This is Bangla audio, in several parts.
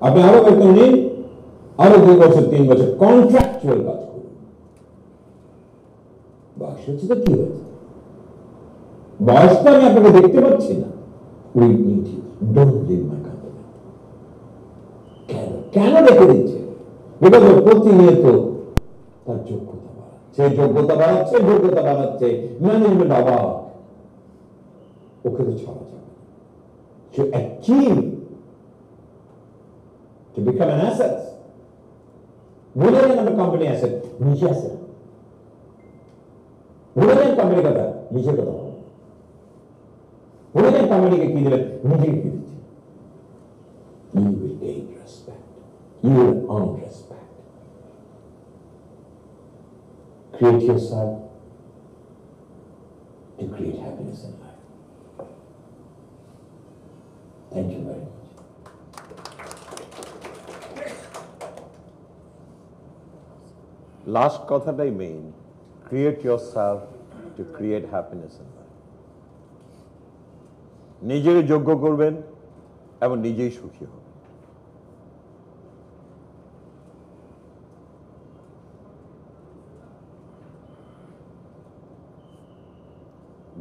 আপনি আরও বেতন নিন আরও দুই বছর, তিন বছর কন্ট্রাকচুয়াল কাজ করুন। বয়স হচ্ছে তো কি হয়েছে বয়সটা আমি আপনাকে দেখতে পাচ্ছি না। We need you don't leave my কেন কেন রেখে দিচ্ছে? বিকজ প্রতিনিয়ত তার যোগ্যতা বাড়াচ্ছে। যোগ্যতা বাড়াচ্ছে যোগ্যতা বাড়াচ্ছে। ম্যানেজমেন্ট অবাক। ওকে তো ছড়া যাবে to become an asset. Woodland நம்ம company asset. निजी asset. Woodland company కదా నిజే కదా Woodland company కి కీదిలే a key. You will gain respect. You will earn respect. Create yourself to create happiness in life. Thank you very much. Last কথাটাই main create yourself to create happiness in life নিজেকে যোগ্য করবেন এবং নিজেই সুখী হবেন।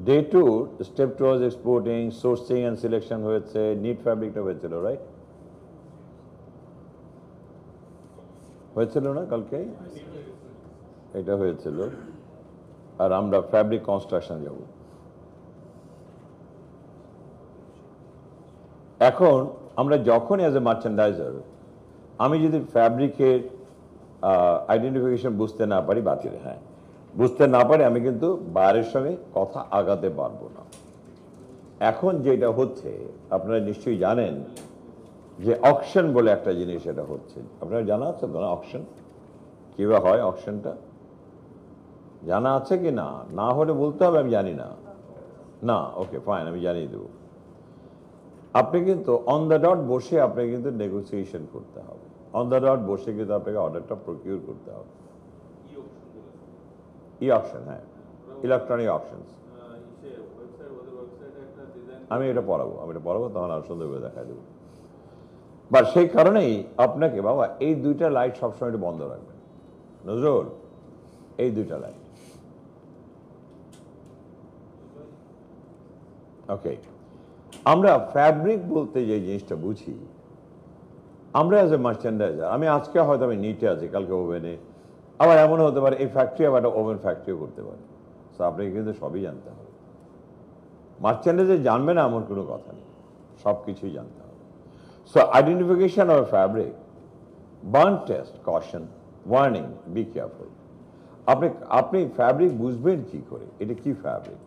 Day two step towards exporting sourcing and selection হয়েছে নিট ফ্যাব্রিকটা হয়েছিল রাইট হয়েছিল না কালকে? এটা হয়েছিল। আর আমরা ফ্যাব্রিক কনস্ট্রাকশন যাব। এখন আমরা যখন অ্যাজ এ মার্চেন্ডাইজার আমি যদি ফ্যাব্রিকের আইডেন্টিফিকেশন বুঝতে না পারি, বাতিল হ্যাঁ। বুঝতে না পারি, আমি কিন্তু বাইরের সঙ্গে কথা আগাতে পারব না। এখন যেটা হচ্ছে, আপনারা নিশ্চয়ই জানেন যে অকশন বলে একটা জিনিস এটা হচ্ছে। আপনারা জানা আছে অকশন কীভাবে হয় অকশনটা জানা আছে কি না? না হলে বলতে হবে আমি জানি না। না ওকে ফাইন আমি জানিয়ে দেবো। আপনি কিন্তু অন দ্য ডট বসে আপনাকে কিন্তু নেগোসিয়েশন করতে হবে। অন দ্য ডট বসে কিন্তু আপনাকে অর্ডারটা প্রকিউর করতে হবে। ই অপশন হ্যাঁ। ইলেকট্রনিক অপশনস আমি এটা পড়াবো আমি এটা পড়াবো তখন আর সুন্দর করে দেখা দেবো। বা সেই কারণেই আপনাকে বাবা এই দুইটা লাইট সবসময় একটু বন্ধ রাখবেন। নজরুল এই দুইটা লাইট ওকে আমরা ফ্যাব্রিক বলতে যে জিনিসটা বুঝি, আমরা অ্যাজ এ মার্চেন্ডাইজার আমি আজকে হয়তো আমি নিটে আছি, কালকে ওভেনে আবার এমন হতে পারে, এই ফ্যাক্টরি আবার একটা ওভেন ফ্যাক্টরিও করতে পারে। তো আপনাকে কিন্তু সবই জানতে হবে। মার্চেন্ডাইজার জানবে না এমন কোনো কথা নেই সব কিছুই জানতে হবে। So identification of fabric burn test caution warning be careful আপনি আপনি ফ্যাব্রিক বুঝবেন কি করে? এটা কি ফ্যাব্রিক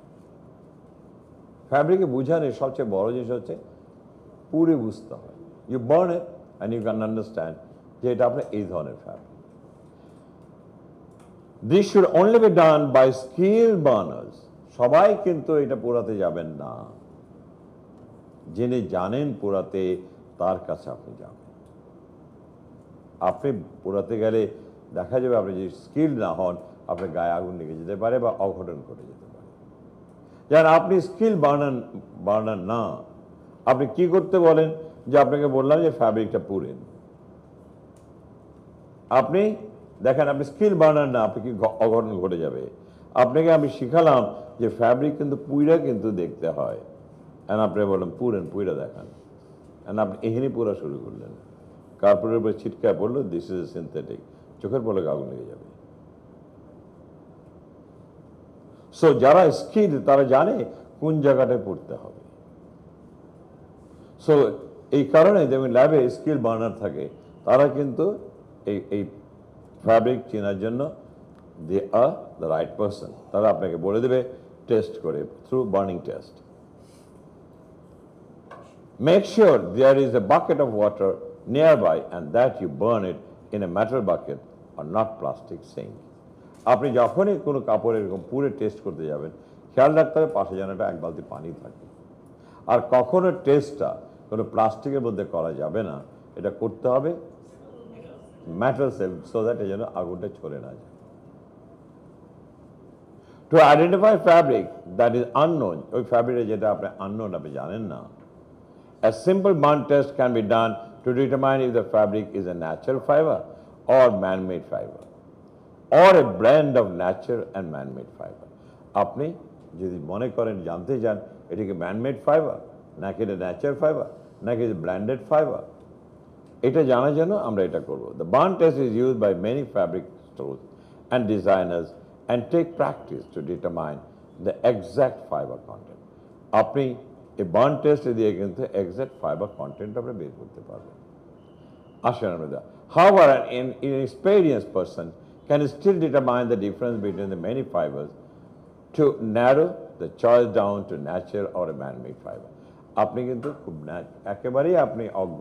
ফ্যাব্রিকে বোঝানোর সবচেয়ে বড় জিনিস হচ্ছে পুরে বুঝতে হয়। You burn it and you can understand যে এটা আপনার এই ধরনের fabric this should only be done by skill burners সবাই কিন্তু এটা পোড়াতে যাবেন না। যিনি জানেন পোড়াতে, তার কাছে আপনি যাবেন। আপনি পোড়াতে গেলে দেখা যাবে আপনি যদি স্কিল না হন, আপনার গায়ে আগুন লেগে যেতে পারে বা অঘটন ঘটে যেতে যেন আপনি স্কিল বার্নার বার্নার না। আপনি কি করতে বলেন? যে আপনাকে বললাম যে ফ্যাব্রিকটা পুরেন আপনি দেখেন, আপনি স্কিল বার্নার না, আপনি কি অঘটন ঘটে যাবে? আপনাকে আমি শিখালাম যে ফ্যাব্রিক কিন্তু পুইরা কিন্তু দেখতে হয়। এন্ড আপনি বললেন পুরেন পুইরা দেখান। এন্ড আপনি এখানে পুরা শুরু করলেন। কার্পেটের উপরে ছিটকায় পড়ল দিস ইজ সিনথেটিক চোখের পলে আগুন লেগে যাবে। সো যারা স্কিল তারা জানে কোন জায়গাটায় পড়তে হবে। সো এই কারণে যেমন ল্যাবে স্কিল বার্নার থাকে, তারা কিন্তু এই এই ফ্যাব্রিক চেনার জন্য they are the right person তারা আপনাকে বলে দেবে টেস্ট করে through burning test Make sure there is a bucket of water nearby and that you burn it in a metal bucket or not plastic sink. আপনি যখনই কোনো কাপড় এরকম পুরে টেস্ট করতে যাবেন, খেয়াল রাখতে হবে পাশে যেন এক বালতি পানি থাকে। আর কখনো টেস্টটা কোনো প্লাস্টিকের মধ্যে করা যাবে না, এটা করতে হবে ম্যাটার সেল সো দ্যাট যেন আগুনটা ছড়ে না যায়। To identify fabric that is unknown ওই ফ্যাব্রিকে যেটা আপনি আননোন আপনি জানেন না, A simple burn test can be done to determine if the fabric is a natural fiber or man-made fiber or a blend of nature and man-made fiber. আপনি যদি মনে করেন জানতে চান এটা কি ম্যানমেড ফাইবার নাকি এটা ন্যাচারাল ফাইবার নাকি ব্ল্যান্ডেড ফাইবার এটা জানার জন্য আমরা এটা করব। The burn test is use by many fabric stores and designers and take practice to determine the exact fibre content আপনি এই বার্ন টেস্ট দিয়ে কিন্তু এক্স্যাক্ট ফাইবার কন্টেন্ট আপনি বের করতে পারবেন। আসেন আমরা However, an inexperienced person can still determine the difference between the many fibers to narrow the choice down to natural or a man-made fiber. আপনি কিন্তু খুব না- একেবারেই আপনি অজ্ঞ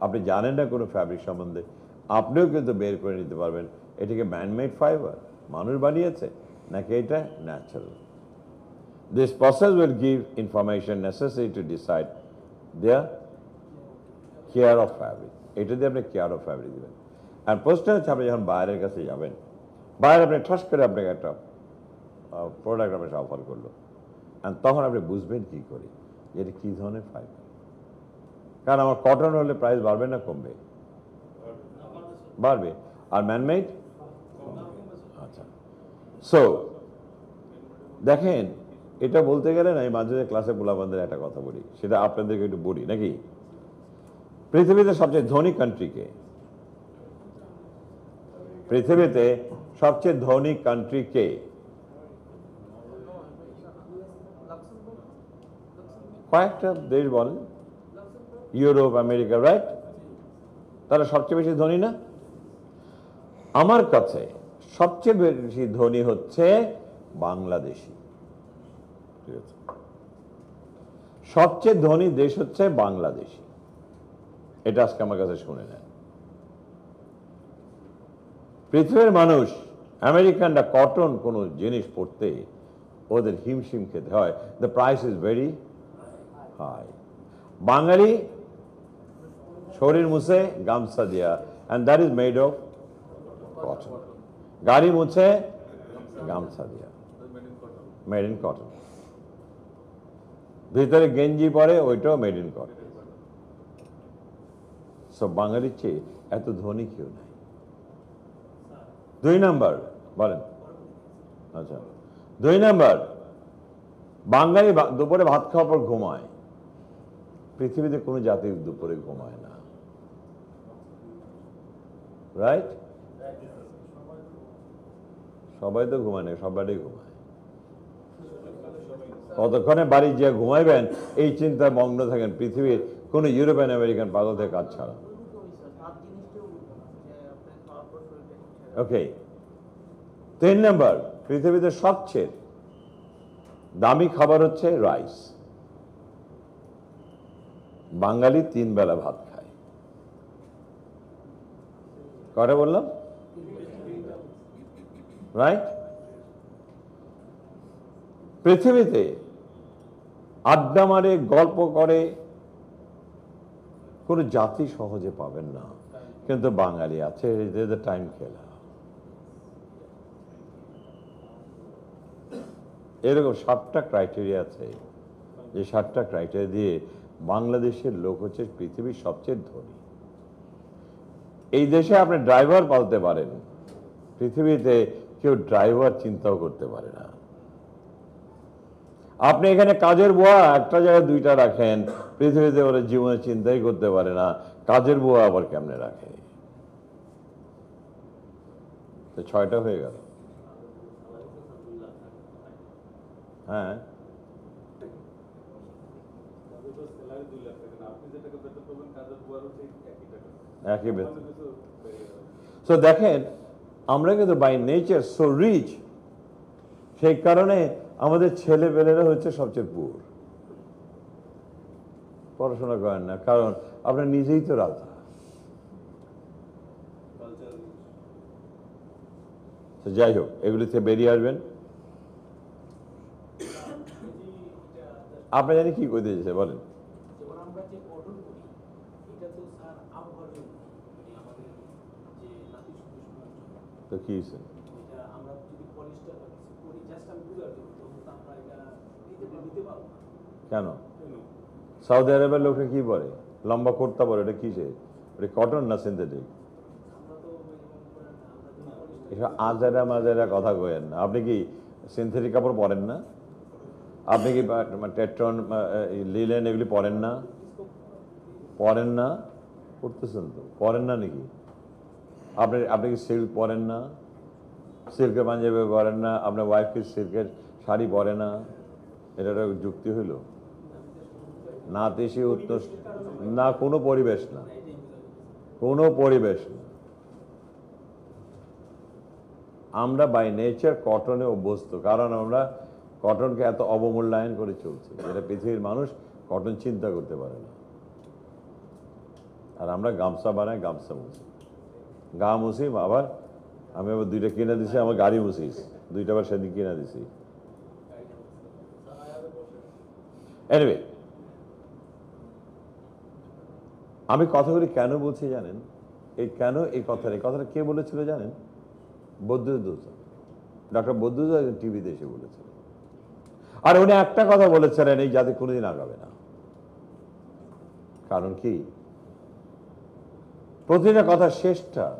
আপনি জানেন না কোনো ফ্যাব্রিক সম্বন্ধে আপনিও কিন্তু বের করে নিতে পারবেন এটাকে ম্যানমেড ফাইবার মানুষ বানিয়েছে নাকি এটা natural This process will give information necessary to decide their care of fabric এটা দিয়ে আপনি কেয়ার অফ ফ্যাব্রিক দেবেন আর প্রশ্ন হচ্ছে আপনি যখন বাইরের কাছে যাবেন, বাইরে আপনি ঠাস করে আপনাকে একটা প্রোডাক্ট আপনাকে অফার করল। আর তখন আপনি বুঝবেন কি করে এটা কী ধরনের ফাইবার কারণ আমার কটন হলে প্রাইস বাড়বে না কমবে? বাড়বে। আর ম্যানমেড আচ্ছা। সো দেখেন, এটা বলতে গেলে না, আমি মাঝে ক্লাসে পোলাবানদের একটা কথা বলি, সেটা আপনাদেরকে একটু বলি, নাকি? পৃথিবীতে সবচেয়ে ধনী কান্ট্রিকে পৃথিবীতে সবচেয়ে ধনী কান্ট্রি কে? কয়েকটা দেশ বলেন। ইউরোপ, আমেরিকা রাইট তারা সবচেয়ে বেশি ধনী না? আমার কাছে সবচেয়ে বেশি ধনী হচ্ছে বাংলাদেশি। সবচেয়ে ধনী দেশ হচ্ছে বাংলাদেশি। এটা আজকে আমার কাছে শুনে নেন। পৃথিবীর মানুষ, আমেরিকানরা কটন কোনো জিনিস পড়তে ওদের হিমশিম খেতে হয়। The price is very high Bengali শরীর মুছে, গামছা দিয়া। And that is made of cotton গাড়ি মুছে, গামছা দিয়া। মেড ইন কটন ভিতরে গেঞ্জি পরে, ওইটাও মেড ইন কটন সব বাঙালির চেয়ে এত ধনী কেউ নাই। দুই নাম্বার, বলেন। আচ্ছা। দুই নাম্বার, বাঙালি দুপুরে ভাত খাওয়ার পর ঘুমায়। পৃথিবীতে কোনো জাতি দুপুরে ঘুমায় না। রাইট সবাই তো ঘুমায় না সবাই ঘুমায়। কতক্ষণে বাড়ি যে ঘুমাইবেন? এই চিন্তায় মগ্ন থাকেন পৃথিবীর কোনো ইউরোপিয়ান আমেরিকান পাগল থেকে কাজ ছাড়া। ওকে তিন নম্বর, পৃথিবীতে সবচেয়ে দামি খাবার হচ্ছে রাইস বাঙালি তিন বেলা ভাত খায়। কটা বললাম? রাইট পৃথিবীতে আড্ডা মারে গল্প করে কোনো জাতি সহজে পাবেন না। কিন্তু বাঙালি আছে টাইম খেলা। এরকম সাতটা ক্রাইটেরিয়া আছে। যে সাতটা ক্রাইটেরিয়া দিয়ে বাংলাদেশের লোক হচ্ছে পৃথিবীর সবচেয়ে ধনী। এই দেশে আপনি ড্রাইভার পালতে পারেন। পৃথিবীতে কেউ ড্রাইভার চিন্তাও করতে পারে না। আপনি এখানে কাজের বুয়া একটা জায়গায় দুইটা রাখেন, পৃথিবীতে ওরা জীবনে চিন্তাই করতে পারে না, কাজের বুয়া আবার কেমনে রাখে? তো ছয়টা হয়ে গেল। হ্যাঁ। সো দেখেন, আমরা কিন্তু বাই নেচার সো রিচ সেই কারণে আমাদের ছেলেপেলেরা হচ্ছে সবচেয়ে পুর পড়াশোনা করেন না, কারণ আপনার নিজেই তো রাজা। যাই হোক এগুলি থেকে বেরিয়ে আসবেন। আপনি জানি কি কইতে চাইছে বলেন। তো কেন? সৌদি আরবের লোকটা কি বলে? লম্বা কুর্তা বলে এটা কি এটা কটন না সিনথেটিক এসব আজারা মাজারা কথা কেন না। আপনি কি সিনথেটিক কাপড় পরেন না? আপনি কি টেট্রন লিলেন এগুলি পরেন না? পরেন না? পড়তেছেন তো। পরেন না নাকি? আপনি আপনি কি সিল্ক পরেন না? সিল্কের পাঞ্জাবি পরেন না? আপনার ওয়াইফ কি সিল্কের শাড়ি পরে না? এটা একটা যুক্তি হইল? না দেশি উত্তর না, কোনো পরিবেশ না। কোনো পরিবেশ না। আমরা বাই নেচার কটনে অভ্যস্ত। কারণ আমরা কটনকে এত অবমূল্যায়ন করে চলছে। যেটা পৃথিবীর মানুষ কটন চিন্তা করতে পারে না। আর আমরা গামছা বানাই, গামছা মুছি। গা মুছি, আবার আমি আবার দুইটা কিনে দিছি, আমার গাড়ি মুছিস। দুইটা আবার সেদিন কিনে দিছি। এনিওয়ে আমি কথাগুলি কেন বলছি জানেন? এই কেন এই কথাটা? এই কথাটা কে বলেছিল জানেন? বৌদ্ধদূত ডক্টর বৌদ্ধদূত টিভিতে এসে বলেছিল আর উনি একটা কথা বলেছিলেন, এই জাতি কোনোদিন আগাবে না। কারণ কি? প্রতিটা কথা শেষটা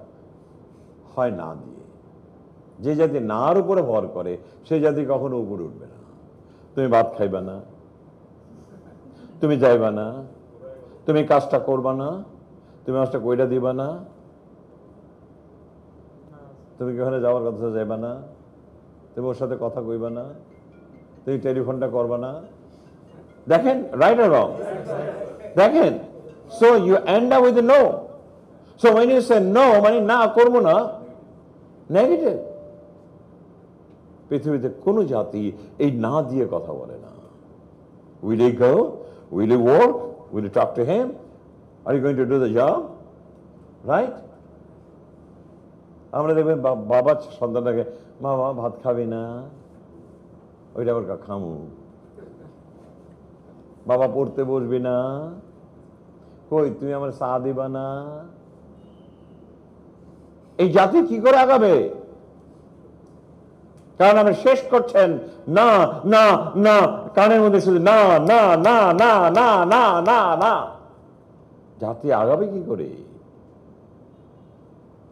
হয় না দিয়ে। যে জাতি নার উপরে ভর করে সেই জাতি কখনো উপরে উঠবে না। তুমি ভাত খাইবা না? তুমি যাইবা না? তুমি কাজটা করবা না? তুমি কাজটা কইটা দিবা না? তুমি কি ওখানে যাওয়ার কথা যাইবা না? তুমি ওর সাথে কথা কইবা না? তুমি টেলিফোনটা করবা না। দেখেন রাইট আর রং দেখেন so you end up with no so when you say no মানে না করব না নেগেটিভ পৃথিবীতে কোনো জাতি এই না দিয়ে কথা বলে না। Will you go will you work will you talk to them are you going to do the job right আমরা দেখবেন বা- বাবা, সন্তানটাকে মা মা ভাত খাবি না। ওইটা আবার খামু। বাবা পড়তে বসবি না। কই, তুমি আমার চা দিবা না? এই জাতি কি করে আগাবে? কারণ আপনি শেষ করছেন। না না না, কানের মধ্যে শুধু না না না না না না না না। জাতি আগাবে কি করে?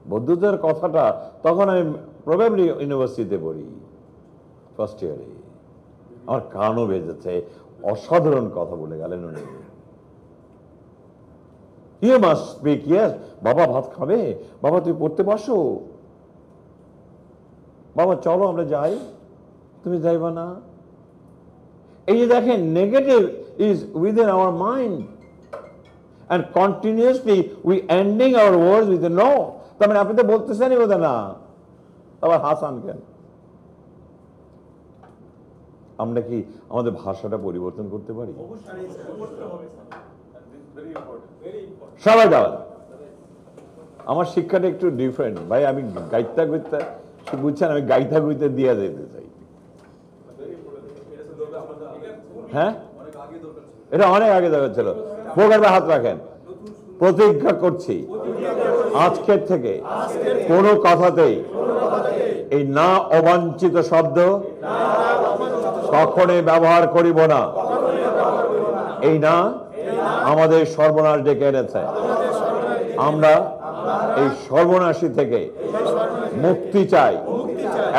বৌদ্ধদের কথাটা তখন আমি প্রবাবলি ইউনিভার্সিটিতে পড়ি ফার্স্ট ইয়ারে আমার কানও বেজেছে। অসাধারণ কথা বলে গেলেন উনি। ইউ মাস্ট স্পিক ইয়েস বাবা ভাত খাবে? বাবা তুই পড়তে বসো? বাবা, চলো, আমরা যাই। তুমি যাইবা না? এই যে দেখেন negative is within our mind and continuously we ending our word with no তার মানে আপনি তো বলতেছেনই বোধ না। আবার হাসান কেন? আমরা কি আমাদের ভাষাটা পরিবর্তন করতে পারি? সবাই দাঁড়ান আমার শিক্ষাটা একটু ডিফারেন্ট ভাই, আমি গাইতা গইতা বুঝছেন, আমি গাইতা গইতে দিয়ে যেতে চাই। হ্যাঁ? এটা অনেক আগে দরকার ছিল ভোগের হাত রাখেন। প্রতিজ্ঞা করছি। আজকের থেকে কোনো কথাতেই এই না অবাঞ্ছিত শব্দ কখনোই ব্যবহার করিব না। এই না, আমাদের সর্বনাশ ডেকে এনেছে। আমরা এই সর্বনাশী থেকে মুক্তি চাই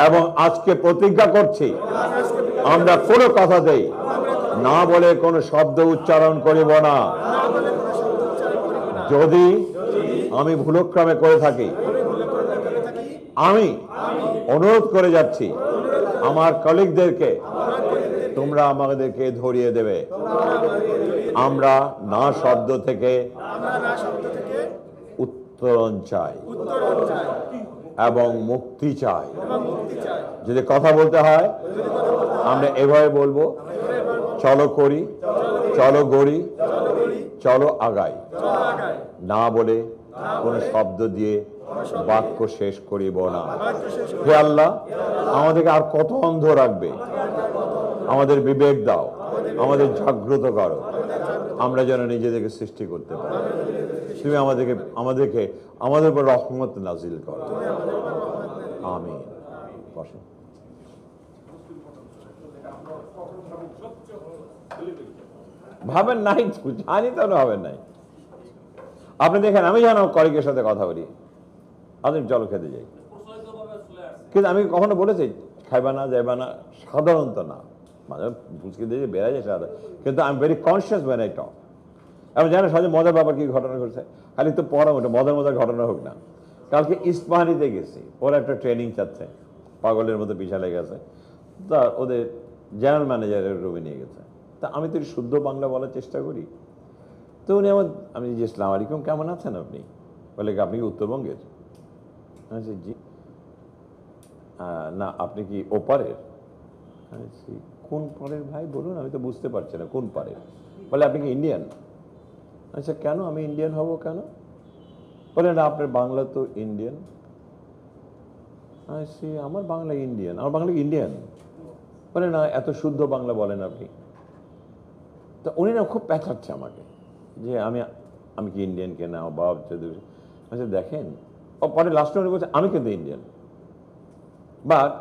এবং আজকে প্রতিজ্ঞা করছি, আমরা কোনো কথাতেই না বলে কোনো শব্দ উচ্চারণ করিব না। যদি আমি ভুলক্রমে করে থাকি, আমি অনুরোধ করে যাচ্ছি আমার কলিগদেরকে তোমরা আমাদেরকে ধরিয়ে দেবে। আমরা না শব্দ থেকে উত্তরণ চাই এবং মুক্তি চাই। যদি কথা বলতে হয়, আমরা এভাবে বলব, চলো করি, চলো গড়ি, চলো আগাই। না বলে কোনো শব্দ দিয়ে বাক্য শেষ করিব না। হে আল্লাহ, আমাদেরকে আর কত অন্ধ রাখবে? আমাদের বিবেক দাও, আমাদের জাগ্রত করো। আমরা যেন নিজেদেরকে সৃষ্টি করতে পারি। তুমি আমাদেরকে আমাদেরকে, আমাদের উপর রহমত নাজিল করো। বসেন ভাবেন নাই, জানি তো ভাবেন নাই। আপনি দেখেন, আমি যেন কলিগের সাথে কথা বলি। আপনি চলো খেতে যাই। কিন্তু আমি কখনো বলেছি, খাইবা না, যাইবা না, সাধারণত না। মাঝে ফুচকে দিয়ে বেড়া যায় সাদা কিন্তু I am very conscious when I talk আমি জানি সহজে মজার ব্যাপার কি ঘটনা ঘটছে। খালি তো পড়া ওটা মজার মজার ঘটনা হোক না। কালকে ইস্পাহানিতে গেছি। ওরা একটা ট্রেনিং চাচ্ছে। পাগলের মতো পিছালে গেছে। তা ওদের জেনারেল ম্যানেজারের রুমে নিয়ে গেছে। তা আমি তো শুদ্ধ বাংলা বলার চেষ্টা করি। তো উনি আমার, আমি যে ইসলাম আলাইকুম, কেমন আছেন আপনি? বলে, আপনি কি উত্তরবঙ্গের? আমি জি না আপনি কি ওপারের? আমি কোন পারের ভাই? বলুন আমি তো বুঝতে পারছি না কোন পারের? বলে আপনি কি ইন্ডিয়ান আচ্ছা কেন? আমি ইন্ডিয়ান হব কেন? বলে না আপনার বাংলা তো ইন্ডিয়ান বলছি, আমার বাংলা ইন্ডিয়ান আমার বাংলা ইন্ডিয়ান বলে না এত শুদ্ধ বাংলা বলেন আপনি। তো উনি না খুব প্যাচাচ্ছে আমাকে যে আমি আমি কি ইন্ডিয়ান কেনা বাবা চৌধুরী আচ্ছা দেখেন পরে লাস্ট উনি বলছে, আমি কিন্তু ইন্ডিয়ান বাট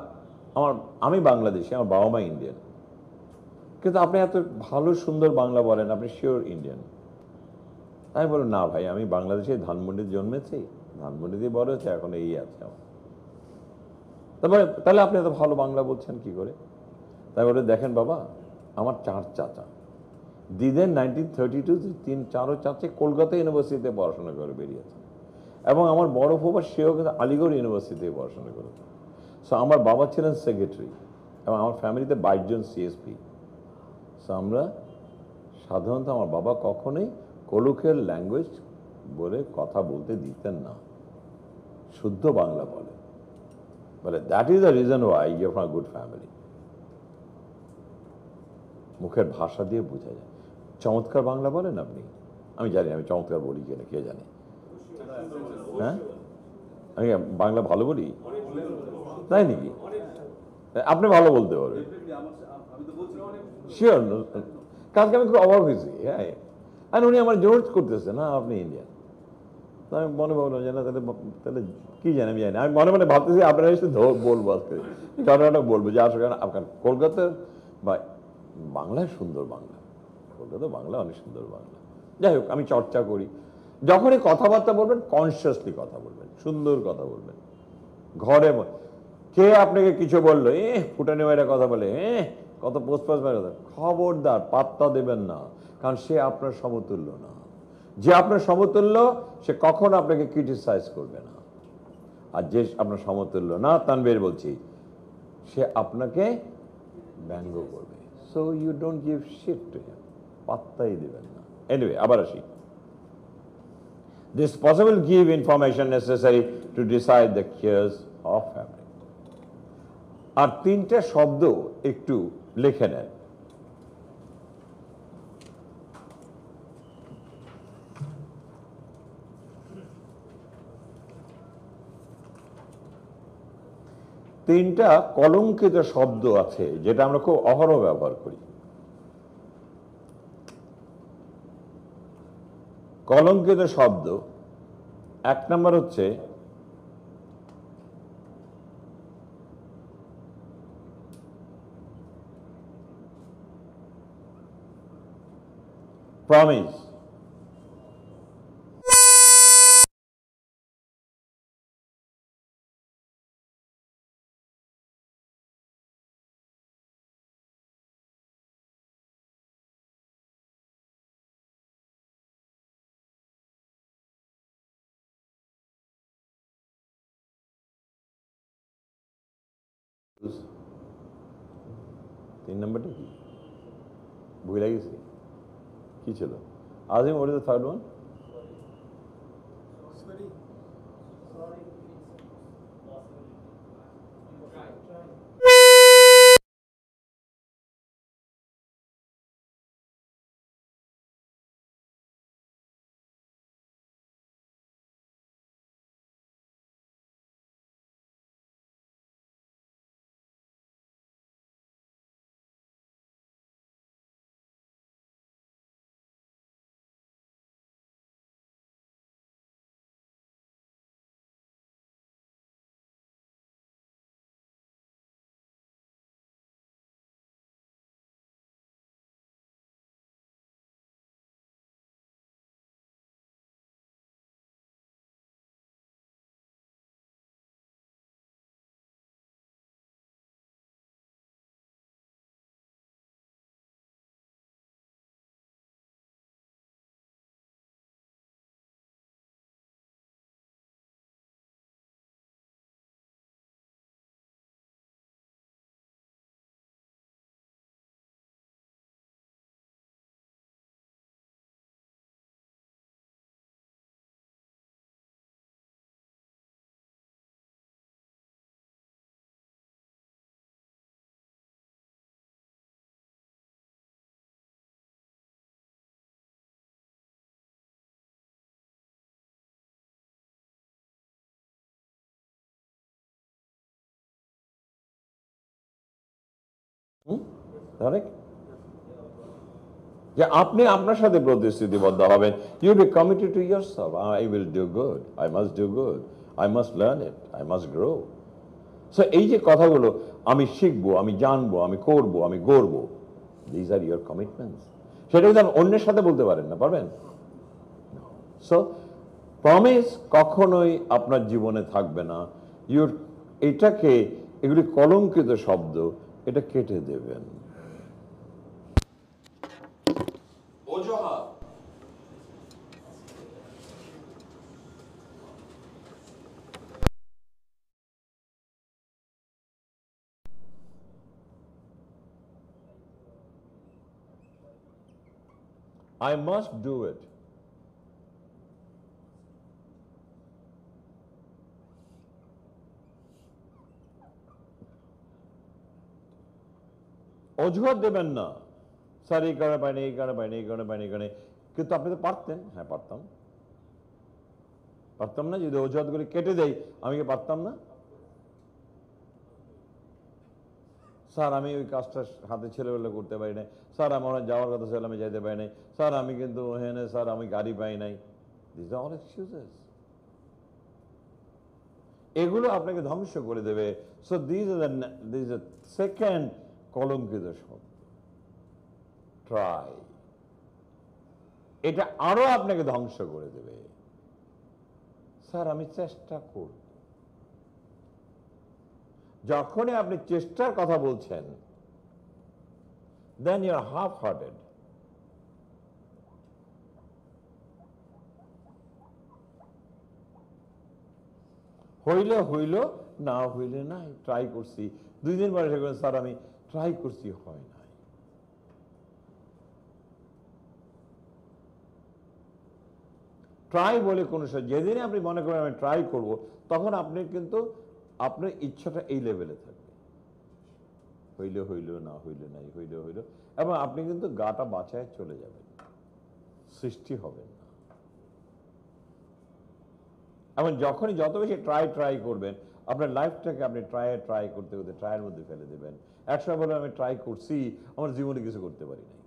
আমার, আমি বাংলাদেশি, আমার বাবা মা ইন্ডিয়ান কিন্তু আপনি এত ভালো, সুন্দর বাংলা বলেন, আপনি শিওর ইন্ডিয়ান আমি বললাম, না ভাই, আমি বাংলাদেশে ধানমন্ডিতে জন্মেছি। ধানমন্ডিতে বড় হচ্ছে এখন এই আছে আমার। তারপরে, তাহলে আপনি এত ভালো বাংলা বলছেন কি করে? তাই বলে, দেখেন বাবা, আমার চার চাচা। দিদের নাইনটিন থার্টি টু তিন চারো চাচা কলকাতা ইউনিভার্সিটিতে পড়াশোনা করে বেরিয়েছে। এবং আমার বড় ফুবা সেও কিন্তু আলিগড় ইউনিভার্সিটিতে পড়াশোনা করেছে সো আমার বাবা ছিলেন সেক্রেটারি এবং আমার ফ্যামিলিতে বাইশ জন সিএসপি সো আমরা সাধারণত আমার বাবা কখনোই কলুকের ল্যাঙ্গুয়েজ বলে কথা বলতে দিতেন না। শুদ্ধ বাংলা বলে। বলে that is the reason why you from good family মুখের ভাষা দিয়ে বোঝা যায়। চমৎকার বাংলা বলেন আপনি? আমি জানি আমি চমৎকার বলি কিনা, কে জানে? হ্যাঁ? আমি বাংলা ভালো বলি? তাই নাকি? আপনি ভালো বলতে পারবেন শিওর কালকে আমি খুব অবাক হয়েছি হ্যাঁ। আর উনি আমার জোর করতেছে না, আপনি ইন্ডিয়ান তো আমি মনে ভাবলাম যে না, তাহলে তাহলে কি জানি, আমি জানি। আমি মনে মনে ভাবতেছি আপনারা এসে বলব আজকে। ঘটনাটা বলব যে আসলে আপনার কলকাতার বা বাংলায় সুন্দর বাংলা। কলকাতা বাংলা অনেক সুন্দর বাংলা। যাই হোক, আমি চর্চা করি। যখনই কথাবার্তা বলবেন কনসিয়াসলি কথা বলবেন, সুন্দর কথা বলবেন। ঘরে কে আপনাকে কিছু বলল? এ ফুটানি মেয়েরা কথা বলে এ কত পোস্ট পোস্ট মেয়েরা কথা খবরদার, পাত্তা দেবেন না, কারণ সে আপনার সমতুল্য না। যে আপনার সমতুল্য, সে কখন আপনাকে ক্রিটিসাইজ করবে না। আর যে আপনার সমতুল্য না তানবীর বলছি, সে আপনাকে ব্যঙ্গ করবে। So you don't give shit to পাত্তাই দেবেন না। এনিওয়ে আবার আসি। This possible give information necessary to decide the cures of family. আর তিনটা শব্দ একটু লিখে নেন তিনটা কলঙ্কিত শব্দ আছে যেটা আমরা খুব অহরহ ব্যবহার করি কলঙ্কিত শব্দ এক নম্বর হচ্ছে প্রমিস নম্বরটা কি? ভুলে গেছি। কি ছিল? আজিম ওর থার্ড ওয়ান যে আপনি আপনার সাথে প্রতিশ্রুতিবদ্ধ হবেন। You be committed to yourself I will do good I must do good I must learn it I must grow so এই যে কথাগুলো, আমি শিখব, আমি জানব, আমি করব, আমি গড়বো দিজ আর ইউর কমিটমেন্টস সেটা কিন্তু অন্যের সাথে বলতে পারেন না, পারবেন? সো প্রমিস কখনোই আপনার জীবনে থাকবে না। ইউর এটাকে এগুলি কলঙ্কিত শব্দ এটা কেটে দেবেন অজুহাত I must do it. অজুহাত দেবেন না। স্যার, এই কারণে পাইনি, এই কারণে পাইনি, এই কারণে পাইনি, এই কারণে। কিন্তু আপনি তো পারতেন। হ্যাঁ পারতাম। পারতাম না, যদি অজুহাতগুলি কেটে দেয় আমি কি পারতাম না? স্যার, আমি ওই কাজটা হাতে ছেলেবেলা করতে পারি নাই। স্যার, আমার যাওয়ার কথা ছিল, আমি যাইতে পারি নাই। স্যার, আমি কিন্তু হ্যাঁ স্যার, আমি গাড়ি পাই নাই। দিস আর এক্সকিউজেস এগুলো আপনাকে ধ্বংস করে দেবে। সো দিস দিস সেকেন্ড কলঙ্কিত শব্দ। ট্রাই এটা আরও আপনাকে ধ্বংস করে দেবে। স্যার, আমি চেষ্টা করব। যখনই আপনি চেষ্টার কথা বলছেন দেন ইউর হাফ হার্টেড হইলে হইল, না হইলে নাই। ট্রাই করছি। দুই দিন পরে স্যার, আমি ট্রাই করছি হয় নাই ট্রাই বলে কোনো যেদিনই আপনি মনে করেন আমি ট্রাই করব তখন আপনি কিন্তু আপনার ইচ্ছাটা এই লেভেলে থাকবে হইলে হইল না হইলে নাই হইলে হইল এবং আপনি কিন্তু গাটা বাঁচায় চলে যাবেন সৃষ্টি হবেন না এবং যখনই যত বেশি ট্রাই ট্রাই করবেন আপনার লাইফটাকে আপনি ট্রাই ট্রাই করতে করতে ট্রায়ের মধ্যে ফেলে দেবেন একসময় বলে আমি ট্রাই করছি আমার জীবনে কিছু করতে পারি নাই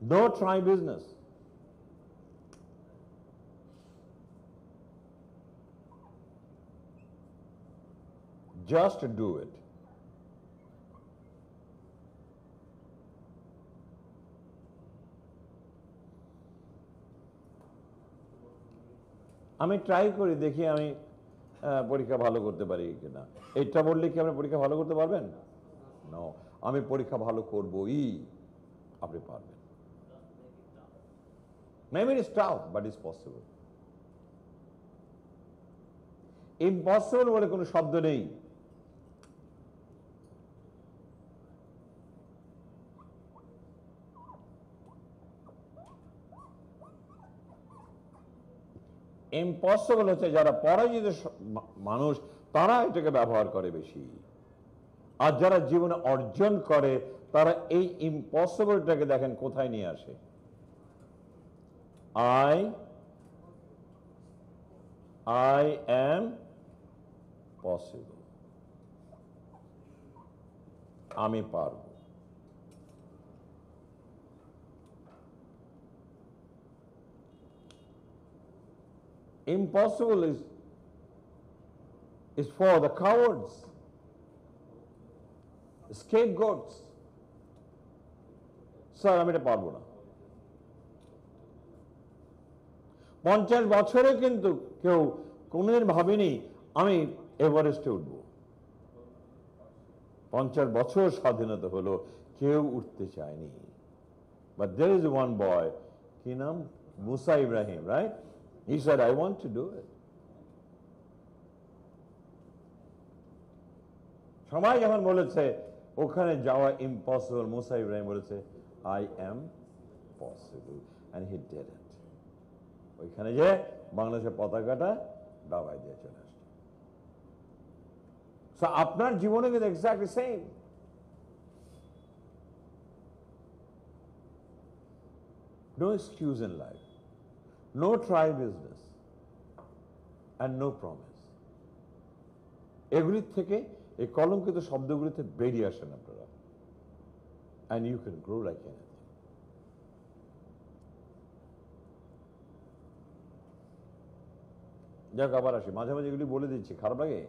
no try business Just do it. আমি ট্রাই করি দেখি আমি আহ, পরীক্ষা ভালো করতে পারি কিনা। এটা বললে কি আপনি পরীক্ষা ভালো করতে পারবেন? না আমি পরীক্ষা ভালো করবই। আপনি পারবেন। বাট ইজ পসিবল ইম্পসিবল বলে কোনো শব্দ নেই। ইম্পসিবল হচ্ছে যারা পরাজিত মানুষ, তারা এটাকে ব্যবহার করে বেশি। আর যারা জীবনে অর্জন করে, তারা এই ইম্পসিবলটাকে দেখেন কোথায় নিয়ে আসে? আই আই অ্যাম পসিবল আমি পারব। Impossible is is for the cowards scapegoats. Sir আমি এটা পারব না। পঞ্চাশ বছরে কিন্তু কেউ কোনোদিন ভাবেনি আমি এভারেস্টে উঠব। পঞ্চাশ বছর স্বাধীনতা হলো, কেউ উঠতে চায়নি। But there is one boy কি নাম? Musa Ibrahim right he said I want to do it. সবাই যখন বলেছে ওখানে যাওয়া ইম্পসিবল মুসা ইব্রাহিম বলেছে I am possible and he did it ওইখানে যে বাংলাদেশের পতাকাটা দাবাই দিয়ে চলে আসছে So, আপনার জীবনে কিন্তু exactly same No excuse in life, no try business, and no promise. এগুলির থেকে এই কলঙ্কিত শব্দগুলিতে বেরিয়ে আসেন আপনারা and you can grow like anything যাক আবার আসি মাঝে মাঝে এগুলি বলে দিচ্ছি খারাপ লাগে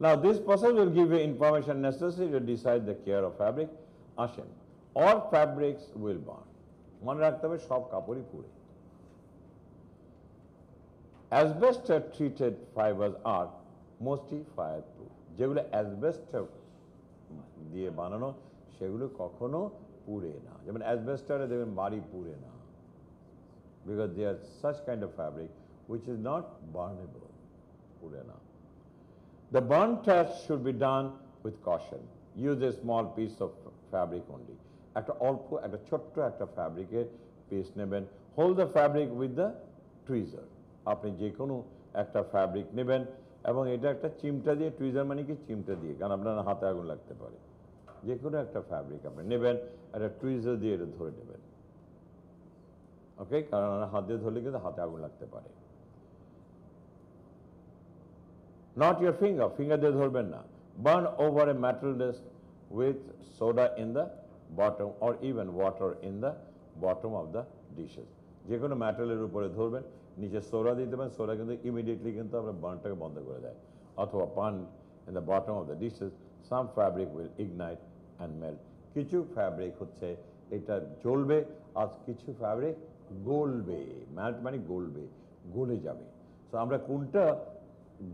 Now, this process will give you information necessary to decide the care of fabric. আসেন all fabrics will burn. মনে রাখতে হবে, সব কাপড়ই পুড়ে অ্যাসবেস্টার ট্রিটেড ফাইবার্স আর মোস্টলি ফায়ার প্রুফ যেগুলো অ্যাসবেস্টার দিয়ে বানানো, সেগুলো কখনো পুড়ে না যেমন অ্যাসবেস্টারে দেখবেন বাড়ি পুড়ে না because they are such kind of fabric which is not burnable পুড়ে না The burn test should be done with caution. Use a small piece of fabric only. একটা অল্প, একটা ছোট্ট একটা ফ্যাব্রিকের পিস নেবেন। Hold the fabric with the tweezer আপনি যে কোনো একটা ফ্যাব্রিক নেবেন এবং এটা একটা চিমটা দিয়ে টুইজার মানে কি? চিমটা দিয়ে, কারণ আপনার হাতে আগুন লাগতে পারে। যে কোনো একটা ফ্যাব্রিক আপনি নেবেন, একটা টুইজার দিয়ে এটা ধরে নেবেন। ওকে কারণ হাত দিয়ে ধরলে কিন্তু হাতে আগুন লাগতে পারে। নট ইয়ার ফিঙ্গার ফিঙ্গার দিয়ে ধরবেন না। Burn over a disc with soda in the bottom or even water in the bottom of the dishes. যে কোনো মেটালের উপরে ধরবেন, নিচে সোরা দিতে পারেন সোরা কিন্তু ইমিডিয়েটলি কিন্তু আপনার বার্নটাকে বন্ধ করে দেয়। অথবা pan in the bottom of the dishes some fabric will ignite and melt কিছু ফ্যাব্রিক হচ্ছে, এটা জ্বলবে, আর কিছু ফ্যাব্রিক গলবে ম্যাল্ট মানে গলবে, গলে যাবে। সো আমরা কোনটা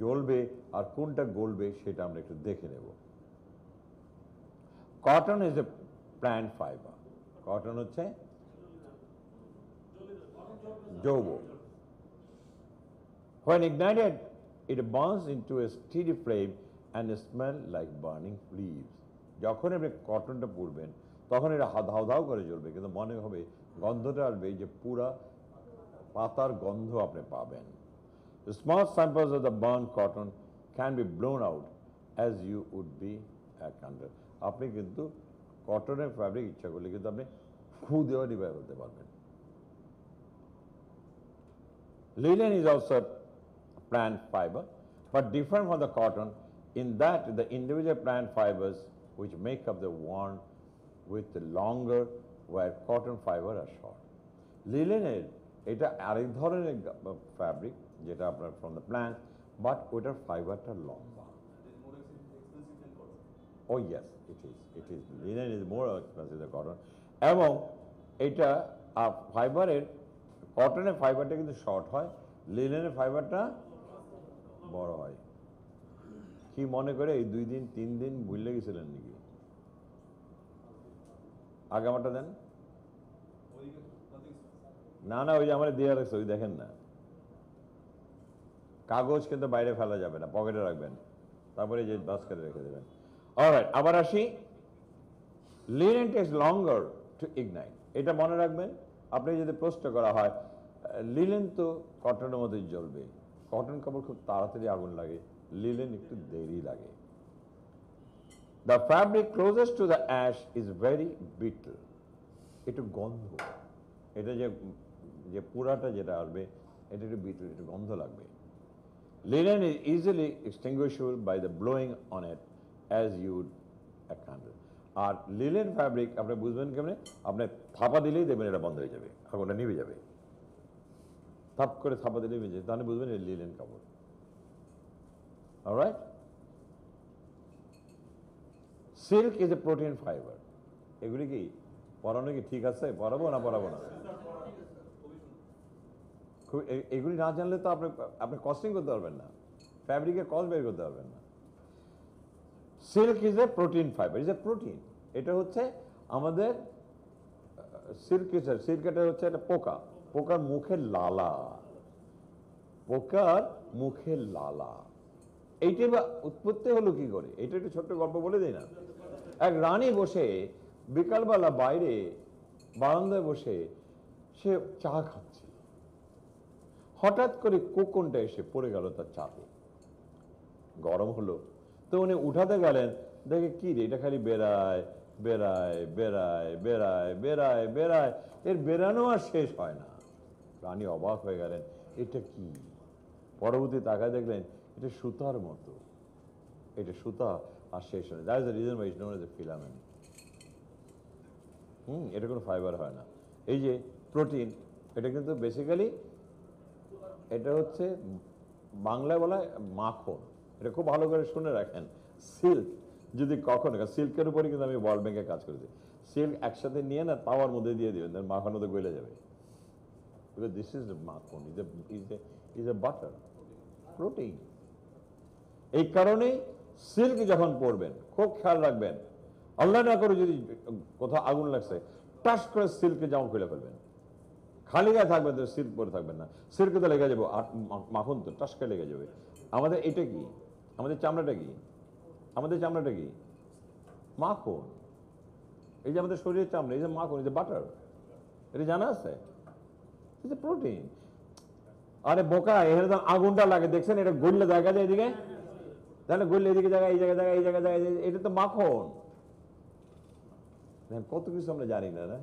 জ্বলবে আর কোনটা গলবে, সেটা আমরা একটু দেখে নেব। Cotton is a plant fibre cotton হচ্ছে যৌব When ignited, it burns into a steady flame and smell like burning leaves. যখন আপনি কটনটা পুড়বেন তখন এটা হা- ধাও ধাও করে জ্বলবে কিন্তু মনে হবে গন্ধটা আসবে যে পুরা পাতার গন্ধ আপনি পাবেন The small samples of the burned cotton can be blown out as you would be a candle. আপনি কিন্তু কটনের ফ্যাব্রিক ইচ্ছা করলে কিন্তু আপনি ফু দেওয়া নিবাই করতে পারবেন Linen is also a plant fiber, but different from the cotton in that the individual plant fibers which make up the one with the longer where cotton fiber are short. লিলেনের এটা আরেক ধরনের ফ্যাব্রিক যেটা আপনার ফ্রম দ্য প্ল্যান্ট বাট ওটার ফাইবারটা লম্বা ও yes it is it is linen is more expensive the cotton এবং এটা ফাইবারের কটনের ফাইবারটা কিন্তু শর্ট হয় লিনেনের ফাইবারটা বড় হয়। কি মনে করে এই দুই দিন, তিন দিন ভুলে গেছিলেন নাকি? আমারটা দেন। না না, ওই যে আমার দেওয়া রাখছে, ওই দেখেন না। কাগজ কিন্তু বাইরে ফেলা যাবে না, পকেটে রাখবেন। তারপরে যে বাস্কেটে রেখে দেবেন। অলরাইট আবার আসি। Linen takes longer to ignite এটা মনে রাখবেন, আপনি যদি প্রশ্ন করা হয়, লিলেন তো কটনের মতোই জ্বলবে। কটন কাপড় খুব তাড়াতাড়ি আগুন লাগে, লিলেন একটু দেরি লাগে। The fabric closest to the ash is very brittle একটু গন্ধ। এটা যে যে পুরাটা যেটা আসবে, এটা একটু বিটল একটু গন্ধ লাগবে। Linen is easily extinguishable by the blowing on it would a candle. আর লিলেন ফ্যাব্রিক আপনি বুঝবেন কেমনে? আপনি থাপা দিলেই দেখবেন এটা বন্ধ হয়ে যাবে আগুনটা নিভে যাবে। থাপ করে থাপা দিলেই নিভে যাবে, তাহলে বুঝবেন এটা লিলেন কাপড়। Alright silk is a protein fibre এগুলি কি পড়ানো কি ঠিক আছে? পড়াবো না পড়াবো না? খুব এগুলি না জানলে তো আপনি আপনি কস্টিং করতে পারবেন না। ফ্যাব্রিকের কস্ট বের করতে পারবেন না। Silk is a protein fibre, is a protein. এটা হচ্ছে আমাদের, সিল্ক সিল্ক এটা হচ্ছে একটা পোকা। পোকার মুখে লালা। পোকার মুখে লালা। এইটা বা উৎপত্তি হলো কি করে? এটা একটু ছোট্ট গল্প বলে দিই না। এক রানী বসে বিকালবেলা বাইরে বারান্দায় বসে সে চা খাচ্ছে। হঠাৎ করে কোকনটা এসে পড়ে গেল তার চাপে। গরম হলো। তো উনি উঠাতে গেলেন, দেখে কি রে, এটা খালি বেড়ায় বেড়ায় বেড়ায় বেড়ায় বেড়ায় বেড়ায়, এর বেরানো আর শেষ হয় না। রানী অবাক হয়ে গেলেন, এটা কি? পরবর্তী তাকায় দেখলেন, এটা সুতার মতো। এটা সুতা আর শেষ হয় that is the reason why is known as a filament hmm, এটা কোনো ফাইবার হয় না। এই যে প্রোটিন এটা কিন্তু বেসিক্যালি এটা হচ্ছে বাংলায় বলা মাখন। এটা খুব ভালো করে শুনে রাখেন। সিল্ক, যদি কখনো সিল্কের উপরে কিন্তু আমি ওয়ার্ল্ড ব্যাংকে কাজ করেছি। সিল্ক একসাথে নিয়ে না, তাওয়ার মধ্যে দিয়ে দিবেন মাখন তো গলে যাবে। is the মাখন is a is a butter, protein এই কারণেই সিল্ক যখন পরবেন, খুব খেয়াল রাখবেন। আল্লাহ না করে যদি কোথাও আগুন লাগছে, টাস করে সিল্কে জামা খুলে ফেলবেন। খালি গায়ে থাকবেন তো সিল্ক পরে থাকবেন না। সিল্কে তো লেগে যাব মাখন তো টাস টাসকে লেগে যাবে। আমাদের এটা কি? আমাদের চামড়াটা কি? আমাদের চামড়াটা কি? মাখন। এই যে আমাদের শরীরের চামড়া এই যে মাখন এই যে বাটার এটা জানা আছে? এই যে প্রোটিন আরে বোকা তো আগুনটা লাগে দেখছেন? এটা গড়লে জায়গা যায় এদিকে? তাহলে গড়লে এদিকে জায়গায় এই জায়গায় জায়গায় এই জায়গায় জায়গায় এটা তো মাখন। কত কিছু আমরা জানি না না?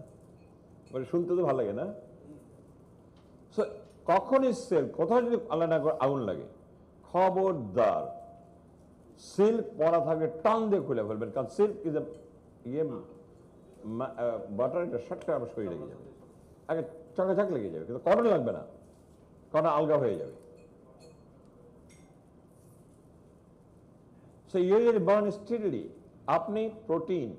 মানে শুনতে তো ভালো লাগে না? So, কখনই সেল কোথাও যদি আল্লাহ আগুন লাগে? খবরদার। সিল্ক পরা থাকলে টান দিয়ে খুলে ফেলবেন, কারণ সিল্ক ইজ ইয়ে বাটার এটা করে আমার শরীর লেগে যাবে আগে চকাচাক লেগে যাবে, কিন্তু করণ লাগবে না করণ আলগা হয়ে যাবে So usually burn steadily. আপনি protein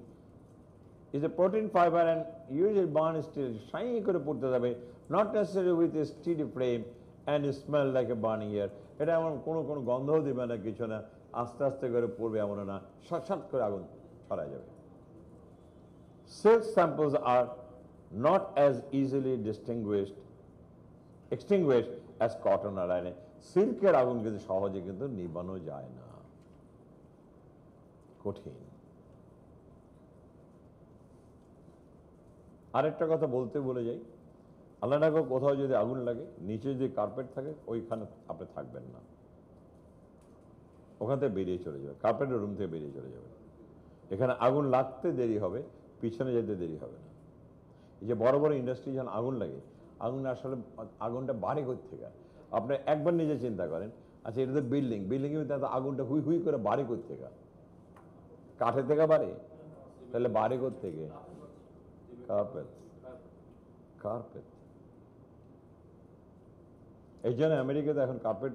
is a protein fiber and usually burn steadily. শাই করে পড়তে যাবে, not necessarily with a steady flame and smell like a burning air. এটা এমন কোনো কোনো গন্ধও দেবে না, কিছু না আস্তে আস্তে করে পড়বে এমন না, সাত করে আগুন ছড়া যাবে। Silk samples R not as easily distinguished, extinguished as cotton or iron. সিল্কের আগুন কিন্তু সহজে কিন্তু নিবানো যায় না। কঠিন। আরেকটা কথা বলতে বলে যাই। আল্লাহ কোথাও যদি আগুন লাগে, নিচে যদি কার্পেট থাকে, ওইখানে আপনি থাকবেন না। ওখান থেকে বেরিয়ে চলে যাবে কার্পেটের রুম থেকে বেরিয়ে চলে যাবে। এখানে আগুন লাগতে দেরি হবে, পিছনে যেতে দেরি হবে না। এই যে বড় বড় ইন্ডাস্ট্রি যখন আগুন লাগে, আগুন আসলে আগুনটা বাড়ে থেকে আপনি একবার নিজে চিন্তা করেন আচ্ছা এটা তো বিল্ডিং বিল্ডিং এর ভিতরে তো আগুনটা হুই হুই করে বাড়ে থেকে কাঠের থেকে বাড়ে? তাহলে বাড়ে থেকে কার্পেট কার্পেট এই জন্য আমেরিকাতে এখন কার্পেট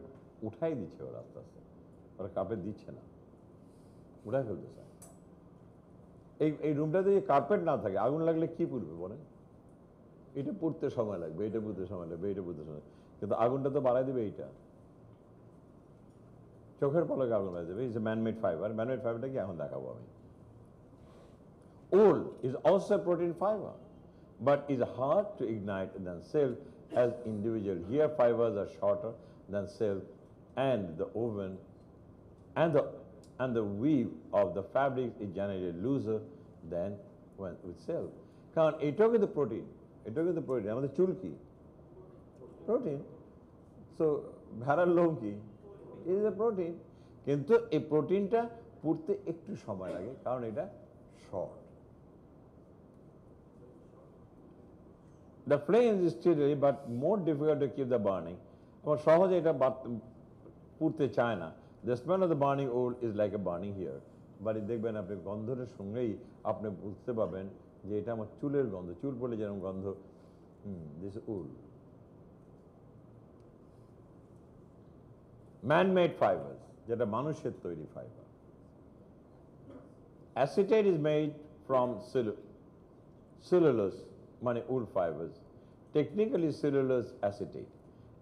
উঠাই দিচ্ছে ওরা আস্তে আস্তে। ওরা কার্পেট দিচ্ছে না উঠাই ফেলতে চায় এই এই রুমটাতে যদি কার্পেট না থাকে আগুন লাগলে কি পুড়বে বলেন এটা পুড়তে সময় লাগবে এটা পুড়তে সময় লাগবে এটা পুড়তে সময় কিন্তু আগুনটা তো বাড়াই দেবে এইটা চোখের পলকে আগুন বাড়াই দেবে is a man made fibre man made ফাইবারটা কি এখন দেখাবো আমি Wool is also a protein fiber, but is hard to ignite than silk as individual. Here fibers are shorter than silk and the and the and the weave of the fabric is generally looser than when with silk. কারণ এটাও কিন্তু প্রোটিন এটাও কিন্তু প্রোটিন আমাদের চুল কি প্রোটিন সো ভেড়ার লোম কি ইজ এ প্রোটিন কিন্তু এই প্রোটিনটা পুড়তে একটু সময় লাগে কারণ এটা short The flame is steady but more difficult to keep the burning. আমার সহজে এটা বাত- পুড়তে চায় না The smell of the burning wool is like a burning hair but দেখবেন আপনি গন্ধের সঙ্গেই আপনি বুঝতে পারবেন যে এটা আমার চুলের গন্ধ। চুল পড়লে যেরকম গন্ধ। দিস উল ম্যানমেড ফাইবার্স যেটা মানুষের তৈরি fibre acetate is made from cellulose মানে wool fibers technically cellulose acetate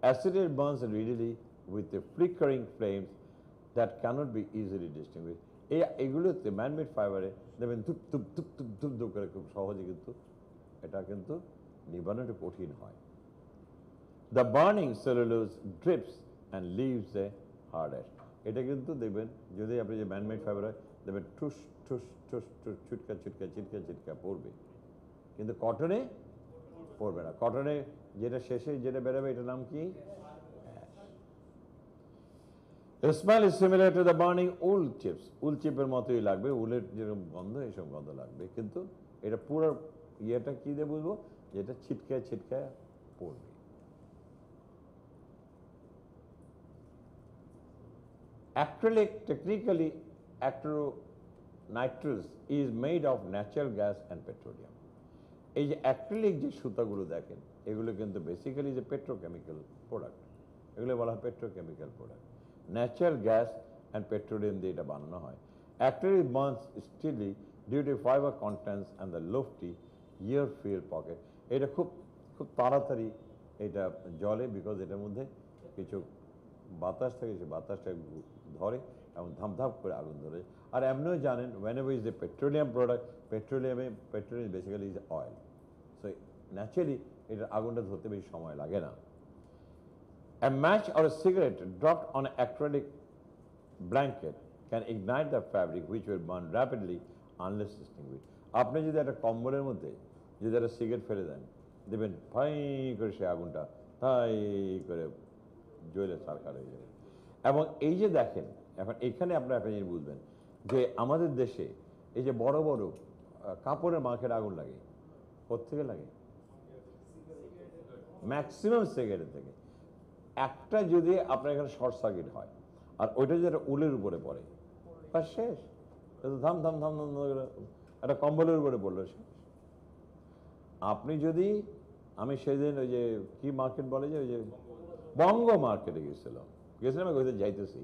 acetate burns readily with the flickering that cannot be easily distinguished. এই এগুলোতে ম্যানমেড ফাইবারে দেখবেন ধুপ ধুপ ধুপ ধুপ ধুপ ধুপ করে খুব সহজে কিন্তু এটা কিন্তু নিবানোটা কঠিন হয়। The burning cellulose drips and leaves a hard ash এটা কিন্তু দেখবেন যদি আপনি যে ম্যানমেড ফাইবার হয়, দেখবেন ঠুস ঠুস ঠুস ঠুস, ছুটকা ছুটকা চিটকা চিটকা পড়বে। কিন্তু কটনে পড়বে না। কটনে যেটা শেষে যেটা বেরোবে, এটার নাম কি? The smell is similar to the burning wool উল চিপের মতোই লাগবে, উলের যেরকম গন্ধ এইসব গন্ধ লাগবে। কিন্তু এটা পুরো ইয়েটা কী দিয়ে বুঝব? যে এটা ছিটকায় ছিটকায় পড়বে। Acrylic, technically acronitrous is made of natural gas and petroleum এই যে অ্যাক্রিলিক যে সুতাগুলো দেখেন, এগুলো কিন্তু বেসিক্যালি যে পেট্রোকেমিক্যাল প্রোডাক্ট এগুলো বলা হয় petrochemical product natural gas and petroleum দিয়ে এটা বানানো হয়। Acrylic burns steadily due to fibre contents and the lofty air fill pocket এটা খুব খুব তাড়াতাড়ি এটা জলে বিকজ এটার মধ্যে কিছু বাতাস থাকে সে বাতাসটা ধরে এবং ধাপধাপ করে আগুন ধরে। আর এমনিও জানেন whenever is a petroleum product পেট্রোলিয়ামে petroleum basically is oil so naturally এটার আগুনটা ধরতে বেশি সময় লাগে না। A match or a cigarette dropped on an acrylic blanket can ignite the fabric, which will burn rapidly unless extinguished. আপনি যদি একটা কম্বলের মধ্যে যদি একটা সিগারেট ফেলে দেন দেবেন ফাই করে সে আগুনটা, তাই করে জ্বলে সারকার হয়ে যাবে। এবং এই যে দেখেন, এখন এখানে আপনারা একটা জিনিস বুঝবেন, যে আমাদের দেশে এই যে বড় বড় কাপড়ের মাখের আগুন লাগে। কোথেকে লাগে? ম্যাক্সিমাম সিগারেট থেকে। একটা যদি আপনার এখানে শর্ট সার্কিট হয়, আর ওইটা যেটা উলের উপরে পড়ে বা শেষ। ধাম ধাম ধাম ধাম একটা কম্বলের উপরে পড়ল, শেষ। আপনি যদি, আমি সেদিন ওই যে কি মার্কেট বলে যে, ওই যে বঙ্গ মার্কেটে গেছিলাম। গেছিলাম আমি ওইতে যাইতেছি।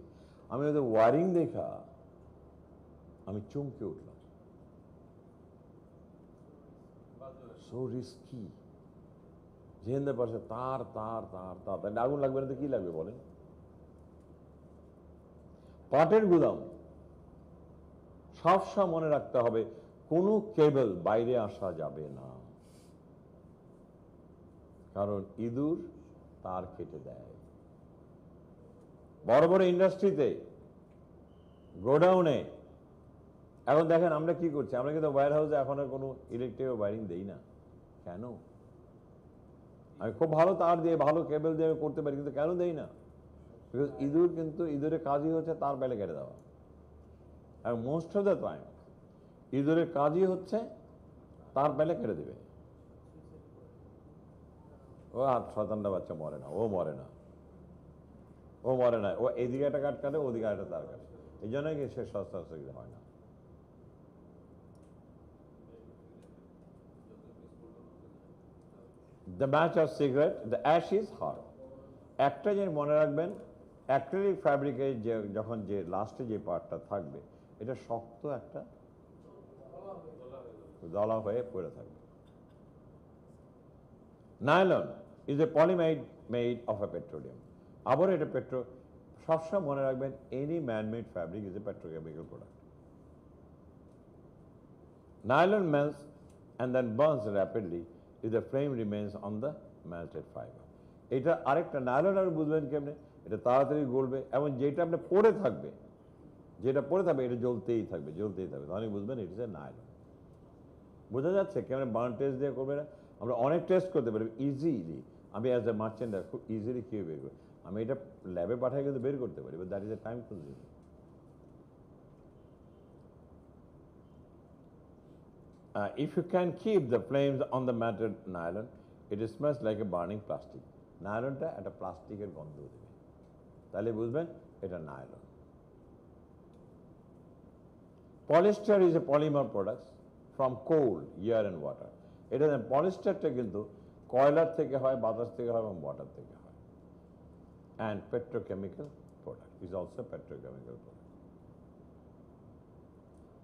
আমি ওদের ওয়ারিং দেখা, আমি চমকে উঠলাম। সো রিস্কি যেহেন্দে পাশে তার তার তার তার। তার আগুন লাগবে না তো কি লাগবে বলেন? পাটের গুদাম। সবসময় মনে রাখতে হবে, কোনো কেবল বাইরে আসা যাবে না। কারণ ইঁদুর তার কেটে দেয়। বড় বড় ইন্ডাস্ট্রিতে, গোডাউনে। এখন দেখেন আমরা কি করছি? আমরা কিন্তু ওয়্যার হাউসে এখন আর কোনো ইলেকট্রিক ওয়ারিং দেই না। কেন? আমি খুব ভালো তার দিয়ে, ভালো কেবল দিয়ে আমি করতে পারি, কিন্তু কেন দেই না? বিকজ ইঁদুর কিন্তু ইঁদুরের কাজই হচ্ছে তার বেলে কেটে দেওয়া। আর মোস্ট অফ দ্য টাইম ইঁদুরের কাজই হচ্ছে তার বেলে কেটে দেবে। ও আর শতানটা বাচ্চা মরে না, ও মরে না। ও মরে না, ও এদিকে একটা কাট কাটে, ওদিকে একটা তার কাটে। এই জন্যই কি সে সস্তা সস্তা হয় না। The match of cigarette the ash is hard একটা জিনিস মনে রাখবেন অ্যাক্রিলিক ফ্যাব্রিকের যে, যখন যে লাস্টে যে পার্টটা থাকবে, এটা শক্ত একটা দলা হয়ে পড়ে থাকবে। Nylon is a polyamide made of a petroleum আবার এটা পেট্রো সবসময় মনে রাখবেন any man made fabric is a petrochemical product Nylon melts and then burns rapidly if the flame remains on the melted fiber. এটা আরেকটা নাইলন আর বুঝবেন কেমনে? এটা তাড়াতাড়ি গলবে এবং যেটা আপনি পড়ে থাকবে, যেটা পড়ে থাকবে, এটা জ্বলতেই থাকবে জ্বলতেই থাকবে। তাহলে বুঝবেন এটা হচ্ছে নাইলন বোঝা যাচ্ছে কেমন বার্ন টেস্ট দিয়ে করবে না আমরা অনেক টেস্ট করতে পারি ইজিলি আমি অ্যাজ এ মার্চেন্ডার খুব ইজিলি খেয়ে বের করি আমি এটা ল্যাবে পাঠাই কিন্তু বের করতে পারি but that is a time consuming Uh, if you can keep the flames on the matted nylon, it smells like a burning plastic. নাইলনটা একটা প্লাস্টিকের গন্ধ দেবে তাহলে বুঝবেন এটা nylon polyester is a polymer products from coal air and water এটা পলিস্টারটা কিন্তু কয়লার থেকে হয় বাতাস থেকে হয় এবং ওয়াটার থেকে হয় and petrochemical product is also petrochemical product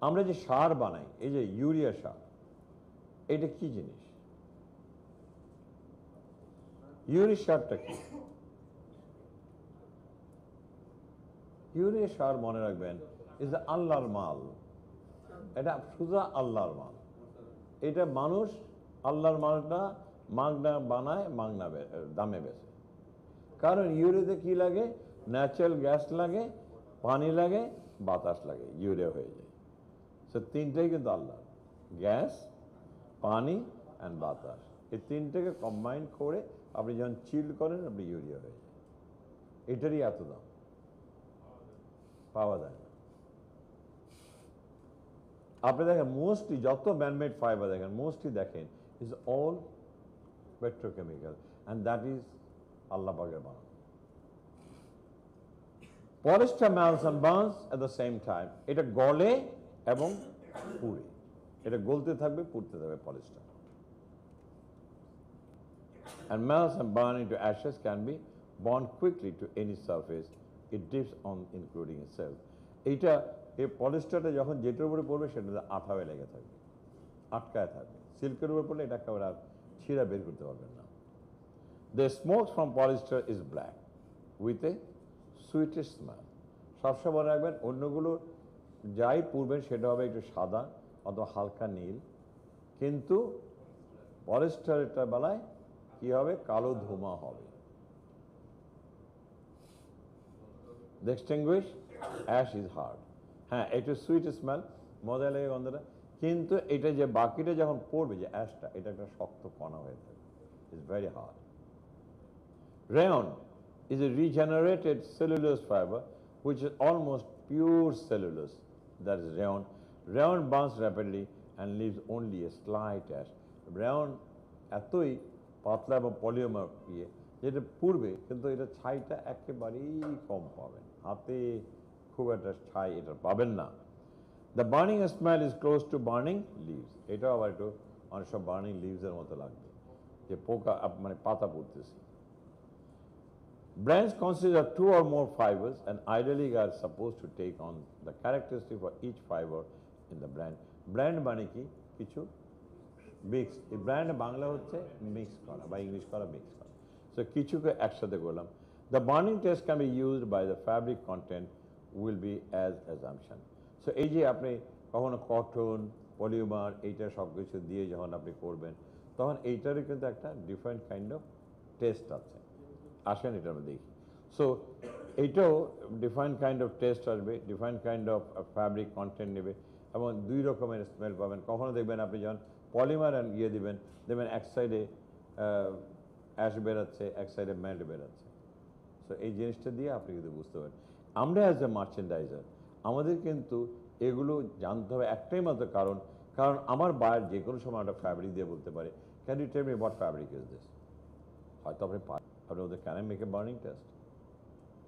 আমরা যে সার বানাই, এই যে ইউরিয়া সার, এটা কি জিনিস? ইউরিয়া সারটা কি? ইউরিয়া সার মনে রাখবেন ইজ আল্লাহর মাল। এটা সুজা আল্লাহর মাল। এটা মানুষ আল্লাহর মালটা মাগনা বানায়, মাগনা দামে বেচে। কারণ ইউরিয়াতে কি লাগে? ন্যাচারাল গ্যাস লাগে, পানি লাগে, বাতাস লাগে, ইউরিয়া হয়ে যায়। সে তিনটেই কিন্তু আল্লাহ। গ্যাস, পানি অ্যান্ড বাতাস। এই তিনটেকে কম্বাইন করে আপনি যখন চিল করেন, আপনি ইউরিয়া হয়ে যায় এটারই এত দাম। পাওয়া যায় না। আপনি দেখেন মোস্টলি যত ম্যানমেড ফাইবার দেখেন মোস্টলি দেখেন is all petrochemical and that is Allah পাকের বানানো। Polyester melts and burns at the same time এটা গলে এবং পুড়ে। এটা গলতে থাকবে, পুড়তে থাকবে polyester and melts and burn into ashes can be burned quickly to any surface. It dips on, including itself. এইটা, এই পলিস্টারটা যখন যেটার উপরে পড়বে, সেটাতে আঠা লেগে থাকবে। আটকায় থাকবে। সিল্কের উপরে পড়লে এটা একেবারে আর ছিঁড়া বের করতে পারবেন না। The smoke from polyester is black with a sweetest smell সবসময় রাখবেন অন্যগুলো যাই পূর্বেন সেটা হবে একটু সাদা অথবা হালকা নীল। কিন্তু পলিস্টারেরটা বেলায় কি হবে? কালো ধোঁয়া হবে। এক্সটিংগুইশ অ্যাশ ইজ হার্ড হ্যাঁ একটু সুইট স্মেল মজা লাগে গন্ধটা। কিন্তু এটা যে বাকিটা যখন পড়বে যে অ্যাশটা এটা একটা শক্ত কণা হয়ে থাকে। It's very hard Rayon is a regenerated cellulose fiber, which is almost pure cellulose. That is rayon. Rayon burns rapidly and leaves only a slight ash. Rayon এতই পাতলা এবং পলিওমার ইয়ে যেটা পূর্বে কিন্তু এটা ছাইটা একেবারেই কম পাবেন হাতে খুব একটা ছাই এটা পাবেন না the burning smell is close to burning leaves এটাও আবার একটু অনেক সব বার্নিং লিভসের মতো লাগবে যে পোকা আপ- মানে পাতা পড়তেছে Brands consist of two or more fibers, and ideally are supposed to take on the characteristic for each fiber in the brand. Brand মানে কি কিছু মিক্স এই ব্র্যান্ড বাংলা হচ্ছে মিক্স করা বা ইংলিশ করা মিক্স করা সো কিছুকে একসাথে করলাম the burning test can be used by the fabric content will be as assumption so এই যে আপনি কখনো কটন পলিউমার এইটা সব কিছু দিয়ে যখন আপনি করবেন তখন এইটারই কিন্তু একটা ডিফারেন্ট কাইন্ড অফ টেস্ট আছে আসেন এটা আমরা দেখি। সো এইটাও ডিফারেন্ট কাইন্ড অফ টেস্ট আসবে different kind of fabric content নেবে এবং দুই রকমের স্মেল পাবেন। কখনও দেখবেন আপনি যখন পলিমার ইয়ে দেবেন, দেখবেন এক সাইডে অ্যাশ বেরাচ্ছে, এক সাইডে ম্যাট বেরাচ্ছে। সো এই জিনিসটা দিয়ে আপনি কিন্তু বুঝতে পারেন। আমরা অ্যাজ এ মার্চেন্ডাইজার আমাদের কিন্তু এগুলো জানতে হবে একটাই মাত্র কারণ কারণ আমার বায়ার যে কোনো সময় একটা ফ্যাব্রিক দিয়ে বলতে পারে can you tell me what fabric is this হয়তো আপনি আপনি ওদের can make a burning test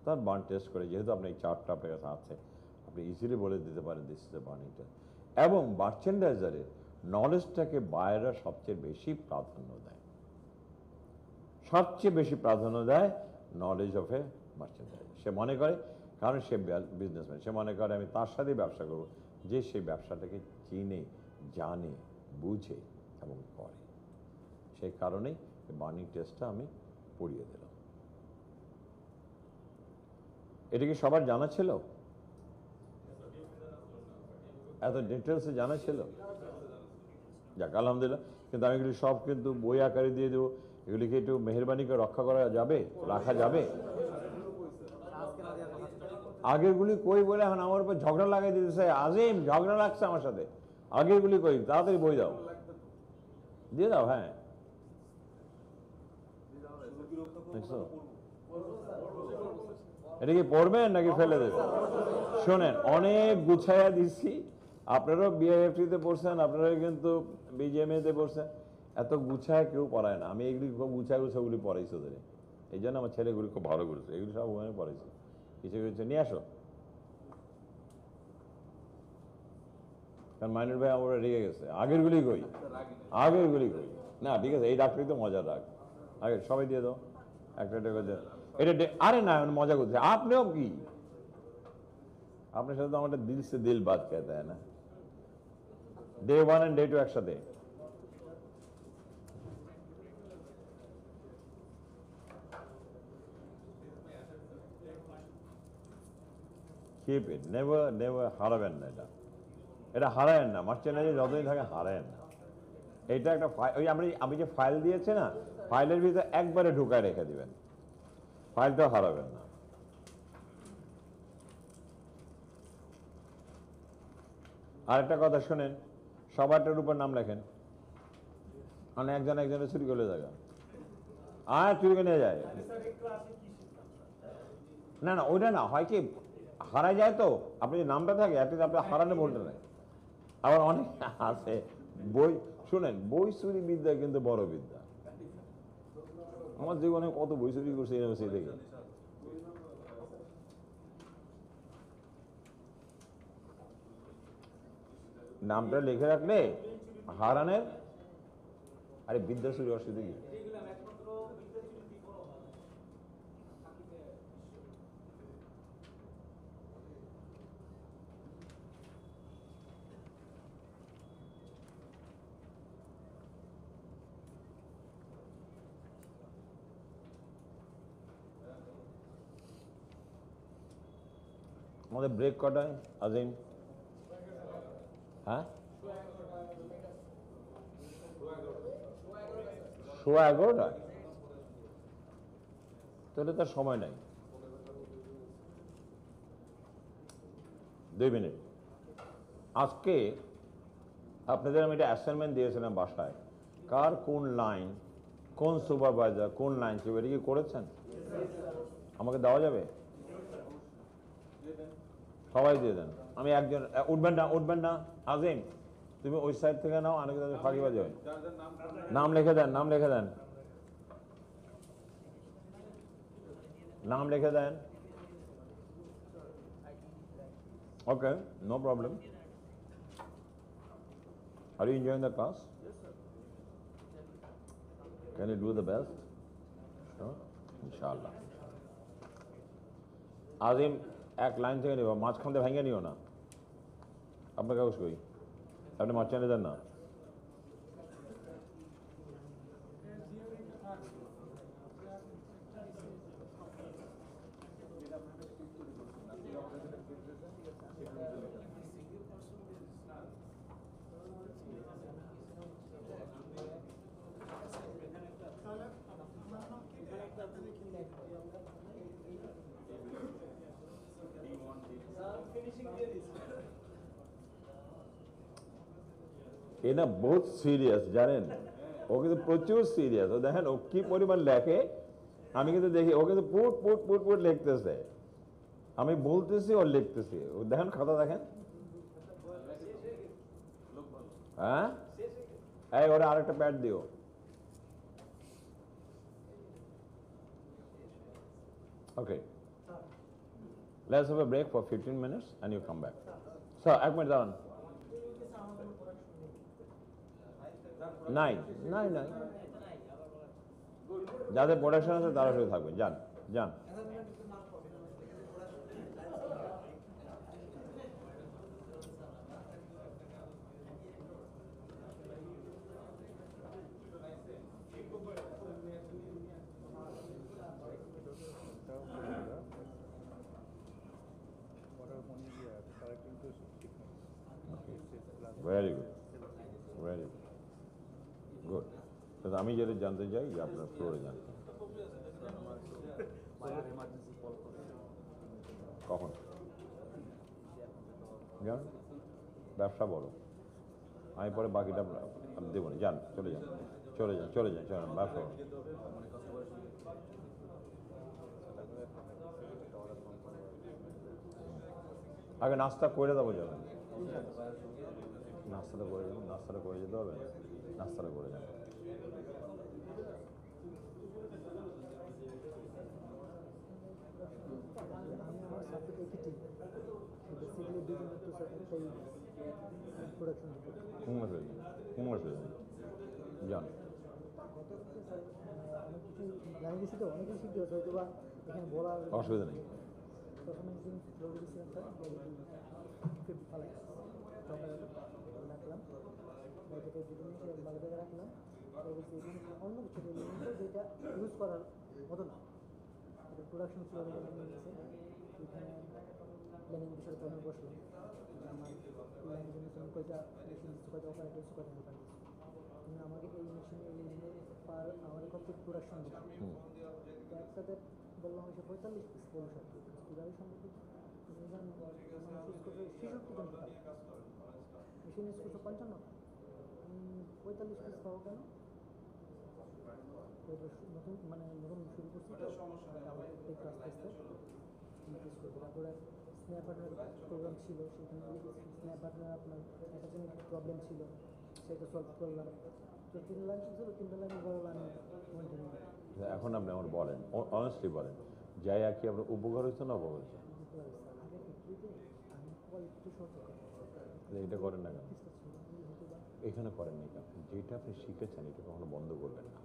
তার বার্ন টেস্ট করে যেহেতু আপনার এই চার্টটা আপনার কাছে আছে আপনি ইজিলি বলে দিতে পারেন this is a burning test এবং মার্চেন্ডাইজারের নলেজটাকে বায়াররা সবচেয়ে বেশি প্রাধান্য দেয় সবচেয়ে বেশি প্রাধান্য দেয় নলেজ অফ এ মার্চেন্ডাইজ সে মনে করে কারণ সে বিজনেসম্যান সে মনে করে আমি তার সাথেই ব্যবসা করব যে সেই ব্যবসাটাকে চিনে জানে বুঝে এবং করে সেই কারণেই বার্নিং টেস্টটা আমি পড়িয়ে দিলাম এটা কি সবার জানা ছিল? এত ডিটেলসে জানা ছিল? যাক, আলহামদুলিল্লাহ। কিন্তু আমি এগুলি সব কিন্তু বই আকারে দিয়ে দেবো। এগুলিকে একটু মেহরবানিকে রক্ষা করা যাবে? রাখা যাবে? আগেরগুলি কই বলে এখন আমার উপর ঝগড়া লাগাই দিতেছে আজিম, ঝগড়া লাগছে আমার সাথে। আগেরগুলি কই? তাড়াতাড়ি বই দাও। দিয়ে দাও হ্যাঁ? এটা কি পড়বেন নাকি ফেলে দেবেন? শোনেন, অনেক গুছাইয়া দিচ্ছি আপনারাও বিআইএফটিতে পড়ছেন আপনারা কিন্তু বিজিএমএ তে পড়ছেন। এত গুছায় কেউ পড়ায় না। আমি এগুলি গুছায় গুছাগুলি পড়াইছি ওদের এই জন্য আমার ছেলেগুলি খুব ভালো করেছে। এগুলি সব ওখানে পড়াইছি। কিছু কিছু নিয়ে আসো। কারণ মাইনুর ভাই আমরা রেগে গেছে। আগের গুলি কই? আগের গুলি কই? না, ঠিক আছে, এই ডাক্তারই তো মজার রাখ আগে সবাই দিয়ে দাও একটা একটা করে দে- এটা ডে- আরে না আমি মজা করছে আপনিও কি আপনার সাথে তো আমার দিল সে দিল বাদ कहता है না day one and day two একসাথে কিপ ইট নেভার নেভার হারাবেন না এটা এটা হারায়েন না মার্চেন্ডাইজে যতদিন থাকে হারায়েন না এটা একটা ওই আমি আমি যে ফাইল দিয়েছে না ফাইলের ভিতরে একবারে ঢুকায় রেখে দিবেন। ফাইলটাও হারাবেন না। আর একটা কথা শোনেন, সবারটার উপর নাম লেখেন। মানে একজন একজনের চুরি করে জায়গা আর চুরি নিয়ে যায়। না না, ওইটা না, হয় কি হারা যায় তো আপনি যে নামটা থাকে আপনি হারানো বলতে নাই। আবার অনেক আছে, বই শোনেন বই বিদ্যা কিন্তু বড় বিদ্যা। আমার জীবনে কত বই করছে এরকম সেই দেখে। নামটা লিখে রাখলে হারানের, আরে বিদ্যা চুরি অসুবিধা আমাদের ব্রেক কটায় আজিম? হ্যাঁ? সোয়া এগারোটা তাহলে তার সময় নাই। দুই মিনিট। আজকে আপনাদের আমি একটা অ্যাসাইনমেন্ট দিয়েছিলাম বাসায়। কার কোন লাইন কোন সুপারভাইজার কোন লাইন ছিল এটা কি করেছেন? আমাকে দেওয়া যাবে? সবাই দিয়ে দেন। আমি একজন এ, উঠবেন না উঠবেন না। আজিম তুমি ওই সাইড থেকে নাও অনেক তাদের ফাঁকিবাজি হয়। নাম লিখে দেন নাম লিখে দেন। নাম লিখে দেন। Okay no problem are you enjoying the class can you do the best ইনশাআল্লাহ আজিম এক লাইন থেকে নেব, মাঝখান থেকে ভেঙে নিও না। আপনার কাগজ কই আপনি মাঝখানে যান না। এ না বহুত সিরিয়াস জানেন ও কিন্তু প্রচুর সিরিয়াস ও দেখেন ও কি পরিমাণ লেখে আমি কিন্তু দেখি ও কিন্তু পুট পুট পুট পুট লিখতেছে আমি বলতেছি ও লিখতেছি ও দেখেন খাতা দেখেন হ্যাঁ এই ওরা আরেকটা প্যাড দিও okay Let's have a break for 15 minutes and you come back. So, এক মিনিট দাঁড়ান নাই নাই নাই যাদের প্রোডাকশন আছে তারা শুধু থাকবে। যান যান very good very good good আমি যেটা জানতে চাই, যে আপনার ফ্লোরে যান। কখন? যান। ব্যবসা বড়। আমি পরে বাকিটা দেবো না। যান, চলে যান। চলে যান চলে যান, চলে ব্যবসা। আগে নাস্তা করে দেবো যাবেন নাস্তাটা করে যাবেন নাস্তাটা করে যেতে হবে। নাস্তাটা করে যাবেন আমি আমার সাবজেক্ট এঁকেছি বেসিক্যালি দুজনের তো একটাই প্রোডাকশন হুম আসবে হুম আসবে যান গত হচ্ছে স্যার অনেক কিছু জানি গেছি তো অনেক কিছু বলার অসুবিধা নেই প্রথমে একদিন ফ্লোর গেছিলাম স্যার ফিফটি রাখলাম বাড়িতে সে ভালো জায়গায় রাখলাম পরবর্তী অন্য ছোটো যেটা ইউজ করার মতো না প্রোডাকশন আমার জন্য কয়টা মেশিন কয়টা অপারেটর কয়টা হেল্পার তুমি আমাকে এই মেশিনে পার আমার কত প্রোডাকশন একসাথে বললাম হচ্ছে পঁয়তাল্লিশ পিস পনেরো ষাট পিস কীভাবে সম্ভব তুমি যখন ইউজ করছ ছেষট্টি পঁয়তাল্লিশ পিস পাবো কেন নতুন মানে নতুন শুরু করছি আস্তে আস্তে স্ন্যাপারের প্রোগ্রাম ছিল সেখানে স্ন্যাপারের আপনার একটা জন্য প্রবলেম ছিল সেটা সলভ করলাম। তো তিন লাইন ছিল তিনটা লাইন বড় লাইন এখন আপনি আমার বলেন অনেস্টলি বলেন যাই আর কি আপনার উপকার হয়েছে না অপকার হয়েছে? শর্ট এটা করেন না কেন? এখানে করেননি কেন? যেটা আপনি শিখেছেন এটা কখনো বন্ধ করবেন না।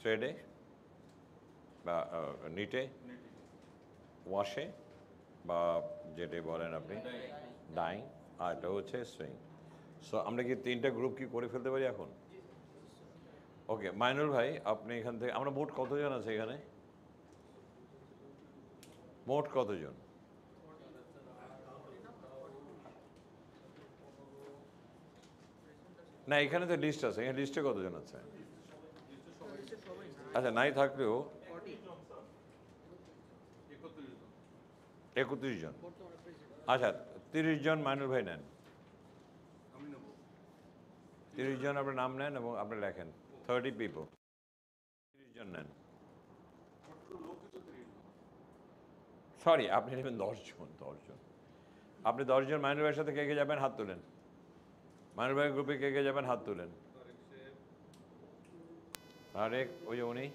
থ্রেডে বা নিটে, ওয়াশে বা যেটা বলেন আপনি, ডাইং, আর এটা হচ্ছে সুইং সো আমরা কি তিনটা গ্রুপ কি করে ফেলতে পারি এখন? ওকে, মাইনুল ভাই, আপনি এখান থেকে, আমরা মোট কতজন আছে এখানে? মোট কতজন? না, এখানে তো লিস্ট আছে, এখানে লিস্টে কতজন আছে? আচ্ছা নাই থাকলেও একত্রিশ জন। আচ্ছা তিরিশ জন মাইনুল ভাই নেন। তিরিশ জন আপনার নাম নেন এবং আপনি লেখেন। থার্টি পিপল তিরিশ জন নেন। সরি আপনি নেবেন দশজন দশজন আপনি দশজন মাইনুল ভাইয়ের সাথে কে কে যাবেন? হাত তোলেন। মাইনুল ভাইয়ের গ্রুপে কে কে যাবেন? হাত তোলেন। हर एक ओयो उनी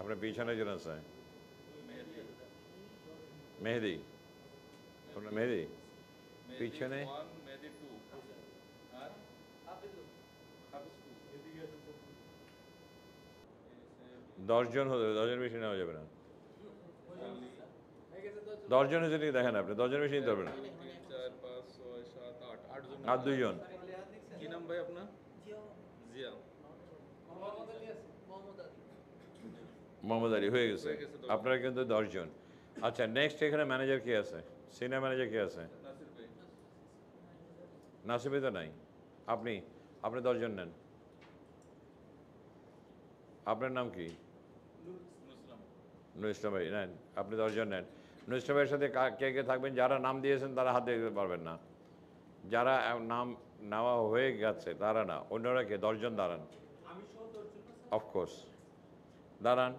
अपने पीछे नज़र से मेहदी। अपने मेहदी? पीछे ने দশজন হতে দশজন বেশি हो जाए না দশজন হচ্ছে নাকি? দেখেন আপনি দশজন বেশি নিতে পারবেন না। তিন চার পাঁচ ছয় সাত আট আটজন আর দুইজন? কি নাম ভাই আপনার? জিয়া মোহাম্মদ আলী হয়ে গেছে। হয়ে গেছে দশ। আপনারা কিন্তু দশজন। আচ্ছা নেক্সট এখানে ম্যানেজার কে আছে? সিনিয়র ম্যানেজার কে আছে? নাসির ভাই। নাসিবে তো নাই। আপনি আপনি দশজন নেন। আপনার নাম কি? নুসলাম নুর ইসলাম ভাই নেন আপনি দশজন নেন। নুর ইসলাম ভাইয়ের সাথে কা- কে থাকবেন যারা নাম দিয়েছেন তারা হাত দিতে পারবেন না। যারা নাম নেওয়া হয়ে গেছে তারা না। অন্যরা কে? দশজন দাঁড়ান। অফকোর্স দাঁড়ান।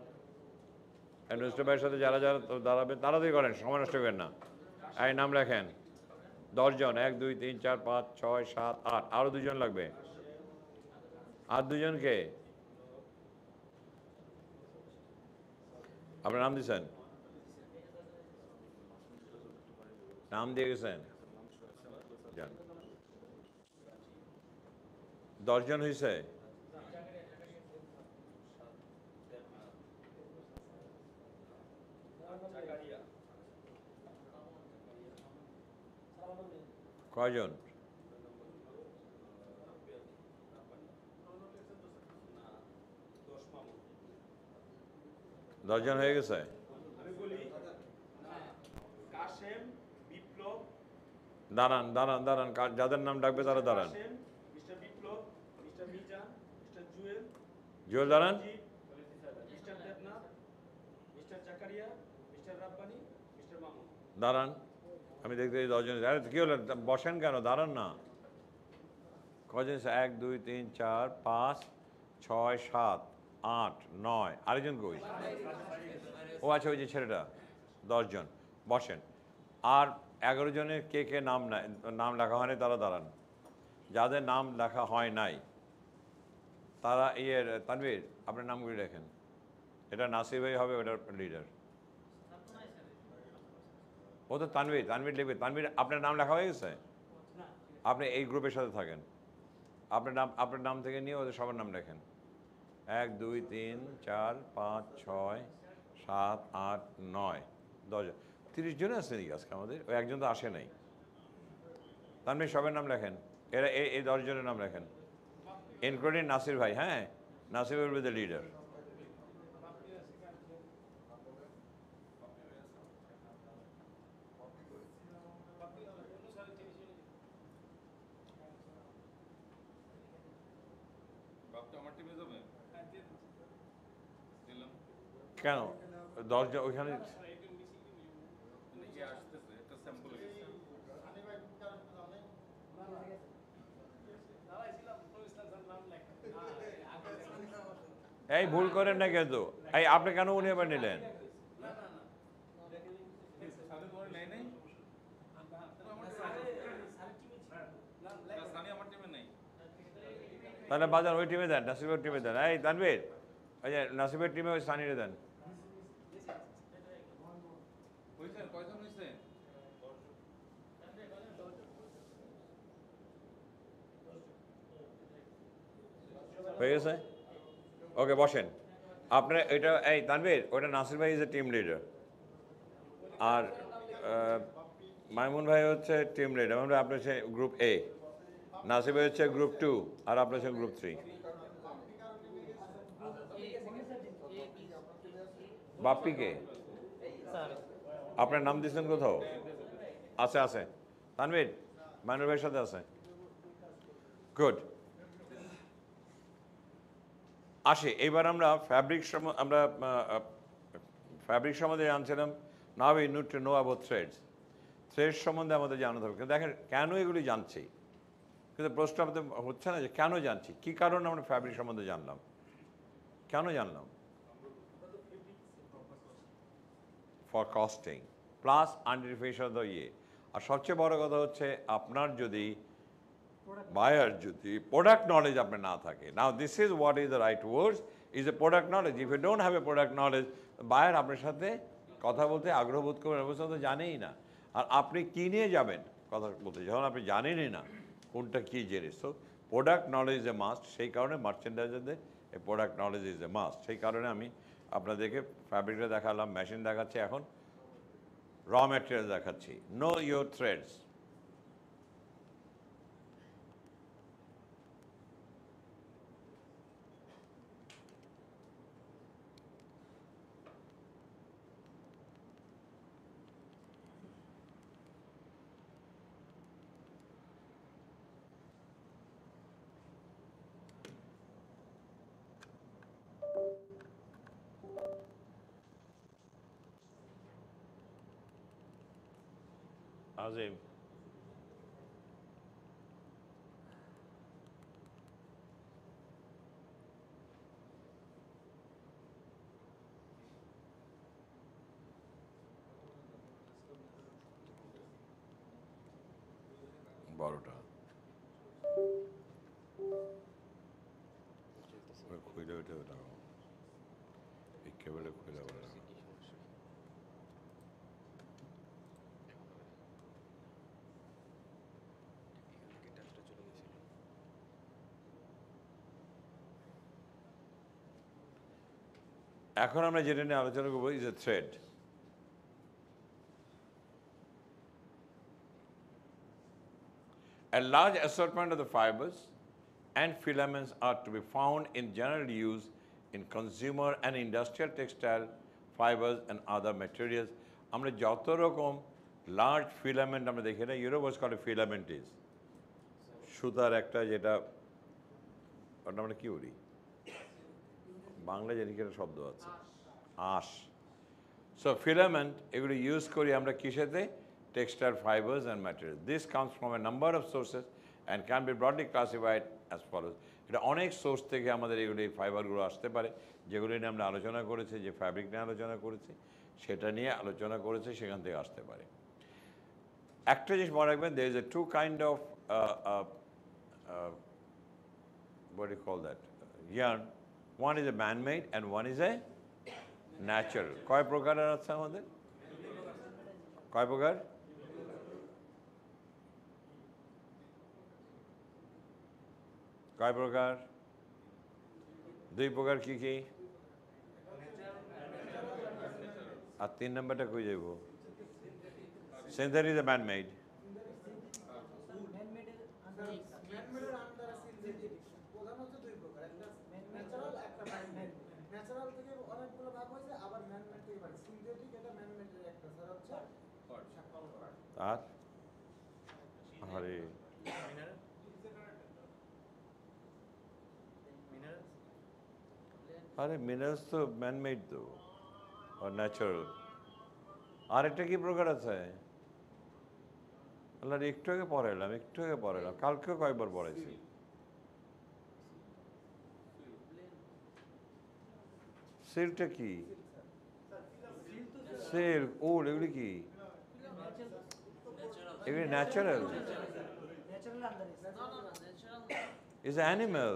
আর নুর ইসলাম ভাইয়ের সাথে যারা যারা দাঁড়াবেন তাড়াতাড়ি করেন সময় নষ্ট করেন না। এই নাম লেখেন। দশজন এক দুই তিন চার পাঁচ ছয় সাত আট। আরও দুজন লাগবে। আর দুজনকে আপনার নাম দিয়েছেন নাম দিয়ে গেছেন দশজন হয়েছে কয়জন দশজন হয়ে গেছে? দাঁড়ান দাঁড়ান দাঁড়ান কার- যাদের নাম ডাকবে তারা দাঁড়ান। জুয়েল দাঁড়ান। দাঁড়ান আমি দেখতে দশজন আরে কি হলো? বসেন কেন? দাঁড়ান না। কজন এক দুই তিন চার পাঁচ ছয় সাত। আট, নয়। আরেকজন কই? ও আচ্ছা ওই যে ছেলেটা, দশজন। বসেন। আর এগারো জনের কে কে নাম নাম লেখা হয়নি, তারা দাঁড়ান। যাদের নাম লেখা হয় নাই, তারা ইয়ের তানভীর, আপনার নামগুলি লেখেন। এটা নাসির ভাই হবে ওটার লিডার ও তো তানভীর তানভীর লিখবে। তানভীর, আপনার নাম লেখা হয়ে গেছে? আপনি এই গ্রুপের সাথে থাকেন। আপনার নাম আপনার নাম থেকে নিয়ে ওদের সবার নাম লেখেন। এক, দুই, তিন, চার, পাঁচ, ছয়, সাত, আট, নয়, দশ তিরিশ জনে আছে নাকি আজকে আমাদের? ওই একজন তো আসে নাই। তার মেয়ে সবের নাম লেখেন। এরা এই দশজনের নাম লেখেন। ইনক্লুডিং নাসির ভাই হ্যাঁ? Nasir will be the leader বাপটা আমার টিমে যাবে দিলাম কেন? দশজন ওইখানে এই ভুল করেন না কিন্তু। এই আপনি কেন উনি আবার নিলেন? তাহলে বাজার ওই টিমে দেন নাসিবের টিমে দেন। এই ওই যে নাসিবের টিমে ওই সানিরে দেন। কয়জন হয়ে গেছে? ওকে বসেন। আপনার এটা এই তানভীর ওটা নাসির ভাই ইজ এ টিম লিডার আর মাইমুন ভাই হচ্ছে টিম লিডার মানে আপনার হচ্ছে গ্রুপ এ নাসির ভাই হচ্ছে গ্রুপ টু আর আপনার হচ্ছে গ্রুপ থ্রি বাপ্পিকে আপনার নাম দিচ্ছেন কোথাও? আছে আছে। তানভীর মাইনুর ভাইয়ের সাথে আছে। গুড আসে এবার আমরা ফ্যাব্রিক আমরা ফ্যাব্রিক সম্বন্ধে জানছিলাম। Now we need to know about threads thread সম্বন্ধে আমাদের জানাতে হবে। কিন্তু দেখেন, কেন এগুলি জানছি? কিন্তু প্রশ্ন আমাদের হচ্ছে না যে কেন জানছি? কী কারণে আমরা ফ্যাব্রিক সম্বন্ধে জানলাম? কেন জানলাম? ফর কস্টিং প্লাস দ্য ইয়ে আর সবচেয়ে বড় কথা হচ্ছে আপনার যদি বায়ার যদি প্রোডাক্ট নলেজ আপনার না থাকে now this is what is the right words is a product knowledge if you don't have a product knowledge buyer আপনার সাথে কথা বলতে আগ্রহ বোধ করবেন অবস্থা তো জানেই না। আর আপনি কী নিয়ে যাবেন কথা বলতে? যখন আপনি জানেনই না কোনটা কী জিনিস। তো product knowledge is a must সেই কারণে মার্চেন্ডাইজারদের এই product knowledge is a must সেই কারণে আমি আপনাদেরকে ফ্যাব্রিকটা দেখালাম মেশিন দেখাচ্ছি এখন। র ম্যাটেরিয়াল দেখাচ্ছি নো ইউর থ্রেডস আজিম বারোটা। খুঁজে উঠে ওটা এই কেবলে এখন আমরা যেটা নিয়ে আলোচনা করবো is a thread A large assortment of the fibers and filaments are to be found in general use in consumer and industrial textile fibers and other materials. আমরা যত রকম লার্জ ফিলামেন্ট আমরা দেখি না Europe was call filament is সুতার একটা যেটা ওটা আমরা কি বলি বাংলা জানি কি শব্দ আছে। আঁশ। সো ফিলামেন্ট এগুলো ইউজ করি আমরা কিসেতে? Textile fibres and material this comes from a number of sources and can be broadly classified as follows এটা অনেক সোর্স থেকে আমাদের এগুলো ফাইবারগুলো আসতে পারে। যেগুলো নিয়ে আমরা আলোচনা করেছি, যে ফ্যাব্রিক নিয়ে আলোচনা করেছি, সেটা নিয়ে আলোচনা করেছে, সেখান থেকে আসতে পারে। একটা জিনিস মনে রাখবেন there is a two kind of you call that? yarn. One is a man-made and one is a natural. কয় প্রকারের আছে আমাদের কয় প্রকার কয় প্রকার দুই প্রকার কি কি আর তিন নম্বরটা কই যাইব synthetic is a man made ম্যানমেডের under ম্যানমেডের আন্ডার সিনথেটিক প্রধান হচ্ছে দুই প্রকার একটা ন্যাচারাল একটা ম্যানমেড ন্যাচারাল থেকে অনেকগুলো ভাগ হয়েছে আবার ম্যানমেড থেকে ভাগ সিনথেটিক এটা ম্যানমেডের একটা স্যার হচ্ছে শাকল করা আর আরে আরে মিনারেলস তো ম্যানমেড তো আর ন্যাচারাল আরেকটা কি প্রকার আছে আল্লাহ একটু আগে পড়াইলাম একটু আগে পড়াইলাম কালকেও কয়েকবার পড়াইছি সিল্কটা কি সিল্ক ওল এগুলি কি এগুলি natural natural under is animal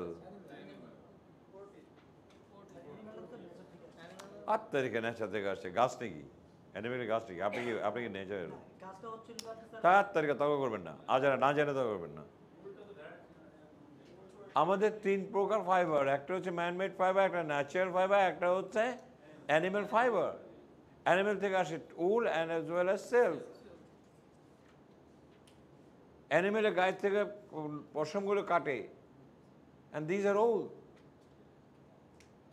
আর তারিখে নেচার থেকে আসছে, গাছ নাকি? অ্যানিমেলের গাছ নাকি? আপনি কি আপনি কি নেচার কাজটা হচ্ছে স্যার তার তারিখে তর্ক করবেন না আর যারা না জানে তর্ক করবেন না। আমাদের তিন প্রকার ফাইবার একটা হচ্ছে ম্যানমেড ফাইবার একটা ন্যাচারাল ফাইবার একটা হচ্ছে অ্যানিমেল ফাইবার অ্যানিমেল থেকে আসে wool and as well as silk অ্যানিমেলের গায়ের থেকে পশমগুলো কাটে। অ্যান্ড দিজ আর ওল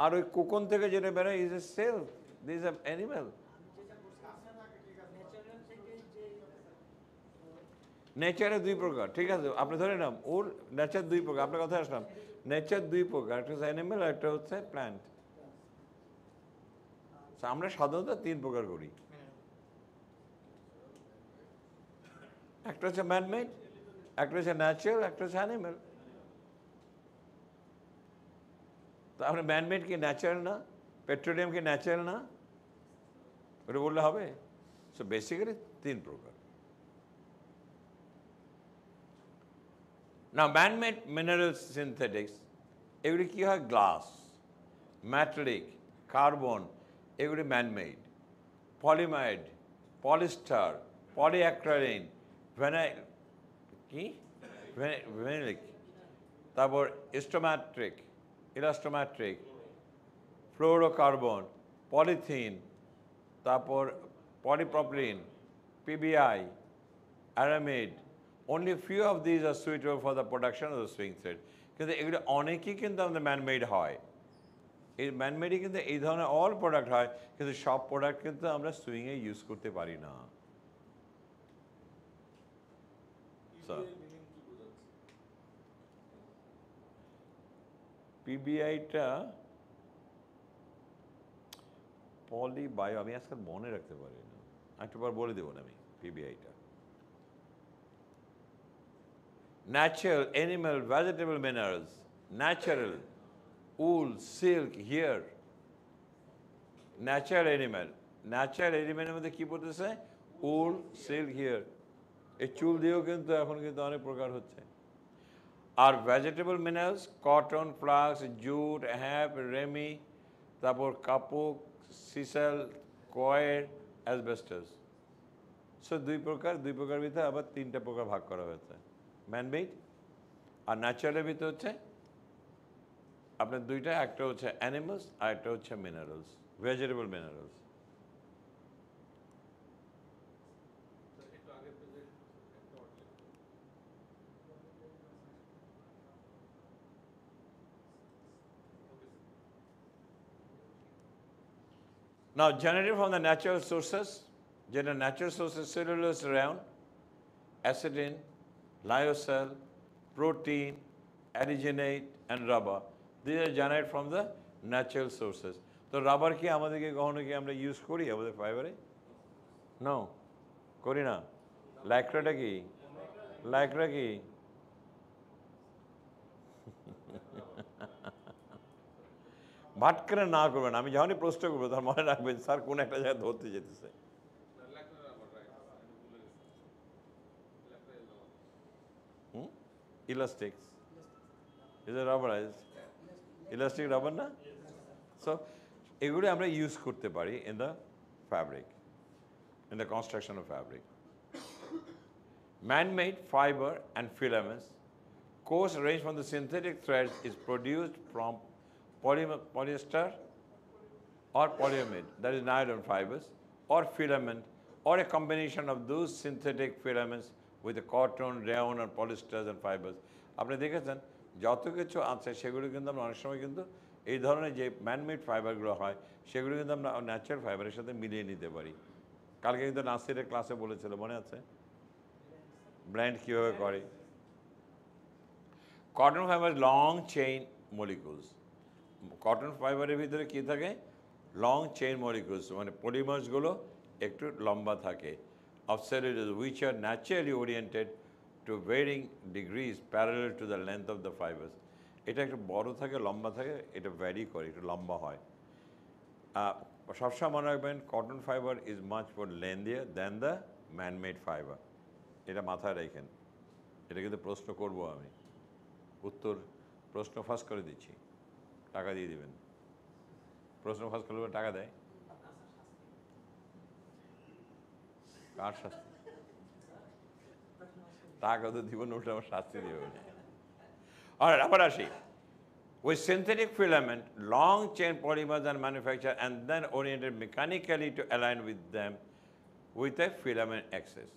আর ওই কোকন থেকে যেটা বেরোয় is a silk these are animal নেচারে দুই প্রকার, ঠিক আছে? আপনি ধরে নাম ওর নেচার দুই প্রকার। আপনার কথা আসলাম নেচার দুই প্রকার, একটা হচ্ছে অ্যানিমেল একটা হচ্ছে প্ল্যান্ট আমরা সাধারণত তিন প্রকার করি। একটা হচ্ছে ম্যানমেড একটা হচ্ছে ন্যাচারাল একটা হচ্ছে অ্যানিমেল তো আপনার ম্যানমেড কি ন্যাচারাল না পেট্রোলিয়াম কি ন্যাচারাল না ওটা বললে হবে সো বেসিক্যালি তিন প্রকার না ম্যানমেড মিনারেল সিনথেটিক্স এগুলি কী হয় গ্লাস ম্যাট্রিক কার্বন এগুলি man made polyamide polyester polyacrylic vinyl কি ভেনিলিক তারপর স্টোম্যাট্রিক ইলাস্টোম্যাট্রিক ফ্লোরোকার্বন পলিথিন তারপর polypropylene PBI aramid only few of these are suitable for the production of the sewing thread কিন্তু এগুলো অনেকই কিন্তু আমাদের ম্যানমেড হয়। এই ম্যানমেডই কিন্তু এই ধরনের অল প্রোডাক্ট হয় কিন্তু সব প্রোডাক্ট কিন্তু আমরা সুইংয়ে ইউজ করতে পারি না। So, পিবিআইটা পলি বায়ো আমি আজকাল মনে রাখতে পারি না। একটু বলে দেবো না আমি পিবিআইটা natural animal vegetable minerals natural wool silk here natural animal natural অ্যানিম্যালের মধ্যে কী পড়তেছে? উল সিল্ক হিয়ার এই চুল দিয়েও কিন্তু এখন কিন্তু অনেক প্রকার হচ্ছে। আর vegetable minerals cotton flax jute hemp ramie তারপর কাপুক সিসেল কয়ের অ্যাসবেস্টাস সো দুই প্রকার দুই প্রকার ভিতরে আবার তিনটা প্রকার ভাগ করা হয়েছে। ম্যানমেড আর ন্যাচারালের ভিতরে হচ্ছে আপনার দুইটা, একটা হচ্ছে অ্যানিমালস আর একটা হচ্ছে minerals vegetable minerals Now, generated from the natural sources, যেটা natural sources cellulose around, acetylene, lyocell, protein, adigenate, and rubber. These are generated from the natural sources. তো রাবার কি আমাদেরকে কখনো কি আমরা ইউজ করি আমাদের ফাইবারে নো করি না ল্যাকড়াটা কি ল্যাকড়া কি ভাট করে না করবেন আমি যখনই প্রশ্ন করব তার মনে রাখবেন স্যার কোন একটা জায়গায় ধরতে যেতেছে? ল্যাকড়ার আবার রাইট আমি ভুলে গেছি ল্যাকড়া ইজ আবার হুম elastics is a rubberise elastic rubber না? সো এগুলো আমরা ইউজ করতে পারি in the fabric in the construction of fabric Man-made fiber and filaments, coarse range from the synthetic threads is produced from polyester or polyamide, that is nylon fibers, or filament, or a combination of those synthetic filaments with the cotton, rayon, or polyesters and fibers. আপনি দেখেছেন যত কিছু আছে সেগুলো কিন্তু আমরা অনেক সময় কিন্তু এই ধরনের যে ম্যানমেড ফাইবারগুলো হয় সেগুলো কিন্তু আমরা ন্যাচারাল ফাইবারের সাথে মিলিয়ে নিতে পারি কালকে কিন্তু নাসিরের ক্লাসে বলেছিল মনে আছে ব্র্যান্ড কীভাবে করে cotton fibre long chain molecules cotton ফাইবারের ভিতরে কী থাকে? লং চেইন মলিকুলস মানে পলিমার্সগুলো একটু লম্বা থাকে। Of cellulose which are naturally oriented to varying degrees parallel to the length of the fibres এটা একটু বড় থাকে, লম্বা থাকে, এটা ভ্যারি করে, একটু লম্বা হয়। সবসময় মনে রাখবেন cotton fibre is much for lengthier than the man made fibre এটা মাথায় রাখেন। এটা কিন্তু প্রশ্ন করব আমি। উত্তর, প্রশ্ন ফাঁস করে দিচ্ছি। টাকা দিয়ে দিবেন প্রশ্ন ফাঁস করলে টাকা দেয় কার শাস্তি টাকা তো দিব না ওটা আমার শাস্তি দেবে না আর আবার আসি With synthetic filament, long chain polymers are manufactured and then oriented mechanically to align with them with a filament axis.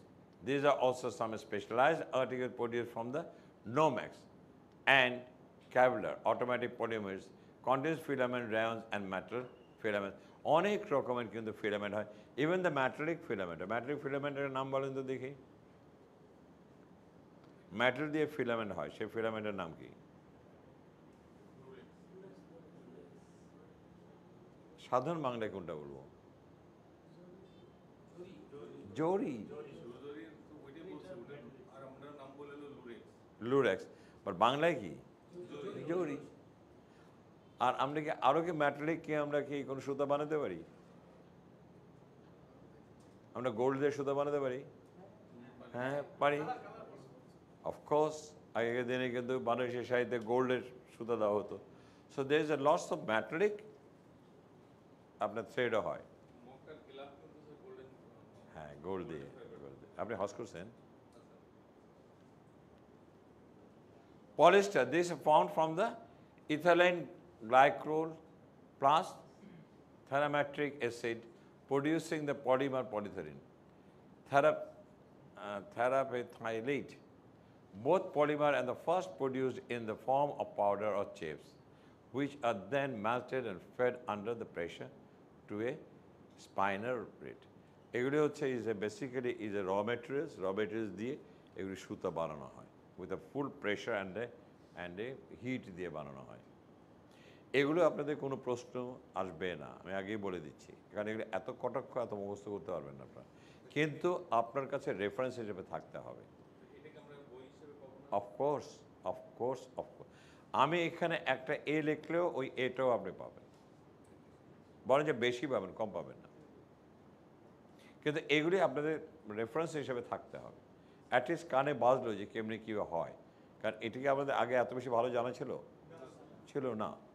These are also some specialized articles produced from the Nomex and Kevlar automatic polymers contains filament rayons and matter filament অনেক রকমের কিন্তু ফিলামেন্ট হয় even the metallic filament metallic ফিলামেন্টের নাম বলেন তো দেখি ম্যাটার দিয়ে ফিলামেন্ট হয় সেই ফিলামেন্টের নাম কি সাধারণ বাংলায় কোনটা বলব জরি লুরেক্স বাংলায় কি জরি আর আমরা কি আরও কি ম্যাটেলিক কি আমরা কি কোনো সুতা বানাতে পারি? আমরা গোল্ড দিয়ে সুতা বানাতে পারি? হ্যাঁ পারি। অফকোর্স আগেকার দিনে কিন্তু মানুষের সাহিত্যে গোল্ডের সুতা দেওয়া হতো। So there is a lots of metallic আপনার থ্রেডও হয়। হ্যাঁ গোল্ড দিয়ে দিয়ে। আপনি হজ করছেন? Polyester, this is from the ethylene glycol plus therametric acid producing the polymer polyethylene. Thera- uh, Theraphthylate, both polymer and the first produced in the form of powder or chips, which are then melted and fed under the pressure to a spinal rate. এগুলি হচ্ছে is a basically is a raw materials raw materials দিয়ে এগুলি সুতা বানানো হয় with a full pressure and a and a heat দিয়ে বানানো হয় এগুলো আপনাদের কোনো প্রশ্ন আসবে না। আমি আগেই বলে দিচ্ছি। কারণ এগুলো এত কটাক্ষ, এত মুখস্থ করতে পারবেন না আপনারা। কিন্তু আপনার কাছে রেফারেন্স হিসেবে থাকতে হবে। অফকোর্স অফকোর্স অফকোর্স আমি এখানে একটা এ লিখলেও ওই এটাও আপনি পাবেন। বলেন যে বেশি পাবেন, কম পাবেন না। কিন্তু এগুলি আপনাদের রেফারেন্স হিসেবে থাকতে হবে। অ্যাটলিস্ট কানে বাজলো যে কেমনি কী হয়। কারণ এটিকে আমাদের আগে এত বেশি ভালো জানা ছিল? ছিল না।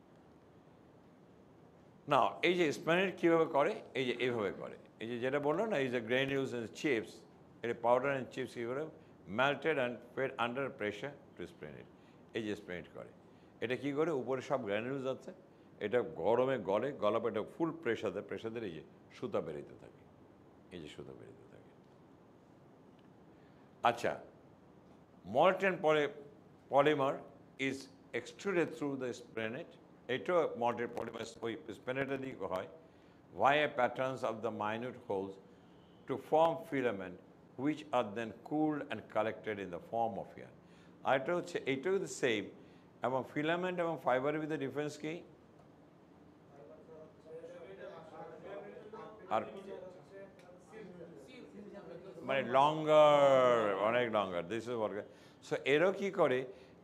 না এই যে স্প্যানেট কীভাবে করে? এই যে এইভাবে করে। এই যে যেটা বলল না, এই যে গ্রেনিউলস অ্যান্ড চিপস এটা পাউডার অ্যান্ড চিপস কী করে melted and fed under pressure to spinneret এই যে স্প্রেনেট করে। এটা কি করে? উপরে সব গ্র্যানিউলস আছে। এটা গরমে গলে গলা এটা ফুল প্রেশার দেয়। প্রেশার দিলে এই যে সুতা বেরোতে থাকে। এই যে সুতা বেরোতে থাকে। আচ্ছা molten poly- polymer is extruded through the spinet. এটাও molten polymer ওই স্পেনেটে দিয়ে হয় via patterns of the minute holes to form filament which are then cooled and collected in the form of yarn. আর এটা হচ্ছে এটাও দ্য সেম এবং ফিলামেন্ট এবং ফাইবারের ভিতরে ডিফারেন্স কি আর মানে লঙ্গার অনেক longer this is work so এরও কী করে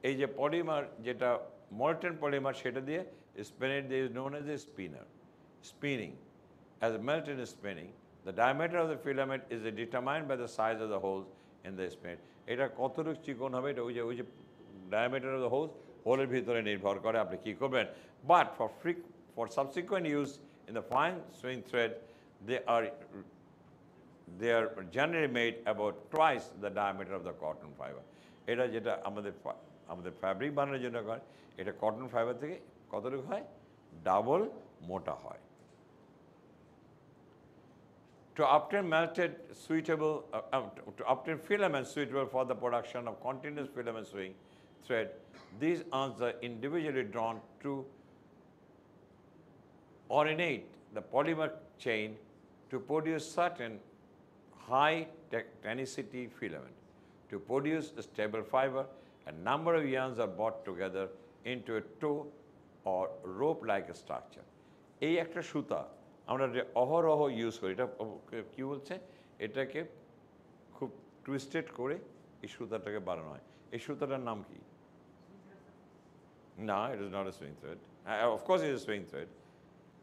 এই যে পলিমার যেটা মল্টেন পলিমার সেটা দিয়ে স্পেনেট দিয়ে known as a spinner spinning as molten spinning the diameter of the filament is a determined by the size of the holes in the spinneret এটা কতটুকু চিকন হবে, এটা ওই যে ওই যে ডায়ামিটার অফ দ্য হোলস হোলের ভিতরে নির্ভর করে আপনি কী করবেন। But for freak for subsequent use in the fine sewing thread they are they are generally made about twice the diameter of the cotton fiber. এটা যেটা আমাদের ফা- আমাদের ফ্যাব্রিক বানানোর জন্য হয় এটা কটন ফাইবার থেকে কতটুকু হয় ডাবল মোটা হয় to obtain melted suitable uh, um, to obtain filament suitable for the production of continuous filament sewing thread these ends are individually drawn to ornate the polymer chain to produce certain high te- tonicity filament. To produce a stable fiber, a number of yarns are brought together into a tow or rope-like structure. এই একটা সুতা আমরা যে অহরহ ইউজ করি, এটা কি বলছে? এটাকে খুব টুইস্টেড করে এই সুতাটাকে বানানো হয়। এই সুতাটার নাম কি? না it is not a sewing thread of course is a sewing thread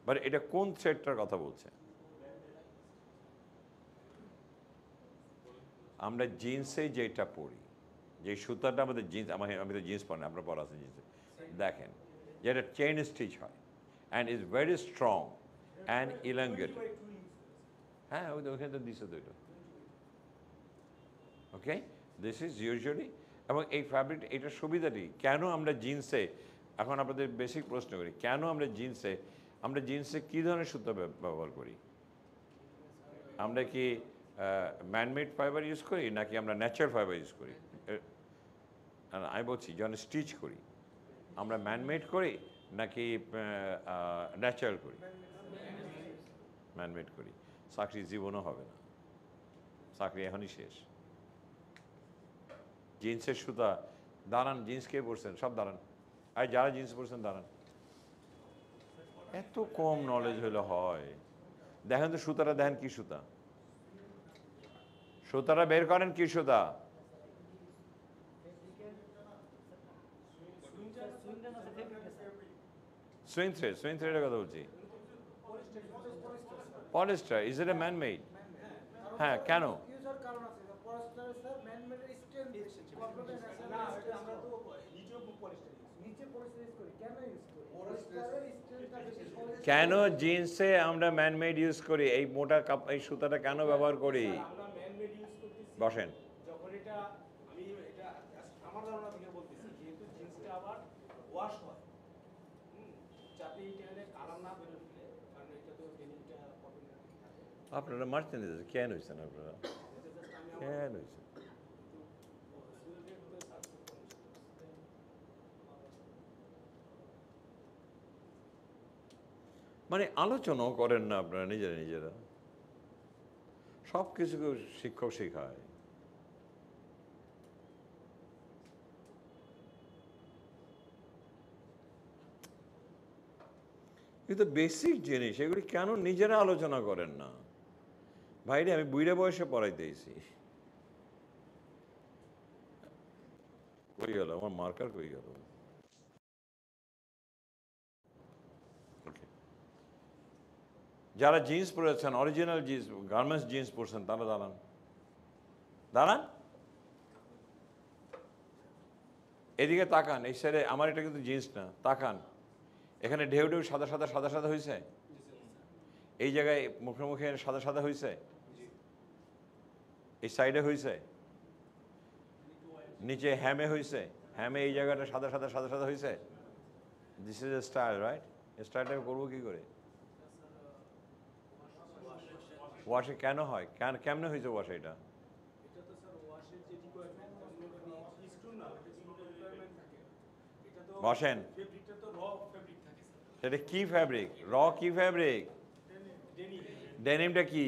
but এটা কোন থ্রেডটার কথা বলছে? আমরা জিন্সে যেটা পরি যে সুতাটা আমাদের জিন্স আমার আমি তো জিন্স পরি না, আপনার পরা আছে জিন্সে দেখেন, যেটা চেইন স্টিচ হয় and is very strong and elongated হ্যাঁ ওই তো ওখানে তো দিছে তো এটা। ওকে দিস ইজ ইউজুয়ালি এবং এই ফ্যাব্রিক এটার সুবিধাটি, কেন আমরা জিন্সে এখন আপনাদের বেসিক প্রশ্ন করি, কেন আমরা জিন্সে আমরা জিন্সে কী ধরনের সুতা ব্যব- ব্যবহার করি? আমরা কি ম্যানমেড ফাইবার ইউজ করি, নাকি আমরা ন্যাচারাল ফাইবার ইউজ করি? এ- আর আমি বলছি, যখন স্টিচ করি, আমরা ম্যানমেড করি নাকি ন্যাচারাল করি? ম্যানমেড করি। চাকরি জীবনও হবে না। চাকরি এখনই শেষ। জিন্সের সুতা, দাঁড়ান, জিন্স কে পরছেন? সব দাঁড়ান। আর যারা জিন্স পরছেন, দাঁড়ান। এত কম নলেজ হলে হয়। দেখেন তো সুতাটা, দেখেন কি সুতা? সুতাটা বের করেন কি সুতা? সুইং থ্রেড সুইং থ্রেডের কথা বলছি polyester is it a man made হ্যাঁ কেন কেন জিন্সে আমরা ম্যানমেড ইউজ করি এই মোটা কাপ এই সুতাটা কেন ব্যবহার করি বসেন। যখন এটা আমি এটা আমার ধারণা থেকে বলতেছি যেহেতু জিন্সটা আবার ওয়াশ হয় হুম, যাতে এটা কালার না বেরো ফেলে কারণ এটা তো ডেনিমটা কটনের থাকে আপনারা মারছেন কেন হয়েছেন আপনারা? কেন হয়েছে মানে আলোচনাও করেন না আপনারা, নিজেরা নিজেরা। সব কিছুকে শিক্ষক শেখায়। কিন্তু বেসিক জিনিস, এগুলি কেন নিজেরা আলোচনা করেন না? ভাইরে, আমি বুড়ে বয়সে পড়াইতেছি কই গেল? আমার মার্কার কই গেল? যারা জিন্স পরেছেন অরিজিনাল জিন্স গার্মেন্টস জিন্স পরছেন, তারা দাঁড়ান। দাঁড়ান। এদিকে তাকান, এই সাইডে আমার এটা কিন্তু জিন্স না, তাকান। এখানে ঢেউ ঢেউ সাদা সাদা সাদা সাদা হয়েছে এই জায়গায় মুখে মুখে সাদা সাদা হয়েছে এই সাইডে হয়েছে নিচে হ্যামে হয়েছে হ্যামে এই জায়গাটা সাদা সাদা সাদা সাদা হয়েছে this is a style right স্টাইলটা করব কি করে? ওয়াশে কেন হয়? কেন কেমনে হয়েছে ওয়াশে এটা এটা তো স্যার ওয়াশের যে রিকোয়ারমেন্ট স্টোন না এটা যে রিকোয়ারমেন্ট থাকে। এটা তো বসেন ফেব্রিকটা তো র ফেব্রিক থাকে স্যার সেটা কি ফ্যাব্রিক র কি ফ্যাব্রিক ডেনিমটা কি?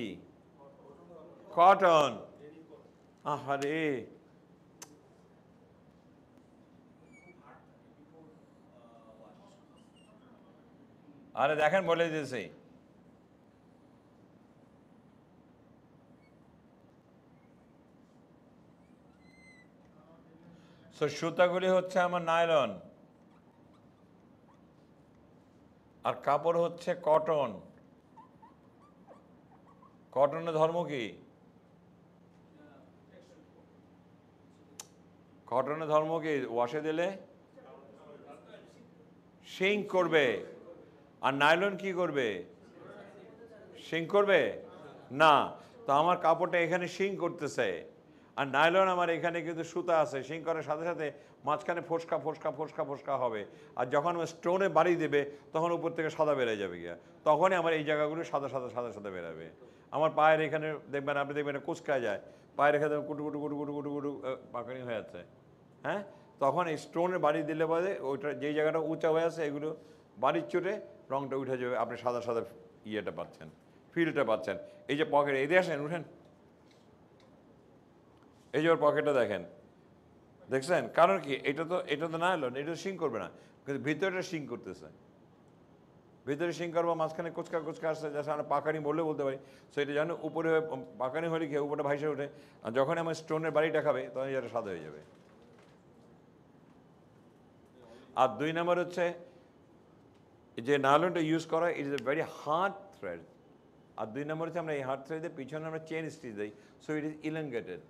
কটন আহারে। আরে দেখেন বলে দিয়েছি। সো সুতাগুলি হচ্ছে আমার নাইলন। আর কাপড় হচ্ছে কটন। কটনের ধর্ম কি? ধর্ম কি? ওয়াশে দিলে? সিঙ্ক করবে। আর নাইলন কি করবে? সিঙ্ক করবে? না। তো আমার কাপড়টা এখানে সিঙ্ক করতেছে। আর নাইলন আমার এখানে কিন্তু সুতা আছে। সিঙ্ক করার সাথে সাথে মাঝখানে ফোসকা ফোসকা ফোসকা ফোসকা হবে। আর যখন স্টোনে বাড়ি দেবে, তখন উপর থেকে সাদা বেড়ে যাবে গিয়া। তখনই আমার এই জায়গাগুলো সাদা সাদা সাদা সাদা বেরাবে আমার পায়ের এখানে দেখবেন, আপনি দেখবেন কুচকা যায়। পায়ের এখানে কুটু কুটু কুটু কুটু কুটু কুটু পাকানি হয়ে যাচ্ছে। হ্যাঁ? তখন এই স্টোনের বাড়ি দিলে পরে ওইটা যেই জায়গাটা উঁচা হয়ে আছে, এগুলো বাড়ির চোটে রংটা উঠে যাবে, আপনি সাদা সাদা ইয়েটা পাচ্ছেন, ফিলটা পাচ্ছেন। এই যে পকেট এদিকে আসেন, উঠেন। এই যে ওর পকেটটা দেখেন। দেখছেন? কারণ কি? এটা তো এটা তো না এলো এটা সিং করবে না। কিন্তু ভিতরেটা সিং করতেছে। ভিতরে সিং বা মাঝখানে কুচকা কুচকা আসছে যাতে আমরা পাকানি বললে বলতে পারি। সো এটা জানো উপরে হয়ে পাকানি হলে খেয়ে উপরে ভাইসে ওঠে, আর যখন আমার স্টোনের বাড়িটা খাবে, তখন এটা সাদা হয়ে যাবে। আর দুই নম্বর হচ্ছে, যে নায়লনটা ইউজ করা it is a very hard thread আর দুই নম্বর হচ্ছে, আমরা এই হার্ড থ্রেডের পিছনে আমরা চেন স্টিচ দিই সো ইট ইজ ইলেঙ্গেটেড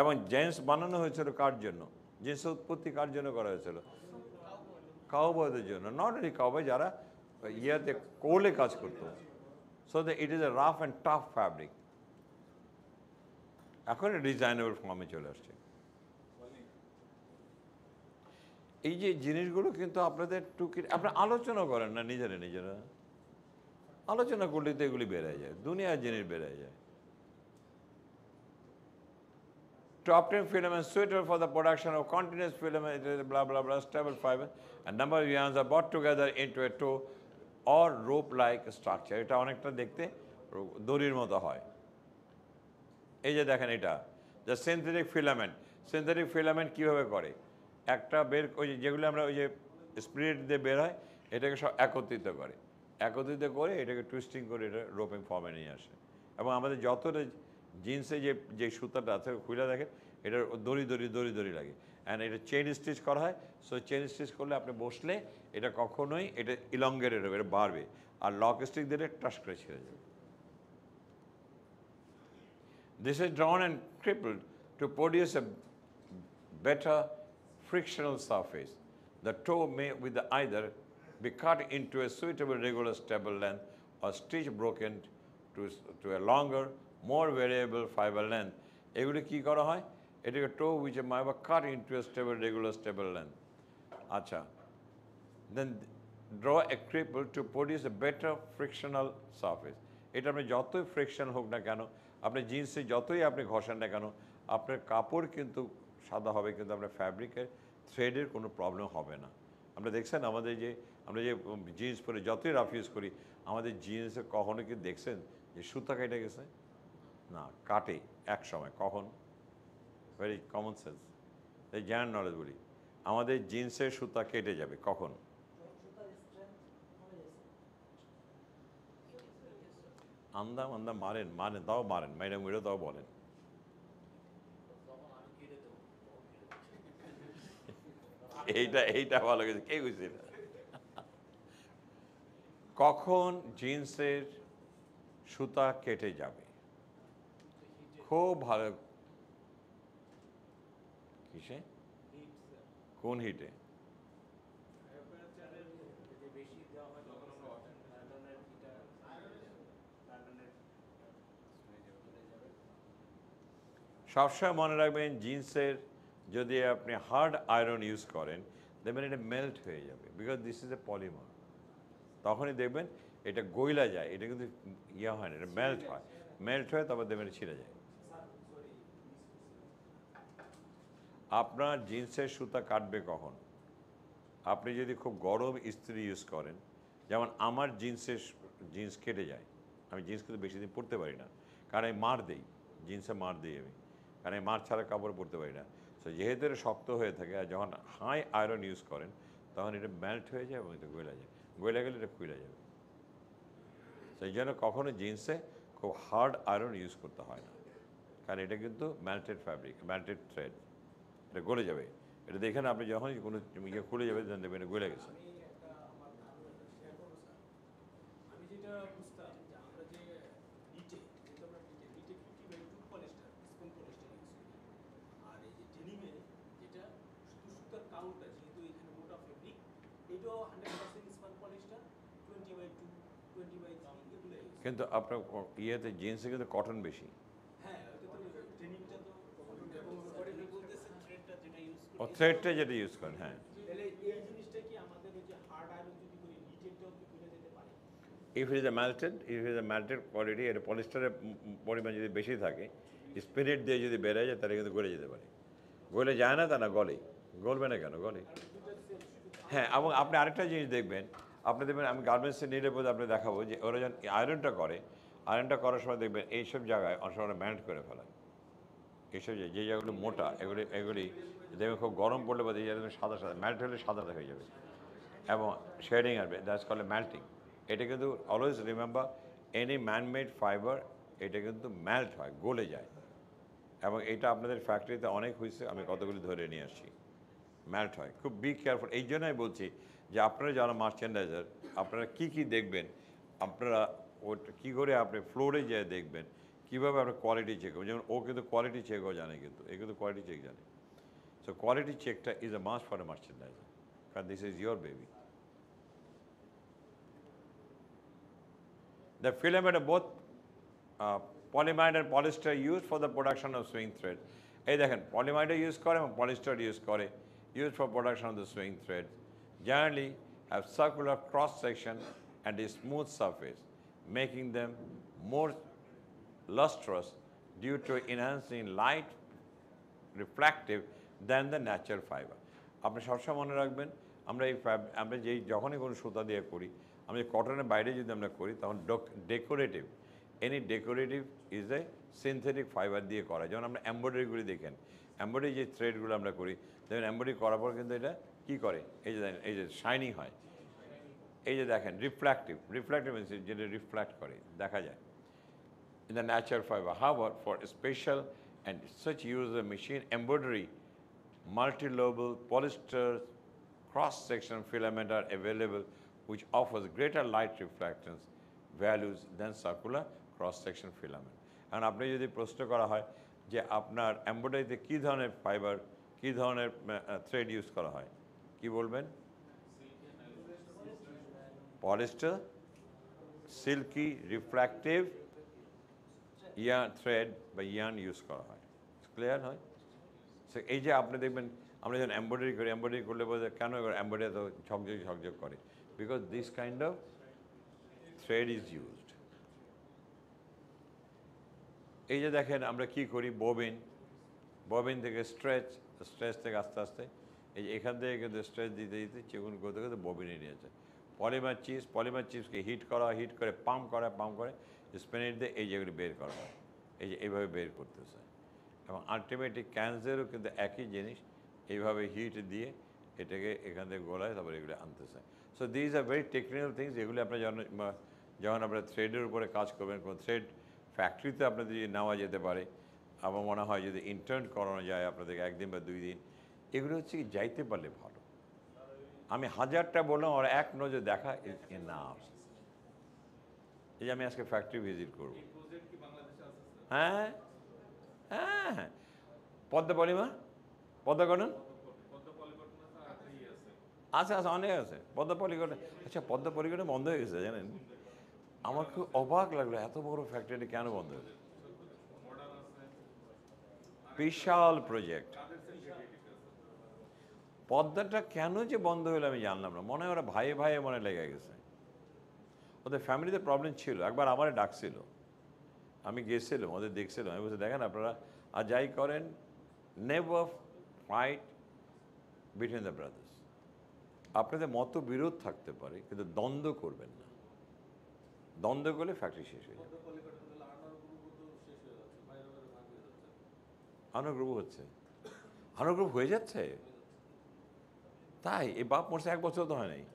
এবং জেন্টস বানানো হয়েছিল কার জন্য? জেন্টস উৎপত্তি কার জন্য করা হয়েছিল? কাউবয়দের জন্য। নট অনলি কাউবয় যারা ইয়েতে কোলে কাজ করতো so the it is a rough and tough fabric এখন ডিজাইনেবল ফর্মে চলে আসছে এই যে জিনিসগুলো কিন্তু আপনাদের টুকি আপনার আলোচনা করেন না নিজেরা নিজেরা আলোচনা করলে তো এগুলি বেড়ে যায় দুনিয়ার জিনিস বেড়ে যায় Top 10 filament suitable for the production of continuous filament, it is blah, blah, blah, stable fiber, and number of yarns are brought together into a tow rope like structure এটা অনেকটা দেখতে দড়ির মতো হয়। এই যে দেখেন এটা যে সিনথেটিক ফিলামেন্ট সিনথেটিক ফিলামেন্ট কীভাবে করে? একটা বের, ওই যেগুলো আমরা ওই যে স্পিরিট দিয়ে বের হয়, এটাকে সব একত্রিত করে। একত্রিত করে এটাকে টুইস্টিং করে এটা রোপিং ফর্মে নিয়ে আসে। এবং আমাদের যতটা জিন্সে যে যে সুতাটা আছে খুলে দেখেন এটা দড়ি দড়ি দড়ি দড়ি লাগে। অ্যান্ড এটা চেন স্টিচ করা হয়। সো চেন স্টিচ করলে আপনি বসলে এটা কখনোই এটা ইলঙ্গেটেড হবে এটা বাড়বে আর লক স্টিক দিলে টাস করে ছেড়ে যাবে This is drawn and crippled to produce a better frictional surface. The toe may with the either be cut into a suitable regular stable length or stitch broken to, to a longer, more variable fiber length. এগুলি কি করা হয় এটাকে to which a maybe cut into a stable regular stable length আচ্ছা then draw crimple to produce a better frictional surface এটা আপনি যতই ফ্রিকশন হোক না কেন, আপনি জিন্সে যতই আপনি ঘষেন না কেন, আপনার কাপড় কিন্তু সাদা হবে, কিন্তু আপনার ফ্যাব্রিকের থ্রেডের কোনো প্রবলেম হবে না। আমরা দেখছেন আমাদের যে, আমরা যে জিন্স পরে যতই রাফ ইউজ করি, আমাদের জিন্সে কখনো কি দেখছেন যে সুতা কেটে গেছে? না, কাটে এক সময়। কখন? ভেরি কমন সেন্স এই জেনারেল নলেজ বলি। আমাদের জিন্সের সুতা কেটে যাবে, কখন? আন্দাম আন্দাম মারেন মারেন তাও মারেন ম্যাডাম মেরে তাও বলেন। এইটা এইটা ভালো গেছে কে বুঝছে? কখন জিন্সের সুতা কেটে যাবে? খুব ভালো। কিসে? কোন হিটে? সবসময় মনে রাখবেন, জিন্সের যদি আপনি হার্ড আয়রন ইউজ করেন দেখবেন এটা মেল্ট হয়ে যাবে because this is a polymer তখনই দেখবেন এটা গইলা যায়, এটা কিন্তু ইয়ে হয় না, এটা মেল্ট হয়। মেল্ট হয়ে তারপর দেখবেন ছিঁড়ে যায়। আপনার জিন্সের সুতা কাটবে কখন? আপনি যদি খুব গরম ইস্ত্রি ইউজ করেন, যেমন আমার জিন্সের জিন্স কেটে যায়, আমি জিন্স কিন্তু বেশি দিন পরতে পারি না, কারণ আমি মার দিই, জিন্সে মার দিই আমি। কারণ মার ছাড়া কাপড় পরতে পারি না। সো যেহেতু এটা শক্ত হয়ে থাকে আর যখন হাই আয়রন ইউজ করেন, তখন এটা মেল্ট হয়ে যায় এবং এটা গলে যায়। গলে গেলে এটা খুলে যাবে। সেই জন্য কখনো জিন্সে খুব হার্ড আয়রন ইউজ করতে হয় না। কারণ এটা কিন্তু ম্যাল্টেড ফ্যাব্রিক ম্যাল্টেড থ্রেড এটা গলে যাবে। এটা দেখেন আপনি যখন কোনো ইয়ে খুলে যাবে দেখবেন এটা গলে গেছে আমি একটা আমার ধারণা শেয়ার করব স্যার আমি যেটা বুঝতাম যে আমরা যে নিটে যেহেতু আমরা নিটে নিটে fifty by two polyester spun polyester use করি আর এই যে ডেনিমে যেটা শুধু সুতার কাউন্টটা যেহেতু এখানে মোটা ফেব্রিক এটাও hundred percent spun polyester twenty by two twenty by three এগুলো use করি। কিন্তু আপনার ইয়েতে জিন্সে কিন্তু কটন বেশি। হ্যাঁ ও থ্রেডটা যেটা ইউজ করেন হ্যাঁ। If is a melted if is a melted quality এটা পলিস্টারের পরিমাণ যদি বেশি থাকে স্পিরিট দিয়ে যদি বেড়ে যায় তাহলে কিন্তু গলে যেতে পারে। গলে যায় না তা না গলে। গলবে না কেন? গলে। হ্যাঁ এবং আপনি আরেকটা জিনিস দেখবেন আপনি দেখবেন আমি গার্মেন্টসে নিলে বোধ আপনি দেখাবো যে ওরা যখন আয়রনটা করে আয়রনটা করার সময় দেখবেন এইসব জায়গায় অনেক সময় ম্যান্ড করে ফেলায় এইসব যে জায়গাগুলো মোটা, এগুলি এগুলি দেখবেন খুব গরম পড়লে বা জায়গাগুলো সাদা সাদা, ম্যাল্ট হলে সাদা হয়ে যাবে। এবং শেডিং আসবে দ্যাটস কলে ম্যাল্টিং এটা কিন্তু always remember any manmade fibre এটা কিন্তু ম্যাল্ট হয়, গলে যায়। এবং এটা আপনাদের ফ্যাক্টরিতে অনেক হয়েছে, আমি কতগুলি ধরে নিয়ে আসছি। ম্যাল্ট হয়। খুব বি কেয়ারফুল এই জন্যই বলছি যে আপনারা যারা মার্চেন্ডাইজার আপনারা কি কি দেখবেন? আপনারা ওটা কী করে আপনি ফ্লোরে যেয়ে দেখবেন? কীভাবে আপনার কোয়ালিটি চেক করবেন? যেমন ও কিন্তু কোয়ালিটি চেকও জানে কিন্তু এ কিন্তু কোয়ালিটি চেক জানে। সো কোয়ালিটি চেকটা is a must for a merchandiser কারণ this is your baby The filament of both uh, polyamide and polyester used for the production of swing thread. এই দেখেন পলিমাইডও ইউজ করে এবং পলিস্টার ইউজ করে। Used for production of the swing thread. Generally have circular cross section and a smooth surface, making them more lustrous due to enhancing light reflective then the natural fibre আপনি সবসময় মনে রাখবেন আমরা এই আমরা যেই যখনই কোনো সুতা দিয়ে করি আমরা কটনের বাইরে যদি আমরা করি তখন decorative any decorative is a synthetic fibre দিয়ে করা। যেমন আমরা এম্ব্রয়ডারিগুলি দেখেন এম্ব্রয়ডারি যে থ্রেডগুলো আমরা করি দেখবেন এম্ব্রয়ডারি করার পর কিন্তু এটা কি করে? এই যে এই যে শাইনি হয়। এই যে দেখেন রিফ্ল্যাক্টিভ রিফ্ল্যাক্টিভ যেটা রিফ্ল্যাক্ট করে, দেখা যায়। In the natural fibre however for special and such use a machine embroidery multilobal polyester cross section filament are available which offers greater light reflection values than circular cross section filament কারণ আপনি যদি প্রশ্ন করা হয় যে আপনার অ্যাম্বোডারিতে কী ধরনের ফাইবার কী ধরনের থ্রেড ইউজ করা হয়? কি বলবেন? Polyester silky refractive yarn thread বা ইয়ান ইউজ করা হয়। ক্লিয়ার হয়? সে এই যে আপনি দেখবেন, আমরা যখন এম্ব্রয়ডারি করি এম্ব্রয়ডারি করলে বোঝা কেন এম্ব্রয়ডারি তো ঝকঝক ঝকঝক করে? Because this kind of thread is used এই যে দেখেন, আমরা কি করি? ববিন ববিন থেকে স্ট্রেচ স্ট্রেচ থেকে আস্তে আস্তে এই যে এখান থেকে কিন্তু স্ট্রেচ দিতে দিতে চেগুন করতে করতে ববিনে নিয়েছে। পলিমার চিপস, পলিমার চিপসকে হিট করা হিট করে পাম্প করা পাম্প করে স্পেনিট দিয়ে এই যেগুলি বের করা হয়। এই যে এইভাবে বের করতেছে। এবং আলটিমেটলি ক্যান্সারও কিন্তু একই জিনিস, এইভাবে হিট দিয়ে এটাকে এখান থেকে গোলায় তারপরে এগুলো আনতেছে। So these are very technical things এগুলি আপনার যখন যখন আপনার থ্রেডের উপরে কাজ করবেন, কোনো থ্রেড ফ্যাক্টরিতে আপনাদের যদি নেওয়া যেতে পারে, আমার মনে হয় যদি ইন্টার্ন করানো যায় আপনাদেরকে একদিন বা দুই দিন এগুলো হচ্ছে কি যাইতে পারলে ভালো। আমি হাজারটা বললাম আর এক নজর দেখা না এই যে আমি আজকে ফ্যাক্টরি ভিজিট করব। হ্যাঁ হ্যাঁ হ্যাঁ। পদ্মা পলিমা? পদ্মা আগেই আছে আছে। অনেক আছে। পদ্মা পলিকটন আচ্ছা পদ্মা পলিকটন বন্ধ হয়ে গেছে জানেন? আমার খুব অবাক লাগল এত বড় ফ্যাক্টরি কেন বন্ধ হয়েছে বিশাল প্রজেক্ট পদ্মাটা কেন যে বন্ধ হলো আমি জানলাম না। মনে হয় ওরা ভাইয়ে ভাইয়ে মনে লেগে গেছে। ওদের ফ্যামিলিতে প্রবলেম ছিল। একবার আমারে ডাকছিল। আমি গেছিলাম, ওদের দেখছিলাম। আমি বলছি, দেখেন আপনারা, আর যাই করেন never fight between the brothers আপনাদের মত বিরোধ থাকতে পারে, কিন্তু দ্বন্দ্ব করবেন না। দ্বন্দ্ব করলে ফ্যাক্টরি শেষ হয়ে যাবে। আনুগ্রহ হচ্ছে। আনুগ্রহ হয়ে যাচ্ছে? তাই এই বাপ মরছে এক বছর তো হয় নাই। হয়ে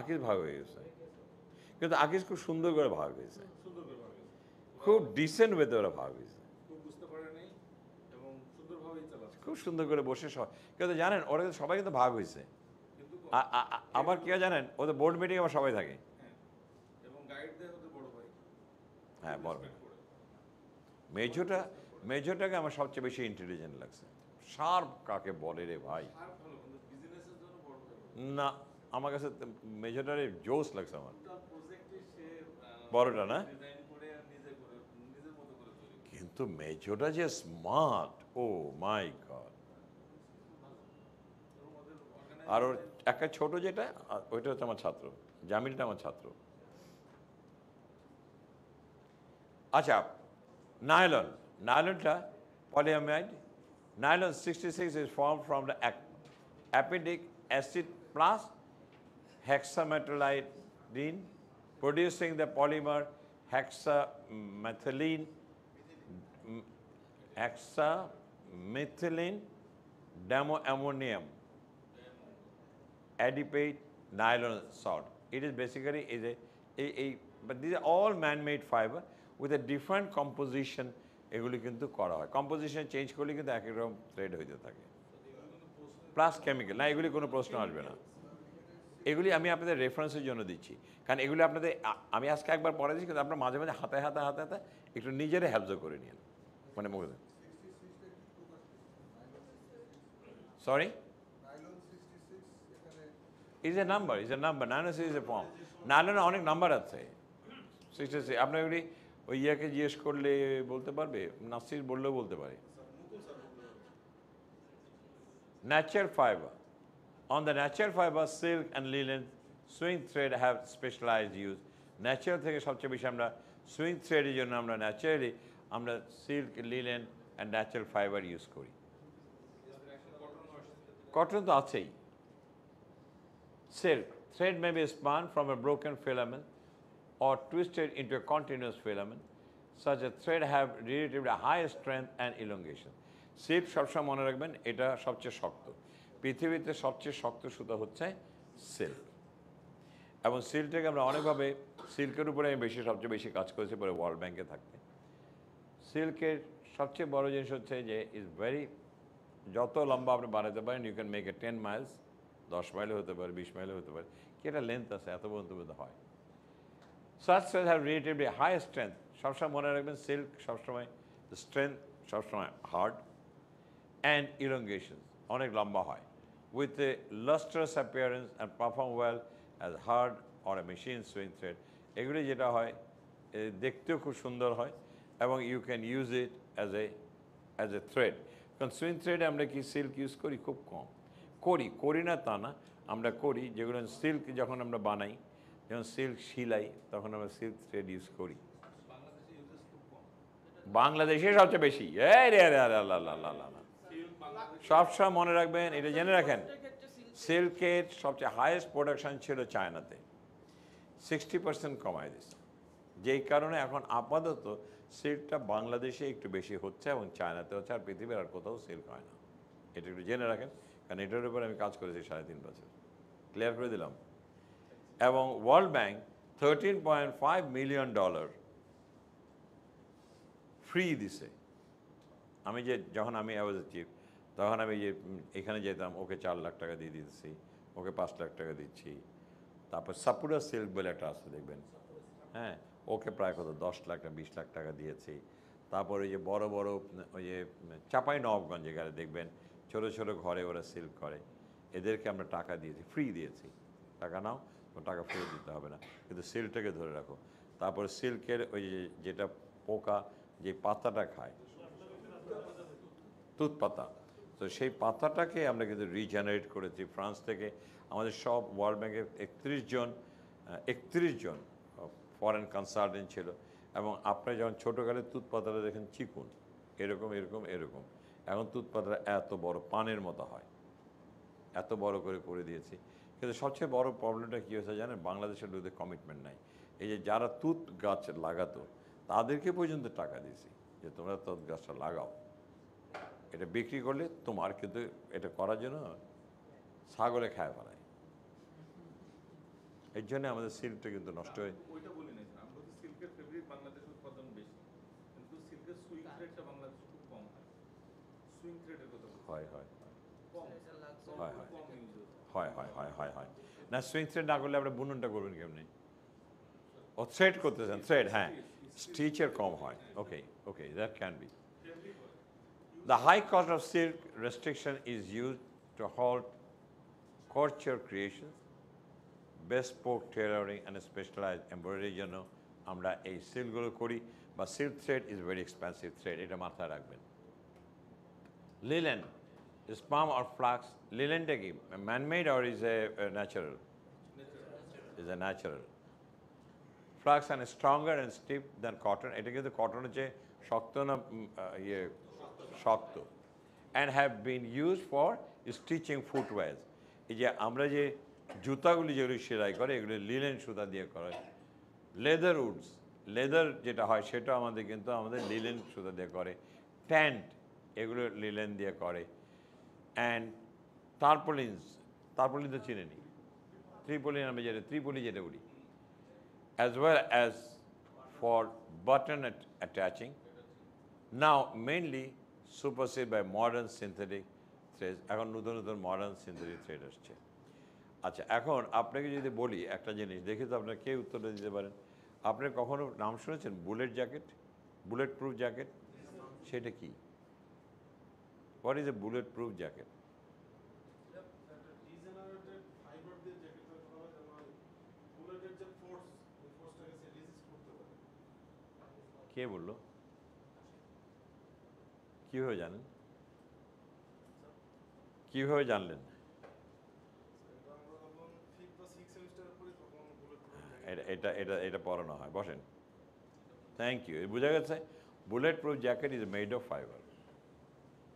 আকিস ভাগ হয়ে গেছে। কিন্তু আকিস খুব সুন্দর করে ভাগ হয়েছে। খুব ডিসেন্ট ওয়েতে ওরা ভাগ হয়েছে। কেউ খুব সুন্দর করে বসে সব কিন্তু জানেন ওরা কিন্তু সবাই কিন্তু ভাগ হয়েছে। আবার কি হয় জানেন ওদের বোর্ড মিটিং আবার সবাই থাকে। হ্যাঁ বড় হ্যাঁ। মেজোটা মেজোটাকে আমার সবচেয়ে বেশি ইন্টেলিজেন্ট লাগছে। শার্প কাকে বলে রে ভাই? না, আমার কাছে মেজোটারে জোস লাগছে আমার। বড়টা না? কিন্তু মেজোটা যে স্মার্ট ও মাই গড আর ওর একটা ছোট যেটা ওইটা হচ্ছে আমার ছাত্র, জামিলটা আমার ছাত্র। আচ্ছা nylon. Nylon polyamide. Nylon 66 is formed from the appidic acid plus hexamethylamine, producing the polymer hexamethylene, hexamethylene demoammonium adipate nylon salt. It is basically is a, a, a but these are all man-made fiber with a different composition এগুলি কিন্তু করা হয়। কম্পোজিশন চেঞ্জ করলে কিন্তু এক এক রকম থ্রেড হইতে থাকে। প্লাস কেমিক্যাল না, এগুলি কোনো প্রশ্ন আসবে না। এগুলি আমি আপনাদের রেফারেন্সের জন্য দিচ্ছি। কারণ এগুলি আপনাদের আমি আজকে একবার পরে দিচ্ছি কিন্তু আপনার মাঝে মাঝে হাতে হাতে হাতে হাতে একটু নিজেরে হ্যাবজো করে নিন মানে মুখে sorry is a number is a number nine is a form নাইলনে অনেক নাম্বার আছে। সিক্সটি সিক্স আপনার এগুলি ওই ইয়াকে জিজ্ঞেস করলে বলতে পারবে? নাসির বললেও বলতে পারে। Nature fibre on the nature fibre silk and linen sewing thread have specialised use nature থেকে সবচেয়ে বেশি আমরা সুইং থ্রেডের জন্য আমরা ন্যাচারালি আমরা silk linen and natural fibre use করি। কটন তো আছেই। Silk thread may be spun from a broken filament or twisted into a continuous filament. Such a thread have relatively high strength and elongation. Silk সবসময় মনে রাখবেন, এটা সবচেয়ে শক্ত পৃথিবীতে সবচেয়ে শক্ত সুতা হচ্ছে সিল্ক এবং সিল্কটাকে আমরা অনেকভাবে সিল্কের উপরে আমি বেশি, সবচেয়ে বেশি কাজ করেছি পরে ওয়ার্ল্ড ব্যাংকে থাকতে সিল্কের সবচেয়ে বড় জিনিস হচ্ছে যে ইজ ভেরি যত লম্বা আপনি বানাতে পারেন you can make a ten miles দশ মাইলও হতে পারে, বিশ মাইলও হতে পারে, কি একটা লেন্থ আছে, এত পর্যন্ত হয় search cell have relatively high strength সবসময় মনে রাখবেন সিল্ক সবসময় স্ট্রেংথ সবসময় হার্ড অ্যান্ড ইলঙ্গেশন অনেক লম্বা হয়। With a lustrous appearance and perform well as hard or a machine sewing thread এগুলি যেটা হয় দেখতেও খুব সুন্দর হয় এবং you can use it as a as a thread কারণ সুইং থ্রেডে আমরা কি সিল্ক ইউজ করি? খুব কম। করি করি না তা না। আমরা করি, যেগুলো সিল্ক যখন আমরা বানাই যখন সিল্ক সিলাই, তখন আমরা সিল্ক থ্রেড ইউজ করি। বাংলাদেশে সবচেয়ে বেশি। সবসময় মনে রাখবেন, এটা জেনে রাখেন সিল্কের সবচেয়ে হাইয়েস্ট প্রোডাকশন ছিল চায়নাতে। সিক্সটি পার্সেন্ট কমায় দিচ্ছে যেই কারণে এখন আপাতত সিল্কটা বাংলাদেশে একটু বেশি হচ্ছে এবং চায়নাতে হচ্ছে আর পৃথিবীর আর কোথাও সিল্ক হয় না। এটা একটু জেনে রাখেন, কারণ এটার উপরে আমি কাজ করেছি সাড়ে তিন বছর। ক্লিয়ার করে দিলাম? এবং World Bank thirteen point five million dollar free দিছে। আমি যে যখন আমি অ্যাওয়াজ চিফ তখন আমি যে এখানে যেতাম, ওকে চার লাখ টাকা দিয়ে দিচ্ছি ওকে পাঁচ লাখ টাকা দিচ্ছি। তারপর সাপুরা সিল্ক বলে একটা আছে, দেখবেন? হ্যাঁ ওকে প্রায় কত? দশ লাখ বিশ লাখ টাকা দিয়েছি। তারপর ওই যে বড় বড়, ওই যে চাপাই নবাবগঞ্জে গেলে দেখবেন? ছোট ছোট ঘরে ওরা সিল্ক করে। এদেরকে আমরা টাকা দিয়েছি ফ্রি দিয়েছি। টাকা নাও। টাকা ফেরত দিতে হবে না। কিন্তু সিল্কটাকে ধরে রাখো। তারপর সিল্কের ওই যেটা পোকা, যে পাতাটা খায়, তুত পাতা। তো সেই পাতাটাকে আমরা কিন্তু রিজেনারেট করেছি ফ্রান্স থেকে। আমাদের সব ওয়ার্ল্ড ব্যাংকের একত্রিশ জন একত্রিশ জন ফরেন কনসালটেন্ট ছিল। এবং আপনারা যখন ছোটোকালে তুত পাতাটা দেখেন, চিকুন। এরকম এরকম এরকম। এখন তুত পাতাটা এত বড়, পানের মতো হয়। এত বড় করে করে দিয়েছি। কিন্তু সবচেয়ে বড় প্রবলেমটা কী হয়েছে জানেন? বাংলাদেশের লোকদের কমিটমেন্ট নাই। এই যে যারা তুত গাছ লাগাতো তাদেরকে পর্যন্ত টাকা দিয়েছি যে তোমরা তুত গাছটা লাগাও। এটা বিক্রি করলে তোমার কিন্তু এটা করার জন্য ছাগলে খায় ফেলায়। এর জন্য আমাদের সিল্কটা কিন্তু নষ্ট হয়ে। ওইটা বলি নাই স্যার আমরা তো সিল্কের ফেব্রিক বাংলাদেশে উৎপাদন বেশি কিন্তু সিল্কের সুইং থ্রেডটা বাংলাদেশে খুব কম হয়। বলছি। হয় হয় হয়, হয়। হয় হয় হয় হয়। না সুইং থ্রেড না করলে আপনি বুননটা করবেন কেমনি? ও থ্রেড করতেছেন থ্রেড হ্যাঁ। স্টিচের কম হয় okay okay that can be The high cost of silk restriction is used to halt couture creations, bespoke tailoring and specialized embroidery জন্য আমরা এই সিল্কগুলো করি বা silk thread is very expensive thread এটা মাথায় রাখবেন। লিলেন স্পাম অর ফ্লাক্স লিলেনটা কি manmade or is a natural is a natural flax and stronger and stiff than cotton এটা কিন্তু কটন হচ্ছে শক্ত না ইয়ে শক্ত and have been use for stitching footwears এই যে আমরা যে জুতাগুলি যেগুলি সেলাই করে এগুলি লিলেন সুতা দিয়ে করে লেদার উডস লেদার যেটা হয় সেটা আমাদের কিন্তু আমাদের লিলেন সুতা দিয়ে করে ট্যান্ট এগুলো লিলেন দিয়ে করে। অ্যান্ড তারপলিন্স তারপলিন তো চিনে নি ত্রিপলিন আমরা যেটা ত্রিপলি যেটা বলি as well as for button attaching. Now, mainly superseded by modern synthetic threads. এখন নতুন নতুন মডার্ন সিনথেটিক থ্রেড আসছে। আচ্ছা এখন আপনাকে যদি বলি একটা জিনিস, দেখে তো আপনার কে উত্তরটা দিতে পারেন। আপনি কখনো নাম শুনেছেন? Bullet jacket bullet proof jacket সেটা কি? What is a bulletproof jacket কে বলল? কীভাবে জানেন? কীভাবে জানলেন? এটা এটা এটা পড়ানো হয়। বসেন। থ্যাংক ইউ বোঝা গেছে? Bulletproof jacket is made of fibre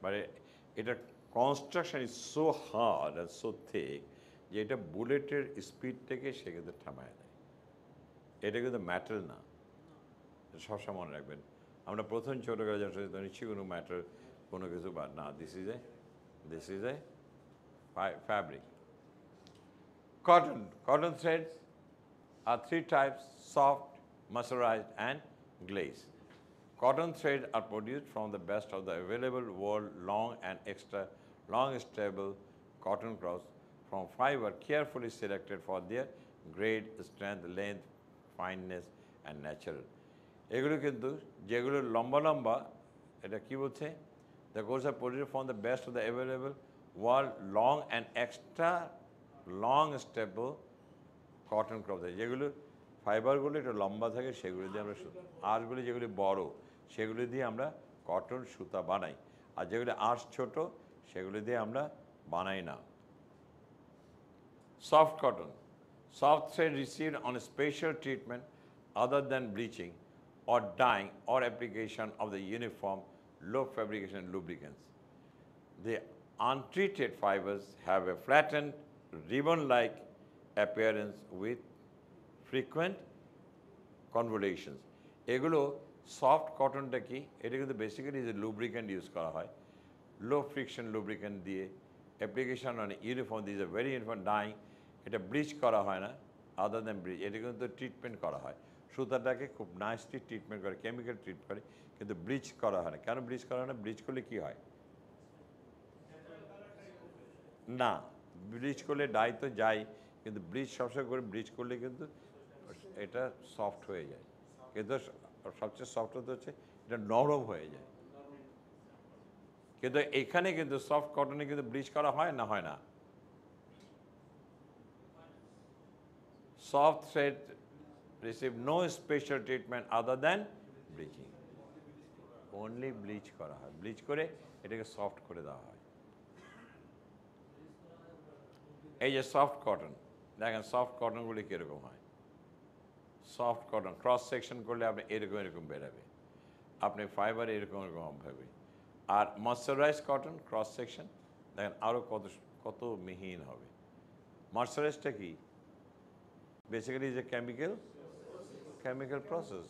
মানে এটা construction is so hard and so thick যে এটা বুলেটের স্পিডটাকে সে কিন্তু থামায় দেয় এটা কিন্তু ম্যাটার না। সবসময় মনে রাখবেন। আমরা প্রথম ছোটোবেলা যখন শুনতাম, নিশ্চয়ই কোনো ম্যাটার কোনো কিছু বা না this is a this is a fabric cotton cotton threads are three types soft mercerized, and glaze. Cotton threads are produced from the best of the available world long and extra long stable cotton cross from fiber carefully selected for their grade, strength, length, fineness, and natural. এগুলো কিন্তু যেগুলো লম্বা লম্বা এটা কি বলছে the goods are produce from the best of the available world long and extra long staple cotton crop থাকে যেগুলো ফাইবারগুলো একটু লম্বা থাকে সেগুলো দিয়ে আমরা সু- আঁশগুলি যেগুলি বড় সেগুলি দিয়ে আমরা কটন সুতা বানাই আর যেগুলি আঁশ ছোট সেগুলি দিয়ে আমরা বানাই না Soft cotton. Soft thread received on a special treatment other than bleaching or dyeing or application of the uniform low fabrication lubricants. The untreated fibers have a flattened ribbon-like appearance with frequent convolutions. এগুলো সফট কটনটা কি? এটা কিন্তু বেসিক্যালি যে লুব্রিক্যান্ট ইউজ করা হয়। লো ফ্রিকশন লুব্রিক্যান্ট দিয়ে application on uniform these a very uniform dyeing এটা ব্লিচ করা হয় না আদার দ্যান ব্লিচ এটা কিন্তু ট্রিটমেন্ট করা হয়। সুতাটাকে খুব নাইসলি ট্রিটমেন্ট করে কেমিক্যাল ট্রিট করে, কিন্তু ব্লিচ করা হয় না। কেন ব্লিচ করা হয় না? ব্লিচ করলে কি হয়? না ব্লিচ করলে ডাই তো যাই কিন্তু ব্লিচ সবসময় করে ব্লিচ করলে কিন্তু এটা সফট হয়ে যায়। কিন্তু সবচেয়ে সফট হতে হচ্ছে, এটা নরম হয়ে যায়। কিন্তু এখানে কিন্তু সফট কটনে কিন্তু ব্লিচ করা হয় না হয় না। Soft thread receive no special treatment other than bleaching only bleach করা হয়। ব্লিচ করে এটাকে সফট করে দেওয়া হয়। এই যে সফট কটন দেখেন সফট কটনগুলি কীরকম হয়? সফট কটন ক্রস সেকশন করলে আপনি এরকম এরকম বেরোবে। আপনি ফাইবার এরকম এরকম হবে। আর ময়শ্চারাইজ কটন ক্রস সেকশন দেখেন আরও কত কত মিহিন হবে। ময়শ্চারাইজটা কি? Basically is a chemical chemical process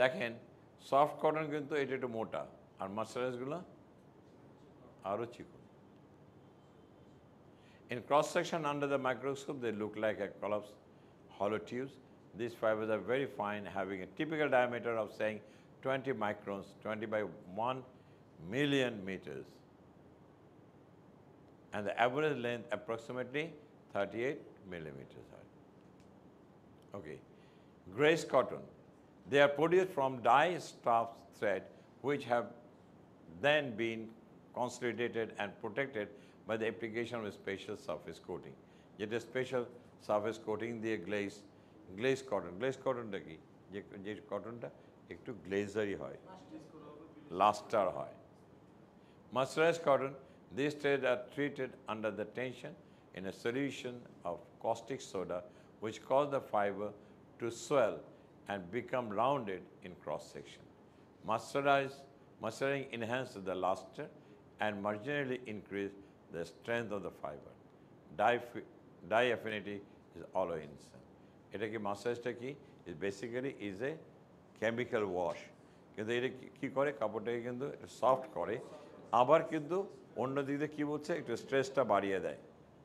দেখেন সফট কটন কিন্তু এটা একটু মোটা, আর মার্সারাইজগুলো আরও চিকন। In cross section under the microscope, they look like a collapsed hollow tubes. These fibers are very fine, having a typical diameter of saying 20 microns, 20 by 1 million meters and the average length approximately 38 millimeters. Okay. Grace cotton. They are produced from dye stuff thread which have then been consolidated and protected by the application of a special surface coating. যেটা স্পেশাল সারফেস কোটিং দিয়ে গ্লেজ গ্লেজ কটন গ্লেজ কটনটা কি যে যে কটনটা একটু গ্লেজারি হয় লাস্টার হয় Mercerized cotton, these threads are treated under the tension in a solution of caustic soda which cause the fiber to swell and become rounded in cross section. Mercerized, mercerizing enhances the luster and marginally increase the strength of the fiber. Dye affinity is instant. এটা কি মাসাজটা কি is basically is a chemical wash কিন্তু এটা কি- কি করে? কাপড়টাকে কিন্তু সফট করে। আবার কিন্তু অন্য দিক দিয়ে কী বলছে? একটু স্ট্রেসটা বাড়িয়ে দেয়।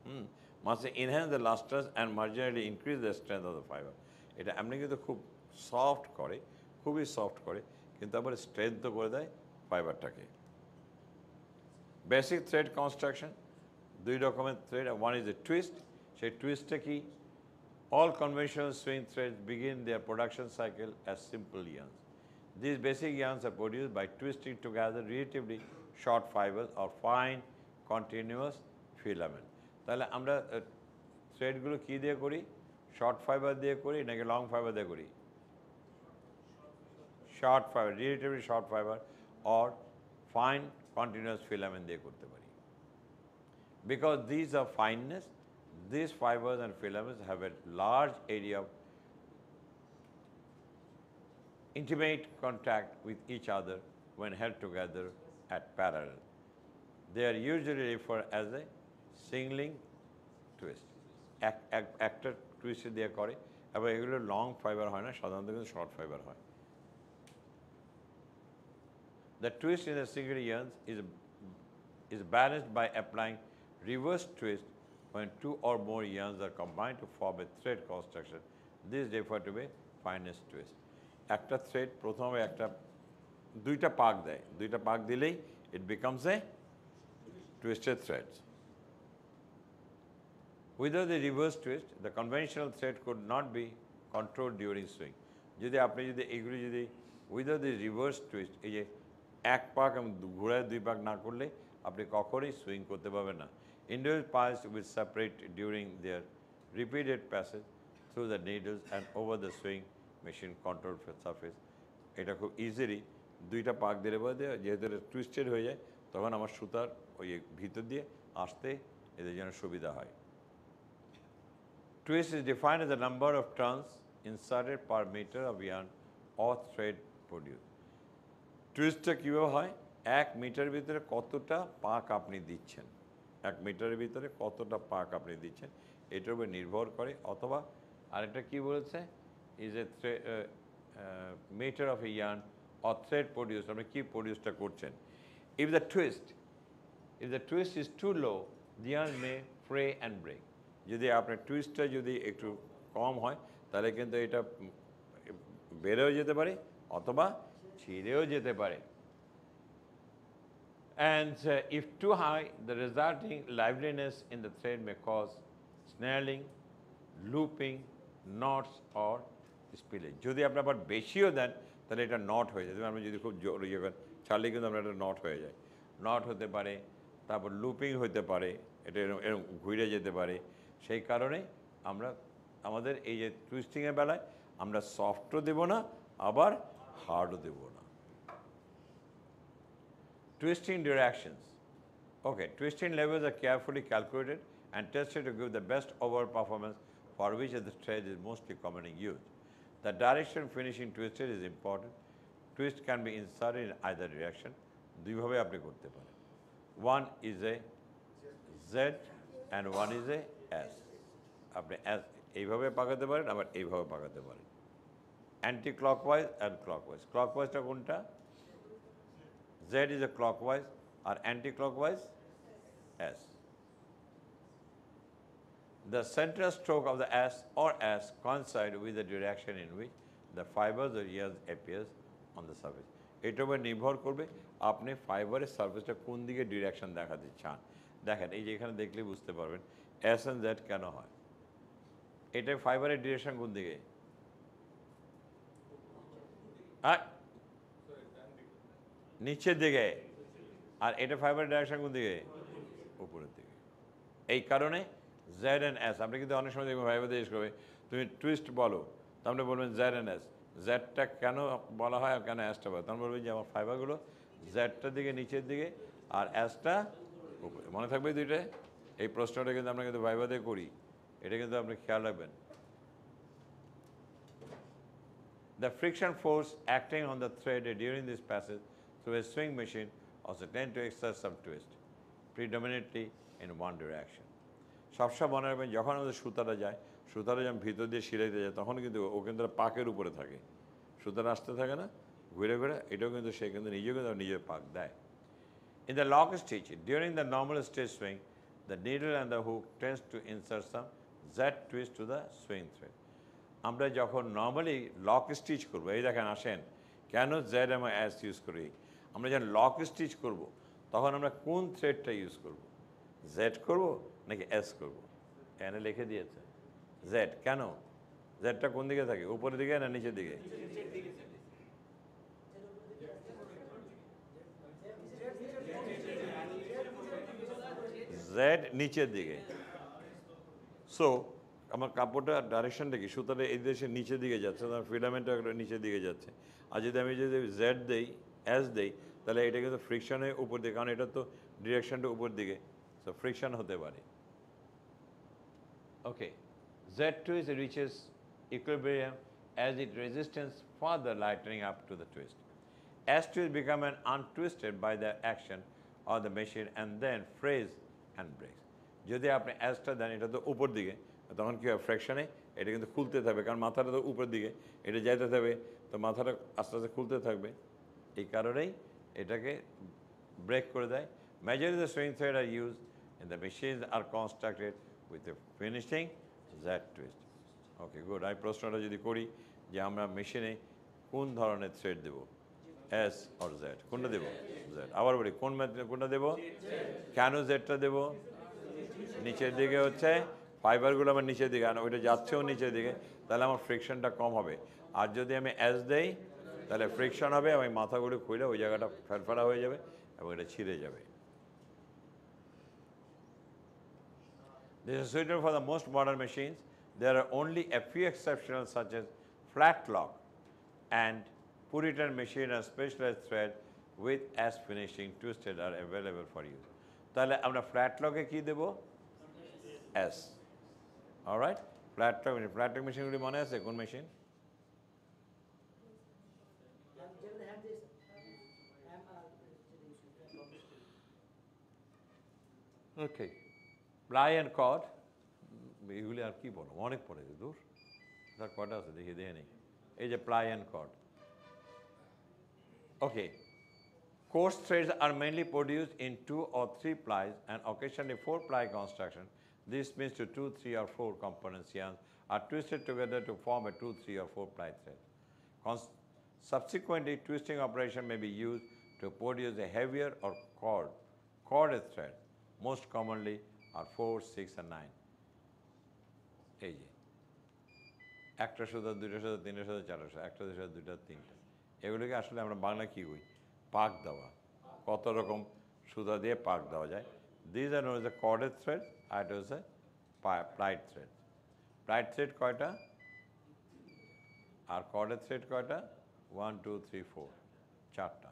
হুম? মাসে enhance the lustres and marginally increase the strength of the fibre এটা এমনি কিন্তু খুব সফট করে, খুবই সফট করে, কিন্তু আবার স্ট্রেংথও করে দেয় ফাইবারটাকে বেসিক থ্রেড কনস্ট্রাকশন দুই রকমের thread one is a twist সেই টুইস্টটা কি All conventional swing threads begin their production cycle as simple yarns. These basic yarns are produced by twisting together relatively short fibers or fine continuous filament. তাহলে আমরা থ্রেডগুলো কী দিয়ে করি শর্ট ফাইবার দিয়ে করি নাকি লং ফাইবার দিয়ে করি short fibre relatively short fibre or fine continuous filament দিয়ে করতে পারি because these are fineness, these fibers and filaments have a large area of intimate contact with each other when held together at parallel. They are usually referred as a singling twist. এক এক একটা টুইস্ট দিয়ে করে এবং এগুলো লং ফাইবার হয় না সাধারণত কিন্তু শর্ট ফাইবার হয় The twist in the single yarns is, is balanced by applying reverse twist when two or more yarns are combined to form a thread construction. This referred to be finest twist. একটা থ্রেড প্রথমে একটা দুইটা পাক দেয় দুইটা পাক দিলেই it becomes a twisted threads. Without the reverse twist, the conventional thread could not be controlled during swing. যদি আপনি যদি এগুলি যদি উইদাউট দি রিভার্স টুইস্ট এই যে এক পাক এবং ঘোড়ায় দুই পাক না করলে আপনি কখনোই সুইং করতে পারবেন না। Individual parts will separate during their repeated passage through the needles and over the sewing machine control surface এটা খুব ইজিলি দুইটা পাক দিলে দিয়ে, যেহেতু টুইস্টেড হয়ে যায়, তখন আমার সুতার ওই ভিতর দিয়ে আসতে এদের জন্য সুবিধা হয়। Twist is defined as the number of turns inserted per meter of yarn or thread. টুইস্টটা কীভাবে হয়? এক মিটার ভিতরে কতটা পাক আপনি দিচ্ছেন? এক মিটারের ভিতরে কতটা পাক আপনি দিচ্ছেন? এটার উপর নির্ভর করে, অথবা আরেকটা কি বলেছে? Is a metre of a yarn or thread produce আপনি কী প্রডিউসটা করছেন? If the twist if the twist is too low yarn may fray and break. যদি আপনার টুইস্টটা যদি একটু কম হয়, তাহলে কিন্তু এটা বেড়েও যেতে পারে, অথবা ছিঁড়েও যেতে পারে। Uh, if too high, the resulting liveliness in the thread may cause snarling, looping, knots or spillage. যদি আপনি আবার বেশিও দেন তাহলে এটা নট হয়ে যায়। আপনি যদি খুব জোর ইয়ে করেন ছাড়লে কিন্তু আপনার এটা নট হয়ে যায়। নট হতে পারে তারপর লুপিং হতে পারে এটা এরকম এরকম ঘুরে যেতে পারে। সেই কারণে আমরা আমাদের এই যে টুইস্টিংয়ের বেলায় আমরা সফটও দেব না আবার হার্ডও দেব না। Twisting directions. Okay, twisting levels are carefully calculated and tested to give the best overall performance for which the thread is mostly commonly used. The direction finishing twisted is important. Twist can be inserted in either direction. দুইভাবে আপনি করতে পারেন one is a Z and one is a S আপনি এস এইভাবে পাকাতে পারেন আবার এইভাবে পাকাতে পারেন অ্যান্টি ক্লকওয়াইজ অ্যান্ড ক্লকওয়াইজ ক্লকওয়াইজটা কোনটা Z is a clockwise or anti-clockwise S. The central stroke of the S or S coincide with the direction in which the fibers or ears appears on the surface. এটার উপর নির্ভর করবে আপনি ফাইবারের সার্ফেসটা কোন দিকে ডিরেকশন দেখাতে চান দেখেন এই যে এখানে দেখলে বুঝতে পারবেন এস এন্ড জেড কেন হয় এটা ফাইবারের ডিরেকশন কোন দিকে আর নিচের দিকে। আর এটা ফাইবার ডাইরেকশন কোন দিকে? উপরের দিকে। এই কারণে জেড এন্ড এস আপনি কিন্তু অনেক সময় দেখবেন ফাইবার জিজ্ঞেস করবে। তুমি টুইস্ট বলো তাহলে বলবেন জেড এন্ড এস জেডটা কেন বলা হয় আর কেন এসটা বলা তখন বলবেন যে আমার ফাইবারগুলো জেডটার দিকে, নিচের দিকে, আর এসটা উপরে। মনে থাকবে দুইটা? এই প্রশ্নটা কিন্তু আমরা কিন্তু ভাইবা দিয়ে করি। এটা কিন্তু আপনি খেয়াল রাখবেন। The friction force acting on the thread during this passage through a swing machine also tend to exert some twist, predominantly in one direction. সবসময় মনে রাখবেন যখন আমাদের সুতাটা যায় সুতাটা যখন ভিতর দিয়ে সিলাইতে যায় তখন কিন্তু ও কিন্তু পাকের উপরে থাকে সুতাটা আসতে থাকে না ঘুরে ঘুরে এটাও কিন্তু সে কিন্তু নিজেও কিন্তু নিজের পাক দেয় In the lock stitch, during the normal stitch swing, the needle and the hook tends to insert some Z twist to the swing thread. আমরা যখন নর্মালি লক স্টিচ করব এই দেখেন আসেন কেন জেড এবং এস ইউজ করি আমরা যখন লক স্টিচ করব, তখন আমরা কোন থ্রেডটা ইউজ করব? জেড করব নাকি এস করব? এখানে লিখে দিয়েছে। জেড কেন? জেডটা কোন দিকে থাকে? উপরের দিকে না নিচের দিকে? জেড নিচের দিকে। সো আমার কাপড়টা ডাইরেকশনটা কি? সুতাটা এই দেশে নিচের দিকে যাচ্ছে ফিলামেন্টটা নিচের দিকে যাচ্ছে। আর যদি আমি যদি জেড দেই এস দেই তাহলে এটা কিন্তু ফ্রিকশনের উপর দিকে কারণ এটা তো ডিরেকশনটা উপর দিকে সো ফ্রিকশন হতে পারে okay Z two is reaches equilibrium as it resistance further lightening up to the twist. S twist become an untwisted by the action of the machine and then frays and breaks. যদি আপনি অ্যাসটা দেন, এটা তো উপর দিকে, তখন কী হয় ফ্র্যাকশনে এটা কিন্তু খুলতে থাকবে, কারণ মাথাটা তো উপর দিকে, এটা যাইতে থাকবে, তো মাথাটা আস্তে আস্তে খুলতে থাকবে এই কারণেই এটাকে ব্রেক করে দেয়। Majority the sewing thread are use in the machines are constructed with a finishing Z twist okay good আমি প্রশ্নটা যদি করি যে আমরা মেশিনে কোন ধরনের থ্রেড দেবো? এস অর জেড কোনটা দেবো? জেড আবার বলি, কোন কোনটা দেবো? কেন জেডটা দেবো? নিচের দিকে হচ্ছে ফাইবারগুলো আমার নিচের দিকে ওইটা যাচ্ছেও নিচের দিকে, তাহলে আমার ফ্রিকশনটা কম হবে। আর যদি আমি এস দেই তাহলে ফ্রিকশন হবে এবং মাথাগুলো খুলে ওই জায়গাটা ফেরফারা হয়ে যাবে এবং এটা ছিঁড়ে যাবে This is suitable for the most modern machines. There are only a few exceptions such as flat lock and Puritan machine and specialized thread with S finishing twisted are available for use. তাহলে আমরা ফ্ল্যাট লকে কি দেব S alright flat lock flat lock মেশিনগুলি মনে আছে কোন মেশিন ওকে প্লাই অ্যান্ড কট এগুলি আর কি বলো অনেক পড়ে দূর তার কটা আছে দেখি দেখে নেই এই যে ply and cut okay Coarse threads are mainly produced in two or three plies and occasionally four ply construction. This means to two, three, or four components yarns are twisted together to form a two, three, or four ply thread. Cons- subsequently, twisting operation may be used to produce a heavier or cord, corded thread. Most commonly are four, six, and nine. এই যে একটা সুতা দুইটা সুতা তিনটা সুতা চারটা সুতা একটা দুইটা দুইটা তিনটা এগুলোকে আসলে আমরা বাংলা কী কই? পাক দেওয়া। কত রকম সুতা দিয়ে পাক দেওয়া যায়। These are known a corded thread আর এটা হচ্ছে প্লাইট থ্রেড প্লাইট থ্রেড কয়টা? আর কর্ডেড থ্রেড কয়টা? ওয়ান টু থ্রি ফোর চারটা।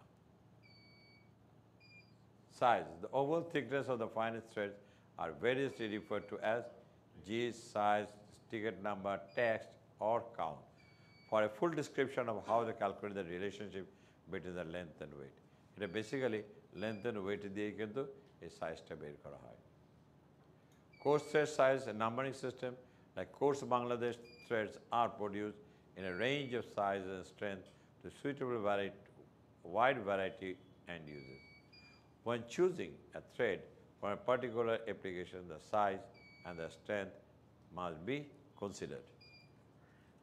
Size. The overall thickness of the finest threads are variously referred to as gauge, size, ticket number, text, or count. For a full description of how they calculate the relationship between the length and weight. এটা বেসিক্যালি লেন্থ অ্যান্ড ওয়েট দিয়ে কিন্তু এই সাইজটা বের করা হয় Coarse thread size and numbering system like Coarse Bangladesh threads are produced in a range of sizes and strength to suitable variety, wide variety end users. When choosing a thread for a particular application, the size and the strength must be considered.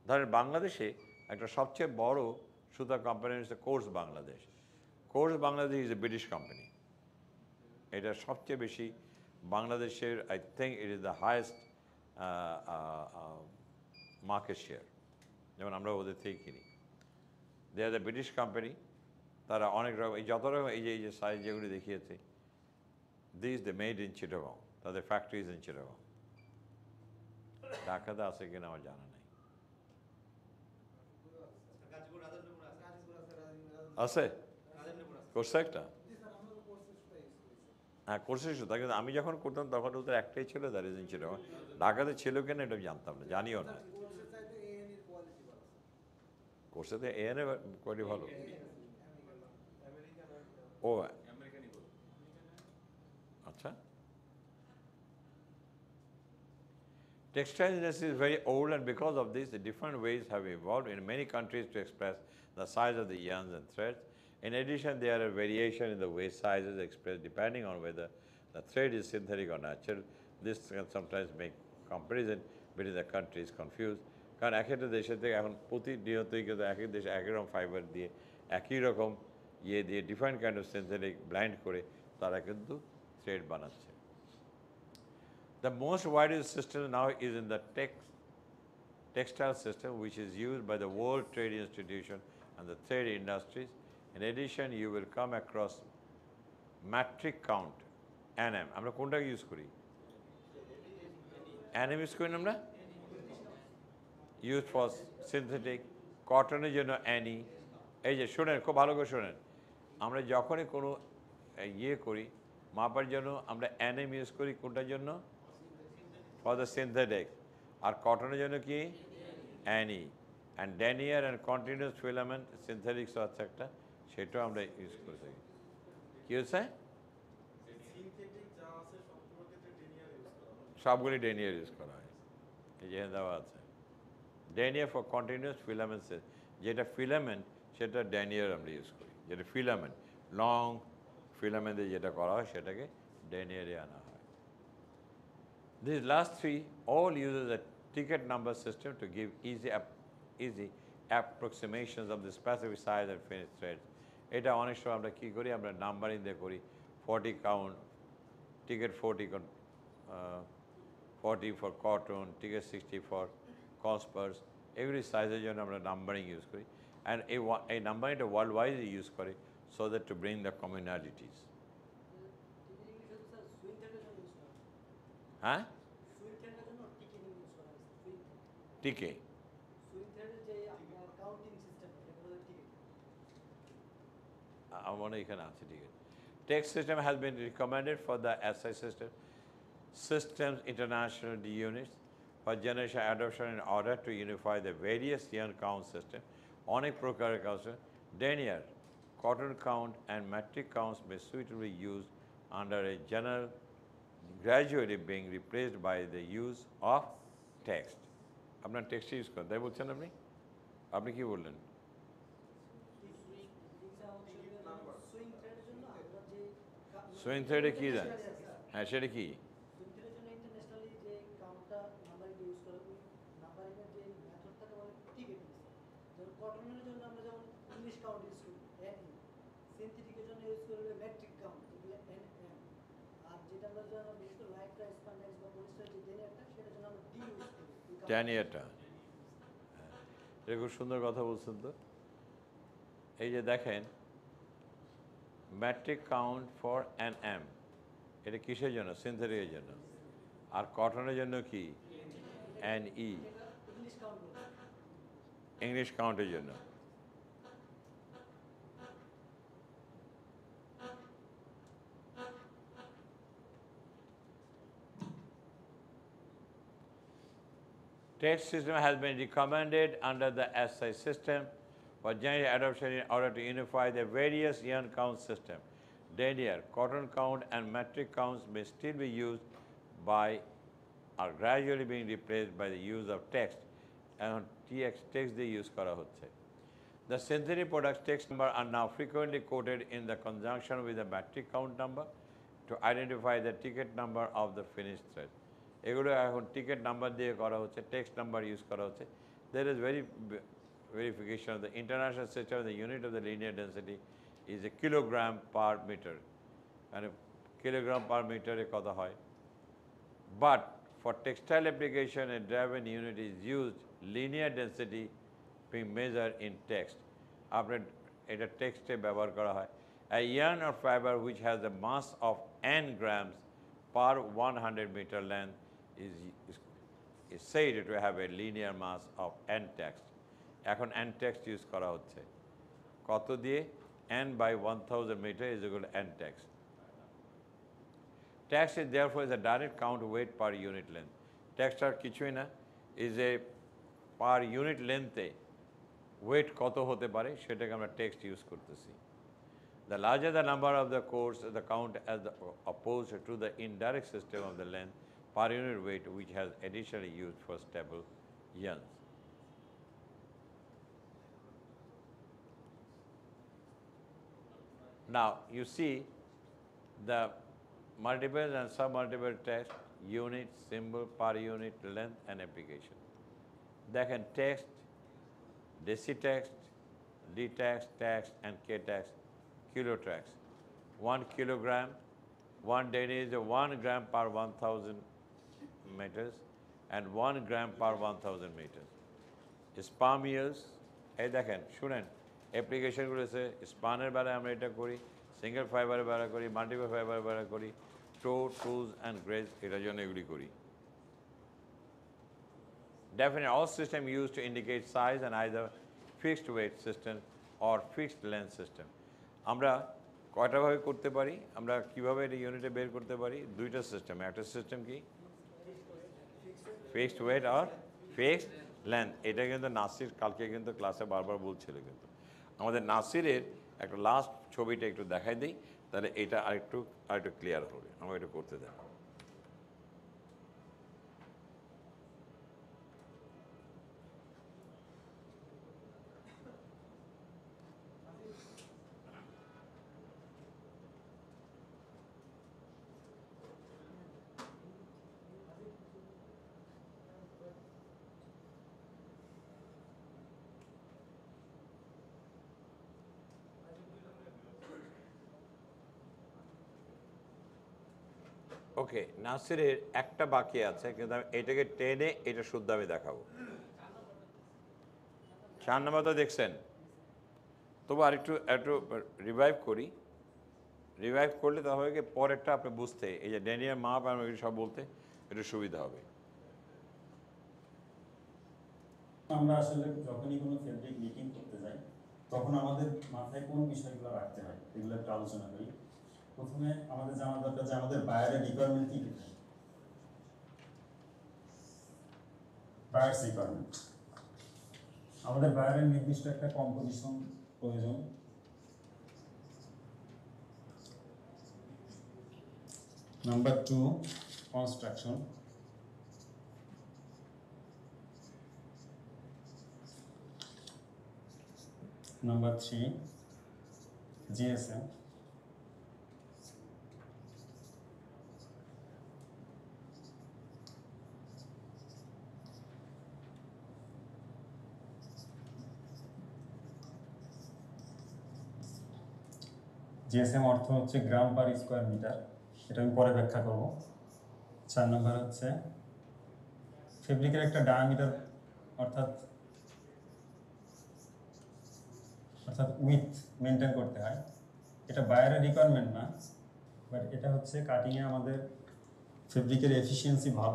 ধরেন বাংলাদেশে একটা সবচেয়ে বড় সুতা কোম্পানি হচ্ছে Coats Bangladesh. Coats Bangladesh is a British company এটা সবচেয়ে বেশি বাংলাদেশের I think it is the highest market share যেমন আমরা ওদের থেকে কিনি। They are the British company তারা অনেক রকম এই যত রকম এই যে এই যে সাইজ যেগুলি দেখিয়েছে this the made in Chittagong তাদের ফ্যাক্টরিজ ইন চিটাগং ঢাকাতে আছে কিনা আমার জানা নেই। আছে? করছে একটা? হ্যাঁ করছে সুতা কিন্তু আমি যখন করতাম তখন ওদের একটাই ছিল ইন চিটাগং ঢাকাতে ছিল কিনা এটা জানতাম না জানিও না। কোর্সেতে এনে কোয়ালিটি ভালো। ও আমেরিকানই বলবো আচ্ছা Textile industry is very old and because of this, the different ways have evolved in many countries to express the size of the yarns and threads. In addition, there are variation in the way sizes expressed depending on whether the thread is synthetic or natural. This can sometimes make comparison between the countries confused. কারণ এক একটা দেশের থেকে এখন প্রতিনিয়তই কিন্তু এক এক দেশে একই রকম ফাইবার দিয়ে একই রকম ইয়ে দিয়ে different kind of synthetic blend করে তারা কিন্তু থ্রেড বানাচ্ছে The most widely used system now is in the tex- textile system, which is used by the World Trade Institution and the trade industries. In addition, you will come across metric count, NM. আমরা কোনটা ইউজ করি NM ইউজ করি না আমরা ইউজ ফর সিনথেটিক কটনের জন্য অ্যানি এই যে শোনেন খুব ভালো করে শোনেন আমরা যখনই কোনো ইয়ে করি, মাপার জন্য আমরা অ্যানেম ইউজ করি, কোনটার জন্য? ফর দ্য সিনথেটিক আর কটনের জন্য কি? Any and denier and continuous filament synthetics আছে একটা, সেটাও আমরা ইউজ করে থাকি। কী হচ্ছে? সবগুলি ডেনিয়ার ইউজ করা হয়। এই যে দেওয়া আছে। ফর কন্টিনিউস ফিলামেন্ট যেটা ফিলামেন্ট সেটা ড্যানিয়ার আমরা ইউজ করি। যেটা ফিলামেন্ট লং ফিলামেন্টে যেটা করা হয় সেটাকে ড্যানিয়ারে আনা হয় These last three all uses a ticket number system to give easy, ap- easy approximations of the specific size and finished threads. এটা অনেক সময় আমরা কী করি? আমরা নাম্বারিং দিয়ে করি। Forty count ticket forty forty for cotton ticket sixty for কসপার্স এগুলি সাইজের জন্য আমরা নাম্বারিং ইউজ করি। অ্যান্ড এই ওয়া- এই নাম্বার এটা ওয়ার্ল্ড ওয়াইজ ইউজ করে so that to bring the communalities হ্যাঁ সুইং থ্রেডের জন্য টিকিং ইউজ করা হয়েছে সুইং থ্রেড টিকে সুইং থ্রেডের যে আপনার কাউন্টিং সিস্টেম এটা হলো টিকিট আমার মনে হয় এখানে আছে ঠিক আছে text system has been recommended for the SI system systems international units for generation adoption in order to unify the various year count system অনেক প্রকারের count denier cotton count and metric counts may suitably used under a general gradually being replaced by the use of text আপনার টেক্সট ইউজ করেন তাই বলছেন আপনি আপনি কি বললেন সুইং থ্রেডের জন্য আমরা যে সুইং থ্রেডে কি দেন হ্যাঁ সেটা কি ট্যানিয়াটা এটা খুব সুন্দর কথা বলছেন তো। এই যে দেখেন metric count for N M এটা কিসের জন্য? সিনথেটিকের জন্য। আর কটনের জন্য কি? অ্যান ই ইংলিশ কাউন্টের জন্য। Text system has been recommended under the SI system for general adoption in order to unify the various year count system. Denier, cotton count and metric counts may still be used by are gradually being replaced by the use of text and TX text দিয়ে use করা হচ্ছে The synthetic products text number are now frequently quoted in the conjunction with the metric count number to identify the ticket number of the finished thread. এগুলো এখন টিকিট নাম্বার দিয়ে করা হচ্ছে টেক্সট নাম্বার ইউজ করা হচ্ছে there is very verification of the international system the unit of the linear density is a kilogram per meter মানে কিলোগ্রাম পার মিটারে কত হয় But for textile application, a driven unit is used linear density being measured in text. আপনার এটা টেক্সটে ব্যবহার করা হয় A yarn or fiber which has a mass of n grams per 100 meter length is, is, is said to have a linear mass of n text. এখন n text use করা হচ্ছে কত দিয়ে n by 1000 meter is equal to n text. Tax is therefore is a direct count weight per unit length. Tax আর কিছুই না is a per unit length weight কত হতে পারে সেটাকে আমরা টেক্সট ইউজ করতেছি The larger the number of the course, the count as the, opposed to the indirect system of the length Per unit weight which has initially used for stable yens. Now you see the multiple and submultiple test unit, symbol, per unit, length and application. They can text, decitext, dtext, text and ktext, kilotext. 1 kilogram, 1 denies, 1 gram per 1000 meters and one gram per 1000 meters. স্পাম এই দেখেন, শুনেন অ্যাপ্লিকেশনগুলো আছে স্পানের বেলায় আমরা এটা করি সিঙ্গেল ফাইবারের বেলা করি মাল্টিপল ফাইবারের বেলা করি টো টুলস অ্যান্ড গ্রেজ এটার জন্য এগুলি করি Definitely, all system used to indicate size and either fixed weight system or fixed length system. আমরা কয়টাভাবে করতে পারি আমরা কীভাবে এটা ইউনিটে বের করতে পারি দুইটা সিস্টেম একটা সিস্টেম কি ফিক্সড ওয়েট আর ফিক্সড লেন্থ এটা কিন্তু নাসির, কালকে কিন্তু ক্লাসে বারবার বলছিল কিন্তু। আমাদের নাসিরের একটা লাস্ট ছবিটা একটু দেখাই দিই, তাহলে এটা আরেকটু আরেকটু ক্লিয়ার হবে। আমাকে একটু করতে দেন। ওকে, নাসিরের একটা বাকি আছে, কিন্তু আমি এটাকে টেনে এটা শুদ্ধ আমি দেখাবো। চার নম্বর তো দেখছেন। তবু আর একটু একটু রিভাইভ করি। রিভাইভ করলে তা হবে কি পরেরটা আপনি বুঝতে, এই যে ড্যানিয়ার আর এগুলো সব বলতে একটু সুবিধা হবে। আমরা আসলে যখনই কোনো ফেব্রিক মিটিং করতে যাই, তখন আমাদের মাথায় কোন বিষয়গুলো রাখতে হয়, এগুলো একটু আলোচনা করি। প্রথমে আমাদের জানা দরকার যে আমাদের বাইরের রিকোয়ারমেন্ট কি বায়ার্স রিকোয়ারমেন্ট আমাদের বাইরের নির্দিষ্ট একটা কম্পোজিশন প্রয়োজন। Number two construction Number three, GSM. GSM অর্থ হচ্ছে গ্রাম পার স্কোয়ার মিটার এটা আমি পরে ব্যাখ্যা করব। চার নম্বর হচ্ছে ফেব্রিকের একটা ডায়ামিটার অর্থাৎ অর্থাৎ উইথ মেনটেন করতে হয়। এটা বাইরের রিকোয়ারমেন্ট না বাট এটা হচ্ছে কাটিংয়ে আমাদের ফেব্রিকের এফিসিয়েন্সি ভাব।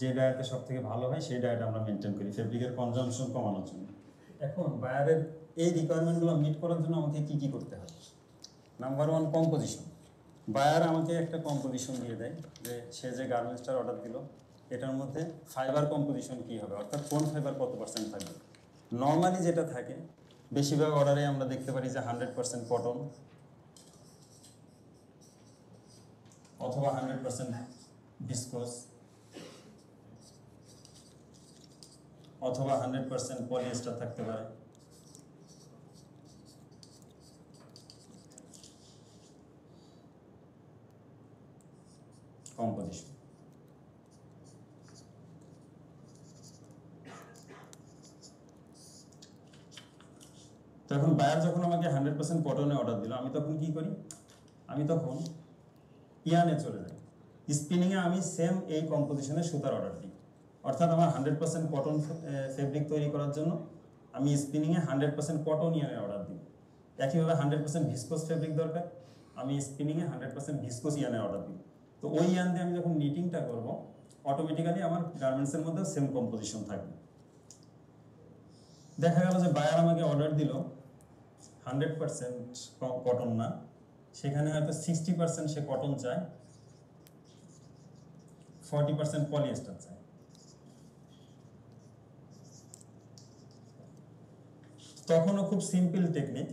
যে ডায়েটে সব থেকে ভালো হয়, সেই ডায়েট আমরা মেনটেন করি ফেব্রিকের কনজামশন কমানোর জন্য। এখন বায়ারের এই রিকোয়ারমেন্টগুলো মিট করার জন্য আমাকে কী কী করতে হয়? নাম্বার ওয়ান কম্পোজিশন বায়ার আমাকে একটা কম্পোজিশন দিয়ে দেয় যে সে যে গার্মেন্টসটার অর্ডার দিল, এটার মধ্যে ফাইবার কম্পোজিশন কী হবে? অর্থাৎ কোন ফাইবার কত পার্সেন্ট থাকবে? নর্মালি যেটা থাকে, বেশিরভাগ অর্ডারে আমরা দেখতে পারি যে হান্ড্রেড পার্সেন্ট কটন অথবা হান্ড্রেড পার্সেন্ট ভিসকোস অথবা হান্ড্রেড পার্সেন্ট পলিয়েস্টার থাকতে পারে। কম্পোজিশন তো এখন বায়ার যখন আমাকে হান্ড্রেড পার্সেন্ট কটনে অর্ডার দিল, আমি তখন কি করি? আমি তখন ইয়ানে চলে যাই। স্পিনিংয়ে আমি সেম এই কম্পোজিশনের সুতার অর্ডার দিই। অর্থাৎ আমার হান্ড্রেড পার্সেন্ট কটন ফেব্রিক তৈরি করার জন্য আমি স্পিনিংয়ে হান্ড্রেড পার্সেন্ট কটন ইয়ানের অর্ডার দিই। একইভাবে হান্ড্রেড পার্সেন্ট ভিসকোস ফেব্রিক দরকার। আমি স্পিনিংয়ে হান্ড্রেড পার্সেন্ট ভিসকোস ইয়ানের অর্ডার দিই। তো ওই ইয়ান দিয়ে আমি যখন নিটিংটা করব অটোমেটিক্যালি আমার গার্মেন্টসের মধ্যে সেম কম্পোজিশন থাকবে। দেখা গেল যে বায়ার আমাকে অর্ডার দিল হান্ড্রেড পার্সেন্ট কটন না। সেখানে হয়তো সিক্সটি পার্সেন্ট সে কটন চায় ফর্টি পার্সেন্ট পলিয়েস্টার চায়। তখনও খুব সিম্পল টেকনিক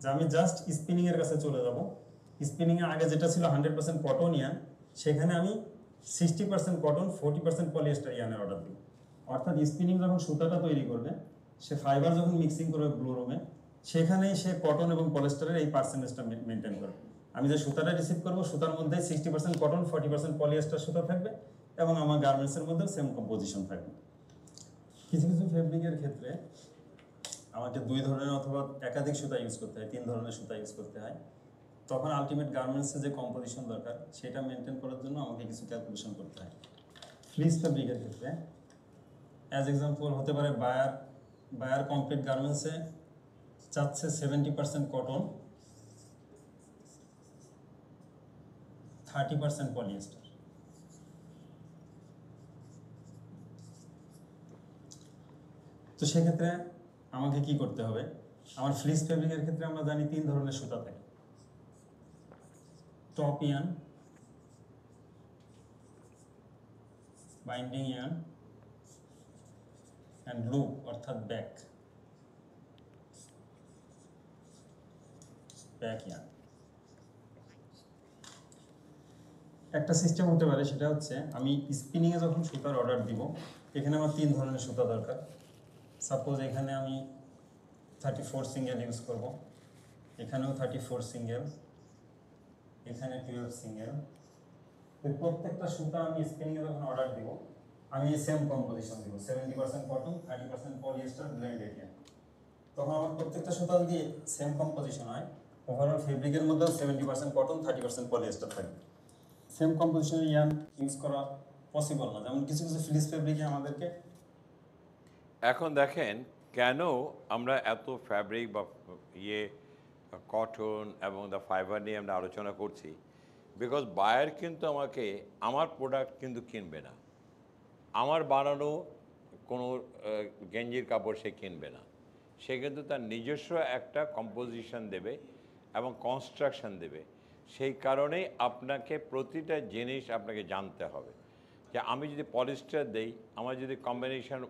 যে আমি জাস্ট স্পিনিং এর কাছে চলে যাব। স্পিনিং এ আগে যেটা ছিল হান্ড্রেড পার্সেন্ট কটন ইয়ান সেখানে আমি sixty percent cotton, forty percent polyester ইয়ানের order দিই। অর্থাৎ স্পিনিং যখন সুতাটা তৈরি করবে, সে ফাইবার যখন মিক্সিং করবে ব্লু রুমে সেখানেই সে কটন এবং পলিস্টারের এই পার্সেন্টেজটা মেনটেন করবে। আমি যে সুতাটা রিসিভ করব, সুতার মধ্যে sixty percent cotton forty percent polyester সুতা থাকবে এবং আমার গার্মেন্টসের মধ্যেও সেম কম্পোজিশন থাকবে। কিছু কিছু ফেব্রিকের ক্ষেত্রে আমাকে দুই ধরনের অথবা একাধিক সুতা ইউজ করতে হয়, তিন ধরনের সুতা ইউজ করতে হয়। তখন আলটিমেট গার্মেন্টসের যে কম্পোজিশন দরকার, সেটা মেনটেন করার জন্য আমাকে কিছু ক্যালকুলেশন করতে হয়। ফ্লিস ফেব্রিকের ক্ষেত্রে অ্যাজ এক্সাম্পল হতে পারে বায়ার বায়ার কমপ্লিট গার্মেন্টসে চাচ্ছে seventy percent cotton thirty percent polyester তো সেক্ষেত্রে আমাকে কি করতে হবে? আমার ফ্লিস ফেব্রিকের ক্ষেত্রে আমরা জানি তিন ধরনের সুতা থাকে। Top yarn binding yarn and loop অর্থাৎ ব্যাক ব্যাক ইয়ান একটা সিস্টেম হতে পারে, সেটা হচ্ছে আমি স্পিনিংয়ে যখন সুতার অর্ডার দিব, এখানে আমার তিন ধরনের সুতা দরকার। সাপোজ এখানে আমি থার্টি ফোর সিঙ্গেল ইউজ করব। এখানেও থার্টি ফোর সিঙ্গেল এখানে টুয়েলভ সিঙ্গেল প্রত্যেকটা সুতা আমি স্পিনিংয়ে যখন অর্ডার দিব, আমি সেম কম্পোজিশন দিব। Seventy percent cotton thirty percent polyester blend area তখন আমার প্রত্যেকটা সুতা দিয়ে সেম কম্পোজিশন হয় ওভারঅল ফেব্রিকের মধ্যেও seventy percent cotton thirty percent polyester থাকবে। সেম কম্পোজিশনের ইয়ান ইউজ করা পসিবল না। যেমন কিছু কিছু ফিলিস ফেব্রিকে আমাদেরকে এখন দেখেন, কেন আমরা এত ফ্যাব্রিক বা ইয়ে কটন এবং দ্য ফাইবার নিয়ে আমরা আলোচনা করছি। বিকজ বায়ার কিন্তু আমাকে, আমার প্রোডাক্ট কিন্তু কিনবে না। আমার বানানো কোনো গেঞ্জির কাপড় সে কিনবে না। সে কিন্তু তার নিজস্ব একটা কম্পোজিশন দেবে এবং কনস্ট্রাকশন দেবে। সেই কারণেই আপনাকে প্রতিটা জিনিস আপনাকে জানতে হবে। যে আমি যদি পলিস্টার দেই, আমার যদি কম্বিনেশন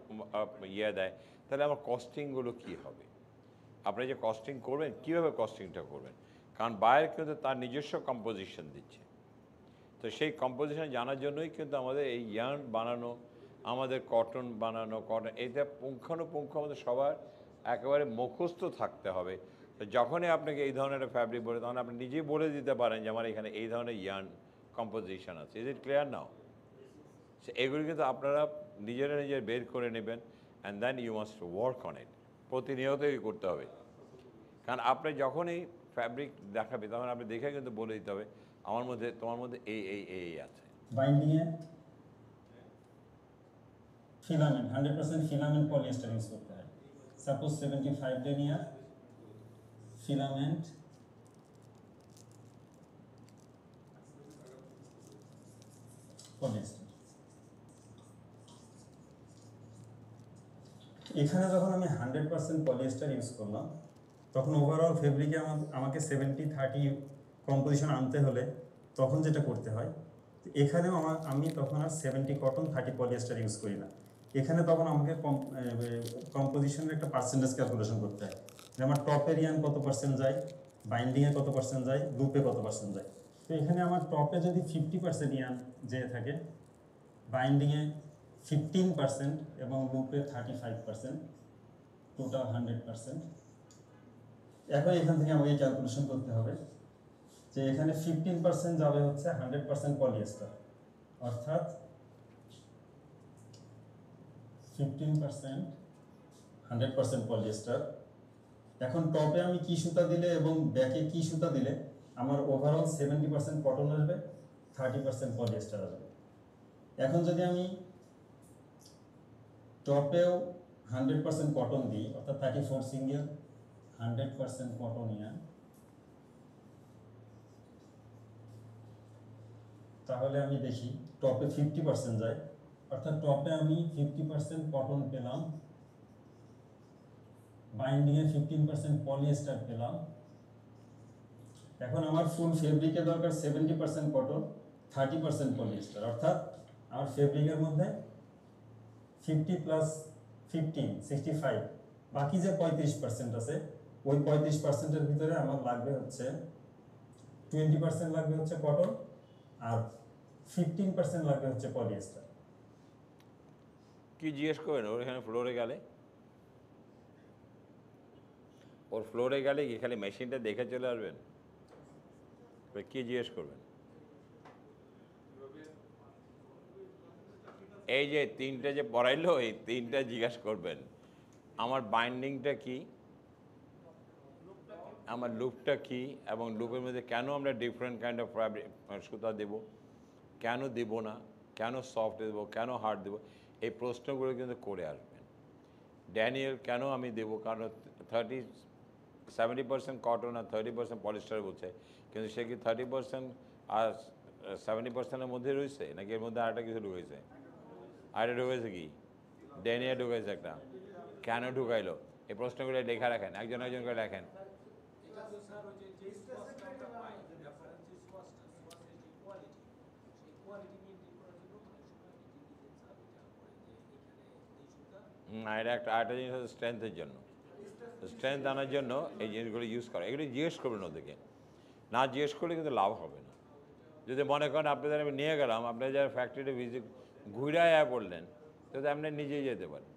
ইয়ে দেয়, তাহলে আমার কস্টিংগুলো কী হবে? আপনি যে কস্টিং করবেন, কীভাবে কস্টিংটা করবেন? কারণ বায়ার কিন্তু তার নিজস্ব কম্পোজিশন দিচ্ছে। তো সেই কম্পোজিশন জানার জন্যই কিন্তু আমাদের এই ইয়ার্ন বানানো, আমাদের কটন বানানো কটন এটা পুঙ্খানুপুঙ্খ আমাদের সবার একেবারে মুখস্থ থাকতে হবে। তো যখনই আপনাকে এই ধরনের একটা ফ্যাব্রিক বলে, তখন আপনি নিজেই বলে দিতে পারেন যে, আমার এখানে এই ধরনের ইয়ার্ন কম্পোজিশন আছে। ইজ ইট ক্লিয়ার নাও সে এগুলি কিন্তু আপনারা নিজেরা নিজের বের করে নেবেন and then you must work on it প্রতিনিয়তই করতে হবে। কারণ আপনি যখনই ফ্যাব্রিক দেখাবে, তখন আপনি দেখে কিন্তু বলে দিতে হবে, আমার মধ্যে, তোমার মধ্যে এই এই এই আছে। ফিলামেন্ট পার্সেন্ট করতে সাপোজ এখানে যখন আমি হান্ড্রেড পার্সেন্ট পলিয়েস্টার ইউজ করলাম, তখন ওভারঅল ফেব্রিকে আমাকে সেভেন্টি থার্টি কম্পোজিশন আনতে হলে তখন যেটা করতে হয়, এখানেও আমার, আমি তখন আর seventy cotton thirty polyester use করি না। এখানে তখন আমাকে কম্পোজিশনের একটা পার্সেন্টেজ ক্যালকুলেশন করতে হয়। যে আমার টপ এরিয়ান কত পার্সেন্ট যায় বাইন্ডিংয়ে কত পার্সেন্ট যায় লুপে কত পার্সেন্ট যায়। তো এখানে আমার টপে যদি ফিফটি পার্সেন্ট ইয়ান যেয়ে থাকে বাইন্ডিংয়ে ফিফটিন পার্সেন্ট এবং লুপে thirty five percent total hundred percent এখন এখান থেকে আমাকে ক্যালকুলেশন করতে হবে যে এখানে ফিফটিন পার্সেন্ট যাবে হচ্ছে হান্ড্রেড পার্সেন্ট পলিয়েস্টার অর্থাৎ fifteen percent hundred percent polyester এখন টপে আমি কি সুতা দিলে এবং ব্যাকে কি সুতা দিলে আমার ওভারঅল সেভেন্টি পার্সেন্ট কটন আসবে থার্টি পার্সেন্ট পলিয়েস্টার আসবে। এখন যদি আমি টপেও হান্ড্রেড পার্সেন্ট কটন দিই অর্থাৎ thirty four single hundred percent কটনিয়া তাহলে আমি দেখি টপে ফিফটি পার্সেন্ট যায়। অর্থাৎ টপে আমি ফিফটি পার্সেন্ট কটন পেলাম। বাইন্ডিংয়ে ফিফটিন পার্সেন্ট পলিয়েস্টার পেলাম। এখন আমার ফুল ফেব্রিকের দরকার seventy percent cotton thirty percent polyester অর্থাৎ আমার ফেব্রিকের মধ্যে fifty plus fifteen sixty five বাকি যে পঁয়ত্রিশ পার্সেন্ট আছে, ওই পঁয়ত্রিশ পার্সেন্টের ভিতরে আমার লাগবে হচ্ছে টোয়েন্টি পার্সেন্ট লাগবে হচ্ছে কটন আর ফিফটিন পার্সেন্ট লাগবে হচ্ছে পলিয়েস্টার কি জিজ্ঞেস করবেন? ওর এখানে ফ্লোরে গেলে? ওর ফ্লোরে গেলে কি খালি মেশিনটা দেখে চলে আসবেন? কি জিজ্ঞেস করবেন? এই যে তিনটে যে পড়াইলো, এই তিনটা জিজ্ঞেস করবেন। আমার বাইন্ডিংটা কি? আমার লুপটা কি? এবং লুপের মধ্যে কেন আমরা ডিফারেন্ট কাইন্ড অফ সুতা দেব? কেন দেব না? কেন সফট দেবো? কেন হার্ড দেবো? এই প্রশ্নগুলো কিন্তু করে আসবেন। ড্যানিয়েল কেন আমি দেবো? কারণ থার্টি সেভেন্টি পার্সেন্ট কটন আর থার্টি পার্সেন্ট পলিস্টার বলছে। কিন্তু সে কি থার্টি পার্সেন্ট আর সেভেন্টি পার্সেন্টের মধ্যে রয়েছে? নাকি এর মধ্যে আরেকটা কিছু ঢুকেছে আরেকটা ঢুকেছে কি? ড্যানিয়া ঢুকেছে একটা। কেন ঢুকাইলো? এই প্রশ্নগুলো লেখা রাখেন, একজন একজন করে রাখেন। স্যার এটা আর একটা আরেকটা জিনিস হচ্ছে স্ট্রেংথের জন্য। স্ট্রেংথ আনার জন্য এই জিনিসগুলো ইউজ করা। এগুলো জিজ্ঞেস করবেন ওদেরকে। না জিজ্ঞেস করলে কিন্তু লাভ হবে না। যদি মনে করেন, আপনাদের আমি নিয়ে গেলাম, আপনারা যারা ফ্যাক্টরিতে ভিজিট ঘুরে আয়া পড়লেন তাহলে আপনি নিজেই যেতে পারেন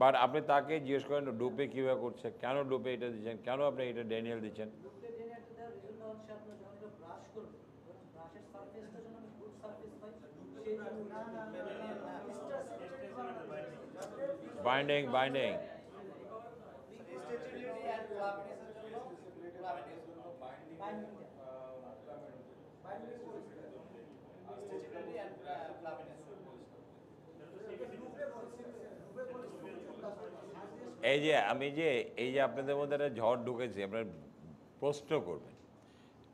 বাট আপনি তাকে জিজ্ঞেস করেন ডুপে কীভাবে করছে কেন ডুপে এটা দিচ্ছেন কেন আপনি এটা ড্যানিয়েল দিচ্ছেন লুপে জেনারেটর দেওয়ার রিজনটা হচ্ছে আপনার যখন এটা ব্রাশ করবে ব্রাশের সারফেসটা যেন আমি গুড সারফেস পাই সেই জন্য না না না mister center binding binding stretchability and ফ্লাফিনেসের জন্য ফ্লাফিনেস বাইন্ডিংটা স্ট্রেচেবিলিটি এন্ড ফ্লাফিনেস এই যে আমি যে, এই যে আপনাদের মধ্যে একটা ঝড় ঢুকেছে, আপনার প্রশ্ন করবেন।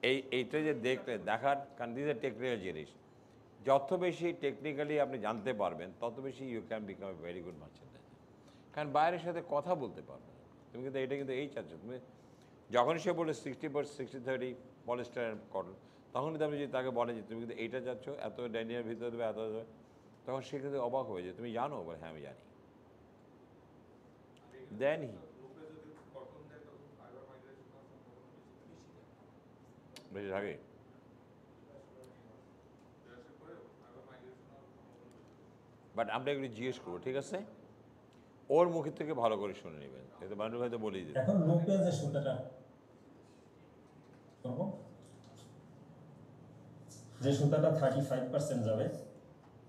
এই, এইটা যে দেখলে, দেখার কারণ দিস টেকনিক্যাল জিনিস। যত বেশি টেকনিক্যালি আপনি জানতে পারবেন, তত বেশি you can become a very good merchandiser কারণ বাইরের সাথে কথা বলতে পারবে তুমি কিন্তু, এটা কিন্তু এই চাচ্ছ। তুমি যখন সে বলে sixty percent sixty thirty polyester cotton তখন কিন্তু আপনি যদি তাকে বলে যে, তুমি কিন্তু এইটা চাচ্ছ, এত ড্যানিয়ার ভিতরে দেবে, এত তখন সে কিন্তু অবাক হয়ে যায়। তুমি জানো? বলে হ্যাঁ আমি জানি দেন হি লোকে যদি কটন দেয় তখন ফাইবার মাইগ্রেশন হওয়ার সম্ভাবনা বেশি থাকে বাট আমরা এগুলো জিজ্ঞেস করব ঠিক আছে? ওর মুখের থেকে ভালো করে শুনে নেবেন। এতে ভাই তো বলেই দেবে এখন যে সুতাটা থার্টি ফাইভ পার্সেন্ট যাবে,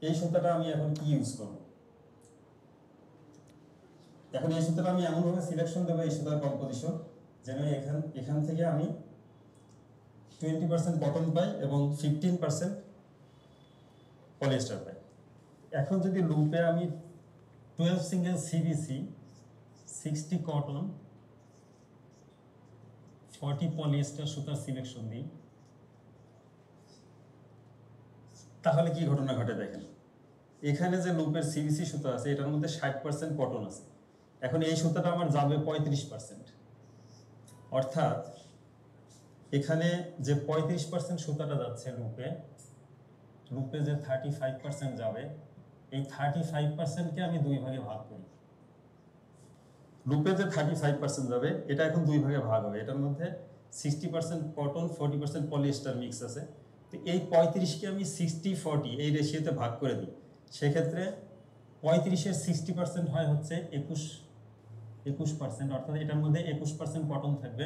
এই সুতাটা আমি এখন কি ইউজ করব? এখন এই সুতাটা আমি এমনভাবে সিলেকশন দেবো, এই সুতার কম্পোজিশন যেন এখান এখান থেকে আমি টোয়েন্টি পার্সেন্ট কটন পাই এবং ফিফটিন পার্সেন্ট পলিয়েস্টার পাই। এখন যদি লুপে আমি twelve single CBC sixty cotton forty polyester সুতার সিলেকশন দিই, তাহলে কি ঘটনা ঘটে দেখেন? এখানে যে লুপের সিবিসি সুতা আছে, এটার মধ্যে ষাট পার্সেন্ট কটন আছে। এখন এই সুতাটা আমার যাবে পঁয়ত্রিশ পার্সেন্ট অর্থাৎ এখানে যে পঁয়ত্রিশ পার্সেন্ট সুতাটা যাচ্ছে লুপে লুপে যে থার্টি ফাইভ পার্সেন্ট যাবে, এই থার্টি ফাইভ পার্সেন্টকে আমি দুই ভাগে ভাগ করি। লুপে যে থার্টি ফাইভ পার্সেন্ট যাবে, এটা এখন দুই ভাগে ভাগ হবে। এটার মধ্যে sixty percent cotton forty percent polyester mix আছে। তো এই পঁয়ত্রিশকে আমি সিক্সটি ফর্টি এই রেশিওতে ভাগ করে দিই। সেক্ষেত্রে পঁয়ত্রিশের সিক্সটি পার্সেন্ট হয় হচ্ছে একুশ একুশ পার্সেন্ট অর্থাৎ এটার মধ্যে একুশ পার্সেন্ট কটন থাকবে।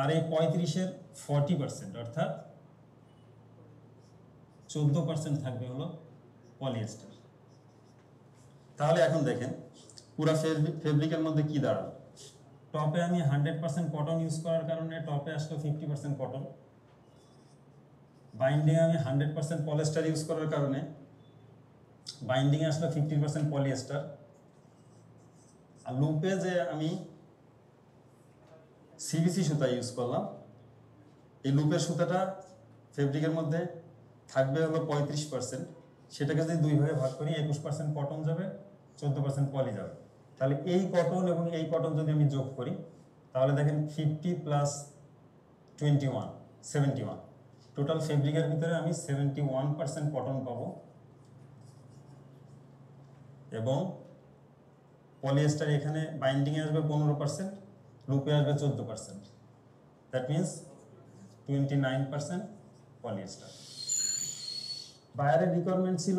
আর এই পঁয়ত্রিশের ফর্টি পার্সেন্ট অর্থাৎ চোদ্দ পার্সেন্ট থাকবে হলো পলিয়েস্টার তাহলে এখন দেখেন, পুরো ফেব্রিকের মধ্যে কি দাঁড়াল? টপে আমি হান্ড্রেড পার্সেন্ট কটন ইউজ করার কারণে টপে আসলো ফিফটি পার্সেন্ট কটন বাইন্ডিং আমি হান্ড্রেড পার্সেন্ট পলিয়েস্টার ইউজ করার কারণে বাইন্ডিংয়ে আসলো ফিফটি পার্সেন্ট পলিয়েস্টার লুপে যে আমি সিবিসি সুতা ইউজ করলাম। এই লুপের সুতাটা ফেব্রিকের মধ্যে থাকবে হলো পঁয়ত্রিশ পার্সেন্ট সেটাকে যদি দুই ভাগে ভাগ করি, একুশ পার্সেন্ট কটন যাবে, চোদ্দ পার্সেন্ট পলি যাবে। তাহলে এই কটন এবং এই কটন যদি আমি যোগ করি, তাহলে দেখেন fifty plus twenty one, seventy one. Total ফেব্রিকের ভিতরে আমি সেভেন্টি ওয়ান পার্সেন্ট কটন পাবো। এবং পলিয়েস্টার এখানে বাইন্ডিংয়ে আসবে পনেরো পার্সেন্ট লুপে আসবে চোদ্দ percent that means twenty nine percent polyester বায়ারের রিকোয়ারমেন্ট ছিল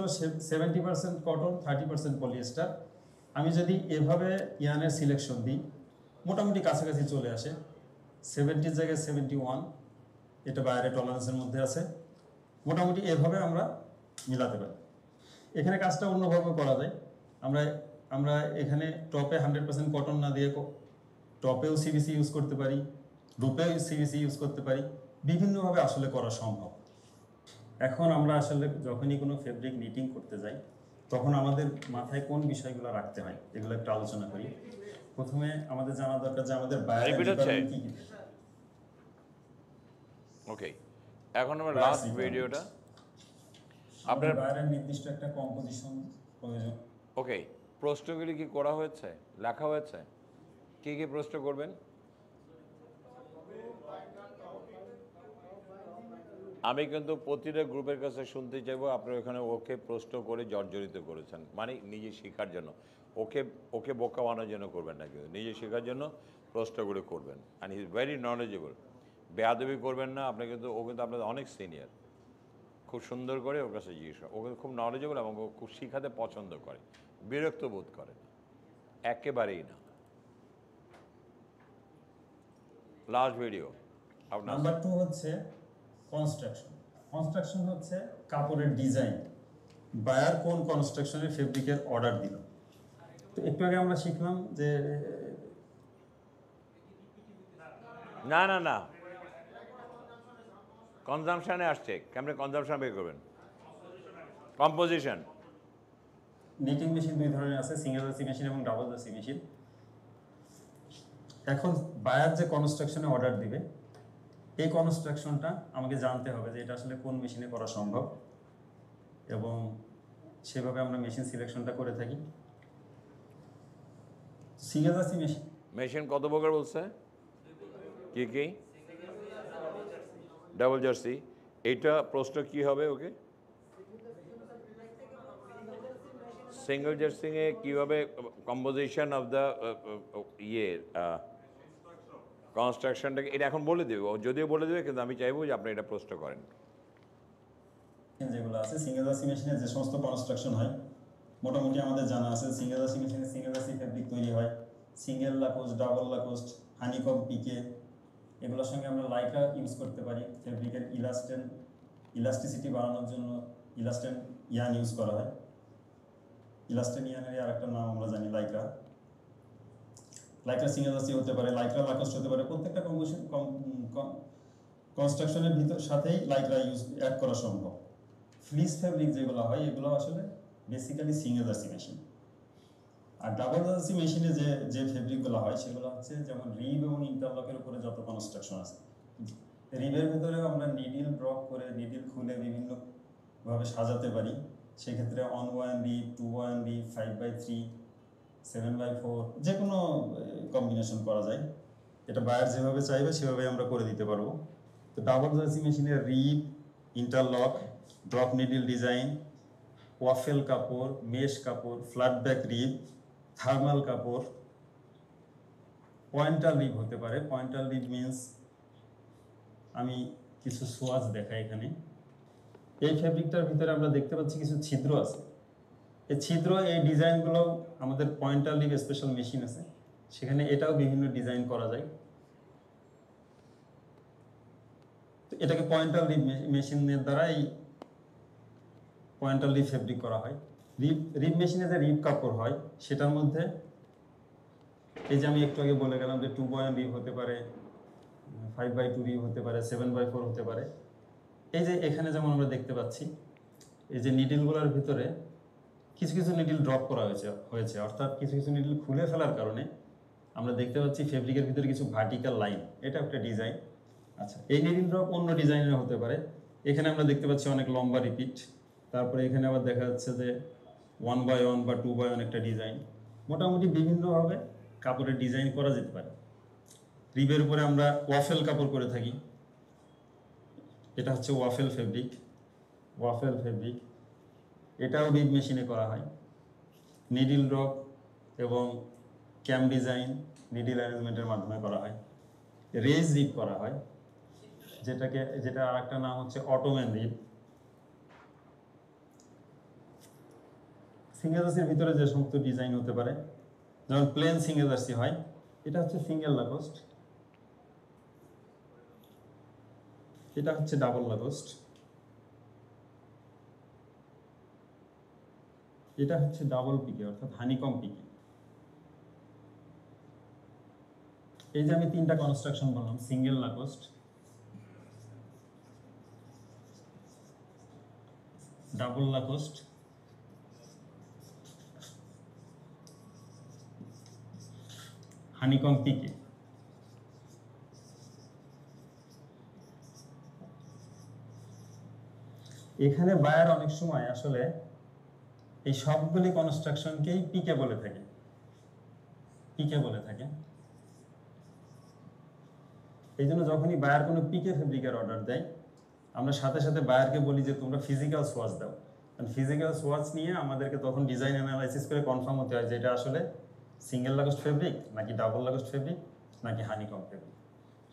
seventy percent cotton thirty percent polyester আমি যদি এভাবে ইয়ানের সিলেকশন দিই, মোটামুটি কাছাকাছি চলে আসে। সেভেন্টির জায়গায় সেভেন্টি ওয়ান এটা বায়ারের টলারেন্সের মধ্যে আছে। মোটামুটি এভাবে আমরা মিলাতে পারি। এখানে কাজটা অন্যভাবে করা যায়। আমরা আমরা এখানে টপে হান্ড্রেড পার্সেন্ট কটন না দিয়ে টপেও সিবিসি ইউজ করতে পারি রূপেও সিবিসি ইউজ করতে পারি বিভিন্নভাবে আসলে করা সম্ভব। এখন আমরা আসলে যখনই কোনো ফেব্রিক নিটিং করতে যাই তখন আমাদের মাথায় কোন বিষয়গুলো রাখতে হয় এগুলো একটু আলোচনা করি। প্রথমে আমাদের জানা দরকার যে আমাদের? কি ওকে এখন আমার লাস্ট ভিডিওটা আপনার বাইরের নির্দিষ্ট একটা কম্পোজিশন প্রয়োজন। ওকে প্রশ্নগুলি কি করা হয়েছে, লেখা হয়েছে? কি কি প্রশ্ন করবেন? আমি কিন্তু প্রতিটা গ্রুপের কাছে শুনতে চাইব, আপনারা ওখানে ওকে প্রশ্ন করে জর্জরিত করেছেন। মানে নিজে শেখার জন্য। ওকে ওকে বোকা বানানোর জন্য করবেন না কিন্তু। নিজে শেখার জন্য প্রশ্নগুলো করবেন। অ্যান্ড ইজ ভেরি নলেজেবল বেয়াদবি করবেন না, আপনি কিন্তু, ও কিন্তু আপনাদের অনেক সিনিয়র খুব সুন্দর করে ওর কাছে জিজ্ঞেস ও কিন্তু খুব নলেজেবল এবং খুব শিখাতে পছন্দ করে। বিরক্ত বোধ করে না। একেবারেই না। লাস্ট ভিডিও আপনার নাম্বার টু হচ্ছে কনস্ট্রাকশন কনস্ট্রাকশন হচ্ছে কাপড়ের ডিজাইন বায়ার কোন কনস্ট্রাকশনের ফেব্রিকের অর্ডার দিল? তো একটু আগে আমরা শিখলাম যে না না না। কনজামশনে আসছে। কেমন কনজামশন বের করবেন? কম্পোজিশন নিটিং মেশিন দুই ধরনের আছে সিঙ্গেল সি মেশিন এবং ডাবল সি মেশিন এখন বায়ার যে কনস্ট্রাকশনে অর্ডার দিবে, এই কনস্ট্রাকশনটা আমাকে জানতে হবে যে এটা আসলে কোন মেশিনে করা সম্ভব এবং সেভাবে আমরা মেশিন সিলেকশনটা করে থাকি। সিঙ্গেজাসি মেশিন মেশিন কত প্রকার বলছে? কি কি? ডাবল জার্সি এটা প্রশ্ন কি হবে ওকে? সিঙ্গেল জার্সিং এ কীভাবে কম্পোজিশন অফ দ্য ইয়ে কনস্ট্রাকশনটাকে এটা এখন বলে দেবে যদিও বলে দেবে, কিন্তু আমি চাইব যে আপনি এটা প্রশ্ন করেন। যেগুলো আছে সিঙ্গেজাসি মেশিনে যে সমস্ত কনস্ট্রাকশন হয়, মোটামুটি আমাদের জানা আছে সিঙ্গেজাসি মেশিনে সিঙ্গেজাসি ফেব্রিক তৈরি হয় single Lacoste double Lacoste honeycomb pique এগুলোর সঙ্গে আমরা লাইকা ইউজ করতে পারি ফেব্রিকের ইলাস্টেন ইলাস্টিসিটি বাড়ানোর জন্য ইলাস্টেন ইয়ান ইউজ করা হয়। ইলাস্টেন ইয়ানের আর একটা নাম আমরা জানি লাইকা লাইকা সিঙ্গেজাসি হতে পারে লাইকা লাকোস্ট হতে পারে, প্রত্যেকটা কনস্ট্রাকশনের ভিতর সাথেই লাইকরা ইউজ, অ্যাড করা সম্ভব। ফ্লিস ফ্যাব্রিক যেগুলো হয়, এগুলো আসলে বেসিক্যালি সিঙ্গেল জার্সি মেশিন। আর ডাবল জার্সি মেশিনে যে যে ফেব্রিকগুলো হয়, সেগুলো হচ্ছে যেমন রিব এবং ইন্টারলকের উপরে যত কনস্ট্রাকশন আছে। রিবের ভিতরেও আমরা নিডিল ড্রপ করে, নিডিল খুলে বিভিন্নভাবে সাজাতে পারি। সেক্ষেত্রে on one by two one by five by three seven by four যে কোনো কম্বিনেশন করা যায়। এটা বায়ার যেভাবে চাইবে, সেভাবে আমরা করে দিতে পারব। তো ডাবল জার্সি মেশিনের rib interlock drop needle design waffle কাপড় মেশ কাপড় ফ্ল্যাট ব্যাক রিব থার্মাল কাপড় পয়েন্টাল রিব হতে পারে। পয়েন্টাল রিব মিন্স আমি কিছু সোয়াজ দেখাই এখানে। এই ফেব্রিকটার ভিতরে আমরা দেখতে পাচ্ছি কিছু ছিদ্র আছে। এই ছিদ্র, এই ডিজাইনগুলো আমাদের পয়েন্টাল রিব স্পেশাল মেশিন আছে। সেখানে এটাও বিভিন্ন ডিজাইন করা যায়। এটাকে পয়েন্টাল রিব মেশিনের দ্বারা এই পয়েন্টাল রিব ফেব্রিক করা হয়। রিপ রিব মেশিনে যে রিব কাপড় হয়, সেটার মধ্যে এই যে আমি একটু আগে বলে গেলাম যে টু পয়েন্ট রিব হতে পারে ফাইভ বাই টু রিব হতে পারে সেভেন বাই ফোর হতে পারে। এই যে এখানে যেমন আমরা দেখতে পাচ্ছি, এই যে নিডিলগুলোর ভিতরে কিছু কিছু নিডিল ড্রপ করা হয়েছে হয়েছে। অর্থাৎ কিছু কিছু নিডিল খুলে ফেলার কারণে আমরা দেখতে পাচ্ছি ফেব্রিকের ভিতরে কিছু ভার্টিক্যাল লাইন এটা একটা ডিজাইন আচ্ছা এই নিডিল ড্রপ অন্য ডিজাইনের হতে পারে। এখানে আমরা দেখতে পাচ্ছি অনেক লম্বা রিপিট তারপরে এখানে আবার দেখা যাচ্ছে যে ওয়ান বাই ওয়ান বা টু বাই ওয়ান একটা ডিজাইন মোটামুটি বিভিন্নভাবে কাপড়ের ডিজাইন করা যেতে পারে। রিবের উপরে আমরা ওয়াফেল কাপড় করে থাকি। এটা হচ্ছে ওয়াফেল ফেব্রিক ওয়াফেল ফেব্রিক। এটাও রিব মেশিনে করা হয়। নিডিল ড্রপ এবং ক্যাম ডিজাইন নিডিল অ্যারেঞ্জমেন্টের মাধ্যমে করা হয়। রেজ রিপ করা হয়, যেটাকে যেটা আর একটা নাম হচ্ছে অটোম্যান রিপ সিঙ্গেল জার্সির ভিতরে যে সমস্ত ডিজাইন হতে পারে, যেমন প্লেন সিঙ্গেল জার্সি হয়, এটা হচ্ছে সিঙ্গেল লাগোস্ট এটা হচ্ছে ডাবল লাগোস্ট এটা হচ্ছে ডাবল পিকে অর্থাৎ হানিকম পিকে এই যে আমি তিনটা কনস্ট্রাকশন বললাম single Lacoste double Lacoste honeycomb PK এখানে বায়ার অনেক সময় আসলে এই সবগুলি কনস্ট্রাকশনকেই পিকে বলে থাকে। পিকে বলে থাকে। এই জন্য যখনই বায়ার কোনো পিকে ফেব্রিকের অর্ডার দেয়, আমরা সাথে সাথে বায়ারকে বলি যে, তোমরা ফিজিক্যাল সোয়াচ দাও। কারণ ফিজিক্যাল সোয়াচ নিয়ে আমাদেরকে তখন ডিজাইন অ্যানালাইসিস করে কনফার্ম হতে হয় যে, এটা আসলে সিঙ্গেল লাগোস্ট ফেব্রিক নাকি ডাবল লাগোস্ট ফেব্রিক নাকি হানিকম ফেব্রিক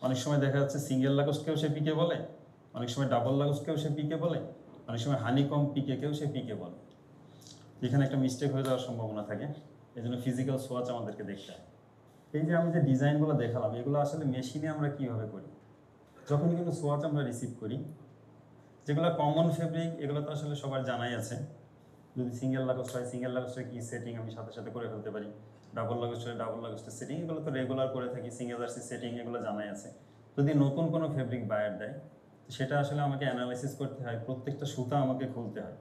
অনেক সময় দেখা যাচ্ছে সিঙ্গেল লাগোস্টকেও সে পিকে বলে, অনেক সময় ডাবল লাগোস্টকেও সে পিকে বলে। অনেক সময় হানিকম পিকেকেও সে পিকে বলে। এখানে একটা মিস্টেক হয়ে যাওয়ার সম্ভাবনা থাকে এই জন্য ফিজিক্যাল সোয়াচ আমাদেরকে দেখতে হয়। এই যে আমি যে ডিজাইনগুলো দেখালাম, এগুলো আসলে মেশিনে আমরা কীভাবে করি? যখনই কোনো সোয়াচ আমরা রিসিভ করি, যেগুলো কমন ফেব্রিক এগুলো তো আসলে সবার জানাই আছে। যদি সিঙ্গেল লাগোস্ট হয় সিঙ্গেল লাগোস্টের কী সেটিং আমি সাথে সাথে করে ফেলতে পারি? ডাবল লাগোস্ট হলে ডাবল লাগোস্টের সেটিং এগুলো তো রেগুলার করে থাকি সিঙ্গেল জার্সি সেটিং এগুলো জানাই আছে। যদি নতুন কোনো ফেব্রিক বায়ার দেয় সেটা আসলে আমাকে অ্যানালাইসিস করতে হয়। প্রত্যেকটা সুতা আমাকে খুলতে হয়।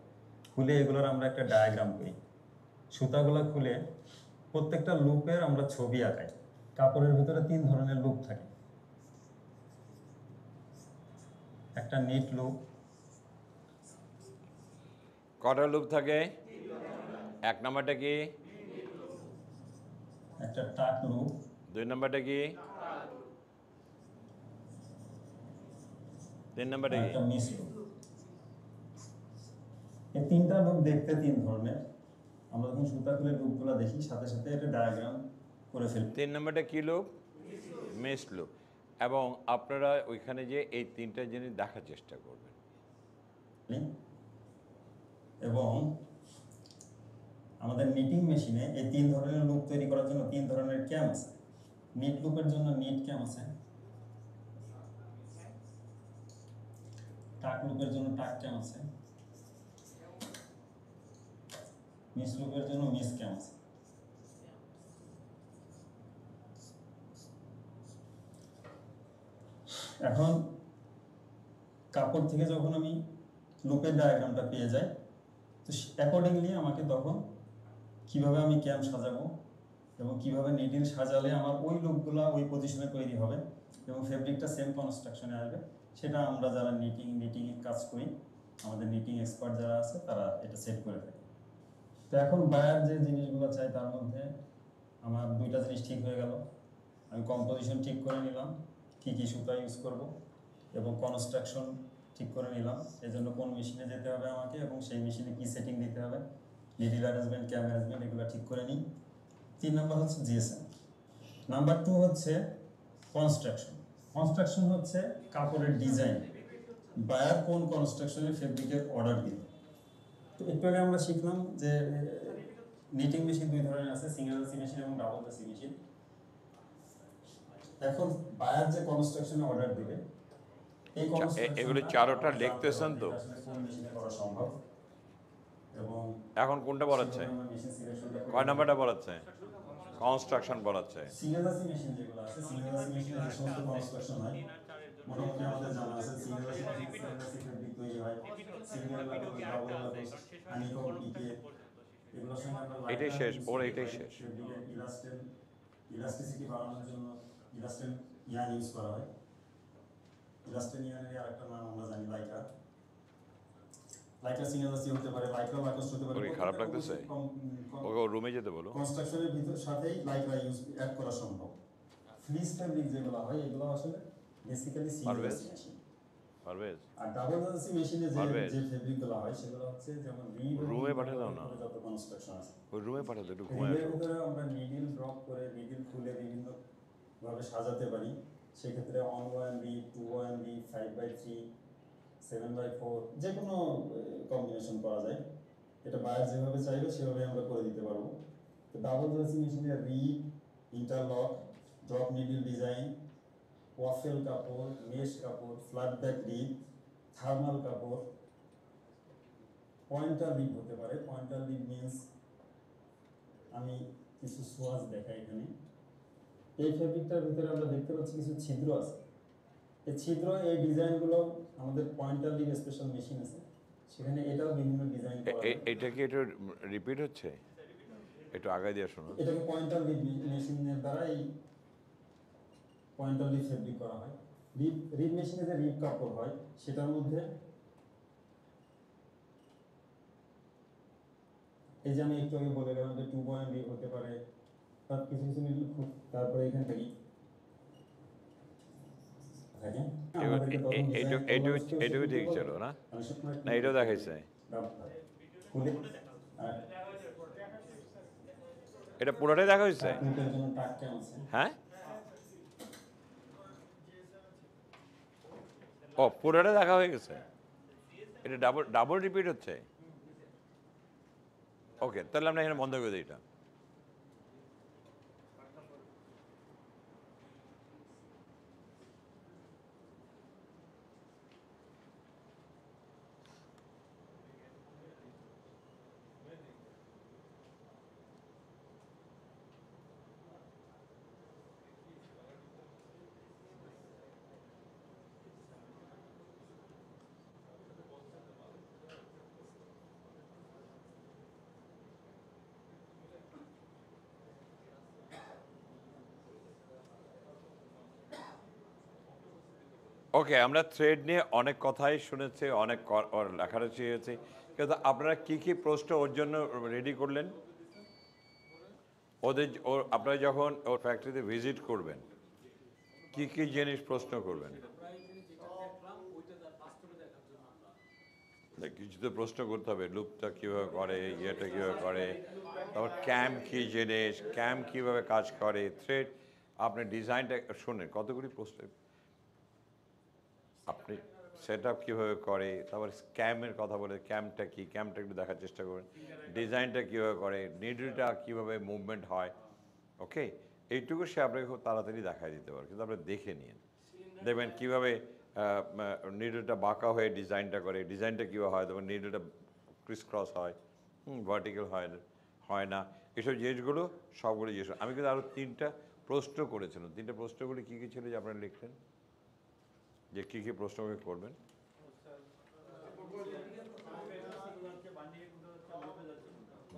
খুলে এগুলোর আমরা একটা ডায়াগ্রাম করি। সুতাগুলো খুলে প্রত্যেকটা লুপের আমরা ছবি আঁকাই। কাপড়ের ভিতরে তিন ধরনের লুপ থাকে। একটা নিট লুপ কটা লুপ থাকে? এক নাম্বারটা কি? একটা টাক লুপ দুই নাম্বারটা কি? তিন নাম্বারটা কি একটা লুপ এই তিনটা লুপ দেখতে তিন ধরনের। আমরা যখন সুতা খুলে লুপগুলো দেখি সাথে সাথে এটা ডায়াগ্রাম করে ফেলি। তিন নাম্বারটা কি লুপ মিস লুপ এবং আপনারা ওইখানে যে এই তিনটা জিনিস দেখার চেষ্টা করবেন। এবং আমাদের নিটিং মেশিনে এই তিন ধরনের লুপ তৈরি করার জন্য তিন ধরনের ক্যাম আছে। নিট লুপের জন্য নিট ক্যাম আছে। টাক লুপের জন্য টাক ক্যাম আছে? মিস লুপের জন্য মিস ক্যাম আছে। এখন কাপড় থেকে যখন আমি লুপের ডায়াগ্রামটা পেয়ে যাই, তো অ্যাকর্ডিংলি আমাকে তখন কীভাবে আমি ক্যাম্প সাজাবো এবং কীভাবে নিডিল সাজালে আমার ওই লুপগুলো ওই পজিশনে তৈরি হবে এবং ফেব্রিকটা সেম কনস্ট্রাকশনে আসবে। সেটা আমরা যারা নিটিং নিটিংয়ে কাজ করি, আমাদের নিটিং এক্সপার্ট যারা আছে, তারা এটা সেট করে থাকি। তো এখন বায়ার যে জিনিসগুলো চাই তার মধ্যে আমার দুইটা জিনিস ঠিক হয়ে গেল। আমি কম্পোজিশন ঠিক করে নিলাম, কী কী সুতা ইউজ করব এবং কনস্ট্রাকশন ঠিক করে নিলাম। এই জন্য কোন মেশিনে যেতে হবে আমাকে এবং সেই মেশিনে কী সেটিং দিতে হবে। নিডিল অ্যারেঞ্জমেন্ট ক্যাম অ্যারেঞ্জমেন্ট এগুলো ঠিক করে নিই। তিন নাম্বার হচ্ছে জিএসএম নাম্বার টু হচ্ছে কনস্ট্রাকশন কনস্ট্রাকশন হচ্ছে কাপড়ের ডিজাইন বায়ার কোন কনস্ট্রাকশনের ফেব্রিকের অর্ডার দিল তো একটু আগে আমরা শিখলাম যে নিটিং মেশিন দুই ধরনের আছে সিঙ্গেল দাসি মেশিন এবং ডাবল দাসি মেশিন এখন বায়ার যে কনস্ট্রাকশনে অর্ডার দিবে এগুলো চারোটা লিখতেছেন তো? কোন করা সম্ভব? এবং এখন কোনটা বলাচ্ছে। কয় নাম্বারটা বলাচ্ছে? কনস্ট্রাকশন বলাচ্ছে। সিঙ্গেলাসি মেশিন যেগুলো আছে সিঙ্গেলাসি মেশিনে যে সমস্ত কনস্ট্রাকশন হয়। মোটামুটি আমাদের জানা আছে সিঙ্গেলাসি সিঙ্গেলাসি ফেব্রিক তৈরি হয়। সিঙ্গেল হানিকম পিকে এগুলোর সঙ্গে আমরা এটাই শেষ, ওর এটাই শেষ। ইলাস্টেন ইলাস্টিসিটি বাড়ানোর জন্য ইলাস্টেন ইয়ান ইউজ করা হয়। ইলাস্টেন ইয়ানের আরেকটা নাম আমরা জানি লাইকা লাইকা সিঙ্গেলাসি হতে পারে লাইকা লাকস্ট হতে পারে। খারাপ লাগতেছে? ওকে রুমে যেতে বলো। কনস্ট্রাকশনের ভিতর সাথেই লাইকরা ইউজ অ্যাড করা সম্ভব। ফ্লিস ফেব্রিক যেগুলো হয় এগুলো আসলে বেসিক্যালি পারভেজ? পারভেজ আর ডাবল এজেন্সি মেশিনে যে যে ফেব্রিকগুলো হয় সেগুলো হচ্ছে যেমন রুমে পাঠিয়ে দাও না। যত কনস্ট্রাকশন আছে। ওই রুমে পাঠাতে একটু ঘুমায় আসো। ভিতরে আমরা নিডিল ড্রপ করে নিডিল খুলে বিভিন্ন ভাবে সাজাতে পারি। সেক্ষেত্রে on one by two one by five by three seven by four যে কোনো কম্বিনেশন করা যায়। এটা বায়ার যেভাবে চাইবে, সেভাবে আমরা করে দিতে পারব। তো ডাবল ড্রেসিং মেশিনে rib interlock drop needle design waffle কাপড় মেশ কাপড় ফ্ল্যাট ব্যাক রিপ থার্মাল কাপড়। পয়েন্টার রিপ হতে পারে। পয়েন্টার রিপ মিন্স আমি কিছু সোয়াজ দেখাই এখানে। এই ফেব্রিকটার ভিতরে আমরা দেখতে পাচ্ছি কিছু ছিদ্র আছে। এই ছিদ্র এই ডিজাইনগুলো আমাদের পয়েন্টার লিগ স্পেশাল মেশিন আছে। সেখানে এটাও বিভিন্ন ডিজাইন করা এটা কি একটু রিপিট হচ্ছে? একটু আগে দিয়ে শোনো এটাকে পয়েন্টার লিড মেশিনের দ্বারা এই পয়েন্টার লিড ফেব্রিক করা হয়। রিপ রিপ মেশিনে যে রিপ কাপড় হয় সেটার মধ্যে এই যে আমি একটু আগে বলে গেলাম যে টু পয়েন্ট রিপ হতে পারে তার কিছু কিছু তারপরে এখান থেকে থাকে আমাদেরকে তখন এ- এইটু- design এইটু- tolerance এইটুকু করতে ঠিক ছিল না। না এটাও দেখাইছে। এটা পুরোটাই দেখা হয়েছে? হ্যাঁ? ও পুরোটা দেখা হয়ে গেছে? এটা ডাবল ডাবল রিপিট হচ্ছে? ওকে তাহলে আমরা এখানে বন্ধ করে দিই এটা। ওকে আমরা থ্রেড নিয়ে অনেক কথাই শুনেছি, অনেক লেখালেখি হয়েছে কিন্তু আপনারা কি কি প্রশ্ন ওর জন্য রেডি করলেন? ওদের ওর আপনারা যখন ওর ফ্যাক্টরিতে ভিজিট করবেন, কি কি জিনিস প্রশ্ন করবেন? কিছু তো প্রশ্ন করতে হবে লুপটা কীভাবে করে, ইয়েটা কীভাবে করে, তারপর ক্যাম্প কী জিনিস ক্যাম্প কীভাবে কাজ করে থ্রেড আপনি ডিজাইনটা শোনেন, কতগুলি প্রশ্ন আপনি সেট আপ কীভাবে করে, তারপর স্ক্যামের কথা বলে ক্যাম্পটা কী ক্যাম্পটা একটু দেখার চেষ্টা করবেন ডিজাইনটা কীভাবে করে নিডলটা কীভাবে মুভমেন্ট হয় ওকে এইটুকু সে আপনাকে খুব তাড়াতাড়ি দেখাই দিতে পারে, কিন্তু আপনি দেখে নিন। দেখবেন কীভাবে নিডলটা বাঁকা হয়ে ডিজাইনটা করে ডিজাইনটা কীভাবে হয়, তারপর নিডলটা ক্রিস ক্রস হয় ভার্টিক্যাল হয় হয় না। এসব জিনিসগুলো সবগুলো জিনিস আমি কিন্তু আরও তিনটা প্রশ্ন করেছিলাম। তিনটা প্রশ্নগুলি কী কী ছিল যে আপনারা লিখলেন যে কী কী প্রশ্ন করবেন?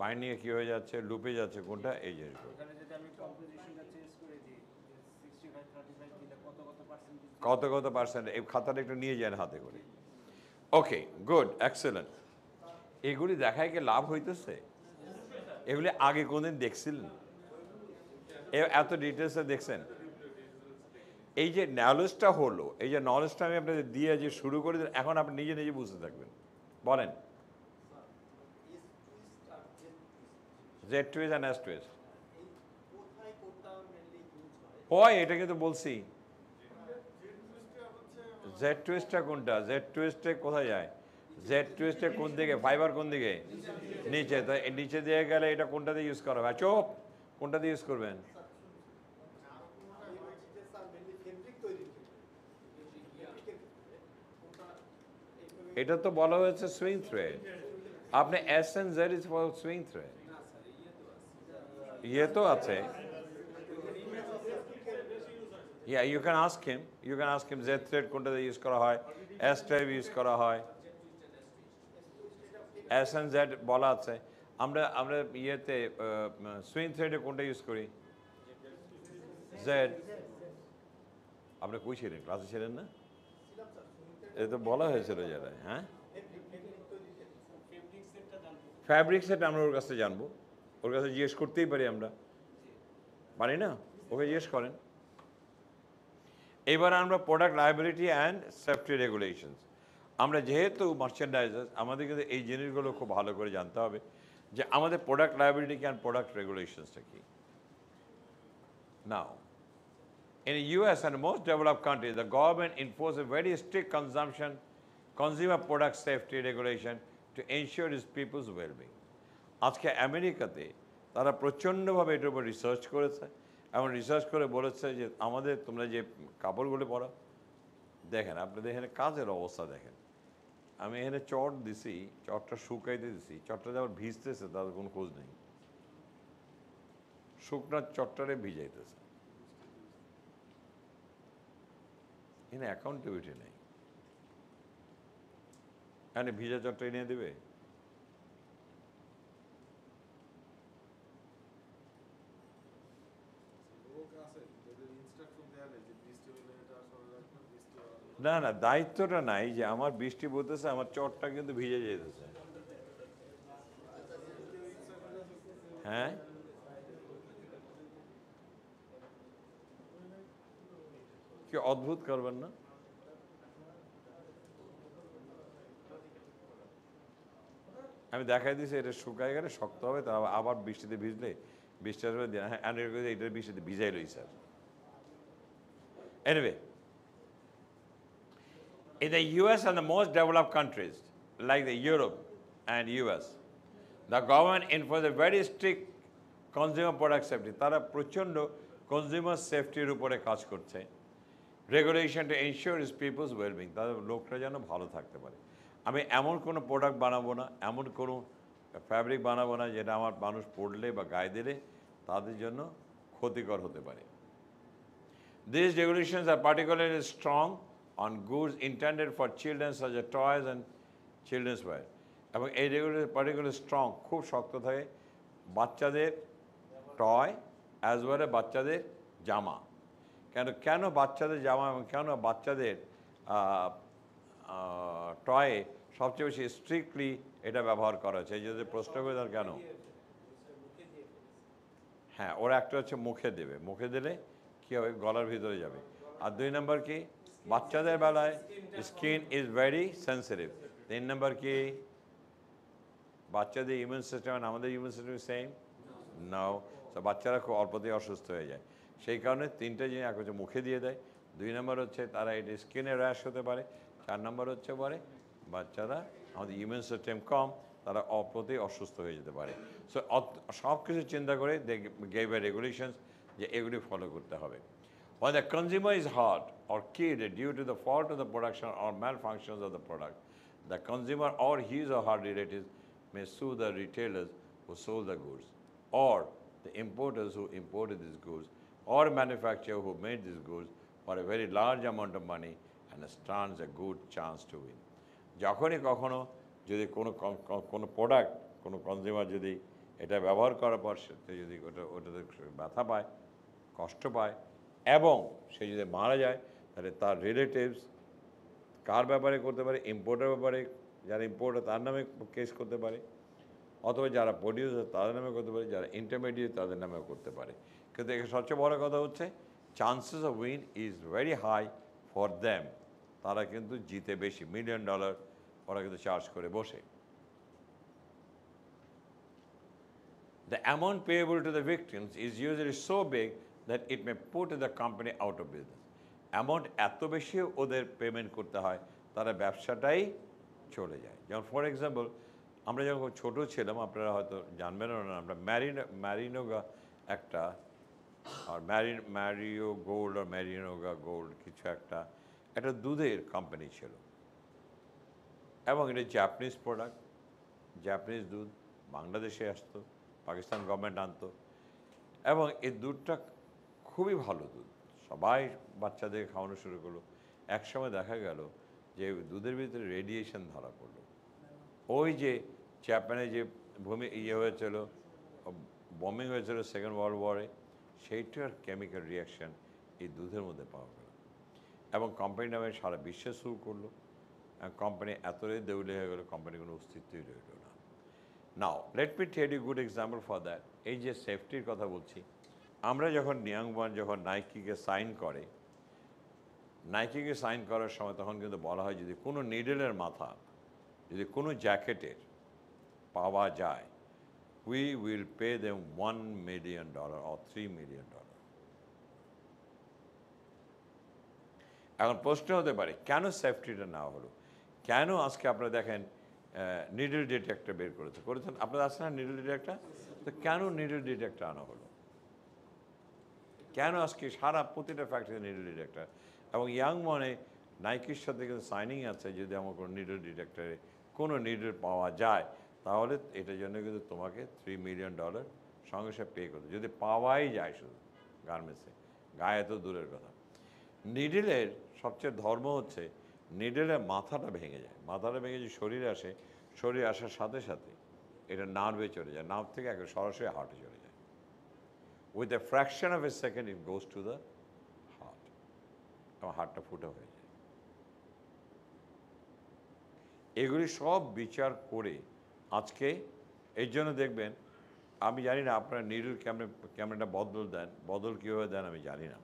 বাইন্ডিংয়ে কী হয়ে যাচ্ছে? লুপে যাচ্ছে কোনটা? এই জিনিসগুলো কত কত পার্সেন্ট এই খাতাটা একটু নিয়ে যান হাতে করে। ওকে গুড এক্সেলেন্ট এগুলি দেখায় কি লাভ হইতেছে? এগুলি আগে কোনদিন দেখছিলেন? এত ডিটেলসে দেখছেন? এই যে নলেজটা হলো, এই যে নলেজটা আমি আপনাদের দিয়ে যে শুরু করে এখন আপনি নিজে নিজে বুঝতে থাকবেন। বলেন। জেড টুইজ অ্যান্ড এস হয়, এটা কিন্তু বলছি। জেড টুইস্টটা কোনটা? জেড টুইস্টে কোথায় যায়? জেড টুইস্টে কোন দিকে? ফাইবার কোন দিকে? নিচে। তো নিচে দিয়ে গেলে এটা কোনটাতে ইউজ করা হবে চোপ কোনটাতে ইউজ করবেন? এটা তো বলা হয়েছে সুইং থ্রেড। আপনি S and Z is for sewing thread. ইয়ে তো আছে। Yeah, you can ask him. You can ask him Z thread কোনটাতে ইউজ করা হয়। S type ইউজ করা হয়। S and Z বলা আছে। আমরা আমরা ইয়েতে সুইং থ্রেডে কোনটা ইউজ করি? Z আপনি কই ছিলেন? ক্লাসে ছিলেন না? এটা তো বলা হয়েছিল যেটা হ্যাঁ? ফ্যাব্রিক সেট আমরা ওর কাছে জানব। ওর কাছে জিজ্ঞেস করতেই পারি আমরা। পারি না? ওকে জিজ্ঞেস করেন। এবার আমরা product liability and safety regulations আমরা যেহেতু মার্চেন্ডাইজার আমাদের কিন্তু এই জিনিসগুলো খুব ভালো করে জানতে হবে যে আমাদের প্রোডাক্ট লাইবিলিটি অ্যান্ড প্রোডাক্ট রেগুলেশনসটা কি। Now In the US and most developed countries, the government enforces very strict consumption, consumer product safety regulation to ensure its people's well-being. আজকে আমেরিকাতে তারা প্রচণ্ডভাবে এটার উপর রিসার্চ করেছে এবং রিসার্চ করে বলেছে যে আমাদের তোমরা যে কাপড়গুলো পরো দেখেন আপনাদের এখানে কাজের অবস্থা দেখেন আমি এখানে চট দিছি চটটা শুকাইতে দিছি চটটা যখন ভিজতেছে তার কোনো খোঁজ নেই শুকনার চটটারে ভিজাইতেছে এখানে অ্যাকাউন্টেবিলিটি নেই। এখানে ভিজা চটটা এনে দেবে। না না, দায়িত্বটা নাই যে আমার বৃষ্টি পড়তেছে, আমার চটটা কিন্তু ভিজে যেতেছে। হ্যাঁ? কেউ অদ্ভুত করবেন না। আমি দেখাই দিছি, এটা শুকায় গেলে শক্ত হবে, তা আবার বৃষ্টিতে ভিজলে বৃষ্টি আসবে হ্যাঁ, এটা বৃষ্টিতে ভিজাই রয়েছে আর anyway in the US and the most develop countries like the Europe and US the government enforce a very strict consumer product safety তারা প্রচণ্ড কনজিউমার সেফটির উপরে কাজ করছে। Regulation to ensure is people's wellbeing তাদের লোকরা যেন ভালো থাকতে পারে। আমি এমন কোনো প্রোডাক্ট বানাবো না, এমন কোনো ফ্যাব্রিক বানাবো না যেটা আমার মানুষ পড়লে বা গায়ে দিলে তাদের জন্য ক্ষতিকর হতে পারে। These regulations are particularly strong on goods intended for children such a toys and children's wear. এবং এই রেগুলেশন পার্টিকুলার স্ট্রং খুব শক্ত থাকে বাচ্চাদের টয় অ্যাজ ওয়েল বাচ্চাদের জামা। কেন কেন বাচ্চাদের জামা এবং কেন বাচ্চাদের টয়ে সবচেয়ে বেশি স্ট্রিক্টলি এটা ব্যবহার করা হচ্ছে? এই যদি প্রশ্ন করে তার কেন? হ্যাঁ ওরা একটা হচ্ছে মুখে দেবে। মুখে দিলে কী হবে? গলার ভিতরে যাবে। আর দুই নম্বর কি? বাচ্চাদের বেলায় স্কিন ইজ ভেরি সেন্সিটিভ তিন নম্বর কি? বাচ্চাদের ইমিউন সিস্টেম আমাদের ইমিউন সিস্টেম সেম নাও তো বাচ্চারা খুব অল্পতেই অসুস্থ হয়ে যায়। সেই কারণে তিনটা জিনিস এক হচ্ছে মুখে দিয়ে দেয়, দুই নম্বর হচ্ছে তারা এটা স্কিনে র্যাশ হতে পারে, চার নম্বর হচ্ছে পরে বাচ্চারা আমাদের ইমিউন সিস্টেম কম, তারা অপ্রতি অসুস্থ হয়ে যেতে পারে। সো সব কিছু চিন্তা করে দে, গেভ রেগুলেশনস যে এগুলি ফলো করতে হবে। One the consumer is hurt or killed due to the fault of the production or malfunctions of the product the consumer or his or her relative may sue the retailers who sold the goods or the importers who imported this goods or manufacturer who made these goods for a very large amount of money and stands a good chance to win. যখনই কখনো যদি কোনো কন- প্রোডাক্ট কোনো কনজিউমার যদি এটা ব্যবহার করার পর সে যদি ওটা, ওটাতে ব্যথা পায়, কষ্ট পায়, এবং সে যদি মারা যায়, তাহলে তার রিলেটিভস কার ব্যাপারে করতে পারে ইম্পোর্টের ব্যাপারে, যারা ইম্পোর্টার তার নামে কেস করতে পারে, অথবা যারা প্রডিউসার তাদের নামে করতে পারে, যারা ইন্টারমিডিয়েট তাদের নামেও করতে পারে কিন্তু এখানে সবচেয়ে বড় কথা হচ্ছে chances of win is very high for them তারা কিন্তু জিতে বেশি মিলিয়ন ডলার ওরা কিন্তু চার্জ করে বসে। The amount payable to the victims is usually so big that it may put the company out of business. Amount এত বেশি ওদের পেমেন্ট করতে হয়, তারা ব্যবসাটাই চলে যায়। যেমন ফর এক্সাম্পল আমরা যখন ছোট ছিলাম, আপনারা হয়তো জানবেন না, আমরা ম্যারিনো ম্যারিনোগা একটা আর ম্যারিও গোল্ড আর ম্যারিনোগা গোল্ড কিছু একটা একটা দুধের কোম্পানি ছিল। এবং এটা জাপানিজ প্রোডাক্ট জাপানিজ দুধ বাংলাদেশে আসতো, পাকিস্তান গভর্নমেন্ট আনতো। এবং এই দুধটা খুবই ভালো দুধ। সবাই বাচ্চাদের খাওয়ানো শুরু করল। একসময় দেখা গেল যে দুধের ভিতরে রেডিয়েশন ধরা পড়ল। ওই যে জাপানে যে ভূমি ইয়ে হয়েছিল বম্বিং হয়েছিল সেকেন্ড ওয়ার্ল্ড ওয়ারে সেইটার কেমিক্যাল রিয়াকশন এই দুধের মধ্যে পাওয়া গেল। এবং কোম্পানি নামে সারা বিশ্বে শুরু করল। কোম্পানি এতটাই দেউলে হয়ে গেলো কোম্পানির কোনো অস্তিত্বই রইল না। Now let me tell you good example for that এই যে সেফটির কথা বলছি, আমরা যখন নিয়াংবান, যখন নাইকিকে সাইন করে, নাইকিকে সাইন করার সময় তখন কিন্তু বলা হয় যদি কোনো নিডেলের মাথা, যদি কোনো জ্যাকেটের পাওয়া যায় we will pay them one million dollar or three million dollar এখন প্রশ্ন হতে পারে, কেন সেফটিটা নেওয়া হলো? কেন আজকে আপনারা দেখেন নিডল ডিটেক্টর বের করেছে? করেছেন? আপনারা আসছেন না নিডল ডিটেক্টর তো কেন নিডল ডিটেক্টর আনা হলো? কেন আজকে সারা প্রতিটা ফ্যাক্টরি নিডল ডিটেক্টর এবং ইয়াং মনে নাইকির সাথে কিন্তু সাইনিং আছে, যদি আমার কোনো নিডল ডিটেক্টরে কোনো নিডল পাওয়া যায় তাহলে এটার জন্য কিন্তু তোমাকে থ্রি মিলিয়ন ডলার সঙ্গে সঙ্গে পে করতে যদি পাওয়াই যায় শুধু গার্মেন্টসে গায়ে তো দূরের কথা। নিডেলের সবচেয়ে ধর্ম হচ্ছে নিডেলের মাথাটা ভেঙে যায়। মাথাটা ভেঙে যে শরীরে আসে, শরীরে আসার সাথে সাথে এটা নার্ভে চলে যায়। নার্ভ থেকে একেবারে সরাসরি হার্টে চলে যায়। With a fraction of a second it goes to the heart এবং হার্টটা ফুটো হয়ে যায়। এগুলি সব বিচার করে আজকে এর জন্য দেখবেন, আমি জানি না আপনারা নিডল কেমন কেমনটা বদল দেন, বদল কীভাবে দেন আমি জানি না।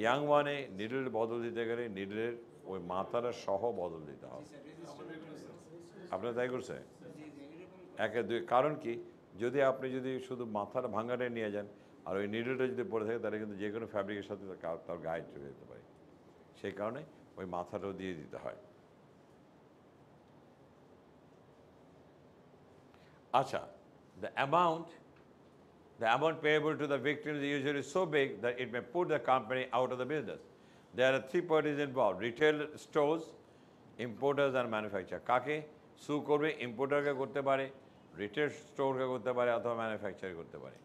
ইয়াং ওয়ানে নিডলের বদল দিতে গেলে নিডলের ওই মাথাটা সহ বদল দিতে হবে। আপনারা তাই করছে? একে দুই, কারণ কি? যদি আপনি যদি শুধু মাথার ভাঙাটা নিয়ে যান, আর ওই নিডলটা যদি পড়ে থাকে, তাহলে কিন্তু যে কোনো ফ্যাব্রিকের সাথে তার গায়ে চলে যেতে পারে। সেই কারণে ওই মাথাটাও দিয়ে দিতে হয়। আচ্ছা the amount The amount payable to the victims is usually so big that it may put the company out of the business. There are three parties involved, retail stores, importers and manufacturer. কাকে সু করবে ইম্পোর্টারকে করতে পারে রিটেল স্টোরকে করতে পারে অথবা ম্যানুফ্যাকচার করতে পারে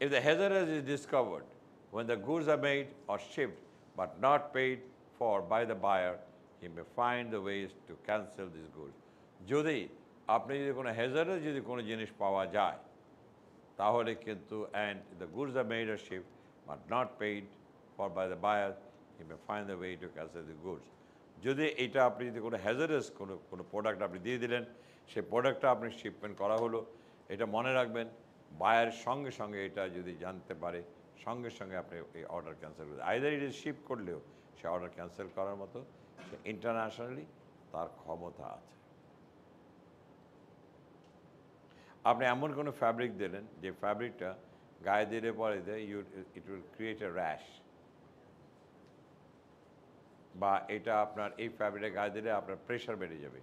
If the hazardous is discovered when the goods are made or shipped but not paid for by the buyer, he may find the ways to cancel these goods. যদি আপনি যদি কোনো হ্যাজার্ডাস যদি কোনো জিনিস পাওয়া যায়, তাহলে কিন্তু and the goods are made are but not paid for by the buyer he may fine the way to cancel the goods যদি এটা আপনি যদি কোনো হ্যাজারাস কোনো কোনো প্রোডাক্ট আপনি দিয়ে দিলেন সেই প্রোডাক্টটা আপনি শিপমেন্ট করা হলো, এটা মনে রাখবেন বায়ের সঙ্গে সঙ্গে এটা যদি জানতে পারে, সঙ্গে সঙ্গে আপনি এই অর্ডার ক্যান্সেল করবেন আইদার ইজ শিপ করলেও সে অর্ডার ক্যান্সেল করার মতো, সে ইন্টারন্যাশনালি তার ক্ষমতা আছে। আপনি এমন কোনো ফ্যাব্রিক দিলেন যে ফ্যাব্রিকটা গায়ে দিলে পরে you it will create a rash বা এটা আপনার এই ফ্যাব্রিকটা গায়ে দিলে আপনার প্রেশার বেড়ে যাবে।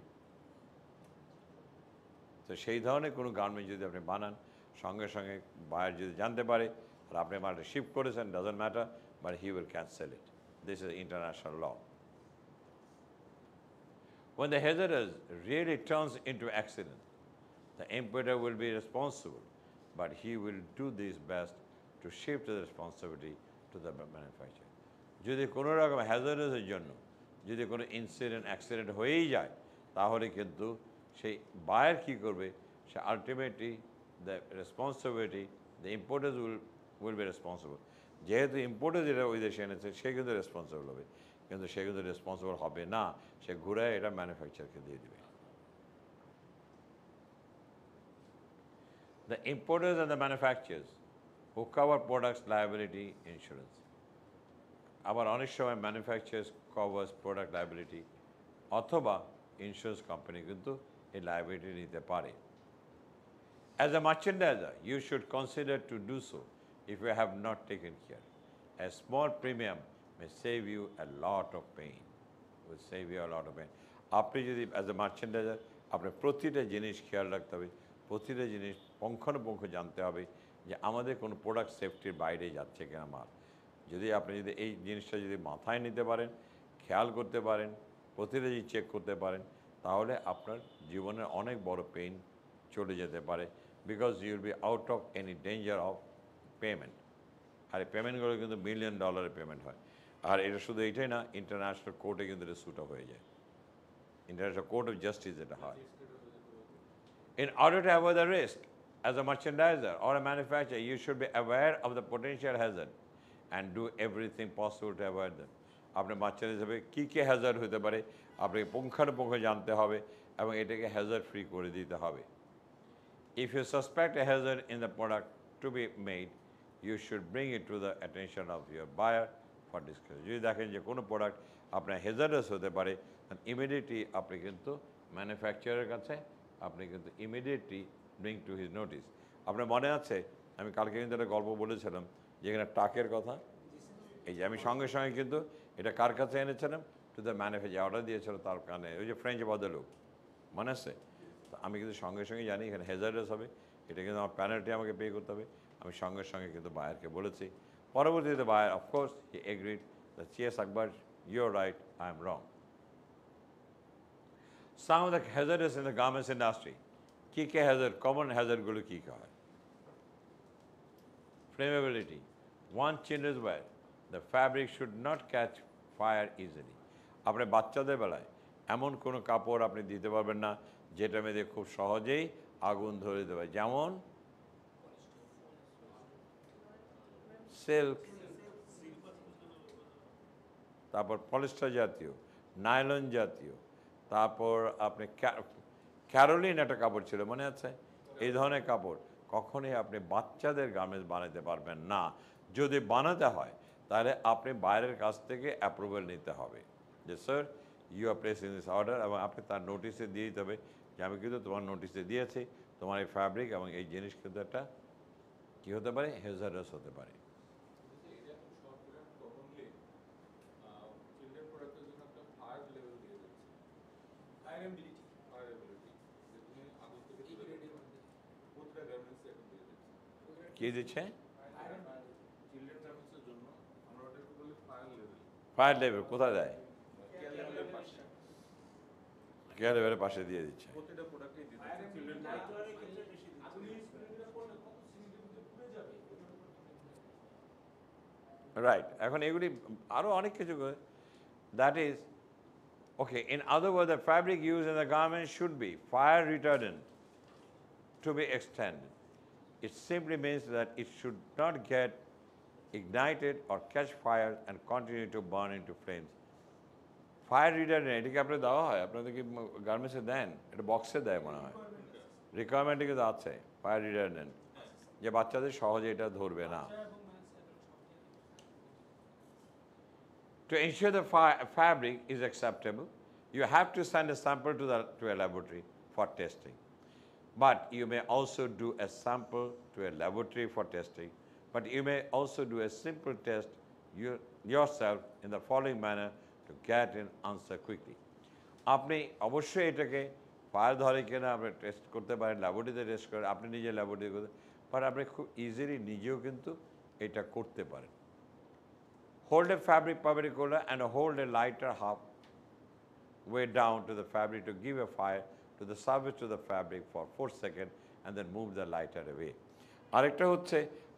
তো সেই ধরনের কোনো গার্মেন্ট যদি আপনি বানান সঙ্গে সঙ্গে বায়ার যদি জানতে পারে আর আপনি মালটা শিফট করেছেন doesn't matter but he will cancel it this is international law When the hazardous really turns into accident, the importer will be responsible, but he will do his best to shift the responsibility to the manufacturer. যদি কোনো রকম হ্যাজার্ডাসের জন্য যদি কোনো ইনসিডেন্ট অ্যাক্সিডেন্ট হয়েই যায় তাহলে কিন্তু সেই বায়ার কী করবে? সে ultimately the responsibility the importers will will be responsible যেহেতু ইম্পোর্টার যেটা ওই দেশে এনেছে সে কিন্তু রেসপন্সিবল হবে। কিন্তু সে কিন্তু রেসপন্সিবল হবে না। সে ঘুরে এটা ম্যানুফ্যাকচারকে দিয়ে দেবে। The importers and the manufacturers who cover products liability insurance. আবার অনেক সময় ম্যানুফ্যাকচার্স কভার্স প্রোডাক্ট লাইবিলিটি অথবা ইন্স্যুরেন্স কোম্পানি কিন্তু এই লাইবিলিটি নিতে পারে As a merchandiser, you should consider to do so if you have not taken care. A small premium may save you a lot of pain. Will save you a lot of pain. আপনি যদি অ্যাজ এ মার্চেন্ডাইজার আপনার প্রতিটা জিনিস খেয়াল রাখতে হবে প্রতিটা জিনিস পঙ্খানুপঙ্খ জানতে হবে যে আমাদের কোনো প্রোডাক্ট সেফটির বাইরে যাচ্ছে কিনা মাল। যদি আপনি যদি এই জিনিসটা যদি মাথায় নিতে পারেন খেয়াল করতে পারেন প্রতিটা যদি চেক করতে পারেন তাহলে আপনার জীবনের অনেক বড় পেইন চলে যেতে পারে because you'll be out of any danger of payment আর এই পেমেন্টগুলো কিন্তু মিলিয়ন ডলারের পেমেন্ট হয়। আর এটা শুধু এইটাই না ইন্টারন্যাশনাল কোর্টে কিন্তু এটা সুট হয়ে যায়। ইন্টারন্যাশনাল কোর্ট অফ জাস্টিস এটা হয়। In order to avoid the risk, as a merchandiser or a manufacturer, you should be aware of the potential hazard and do everything possible to avoid them. আপনি মার্চেন্ট হিসেবে কী কী হ্যাজার্ড হতে পারে আপনাকে পুঙ্খানুপুঙ্খ জানতে হবে এবং এটাকে হ্যাজার্ড ফ্রি করে দিতে হবে If you suspect a hazard in the product to be made, you should bring it to the attention of your buyer for discussion. যদি দেখেন যে কোনো প্রোডাক্ট আপনার হেজার্ডাস হতে পারে ইমিডিয়েটলি আপনি কিন্তু ম্যানুফ্যাকচারের কাছে আপনি কিন্তু immediately bring to his notice আপনার মনে আছে? আমি কালকে কিন্তু একটা গল্প বলেছিলাম যেখানে টাকের কথা? এই যে আমি সঙ্গে সঙ্গে কিন্তু এটা কার কাছে এনেছিলাম? টু দ্য ম্যানুফ্যাকচার অর্ডার দিয়েছিল তার কানে। ওই যে ফ্রেঞ্চ ভদ্রলোক। মনে আছে? আমি কিন্তু সঙ্গে সঙ্গে জানি এখানে হেজার্ডাস হবে। এটা কিন্তু আমার প্যানেলটি আমাকে পে করতে হবে। আমি সঙ্গে সঙ্গে কিন্তু বায়ারকে বলেছি। পরবর্তীতে buyer of course he agreed the চিয়াস Akbar you're right I am wrong of the hazards in the garments industry, কী কে হ্যাজার্ড কমন হ্যাজারগুলো কী কী হয় flammability. One children's wear, the fabric should not catch fire easily. আপনি বাচ্চাদের বেলায় এমন কোনো কাপড় আপনি দিতে পারবেন না যেটা মেয়েদের খুব সহজেই আগুন ধরে পারে যেমন সিল্ক তারপর পলিস্টার জাতীয় নাইলন জাতীয় তারপর আপনি ক্যারোলিন একটা কাপড় ছিল, মনে আছে? এই ধরনের কাপড় কখনোই আপনি বাচ্চাদের গার্মেন্টস বানাতে পারবেন না। যদি বানাতে হয়, তাহলে আপনি বাইরের কাছ থেকে অ্যাপ্রুভাল নিতে হবে। যে sir you are place in this order এবং আপনি তার নোটিশে দিয়ে দিতে হবে যে আমি কিন্তু তোমার নোটিশে দিয়েছি, তোমার এই ফ্যাব্রিক এবং এই জিনিস কিন্তু একটা কী হতে পারে? হেজারাস হতে পারে। এটা খুব শর্ট করে কমনলি চিলড্রেন প্রোডাক্টের জন্য একটা ফায়ার লেভেল দিয়ে দিচ্ছে আইএমবিলিটি ফায়ার এবিলিটি যে তুমি আগুন থেকে তুলে প্রতিটা গার্মেন্টসে এখন দিয়ে দিচ্ছে কী দিচ্ছে? চিলড্রেন গার্মেন্টসের জন্য আমরা ওটাকে বলি ফায়ার লেভেল ফায়ার লেভেল কোথায় দেয় কেয়ার লেভেলের পাশে কেয়ার লেভেলের পাশে দিয়ে দিচ্ছে প্রতিটা প্রোডাক্টে দিয়ে দিচ্ছে। চিলড্রেন আপনি স্প্রেটা করলে কত সিলিন্ডার পুড়ে যাবে? রাইট এখন এগুলি আরও অনেক কিছু that is okay in other word the fabric use in the garment should be fire retardant to be extended It simply means that it should not get ignited or catch fire and continue to burn into flames. Fire reader নেই এটাকে আপনার দেওয়া হয় আপনাদের কি গার্মেন্টসে দেন এটা বক্সে দেয় মনে হয় রিকোয়ারমেন্টে কিন্তু আছে ফায়ার রিডার নেন যে বাচ্চাদের সহজে এটা ধরবে না To ensure the fa- fabric is acceptable, you have to send a sample to, the, to a laboratory for testing. But you may also do a sample to a laboratory for testing. But you may also do a simple test you, yourself in the following manner to get an answer quickly. আপনি অবশ্যই এটাকে ফায়ার ধরে কিনা আপনি টেস্ট করতে পারেন ল্যাবরেটরিতে টেস্ট করেন আপনি নিজে ল্যাবরেটরি করতে পারেন আপনি খুব ইজিলি নিজেও কিন্তু এটা করতে পারেন Hold a fabric perpendicular and hold a lighter half way down to the fabric to give a fire to the surface to the fabric for 4 seconds and then move the lighter away. আরেকটা হচ্ছে,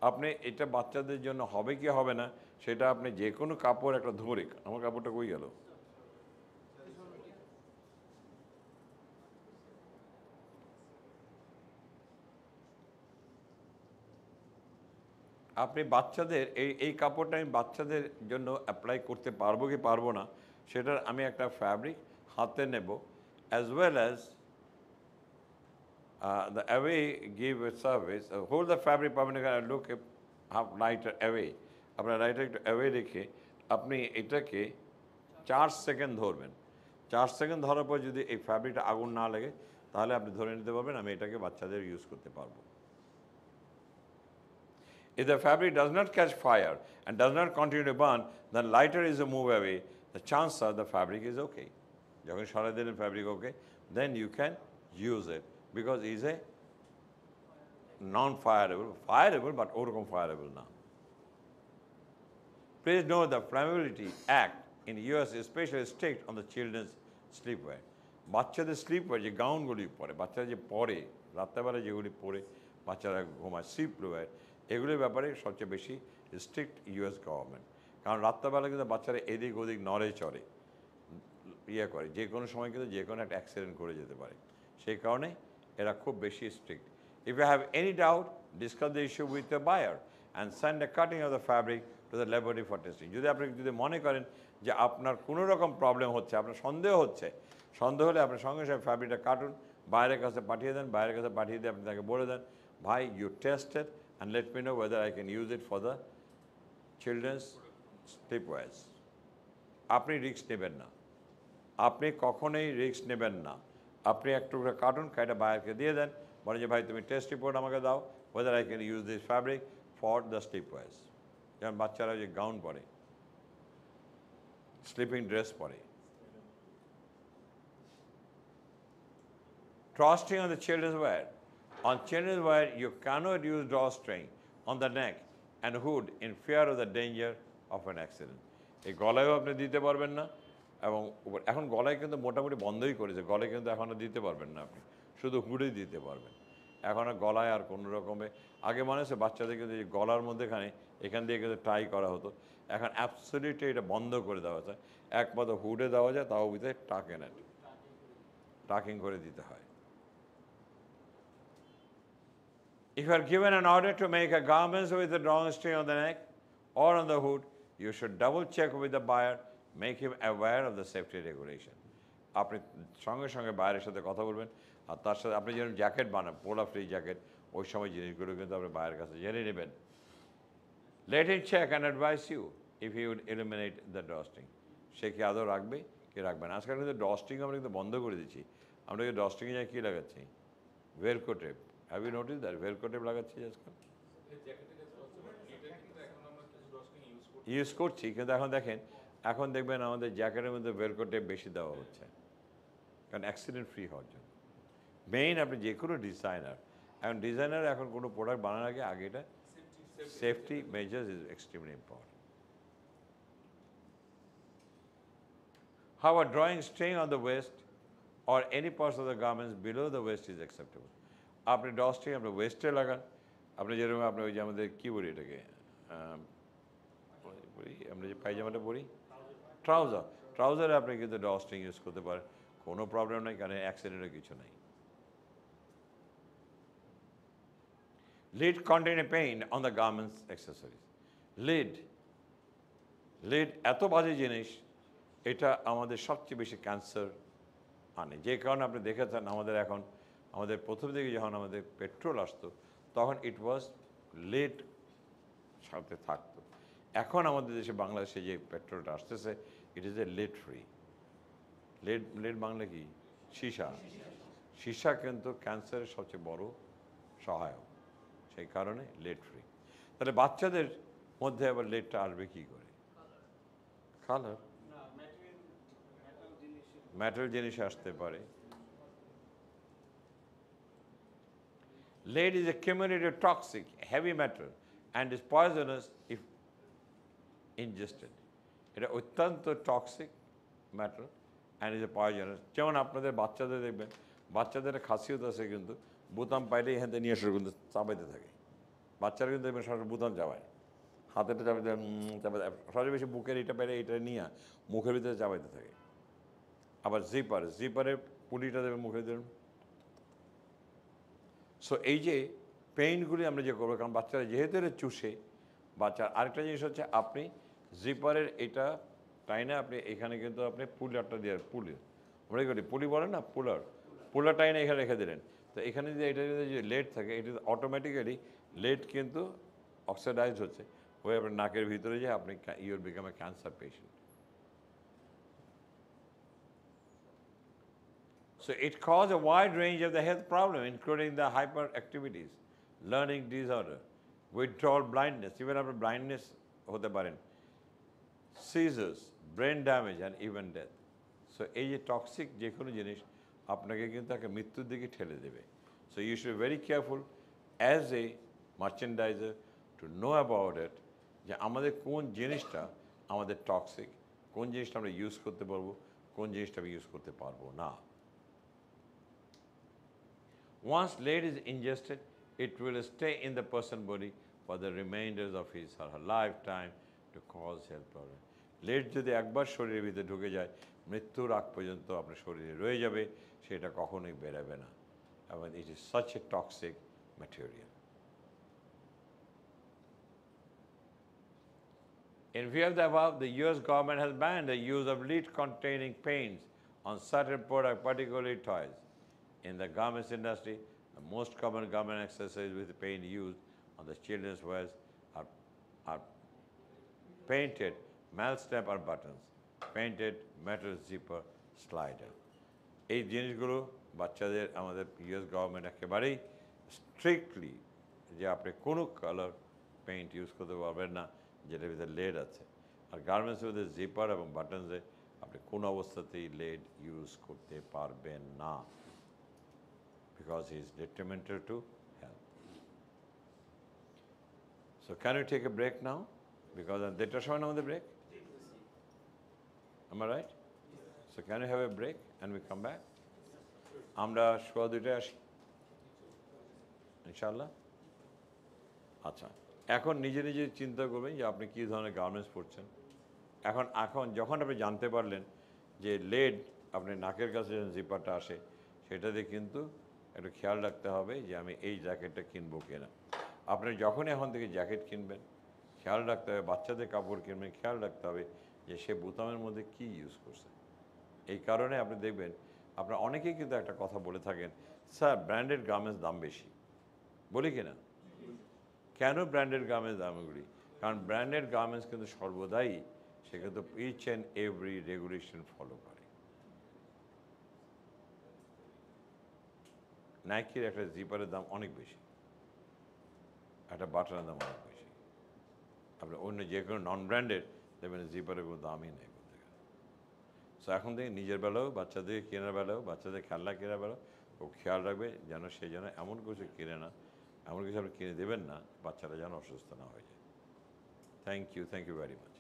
আপনি এটা বাচ্চাদের জন্য হবে কি হবে না, সেটা আপনি যে কোনো কাপড় একটা ধরে আমার কাপড়টা কই গেল আপনি বাচ্চাদের, এই এই কাপড়টা আমি বাচ্চাদের জন্য অ্যাপ্লাই করতে পারব কি পারব না, সেটার আমি একটা ফ্যাব্রিক হাতে নেব as well as The away give a service hole the fabric পাবেন লুক হাফ লাইটার অ্যাওয়ে আপনার লাইটার একটু অ্যাওয়ে রেখে আপনি এটাকে চার সেকেন্ড ধরবেন চার সেকেন্ড ধরার পর যদি এই ফ্যাব্রিকটা আগুন না লাগে তাহলে আপনি ধরে নিতে পারবেন আমি এটাকে বাচ্চাদের ইউজ করতে পারবো If the fabric does not catch fire and does not continue to burn, then lighter is a move away. The chance are the fabric is okay. যখন সারা দিনের fabric okay, then you can use it because it's a non-fireable, fireable but ওরকম fireable না. Please note the Flammability Act in US is especially strict on the children's sleepwear. বাচ্চাদের স্লিপওয়্যার যে গাউনগুলি পরে বাচ্চারা যে পরে রাত্রেবেলা যেগুলি পরে বাচ্চারা ঘুমায় স্লিপওয়্যার এগুলির ব্যাপারে সবচেয়ে বেশি স্ট্রিক্ট ইউএস গভর্নমেন্ট কারণ রাত্রেবেলা কিন্তু বাচ্চারা এদিক ওদিক নড়ে চড়ে ইয়ে করে যে কোনো সময় কিন্তু যে কোনো একটা অ্যাক্সিডেন্ট করে যেতে পারে সেই কারণে এরা খুব বেশি strict if you have any doubt discuss the issue with the buyer and send a cutting of the fabric to the laboratory for testing যদি আপনি যদি মনে করেন যে আপনার কোনো রকম প্রবলেম হচ্ছে, আপনার সন্দেহ হচ্ছে, সন্দেহ হলে আপনি সঙ্গে সঙ্গে ফ্যাব্রিকটা কাটুন, বাইরের কাছে পাঠিয়ে দেন, বাইরের কাছে পাঠিয়ে দিয়ে আপনি তাকে বলে দেন, ভাই you tested and let me know whether I can use use for the the sleep wise আপনি রিস্ক নেবেন না। আপনি কখনোই রিস্ক নেবেন না। আপনি একটু করে কার্টুন কাইটা বাইরকে দিয়ে দেন বলে যে ভাই তুমি টেস্ট রিপোর্ট আমাকে দাও whether I can use this fabric for the sleepwears যেমন বাচ্চারা যে গাউন পরে স্লিপিং ড্রেস পরে Trusting on the children's wear. On children's wear, you cannot use drawstring on the neck and hood in fear of the danger of an accident. এই গলায়ও আপনি দিতে পারবেন না এবং এখন গলায় কিন্তু মোটামুটি বন্ধই করেছে। গলায় কিন্তু এখন আর দিতে পারবেন না আপনি। শুধু হুডেই দিতে পারবেন। এখন আর গলায় আর কোনো রকমে আগে মনে হচ্ছে বাচ্চাদের কিন্তু গলার মধ্যেখানে এখান দিয়ে কিন্তু টাই করা হতো। এখন অ্যাবসলিউটলি এটা বন্ধ করে দেওয়া যায় একমাত্র হুডে দেওয়া যায় তাও ভিতরে টাকে না টাকিং করে দিতে হয়। If you are given an order to make a garment with a drawstring on the neck or on the hood, you should double check with the buyer, make him aware of the safety regulation. আপনি সঙ্গে সঙ্গে বাইরের সাথে কথা বলবেন আর তার সাথে আপনি যেরকম জ্যাকেট বানান পোলা ফ্রি জ্যাকেট ওই সময় জিনিসগুলো কিন্তু আপনি বাইরের কাছে জেনে নেবেন। Let in check and advise you if you would eliminate the dusting সে কি আদৌ রাখবে কি রাখবে না? আজকাল কিন্তু ডস্টিং আমরা কিন্তু বন্ধ করে দিচ্ছি। আমরা কি ডস্টিংয়ে যাই কী লাগাচ্ছি? Velcro tape have you notice that velcro tape লাগাচ্ছি আজকাল? ইউজ করছি কিন্তু এখন দেখেন এখন দেখবেন আমাদের জ্যাকেটের মধ্যে ভেলকো টেপ বেশি দেওয়া হচ্ছে। কারণ অ্যাক্সিডেন্ট ফ্রি হওয়ার জন্য। মেইন আপনি যে কোনো ডিজাইনার এখন ডিজাইনার এখন কোনো প্রোডাক্ট বানানোর আগে আগে এটা safety measures is extremely important How a drawing string on the waist or any parts of the garments below the waist is acceptable. আপনি ডস্টিং আপনি ওয়েস্টে লাগান। আপনি যেরকম আপনি ওই যে আমাদের কী বলি এটাকে আম, বলি আমরা যে পায়জামাটা পরি ট্রাউজার ট্রাউজারে আপনি কিন্তু ডস্টিং ইউজ করতে পারেন। কোনো প্রবলেম নেই, কারণ অ্যাক্সিডেন্টের কিছু নেই। Lid contain a paint on the garments accessories. Lead lead এত বাজে জিনিস, এটা আমাদের সবচেয়ে বেশি ক্যান্সার আনে। যে কারণে আপনি দেখেছেন আমাদের এখন, আমাদের প্রথম দিকে যখন আমাদের পেট্রোল আসতো, তখন ইট ওয়াজ লেট সাথে থাকতো। এখন আমাদের দেশে বাংলাদেশে যে পেট্রোলটা আসতেছে it is a lead free lead lead Bangla কি? সীসা। সীসা কিন্তু ক্যান্সারের সবচেয়ে বড় সহায়ক। সেই কারণে লেট ফ্রি তাহলে বাচ্চাদের মধ্যে আবার লেটটা আসবে কি করে? কালার মেটাল জিনিস আসতে পারে। Lead is a cumulative toxic, heavy metal and is poisonous if ingested. এটা অত্যন্ত toxic matter and is a poisonous যেমন আপনাদের বাচ্চাদের দেখবেন, বাচ্চাদের খাসিয়ত আছে কিন্তু বোতাম পাইলে এখান থেকে নিয়ে শুরু কিন্তু চাপাইতে থাকে। বাচ্চারা কিন্তু দেখবেন সরাসরি বোতাম চাপায়। হাতেটা চাপাইতে চাপাইতে সবচেয়ে বেশি বুকের এটা পাইলে এটা নিয়ে মুখের ভিতরে চাপাইতে থাকে। আবার জিপার জিপারের পুলিটা দেবে মুখের ভিতরে। সো এই যে পেইনগুলি আমরা যে করব, কারণ বাচ্চারা যেহেতু এটা চুষে, বাচ্চার আরেকটা জিনিস হচ্ছে আপনি জিপারের এটা তাই না আপনি এখানে কিন্তু আপনি পুলারটা দিয়ে পুলি আমরা করি পুলি বলেন না পুলার পুলার টাইনে এখানে রেখে দিলেন। তো এখানে যে এটা যদি লেট থাকে এটা অটোমেটিক্যালি লেট কিন্তু অক্সিডাইজ হচ্ছে। হয়ে আপনার নাকের ভিতরে যে আপনি your become a cancer patient So it caused a wide range of the health problem, including the hyperactivities, learning disorder, withdrawal blindness, even after blindness হতে পারেন, seizures, brain damage and even death. So এই যে টক্সিক যে কোনো জিনিস আপনাকে কিন্তু একটা মৃত্যুর দিকে ঠেলে দেবে so you should very careful as a merchandiser to know about it যে আমাদের কোন জিনিসটা আমাদের টক্সিক কোন জিনিসটা আমরা ইউজ করতে পারব কোন জিনিসটা আমি ইউজ করতে পারব না Once lead is ingested, it will stay in the person body for the remainders of his or her lifetime to cause health problem. Lead যদি একবার শরীরের ভিতরে ঢুকে যায় মৃত্যুর আগ পর্যন্ত আপনার শরীরে রয়ে যাবে সেটা কখনোই বেরোবে না এবং it is such a toxic material In view of the above, the US government has banned the use of lead containing paints on certain products, particularly toys. In the garments industry, the most common garment accessories with paint used on the children's wears are, are painted mal snap or buttons, painted metal zipper slider. এই জিনিসগুলো বাচ্চাদের আমাদের ইউএস গভর্নমেন্ট একেবারেই স্ট্রিক্টলি যে আপনি কোনো কালার পেইন্ট ইউজ করতে পারবেন না যেটার ভিতরে লেড আছে আর গার্মেন্টসের মধ্যে জিপার এবং বাটনসে আপনি কোনো অবস্থাতেই লেড ইউজ করতে পারবেন না because he is detrimental to health. So can we take a break now? Because দেড়টার সময় আমাদের? Am I right? So can we have a break and we come back? আমরা সোয়া দুইটায় আসি ইনশাল্লাহ আচ্ছা এখন নিজে নিজে চিন্তা করবেন যে আপনি কী ধরনের গার্মেন্টস পরছেন এখন এখন যখন আপনি জানতে পারলেন যে লেড আপনি নাকের কাছে যখন জিপারটা আসে সেটাতে কিন্তু একটু খেয়াল রাখতে হবে যে আমি এই জ্যাকেটটা কিনবো কিনা আপনি যখনই এখন থেকে জ্যাকেট কিনবেন খেয়াল রাখতে হবে, বাচ্চাদের কাপড় কিনবেন, খেয়াল রাখতে হবে যে সে বোতামের মধ্যে কি ইউজ করছে। এই কারণে আপনি দেখবেন, আপনার অনেকেই কিন্তু একটা কথা বলে থাকেন, স্যার ব্র্যান্ডেড গার্মেন্টস দাম বেশি। বলি কি না? কেন ব্র্যান্ডেড গার্মেন্টস দামগুলি কারণ ব্র্যান্ডেড গার্মেন্টস কিন্তু সর্বদাই সে কিন্তু each and every regulation follow করে। নাইকির একটা জিপারের দাম অনেক বেশি। একটা বাটারের দাম অনেক বেশি। আপনি অন্য যে কোনো নন ব্র্যান্ডের দেখবেন জিপারের কোনো দামই নেই সো এখন থেকে নিজের বেলাও, বাচ্চাদের কেনার বেলাও, বাচ্চাদের খেলনা কেনার বেলাও, ও খেয়াল রাখবে যেন সে যেন এমন কিছু কিনে না, এমন কিছু আপনি কিনে দেবেন না, বাচ্চারা যেন অসুস্থ না হয়ে যায়। Thank you thank you very much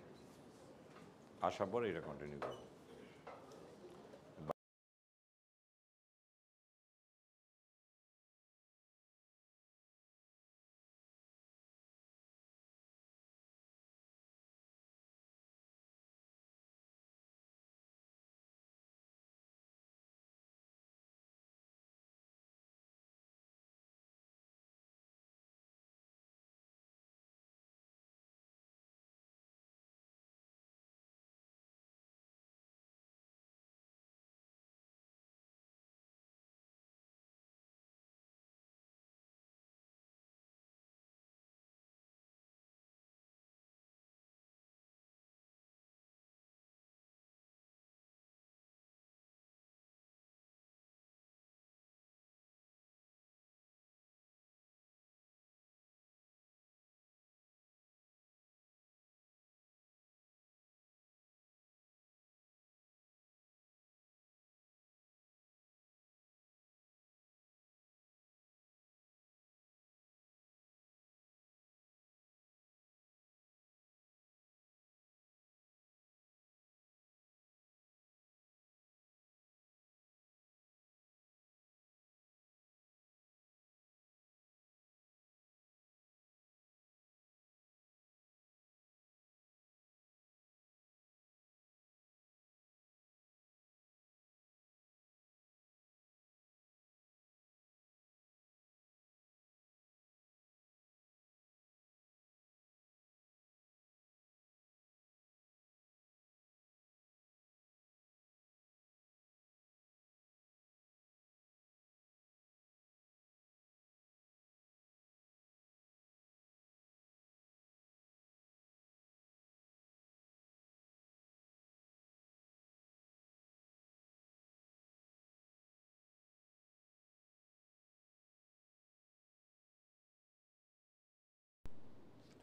আসার পরে এটা কন্টিনিউ করব।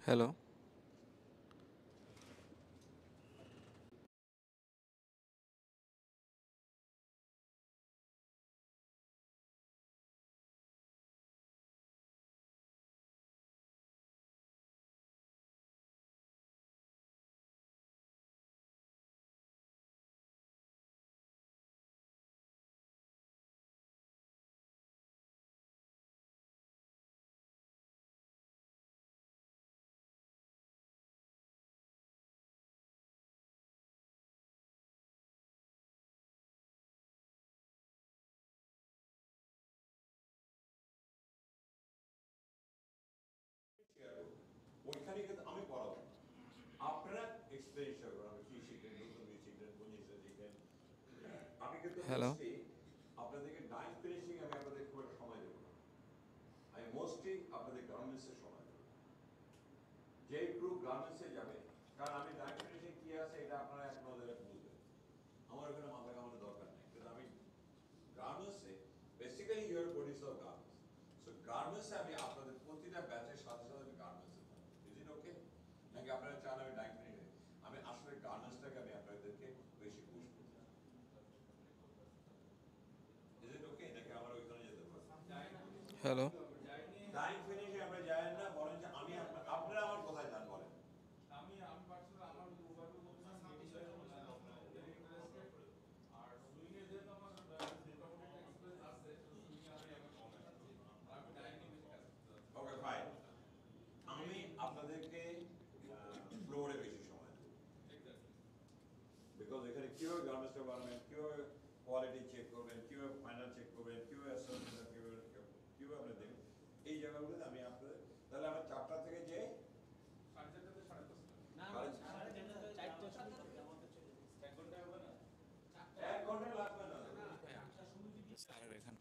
hello. Hello? হ্যালো নাইন ফিনিশে আমরা যাই না বলেন যে আমি আপনা- আপনারা আমার কোথায় যান বলেন আমি আমি পার্সোনাল আমার উপায় বলতেছি মেডিসিন ভেরি ইন্টারেস্টেড আর সুইং এ যেহেতু আমার মোটামুটি এক্সপিরিয়েন্স আছে সুইং এ আমি এখন কমে আর আমি ডাইনিং বেশি কাজ করতে চাই। ওকে ফাইন আমি আপনাদেরকে ফ্লোরে বেশি সময় দেবো Exactly. বিকজ এখানে কীভাবে গার্মেন্টসটা বানাবেন কীভাবে কোয়ালিটি চেক করবেন কীভাবে ফাইনাল চেক করবেন কীভাবে অ্যাসেসমেন্ট কীভাবে কীভাবে আপনি দেখবেন এই জায়গাগুলোতে আমি আপনাদের তাহলে আমরা চারটা থেকে যে সাড়ে চারটা থেকে সাড়ে দশটা এক ঘণ্টা হবে না এক ঘণ্টা লাগবে না স্যারের এখানে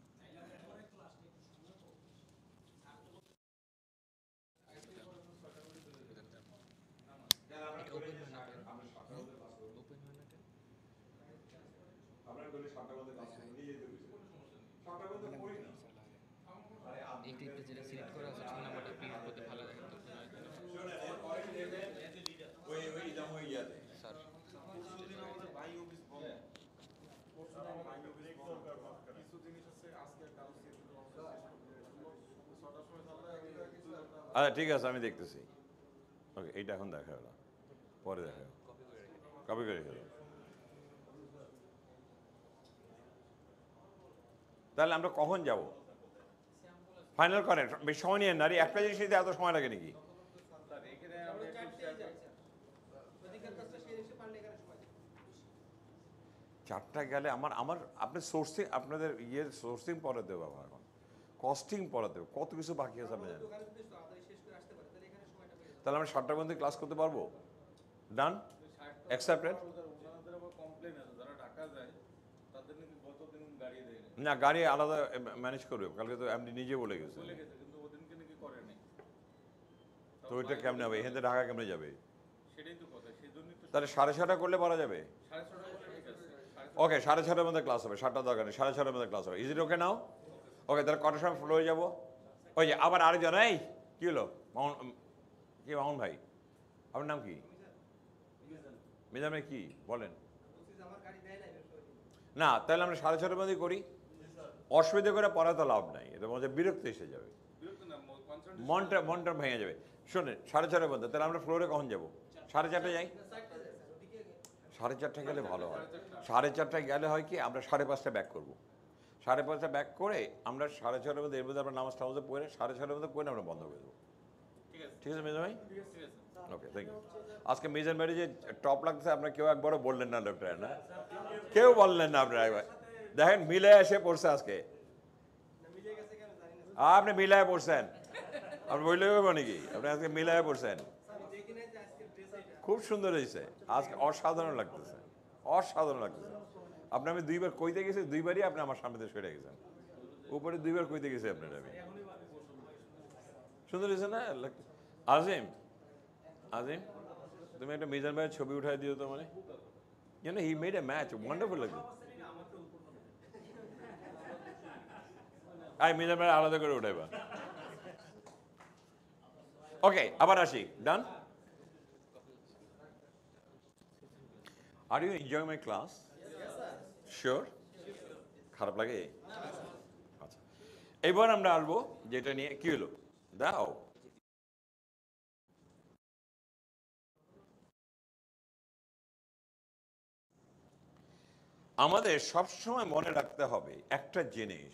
তাহলে আমরা করে যে সাতটা- আমরা সাতটার মধ্যে ক্লাস করব আমরা বলি সাতটার মধ্যে ক্লাস করব নিজে যেতে বুঝি সাতটার মধ্যে পড়ি না আরে আপনি এই ক্লিপটা যেটা সিলেক্ট করা আছে ছয় নাম্বারটা প্রিন্ট করতে ভালো লাগে তো শোনেন এরপরে দেখবেন ওই ওই যেমন ওই ইয়াতে স্যার কিছু জিনিস আছে আজকে কারও ছটার সময় তাহলে আচ্ছা ঠিক আছে আমি দেখতেছি। ওকে এইটা এখন দেখা হলো। পরে দেখা হলো। কপি করে রেখে তাহলে আমরা কখন যাব? ফাইনাল করেন। বেশি সময় নিয়ে নারী একটা জিনিস নিতে এত সময় লাগে নাকি। চারটা গেলে আমার আমার আপনি সোর্সিং আপনাদের ইয়ের সোর্সিং পরে দেবো আমার এখন। কস্টিং পরে দেবো। কত কিছু বাকি আছে আপনি জানেন দোকানে যদি তাড়াতাড়ি শেষ করে আসতে পারে তাহলে এখানে সময়টা পেয়ে যাবে তাহলে আমরা সাতটা পর্যন্ত ক্লাস করতে পারব? ডান দেয় না গাড়ি আলাদা ম্যানেজ করবে। কালকে তো এমনি নিজে বলে গেছে। তো ওইটা কেমনে হবে? এখান থেকে ঢাকা কেমনে যাবে? তাহলে সাড়ে ছটা করলে পারা যাবে? ওকে সাড়ে ছটার মধ্যে ক্লাস হবে সাতটা দরকার নেই সাড়ে ছটার মধ্যে ক্লাস হবে। ইজ ইট ওকে নাও ওকে তাহলে কটার সময় ফ্লোরে যাব? ওই যে আবার আরেকজন এই কী হলো? কি মামুন ভাই? আপনার নাম কি? মিজান ভাই কি? বলেন। না তাহলে আমরা সাড়ে ছটার মধ্যে করি। অসুবিধা করে পড়া তো লাভ নাই এটা মধ্যে বিরক্ত এসে যাবে। মনটা মনটা ভেঙে যাবে। শোনেন সাড়ে ছটার মধ্যে তাহলে আমরা ফ্লোরে কখন যাব? সাড়ে চারটে যাই? সাড়ে চারটে গেলে ভালো হয়। সাড়ে চারটায় গেলে হয় কি আমরা সাড়ে পাঁচটা ব্যাক করব। সাড়ে পাঁচটা ব্যাক করে আমরা সাড়ে ছটার মধ্যে এর মধ্যে আমরা নামাজ টামাজে পড়ে সাড়ে ছটার মধ্যে পড়ে আমরা বন্ধ করে দেবো। ঠিক আছে। মেজর ভাই? ওকে থ্যাংক ইউ আজকে মেজর ভাই যে টপ লাগতেছে আপনার কেউ একবারও বললেন না লোকটা না? কেউ বললেন না আপনারা একবার দেখেন মিলে এসে পড়ছে আজকে। আপনি মিলায় পড়ছেন। আপনি বললে হবে নাকি? আপনি আজকে মিলায় পড়ছেন। খুব সুন্দর হয়েছে। আজকে অসাধারণ লাগতেছে। অসাধারণ লাগতেছে। আপনি আমি দুইবার কইতে গেছি দুইবারই আপনি আমার সামনে সরে গেছেন। উপরে দুইবার কইতে গেছি আপনার আমি। সুন্দর হয়েছে না? আজিম আজিম, তুমি একটা মিজান ভাইয়ের ছবি উঠাই দিও তো মানে you know he made a match wonderful লাগছে আই মিজান ভাই আলাদা করে উঠাইবা। ওকে আবার আসি। Done are you enjoy my class sure খারাপ লাগে? আচ্ছা। এবার আমরা আসব যেটা নিয়ে, কি হলো? দাও। আমাদের সবসময় মনে রাখতে হবে একটা জিনিস।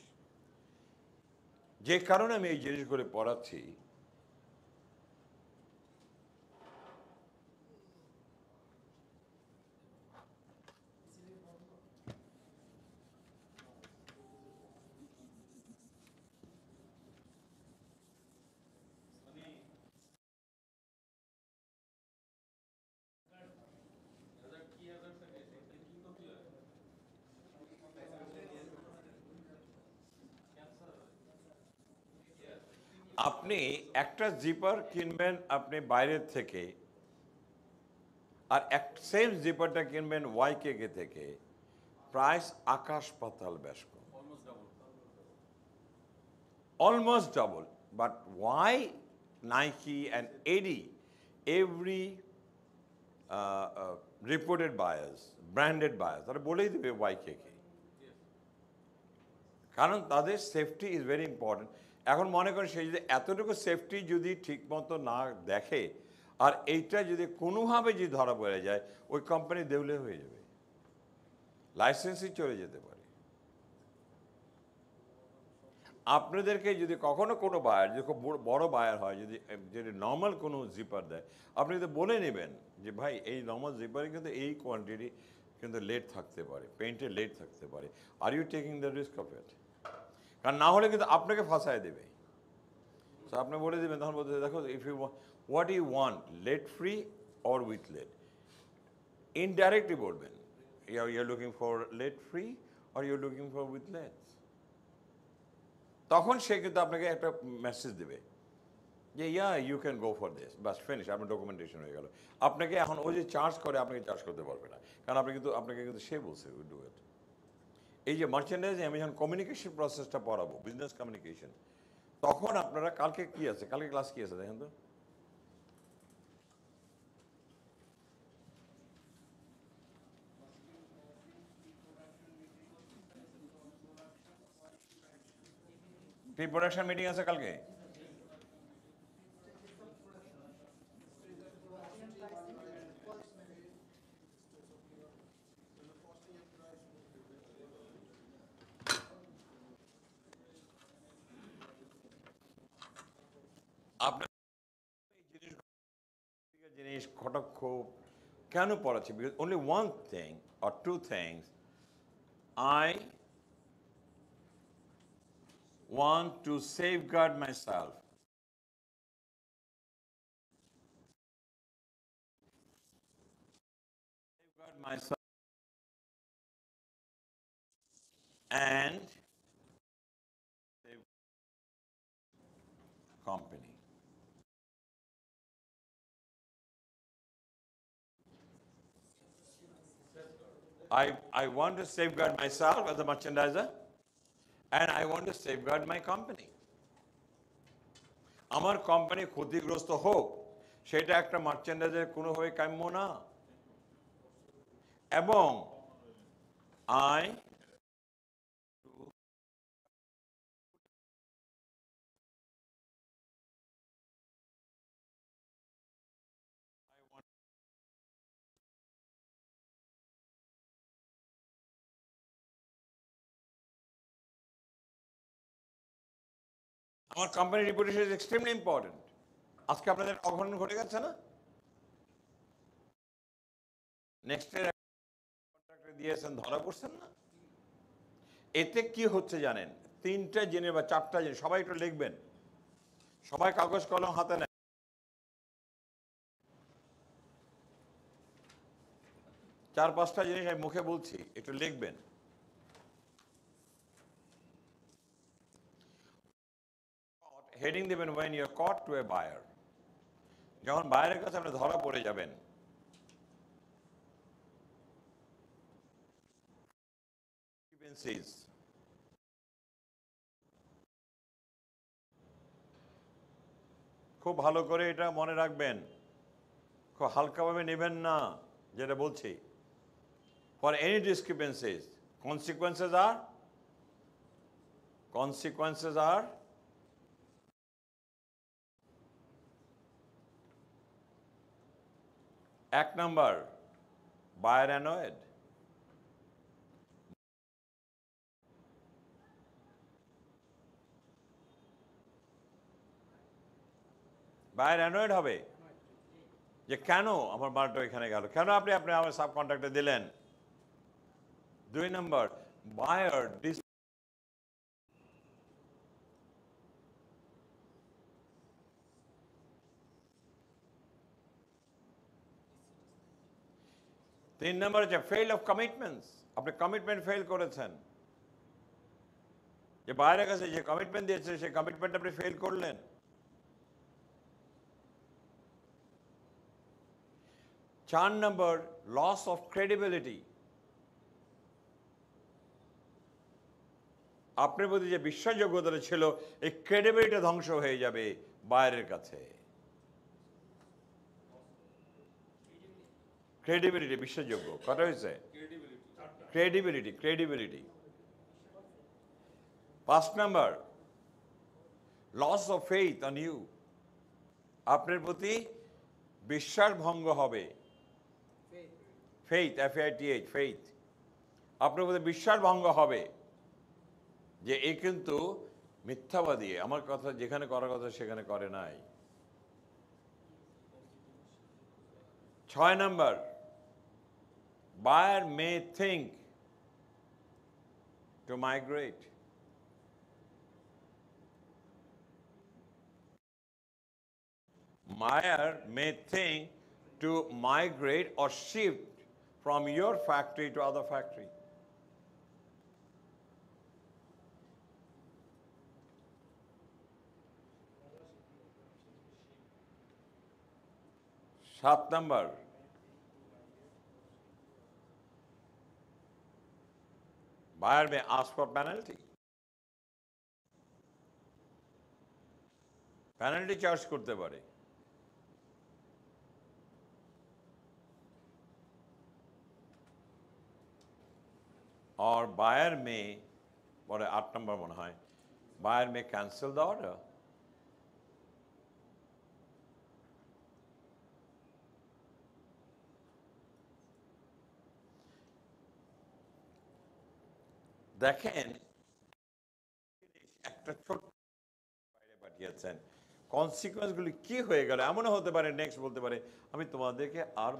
যে কারণে আমি এই জিনিসগুলো পড়াচ্ছি আপনি একটা জিপার কিনবেন আপনি বাইরের থেকে আর এক সেম জিপারটা কিনবেন ওয়াই কে থেকে প্রাইস আকাশ পাতাল কম। Almost double. But why Nike and Eddie, every uh, uh, reported buyers, তারা বলেই দেবে ওয়াইকে কে কারণ তাদের সেফটি ইজ ভেরি ইম্পর্টেন্ট এখন মনে করেন সেই যদি এতটুকু সেফটি যদি ঠিকমতো না দেখে, আর এইটা যদি কোনোভাবে যদি ধরা পড়ে যায়, ওই কোম্পানি দেউলে হয়ে যাবে। লাইসেন্সই চলে যেতে পারে। আপনাদেরকে যদি কখনো কোনো বায়ার যদি খুব বড়- বড় বায়ার হয়, যদি যদি নর্মাল কোনো জিপার দেয়, আপনি তো বলে নেবেন যে, ভাই, এই নর্মাল জিপারে কিন্তু এই কোয়ান্টিটি কিন্তু লেট থাকতে পারে পেন্টে লেট থাকতে পারে। Are you taking the risk of it কারণ না হলে কিন্তু আপনাকে ফাঁসায় দেবে। তো আপনি বলে দেবেন, তখন বলতে দেখো if you what you want lead free or with lead indirectly বলবেন you are looking for lead free or you're looking for with lead তখন সে কিন্তু আপনাকে একটা মেসেজ দেবে যে yeah you can go for this bus finish আপনার ডকুমেন্টেশন হয়ে গেল। আপনাকে এখন ও যে চার্জ করে, আপনাকে চার্জ করতে পারবে না। কারণ আপনি কিন্তু, আপনাকে কিন্তু সে বলছে ডু ইট এই যে মার্চেন্ডাইজ আমি যখন কমিউনিকেশন প্রসেসটা পড়াবো বিজনেস কমিউনিকেশন তখন আপনারা কালকে কি আছে? কালকে ক্লাস কি আছে দেখেন তো? প্রি প্রোডাকশন মিটিং আছে কালকে? আপনার এই জিনিসগুলো জিনিস খটক্ষোপ কেন পড়াচ্ছি because only one thing or two things I want to safeguard myself. Safeguard myself and I, I want to safeguard myself as a merchandiser and I want to safeguard my company. আমার কোম্পানি ক্ষতিগ্রস্ত হোক সেটা একটা মার্চেন্ডাইজের কোনোভাবে কাম্য না এবং আই আমার company reputation is extremely important আজকে আপনাদের অঘটন ঘটে গেছে না? নেক্সট দিয়েছেন, ধরা না? এতে কি হচ্ছে জানেন? তিনটা জেনে বা চারটা জেনে, সবাই একটু লিখবেন। সবাই কাগজ কলম হাতে নেয় চার পাঁচটা জিনিস আমি মুখে বলছি, একটু লিখবেন। হেডিং দেবেন when you're caught to a buyer যখন বায়ারের কাছে আপনি ধরা পড়ে যাবেন. খুব ভালো করে এটা মনে রাখবেন খুব হালকাভাবে নেবেন না, যেটা বলছি ফর এনি ডিসক্রিপেন্সিস কনসিকোয়েন্সেস আর কনসিকোয়েন্সেস আর এক number buyer annoyed buyer annoyed হবে? যে কেন আমার মালটা এখানে গেল? কেন আপনি আপনি আমার সাব কন্ট্রাক্টে দিলেন? দুই নম্বর, বায়ার ডিস তিন নম্বর হচ্ছে ফেল অফ কমিটমেন্টস আপনি কমিটমেন্ট ফেল করেছেন। যে বাইরের কাছে যে কমিটমেন্ট দিয়েছে, সেই কমিটমেন্ট আপনি ফেল করলেন। চার নম্বর লস অফ ক্রেডিবিলিটি আপনার প্রতি যে বিশ্বাসযোগ্যতা ছিল, এই ক্রেডিবিলিটি ধ্বংস হয়ে যাবে বাইরের কাছে। ক্রেডিবিলিটি বিশ্বাসযোগ্য কথা হয়েছে ক্রেডিবিলিটি ক্রেডিবিলিটি পাঁচ number loss of faith on you আপনার প্রতি বিশ্বাস ভঙ্গ হবে faith F I T H faith আপনার প্রতি বিশ্বাস ভঙ্গ হবে যে এ কিন্তু মিথ্যাবাদী। আমার কথা যেখানে করার কথা সেখানে করে নাই। ছয় number buyer may think to migrate. Buyer may think to migrate or shift from your factory to other factory. সাত number Buyer may ask for penalty. Penalty charge করতে পারে or buyer may পরে আট নম্বর মনে হয় buyer may cancel the order দেখেন একটা ছোট বাইরে পাঠিয়েছেন। কনসিকুয়েন্সগুলি কি হয়ে গেল? এমনও হতে পারে নেক্সট বলতে পারে আমি তোমাদেরকে আর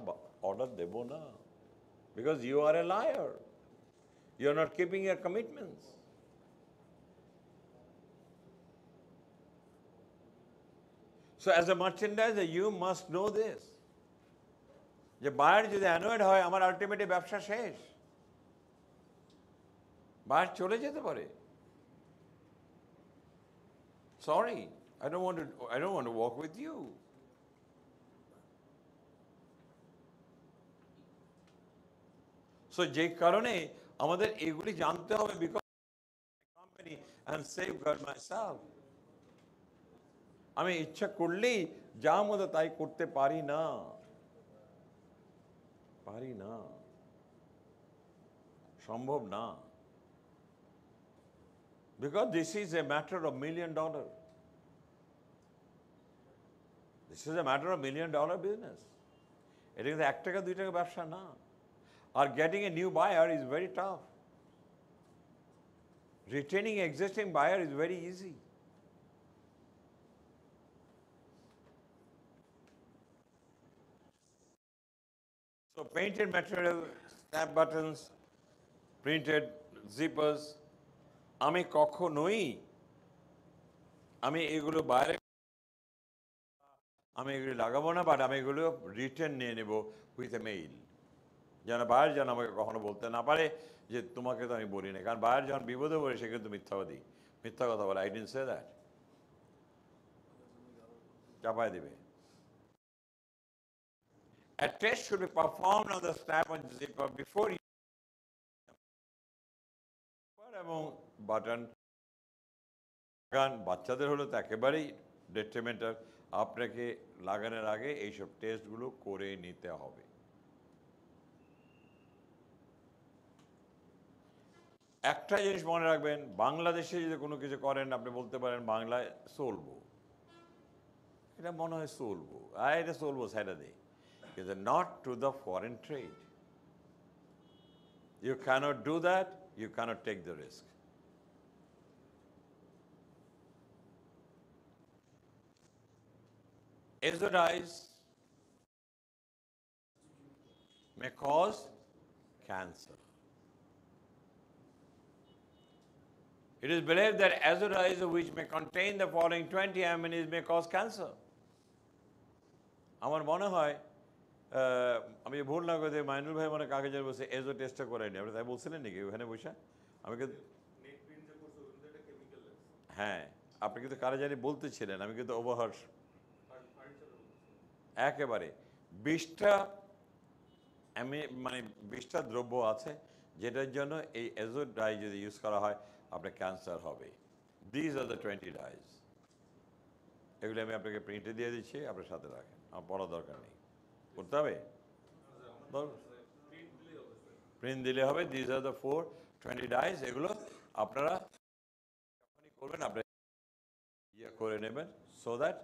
অর্ডার দেব না। Because you are a liar you are not keeping your commitments So as a merchandiser, you must know this. যে বায়ার যদি অ্যানোয়েড হয় আমার আলটিমেটলি ব্যবসা শেষ। বায়ার চলে যেতে পারে। Sorry I don't want I don't want work with you so যে কারণে আমাদের এগুলি জানতে হবে আমি ইচ্ছা করলেই যা মতো তাই করতে পারি না। পারি না। সম্ভব না। because this is a matter of million dollar. This is a matter of million dollar business. এটা কিন্তু এক টাকা দুই টাকা ব্যবসা না আর getting a new buyer is very tough retaining existing buyer is very easy So painted material, snap buttons, printed zippers, আমি কখনোই, আমি এগুলো বাইরে, আমি এগুলো লাগাবো না বাট আমি এগুলো রিটার্ন নিয়ে নেব উইথ এ মেইল যেন বাইরে যেন আমাকে কখনো বলতে না পারে যে, তোমাকে তো আমি বলি না কারণ বাইরে যখন বিপদে পড়ে, সে কিন্তু মিথ্যাবাদী। মিথ্যা কথা বলে। আই ডিন সে দ্যাট চাপায় দিবে। এবং বাটন গান বাচ্চাদের হলো তো একেবারেই ডেট্রিমেন্টাল আপনাকে লাগানোর আগে এইসব টেস্টগুলো করে নিতে হবে। একটা জিনিস মনে রাখবেন, বাংলাদেশে যদি কোনো কিছু করেন, আপনি বলতে পারেন বাংলায় চলবো। এটা মনে হয় চলবো। আর এটা চলবো সাইডা দিই। কিন্তু not to the foreign trade you can't do that you can't take the risk Exodize may cause cancer. It is believed that azidize which may contain the following 20 amines may cause cancer. আমার মনে হয় আহ, আমি ভুল না করে মাইনুল ভাই মনে কাগজের বসে এজো টেস্টটা করাইনি আপনি তাই বলছিলেন নাকি ওখানে বসে আমি কিন্তু হ্যাঁ আপনি কিন্তু কারা জানি বলতেছিলেন আমি কিন্তু ওভার একেবারে। বিশটা আমি মানে বিশটা দ্রব্য আছে, যেটার জন্য এই এজো ডাই যদি ইউজ করা হয়, আপনার ক্যান্সার হবে। These are the twenty dyes এগুলো আমি আপনাকে প্রিন্টে দিয়ে দিচ্ছি, আপনার সাথে রাখেন। আমার পড়ার দরকার নেই। করতে হবে? প্রিন্ট দিলে হবে these are the four twenty dyes এগুলো আপনারা করবেন, আপনি ইয়ে করে নেবেন so that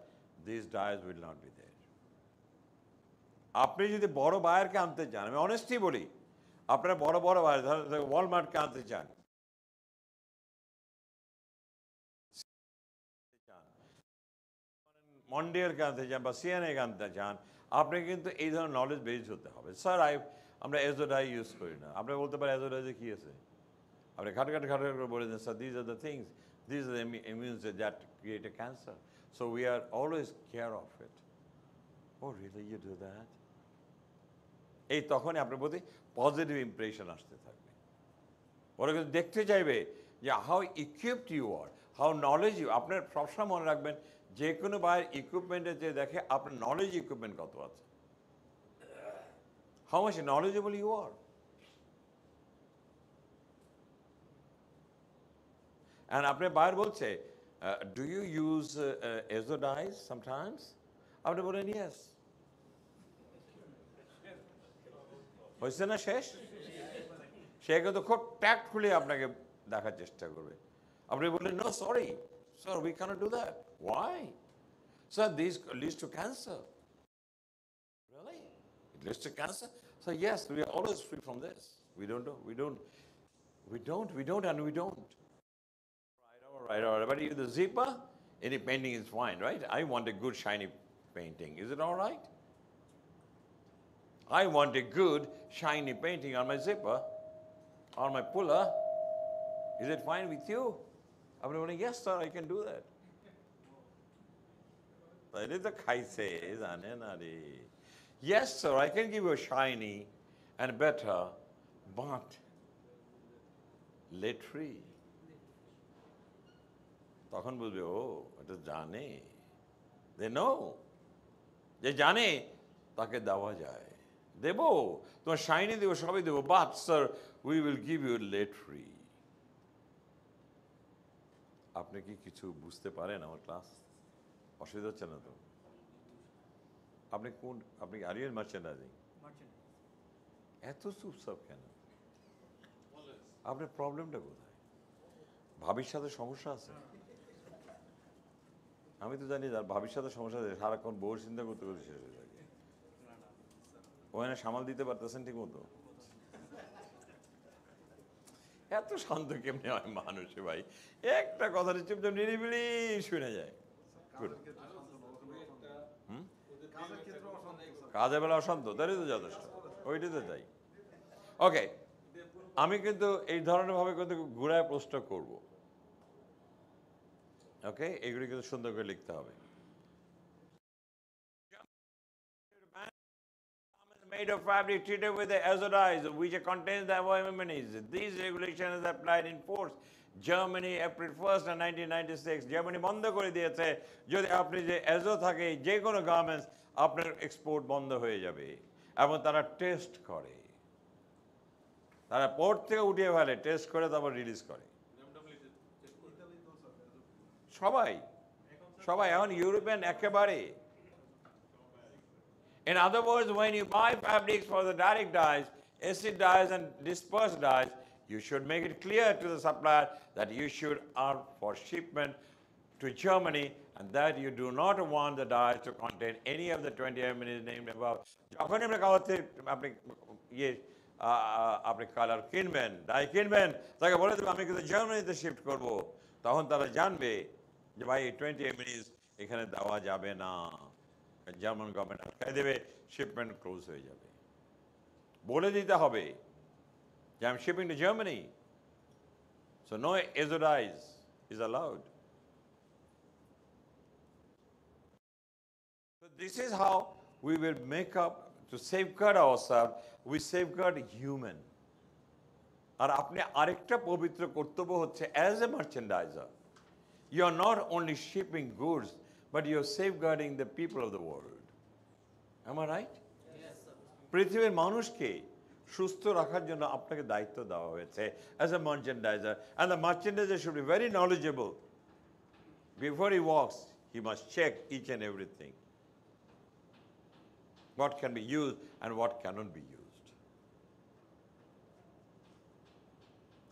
this dyes will not be there আপনি যদি বড় বায়ারকে আনতে চান, আমি অনেস্টলি বলি, আপনারা বড় বড় বায়ার ধরেন ওয়ালমার্টকে আনতে চান। মন্ডিয়ারকে আনতে চান বা সিএনএকে আনতে চান, আপনি কিন্তু এই ধরনের নলেজ বেস হতে হবে। স্যার আই আমরা এজোডাই ইউজ করি না। আপনি বলতে পারেন এজোডাইজে কী আছে? আপনি ঘাট ঘাট ঘাট ঘাট করে বলে দেন sir these are the things these are immune that create a cancer so we are always care of it oh really you do that এই তখনই আপনার প্রতি পজিটিভ ইমপ্রেশন আসতে থাকবে। ওরা কিন্তু দেখতে চাইবে যে how equipped you are how knowledge you আপনার সবসময় মনে রাখবেন, যে কোনো বাইরের ইকুইপমেন্টের যে দেখে, আপনার নলেজ ইকুইপমেন্ট কত আছে। How much knowledgeable you are and আপনি বাইরে বলছে do you use azo dyes sometimes আপনি বলেন ইয়েস হয়েছে না শেষ সে কিন্তু খুব ট্যাক্টফুলি আপনাকে দেখার চেষ্টা করবে আপনি বললেন no sorry sir we can't do that why sir this leads to cancer Really? It leads to cancer? So yes, we are always free from this. We don't do, we don't, we don't, we don't, and we don't. Right, all right, all right. But if the zipper, any painting is fine, right? I want a good shiny painting. Is it all right? I want a good shiny painting on my zipper, on my puller. Is it fine with you? I'm going, yes, sir, I can do that. তাইলে তো খাইছে জানে না রে Yes, sir, I can give you a shiny and better, but let free. তখন বুঝবে ও এটা জানে দে নো যে জানে তাকে দেওয়া যায় দেব? তোমার শাইনি দেবো সবই দেবো। But sir we will give you let free আপনি কি কিছু বুঝতে পারেন আমার ক্লাস? অসুবিধা হচ্ছে না তো? আপনি কোন আপনি আরিয়ান মার্চেন্ডাইজিং এত চুপচাপ কেন? আপনার প্রবলেমটা কোথায়? ভাবির সাথে সমস্যা আছে? আমি তো জানি যার ভাবির সাথে সমস্যা আছে। সারাক্ষণ বউর চিন্তা করতে করতে শেষ হয়ে থাকে ওখানে সামাল দিতে পারতেছেন ঠিক মতো এত শান্ত কেমনি হয় মানুষে ভাই? একটা কথা চুপচাপ নিরিবিলি শুনে যায়? কাজের বেলা অশান্ত তারই তো যথেষ্ট। ওইটাই তো তাই। ওকে আমি কিন্তু এই ধরনের ভাবে কিন্তু ঘুরায় প্রশ্ন করব। ওকে এগুলি কিন্তু সুন্দর করে লিখতে হবে। Made of fabric treated with the azodize, which contains the amines. These regulations applied in force. Germany, April 1st, 1996. Germany বন্ধ করে দিয়েছে যদি আপনি যে এজো থাকে যে কোনো গার্মেন্টস আপনার এক্সপোর্ট বন্ধ হয়ে যাবে এবং তারা টেস্ট করে তারা পোর্ট থেকে উঠিয়ে ফেলে টেস্ট করে তারপর রিলিজ করে সবাই সবাই এখন ইউরোপিয়ান একেবারে In other words, when you buy fabrics for the direct dyes, acid dyes and dispersed dyes, you should make it clear to the supplier that you should are for shipment to Germany and that you do not want the dyes to contain any of the 20 amines named above. যখন আপনি কাগজে আপনি ইয়ে আ, আ, আপনি কালার কিনবেন ডাই কিনবেন তাকে বলে দেবে আমি কিন্তু জার্মানিতে শিফট করব তখন তারা জানবে যে ভাই টোয়েন্টি এমিনিস এখানে দেওয়া যাবে না জার্মান গভর্নমেন্ট আটকাই দেবে? শিপমেন্ট ক্লোজ হয়ে যাবে। বলে দিতে হবে যে I am shipping to Germany so no azo dyes is allowed So this is how we will make up to safeguard ourselves, we safeguard human. আর আপনি আরেকটা পবিত্র কর্তব্য হচ্ছে as a merchandiser you are not only shipping goods but you are safeguarding the people of the world আমার রাইট পৃথিবীর মানুষকে সুস্থ রাখার জন্য আপনাকে দায়িত্ব দেওয়া হয়েছে। As a merchandiser and the merchandiser should be very knowledgeable before he works he must check each and everything what can be used and what cannot be used.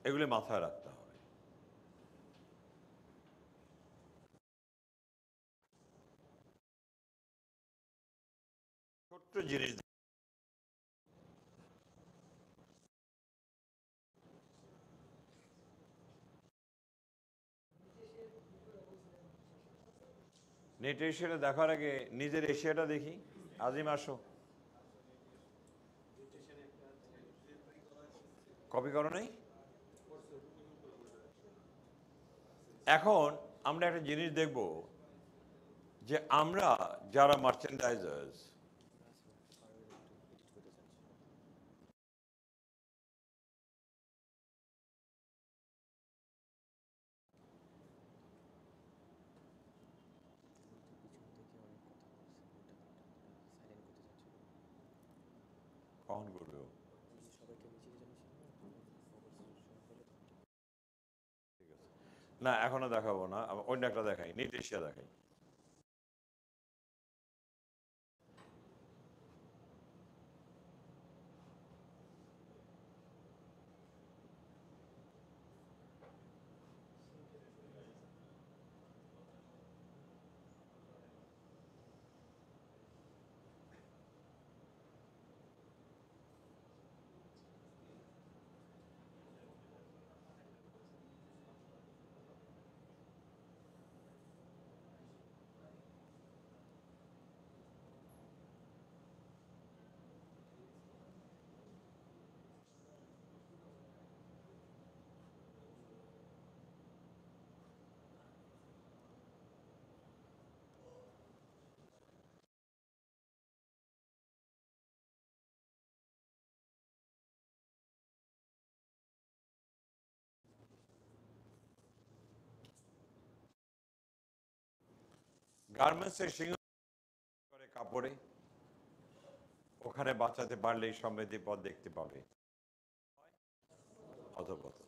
এগুলি মাথায় রাখতে হবে ছোট্ট জিনিস নেট এশিয়াটা দেখার আগে নিজের এশিয়াটা দেখি। আজিম, আসো। কপি করো নাই? এখন আমরা একটা জিনিস দেখব যে আমরা যারা মার্চেন্ডাইজার্স কখন করবে ও? ঠিক আছে। না এখনও দেখাবো না অন্য একটা দেখাই নির্দেশিয়া দেখাই। গার্মেন্টসের সিংহ করে কাপড়ে, ওখানে বাঁচাতে পারলেই সমৃদ্ধি পথ দেখতে পাবে। অধপতন।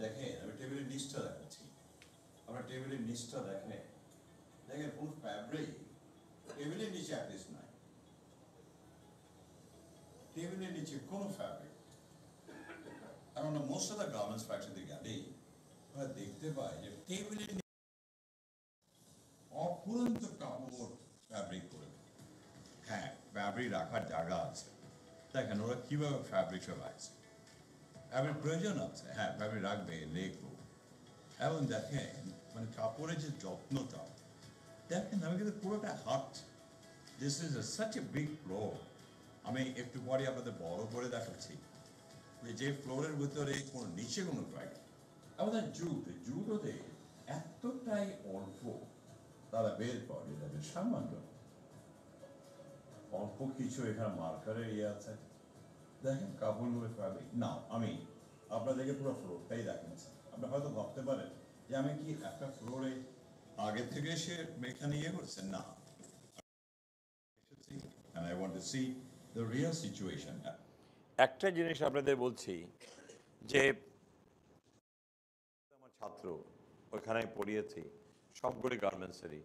দেখেন, আমি টেবিলের নিচটা দেখাচ্ছি। আমরা টেবিলের নিচটা দেখেন। দেখেন কোন ফ্যাব্রিক টেবিলের নিচে অ্যাটলিস্ট নাই। টেবিলের নিচে কোনো ফ্যাব্রিক আমরা মোস্ট অফ দ্য গার্মেন্টস ফ্যাক্টরিতে গেলেই আমরা দেখতে পাই যে টেবিলের নিচে অফুরন্ত কাপড় ফ্যাব্রিক করে হ্যাঁ ফ্যাব্রিক রাখার জায়গা আছে দেখেন ওরা কীভাবে ফ্যাব্রিকটা রাখছে ফ্যাব্রিক প্রয়োজন আছে হ্যাঁ ফ্যাব্রিক রাখবে লেখো এবং দেখেন মানে কাপড়ের যে যত্নটা দেখেন আমি কিন্তু পুরোটা হাত this is such a big floor আমি একটু পরে আপনাদের বড় করে দেখাচ্ছি যে ফ্লোরের ভিতরে কোনো নিচে কোনো ড্রাই আমাদের জুট জুটোতে এতটাই অল্প, তারা বের করে, তাদের সামান্য অল্প কিছু এখানে মার্কারের ইয়ে আছে। দেখেন কাপড়গুলো ফ্যাব্রিক না আমি আপনাদেরকে পুরো ফ্লোরটাই দেখাচ্ছি আপনি হয়তো ভাবতে পারেন যে আমি কি একটা ফ্লোরে আগে থেকে সে এখানে ইয়ে করছেন না। And I want to see the real situation. একটা জিনিস আপনাদের বলছি, যে আমার ছাত্র আমি পড়িয়েছি, সবগুলি গার্মেন্টসেরই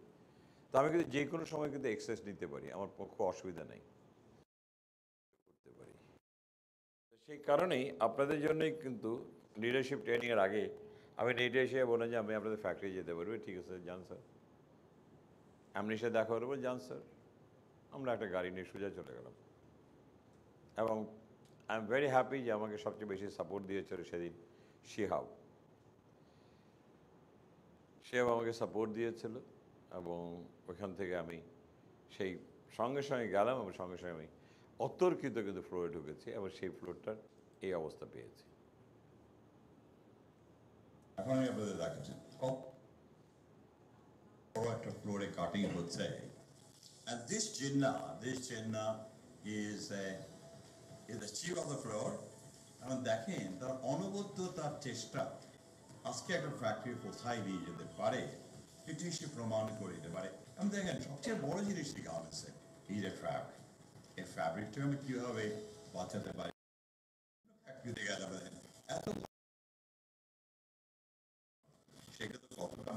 তো আমি কিন্তু যে কোনো সময় কিন্তু এক্সেস নিতে পারি, আমার পক্ষে অসুবিধা নেই। করতে পারি। সেই কারণেই আপনাদের জন্যই কিন্তু লিডারশিপ ট্রেনিংয়ের আগে আমি নেটে এসে বললাম যে আমি আপনাদের ফ্যাক্টরি যেতে পারব। ঠিক আছে যান স্যার এমনি সে দেখা করব যান স্যার আমরা একটা গাড়ি নিয়ে সোজা চলে গেলাম। এবং আই এম ভেরি হ্যাপি যে আমাকে সবচেয়ে বেশি সাপোর্ট দিয়েছিল সেদিন শিহাব। সেও আমাকে সাপোর্ট দিয়েছিল এবং ওখান থেকে আমি সেই সঙ্গে সঙ্গে গেলাম এবং সঙ্গে সঙ্গে আমি অতর্কিত কিন্তু ফ্লোরে ঢুকেছি এবং সেই ফ্লোরটার এই অবস্থা পেয়েছি। এখন আমি আপনাদের দেখাচ্ছি। বড় একটা ফ্লোরে কাটিং হচ্ছে। And this Jinnah, this Jinnah chief of the floor. এবং দেখেন, তার অনবদ্য, তার চেষ্টা আজকে একটা ফ্যাক্টরি কোথায় নিয়ে যেতে পারে, এটি সে প্রমাণ করে দিতে পারে। দেখেন, সবচেয়ে বড় জিনিস কি গার্মেন্টসে ফ্যাব্রিক এই ফ্যাব্রিকটা আমি কীভাবে বাঁচাতে পারি? এত সেটা তো কতটা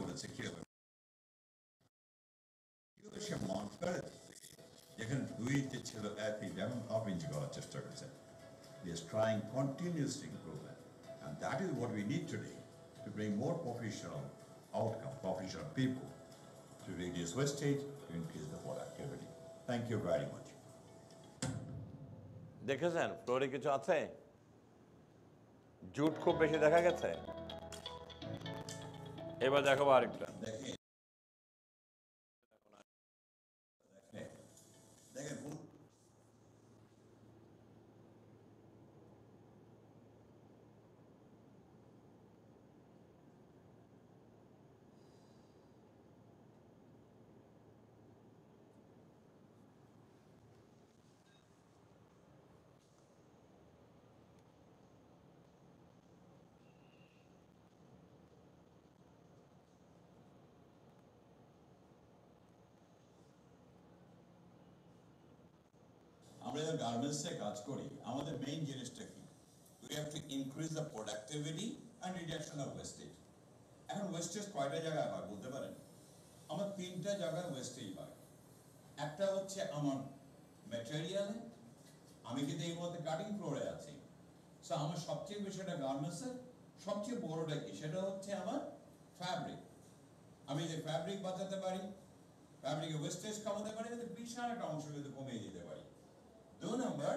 বলেছে কীভাবে সে মানকার যেখানে দুই ইঞ্চি ছিল এক ইঞ্চি এখন হাফ ইঞ্চি করার চেষ্টা করেছে is trying continuous improvement and that is what we need today to bring more professional outcome professional people to reduce wastage to increase the productivity thank you very much দেখেছেন ফ্লোরে কিছু আছে জুট খুব বেশি দেখা গেছে এবার দেখাবো আরেকটা আমরা গার্মেন্টসে কাজ করি আমাদের মেইন জিনিসটা কি we have to increase the productivity and reduction of wastage এখন ওয়েস্টেজ কয়টা জায়গায় হয় বলতে পারেন? আমার তিনটা জায়গায় ওয়েস্টেজ হয়। একটা হচ্ছে আমার ম্যাটেরিয়ালে আমি কিন্তু এই মুহূর্তে কাটিং ফ্লোরে আছি। সো আমার সবচেয়ে একটা গার্মেন্টসের সবচেয়ে বড়টা কি? সেটা হচ্ছে আমার ফ্যাব্রিক আমি যে ফ্যাব্রিক বাঁচাতে পারি ফ্যাব্রিকে ওয়েস্টেজ কমাতে পারি কিন্তু বিশাল একটা অংশ কিন্তু কমিয়ে দিতে পারি। দু number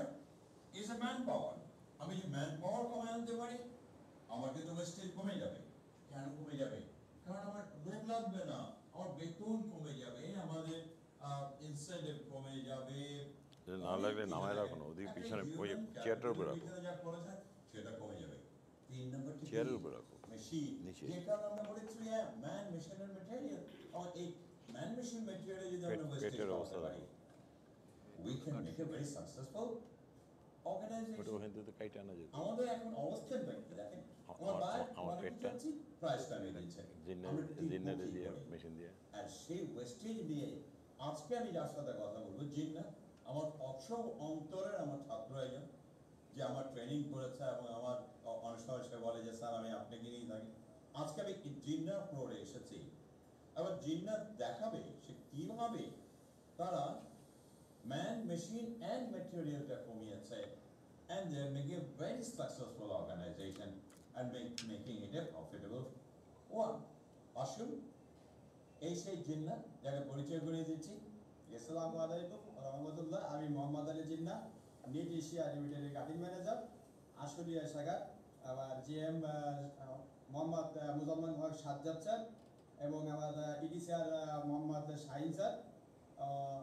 is a man power আমি যে ম্যান পাওয়ার কমায় আনতে পারি আমার কিন্তু ওয়েস্টেজ কমে যাবে কেন কমে যাবে কারণ আমার লোক লাগবে না আমার বেতন কমে যাবে আমাদের ইনসেন্টিভ কমে যাবে যদি না লাগলে নামায় রাখো না, ওদিকে পিছনে ওই চেয়ারটার উপর রাখো। যা করেছে সেটা কমে যাবে তিন নম্বর চেয়ারের উপর রাখো। মেশিন নিচে। যে কারণে আমরা বলেছি ম্যান মেশিন এন্ড ম্যাটেরিয়াল আর এই ম্যান মেশিন ম্যাটেরিয়াল যদি আমরা পেট- ওয়েস্টেজ পেটের কমাতে অবস্থা পারি we can make a very successful organization. আমাদের এখন অবস্থান ব্যাংকে দেখেন। আমার- আমার বাইরে আমার কোয়ালিটি পেটটা। চাচ্ছি প্রাইস কমিয়ে দিচ্ছে জিন্নার আমরা ঠিক জিন্নারে বুঝি দিয়ে করি। মেশিন দিয়ে। আর সেই ওয়েস্টেজ নিয়ে আজকে আমি যার সাথে কথা বলব জিন্না আমার অসব অন্তরের আমার ছাত্র একজন যে আমার ট্রেনিং করেছে এবং আমার অনেক সময় সে বলে যে স্যার আমি আপনাকে নিয়েই থাকি। আজকে আমি জিন্নার ফ্লোরে এসেছি। এবার জিন্নার দেখাবে সে কীভাবে তারা ম্যান মেশিন অ্যান্ড ম্যাটেরিয়ালটা কমিয়েছে and they're making a very successful organization and make, making it a profitable one. আসুন এই সেই জিন্না যাকে পরিচয় করিয়ে দিচ্ছি। আসসালামু আলাইকুম রহমতুল্লাহ আমি মোহাম্মদ আলী জিন্না নিট এশিয়া লিমিটেডের কাটিং ম্যানেজার। আশুলিয়া শাখা আবার জিএম মোহাম্মদ আহ, মুজাম্মল হক সাজ্জাদ স্যার এবং আমার ইডি স্যার আহ, মোহাম্মদ শাহিন স্যার।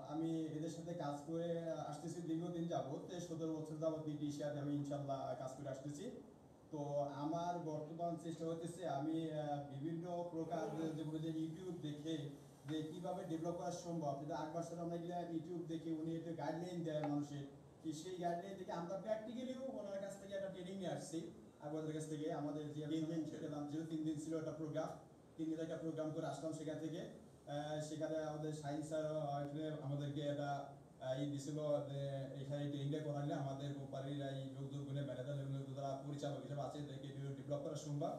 আমি এদের সাথে কাজ করে আসতেছি দীর্ঘদিন যাবত সতেরো বছর যাবত ইডি এশিয়াতে আমি ইনশাল্লাহ কাজ করে আসতেছি। তো আমার বর্তমান চেষ্টা হতেছে আমি বিভিন্ন প্রকার যে- যেগুলো যে ইউটিউব দেখে যে কীভাবে ডেভেলপ করা সম্ভব যেটা আকবর স্যার আমরা ইউটিউব দেখে উনি একটু গাইডলাইন দেয় মানুষের কি সেই গাইডলাইন থেকে আমরা প্র্যাকটিক্যালিও ওনার কাছ থেকে একটা ট্রেনিং নিয়ে আসছি আকবরের কাছ থেকে। আমাদের যে তিন দিন ছিল। তিন দিন ছিল একটা প্রোগ্রাম তিন দিন একটা প্রোগ্রাম করে আসলাম সেখান থেকে। সেখানে আমাদের সায়েন্স স্যার এখানে আমাদেরকে একটা আহ, ই দিছিল যে এখানে ট্রেনিংটা করালে আমাদের কোম্পানির এই লোকজন গুণে ম্যানেজার লেভেলের যারা পরিচালক হিসেবে আছে এদেরকে ডেভেলপ করা সম্ভব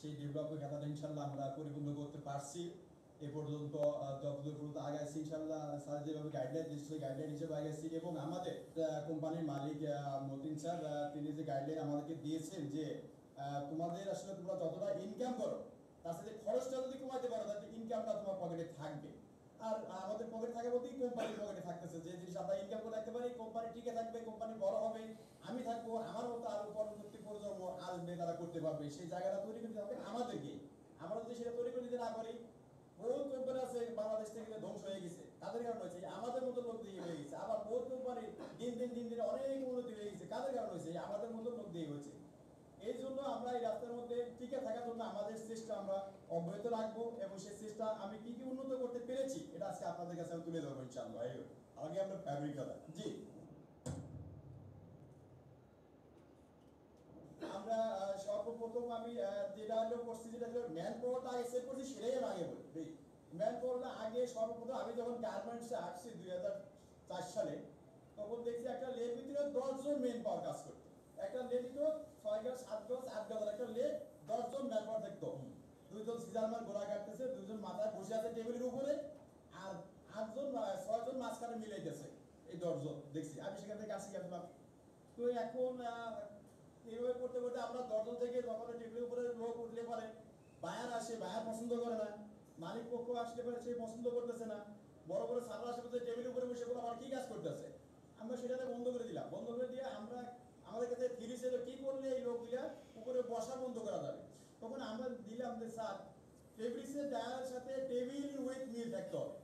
সেই ডেভেলপের কথাটা ইনশাল্লাহ আমরা পরিপূর্ণ করতে পারছি। এ পর্যন্ত যতদূর পর্যন্ত আগাইছি ইনশাল্লাহ স্যার যেভাবে গাইডলাইন দিয়েছিল গাইডলাইন হিসেবে আগাইছি এবং আমাদের কোম্পানির মালিক মতিন স্যার তিনি যে গাইডলাইন আমাদেরকে দিয়েছেন যে তোমাদের আসলে তোমরা যতটা ইনকাম করো তার সাথে খরচটা যদি কমাতে পারো, তাহলে ইনকামটা তোমার পকেটে থাকবে। আর আমাদের পকেটে থাকে বলতেই কোম্পানির পকেটে থাকতেছে। যে জিনিস আমরা ইনকাম করে রাখতে পারি কোম্পানি টিকে থাকবে কোম্পানি বড় হবে, আমি থাকব, আমার মতো আরও পরবর্তী প্রজন্ম আসবে, তারা করতে পারবে। সেই জায়গাটা তৈরি করতে হবে আমাদেরকে। আমরা যদি সেটা তৈরি করে না পারি, বহুত কোম্পানি আছে বাংলাদেশ থেকে ধ্বংস হয়ে গেছে। তাদের কারণে হয়েছে আমাদের মতো লোক দিয়ে হয়ে গেছে। আবার বহুত কোম্পানি দিন দিন দিন দিন অনেক উন্নতি হয়ে গেছে। কাদের কারণে হয়েছে? আমাদের মতো লোক দিয়ে হয়েছে। এই জন্য আমরা এই রাস্তার মধ্যে টিকে থাকার জন্য আমাদের চেষ্টা আমরা অব্যাহত রাখব এবং সেই চেষ্টা আমি কি কি উন্নত করতে পেরেছি, এটা আজকে আপনাদের কাছে আমি তুলে ধরবো ইনশাআল্লাহ। এই আগে আমরা ফ্যাব্রিক কথা জি। আমরা সর্বপ্রথম আমি যেটা হলো করছি যেটা হলো ম্যান পাওয়ারটা করছি, সেটাই আমি আগে বলি। ম্যান পাওয়ারটা আগে সর্বপ্রথম আমি যখন গার্মেন্টসে আসছি দুই হাজার চার সালে, তখন দেখছি একটা লের ভিতরে দশজন মেন পাওয়ার কাজ করতো একটা লে দিত ছয় গাছ সাত গাছ আট গাছ একটা লে দশজন পাওয়ার থাকতো দুইজন সিজারম্যান গোড়া কাটতেছে দুইজন মাথায় বসে আছে টেবিলের উপরে আর আটজন ছয়জন মাঝখানে মিলাইতেছে এই দশজন। দেখছি আমি সেখান থেকে আসি আসলাম তো এখন এইভাবে করতে করতে আমরা দশজন থেকে যখন টেবিলের উপরে লোক উঠলে পারে। বায়ার আসে বায়ার পছন্দ করে না। মালিক পক্ষ আসলে পারে সে পছন্দ করতেছে না। বড় বড় সাররা আসে বলছে টেবিলের উপরে বসে আমার কি কাজ করতেছে? আমরা সেটাতে বন্ধ করে দিলাম। বন্ধ করে দিয়ে আমরা আমাদের কাছে থিরি ছিল কি করলে এই লোকগুলা? উপরে বসা বন্ধ করা যাবে। তখন আমরা দিলাম যে, স্যার ফেব্রিক্সের ডায়ালের সাথে টেবিল উইথ মিল থাকতে হবে।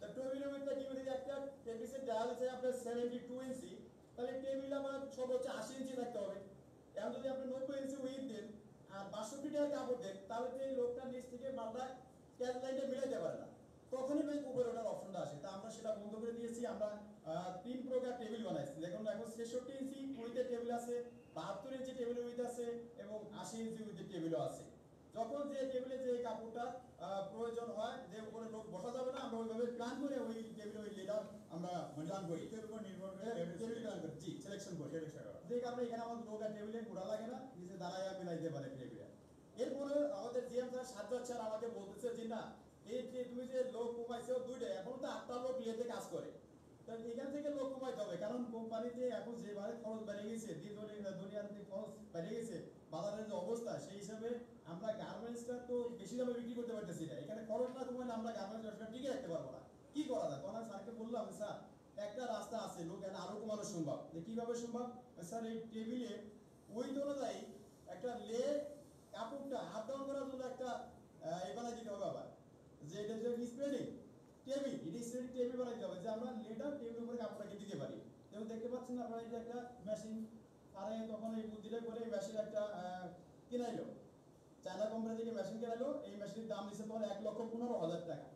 তা টেবিল উইথটা কি বলি একটা ফেব্রিক্সের ডায়াল আছে, আপনার সেভেন্টি টু ইঞ্চি তাহলে টেবিল আমার সর্বোচ্চ আশি ইঞ্চি থাকতে হবে। এখন যদি আপনি নব্বই ইঞ্চি উইথ দেন আর বাষট্টি টাকার কাপড় দেন, তাহলে তো এই লোকটা নিচ থেকে মালটা ক্যাশ লাইনটা মিলাইতে পারে না। তখনই ভাই উপরে ওঠার অপশনটা আসে। তা আমরা সেটা বন্ধ করে দিয়েছি আমরা তিন প্রকার টেবিল বানাইছি। দেখুন এখন ছেষট্টি ইঞ্চি উইথের টেবিল আছে বাহাত্তর ইঞ্চি টেবিল উইথ আছে এবং আশি ইঞ্চি উইথের টেবিলও আছে। যখন যে টেবিলে যে কাপড়টা প্রয়োজন হয় যে উপরে লোক বসা যাবে না আমরা ওইভাবে প্ল্যান করে ওই টেবিলে ওই লেটার আমরা প্ল্যান করি। উপর নির্ভর করে টেবিল প্ল্যান করি। জি সিলেকশন করি। যে আমরা এখানে আমাদের লোক আর টেবিলে ঘোরা লাগে না নিচে দাঁড়ায় মিলাইতে পারে টেবিলে এরপরে আমাদের জিএম স্যার সাজ্জাদ স্যার আমাকে বলতেছে যে না তুমি যে লোক এখন তো আটটা লোক লেতে কাজ করে। এখান থেকে লোক কমাইতে হবে, কারণ কোম্পানিতে এখন যেভাবে খরচ বেড়ে গেছে দুনিয়ার যে খরচ বেড়ে গেছে, বাজারের যে অবস্থা, সেই হিসাবে আমরা গার্মেন্টসটা তো বেশি দামে বিক্রি করতে পারতেছি না। এখানে খরচ না কমালে আমরা টিকে রাখতে পারব না। কি করা যায়? স্যারকে বললাম, স্যার, একটা রাস্তা আছে, লোক এখানে আরও কমানো সম্ভব। যে কীভাবে সম্ভব? স্যার, এই টেবিলে ওই অনুযায়ী একটা লে কাপড়টা হাত ডাউন করার জন্য একটা এ দিতে হবে আবার। যে এটা যে স্প্রেডিং টেবিল এটা স্প্রেডিং টেবিল বানাই দিতে হবে যে আমরা লেটা টেবিলের উপরে কাপড়টাকে দিতে পারি। যেমন দেখতে পাচ্ছেন আপনারা যে একটা মেশিন আরে তখন এই বুদ্ধিটা করে এই মেশিন একটা কিনাইলো। চায়না কোম্পানি থেকে মেশিন কেনালো এই মেশিনের দাম দিচ্ছে তোমার এক লক্ষ পনেরো হাজার টাকা।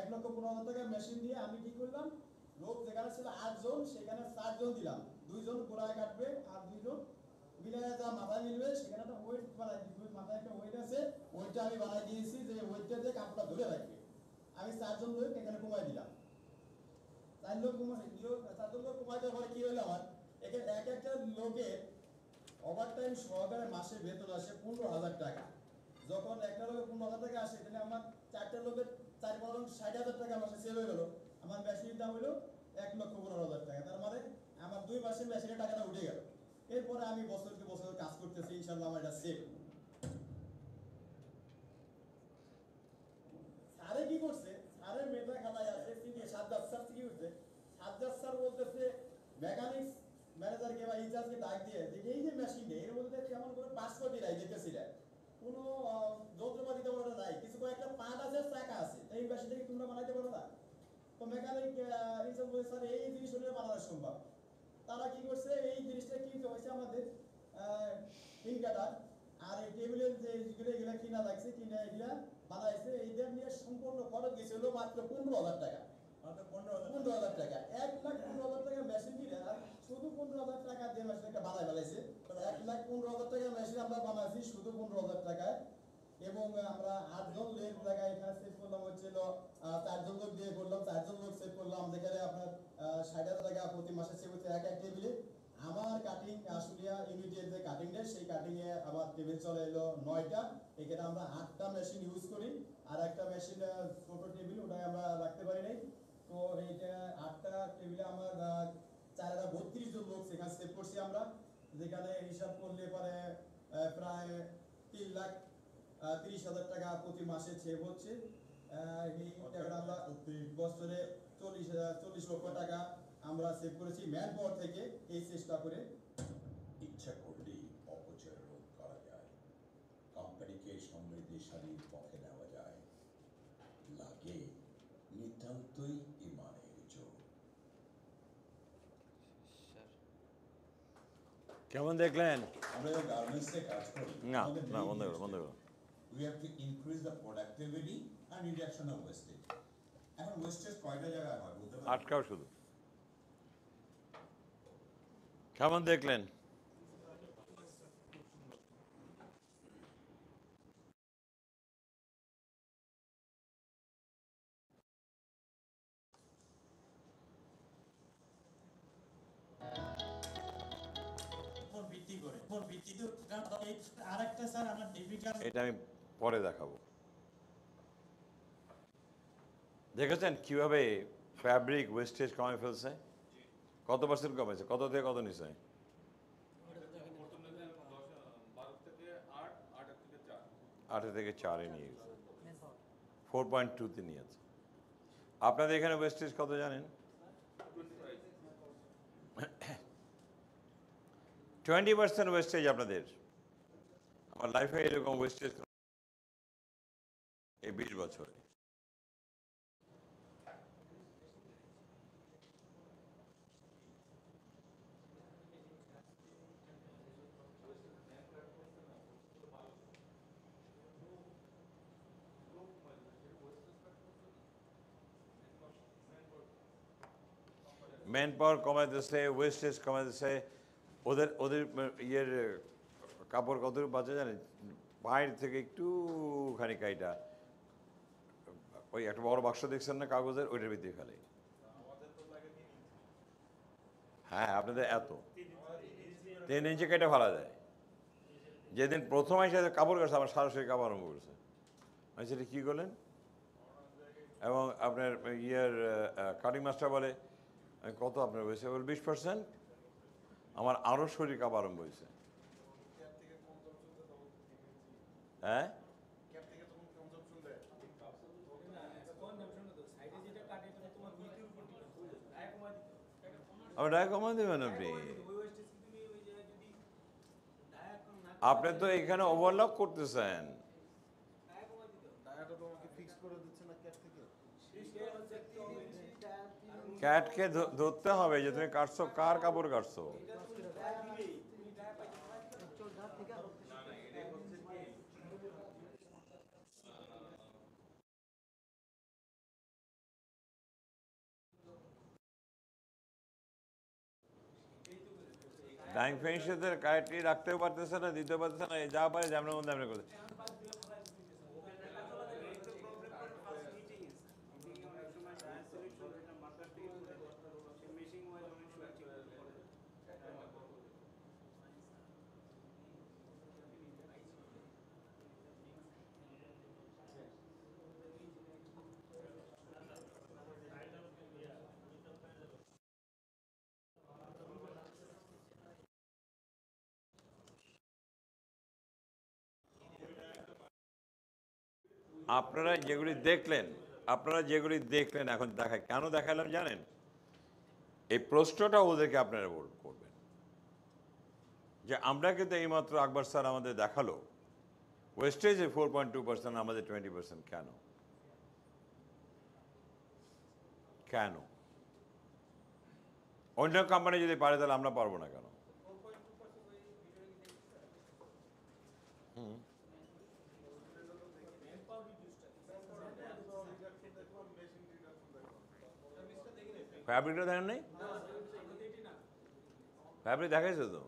এক লক্ষ পনেরো হাজার টাকা মেশিন দিয়ে আমি কি করলাম? লোক যেখানে ছিল আটজন, সেখানে চারজন দিলাম। দুইজন গোড়ায় কাটবে আর দুইজন যা মাথায় মিলবে, সেখানে একটা ওয়েট বানাই মাথায় একটা ওয়েট আছে ওইটা আমি বানাই দিয়েছি যে ওয়েটটা দিয়ে কাপড়টা ধরে রাখবে। আমি চারজন লোক এখানে কমাই দিলাম। চার লোক কমাই চারজন লোক কমাই দেওয়ার কি হলো আমার? এখানে এক একটা লোকের ওভার টাইম সহকারে মাসে বেতন আসে পনেরো হাজার টাকা। যখন একটা লোকের পনেরো হাজার টাকা আসে, তাহলে আমার চারটা লোকের চার পনেরো ষাট হাজার টাকা মাসে সেভ হয়ে গেল। আমার মেশিনের দাম হলো এক লক্ষ পনেরো হাজার টাকা। তার মানে আমার দুই মাসে মেশিনের টাকাটা উঠে গেল। এরপরে আমি বছরকে বছর কাজ করতেছি ইনশাল্লাহ আমার এটা সেভ স্যারে কি করছে? স্যারের মেধা খাতায় আছে তিনি সাজ্জাদ স্যার কি করছে? সাজ্জাদ স্যার বলতেছে মেকানিক্স ম্যানেজারকে বা ইনচার্জকে ডাক দিয়ে যে এই যে মেশিনটা এর মধ্যে কেমন করে কোটি নাই, দেখতেছি না। কোনো যন্ত্রপাতি তেমন একটা নাই, কিছু কয়েকটা পাঁচ হাজার চাকা আছে, তো এই মেশিনটা কি তোমরা বানাইতে পারো না? তো মেকানিক ইনচার্জ বলছে, স্যার, এই জিনিস বানানো সম্ভব। তারা কি করছে? এই জিনিসটা কি হয়েছে আমাদের? ইনকাটার আর এই টেবিলের যে যেগুলো এগুলো কিনা লাগছে কিনা এগুলা বানাইছে এইদের নিয়ে সম্পূর্ণ খরচ গেছিল মাত্র পনেরো হাজার টাকা। পনেরো হাজার টাকা। এক লাখ পনেরো হাজার টাকা মেশিন কিনে আর শুধু পনেরো হাজার টাকা দিয়ে মেশিন একটা বানাই ফেলাইছে। এক লাখ পনেরো হাজার টাকা মেশিন আমরা বানাইছি শুধু পনেরো হাজার টাকায়। এবং আমরা আটজন লেট জায়গায় এখানে সেভ করলাম হচ্ছিল চারজন লোক দিয়ে করলাম, চারজন লোক সেভ করলাম। যেখানে আপনার ষাট হাজার টাকা প্রতি মাসে সেভ হচ্ছে এক এক টেবিলে আমার কাটিং আশুলিয়া ইউনিটের যে কাটিং ডে সেই কাটিং এ আমার টেবিল চলে এলো নয়টা। এখানে আমরা আটটা মেশিন ইউজ করি। আর একটা মেশিন ছোট টেবিল ওটা আমরা রাখতে পারি নাই। তো এইটা আটটা টেবিলে আমার চার হাজার বত্রিশ জন লোক সেখানে সেভ করছি আমরা। যেখানে হিসাব করলে পরে প্রায় তিন লাখ তিরিশ হাজার টাকা প্রতি মাসে সেভ হচ্ছে। আমরা বছরে চল্লিশ হাজার চল্লিশ লক্ষ টাকা আমরা সেভ করেছি। ম্যান পাওয়ার থেকে এই চেষ্টা করে ইচ্ছা করলেই অপচয় রোধ করা যায়। কোম্পানিকে সমৃদ্ধিশালীর পথে নেওয়া যায়। লাগে নিতান্তই ইমানের জোর। কেমন দেখলেন? আমরা গার্মেন্টসে কাজ করি। না না বন্ধ করো বন্ধ করো। We have to increase the productivity and reduction of wastage. এখন ওয়েস্টেজ কয়টা জায়গায় হয় বলতে পারবেন? আটকাও শুধু কেমন দেখলেন উপর ভিত্তি করে উপর ভিত্তি তো কারণ এই আরেকটা স্যার আমার ডিফিকাল্ট এটা আমি পরে দেখাবো। দেখেছেন কীভাবে ফ্যাব্রিক ওয়েস্টেজ কমে ফেলছে? কত পার্সেন্ট কমেছে কত থেকে কত নিচে বারো থেকে আট আটের থেকে চার আটে থেকে চারে নিয়ে গেছে। ম্যান পাওয়ার ফোর পয়েন্ট টুতে নিয়েছে আপনাদের এখানে ওয়েস্টেজ কত জানেন? টোয়েন্টি পার্সেন্ট ওয়েস্টেজ আপনাদের। আমার লাইফে এরকম ওয়েস্টেজ এই বিশ বছরে। ম্যান পাওয়ার কমাইতেছে ওয়েস্টেজ কমাইতেছে ওদের ওদের ইয়ের কাপড় কত বাঁচা জানে পায়ের থেকে একটুখানি কাইটা। ওই একটা বড় বাক্স দেখছেন না কাগজের? ওইটার ভিতরে ফেলে হ্যাঁ আপনাদের এত। তিন ইঞ্চি কেটে ফেলা যায়। যেদিন প্রথম এসে কাপড় কাটছে, আমার সরাসরি কাপড় আরম্ভ করছে। আমি সেটা কী করলেন? এবং আপনার ইয়ের কাটিং মাস্টার বলে কত আপনার হয়েছে? বলে, বিশ পার্সেন্ট আমার আরও শরীর কাপ আরম্ভ হয়েছে। হ্যাঁ? আমার ডায়া কমা দেবেন আপনি আপনি তো এখানে ওভারলক করতেছেন ক্যাটকে ধরতে হবে যে তুমি কাটছো কার কাপড় কাটছো ডাইং ফেন্সের কাজটি রাখতেও পারতেছে না দিতে পারতেছে না যা পারে যেমন মধ্যে আপনি করতে আপনারা যেগুলি দেখলেন আপনারা যেগুলি দেখলেন এখন দেখায় কেন দেখালাম জানেন? এই প্রশ্নটা ওদেরকে আপনারা বল- করবেন। যে আমরা কিন্তু এইমাত্র আকবর স্যার আমাদের দেখাল ওয়েস্টেজে ফোর পয়েন্ট টু পার্সেন্ট আমাদের টোয়েন্টি পার্সেন্ট কেন? কেন? অন্য কোম্পানি যদি পারে তাহলে আমরা পারব না কেন? হুম। ফ্যাব্রিকটা দেখেন নাই? ফ্যাব্রিক দেখাইছো তো?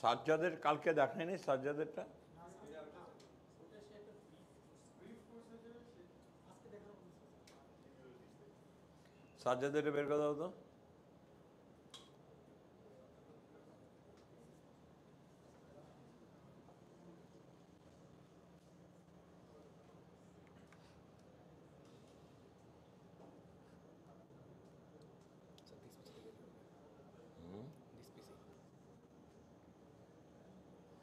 সাজ্জাদের কালকে দেখায়নি সাজ্জাদেরটা? সাজ্জাদেরটা বের করে দাও তো So this was the hmm this PC.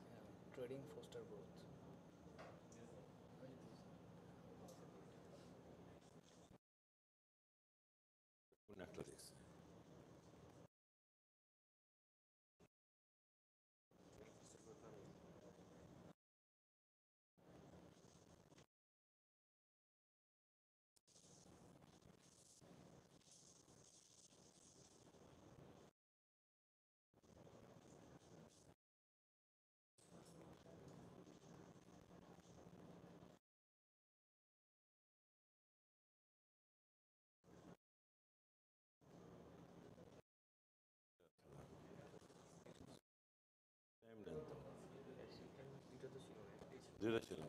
Yeah, trading foster growth. কোন একটা দেখছি টাইম নেন তো দুটো তো ছিল এই ছিল। দুটো ছিল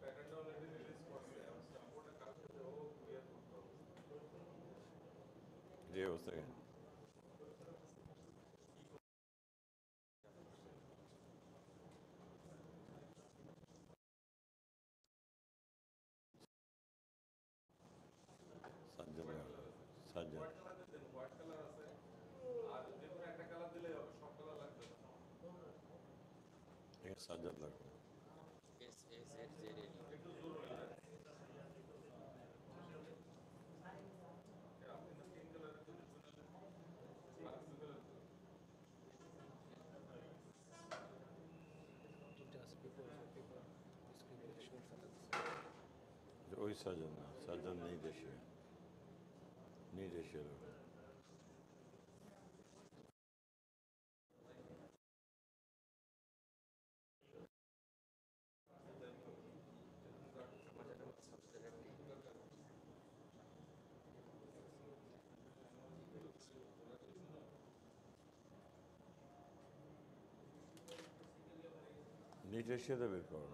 প্যাটার্নটা অলরেডি রিলিজ করছে এবং সাপোর্টের কাজ করতে ও ক্লিয়ার করতে হবে যে অবস্থা কেন সাজ্জাদ সাজ্জাদ হোয়াইট কালার আছে আর যে কোনো একটা কালার দিলেই হবে সব কালার লাগবে না এখানে সাজ্জাদ লাগবে S A Z Z A D. একটু জোর হয়ে যায় আপনি না পিঙ্ক কালারের জন্য আর ব্লু কালার তিনটা আছে পেপার পেপার স্ক্রিন শর্ট সাথে যে ওই সাজ্জাদ না সাজ্জাদ নেই দেশে নেই দেশের লোক নিট এশিয়াতে বের করো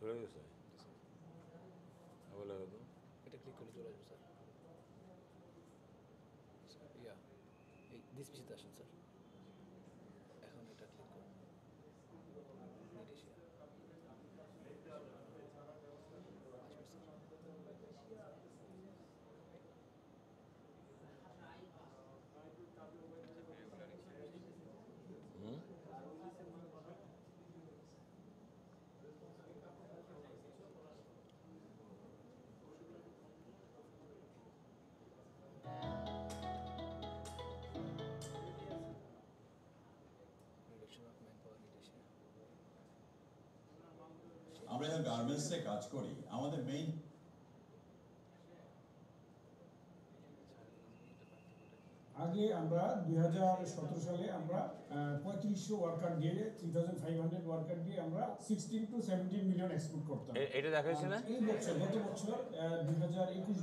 চলে গেছে? আবার লাগা তো এটা ক্লিক করলে চলে আসবে স্যার স্যার ইয়া এই দিস পিসিতে আসুন স্যার আমরা যখন গার্মেন্টসে কাজ করি আমাদের মেইন আগে আমরা দুই হাজার সতেরো সালে আমরা পঁয়ত্রিশশো ওয়ার্কার দিয়ে three thousand five hundred worker দিয়ে আমরা sixteen to seventeen million export করতাম এটা দেখাইছে না? এই বছর গত বছর দুই হাজার একুশ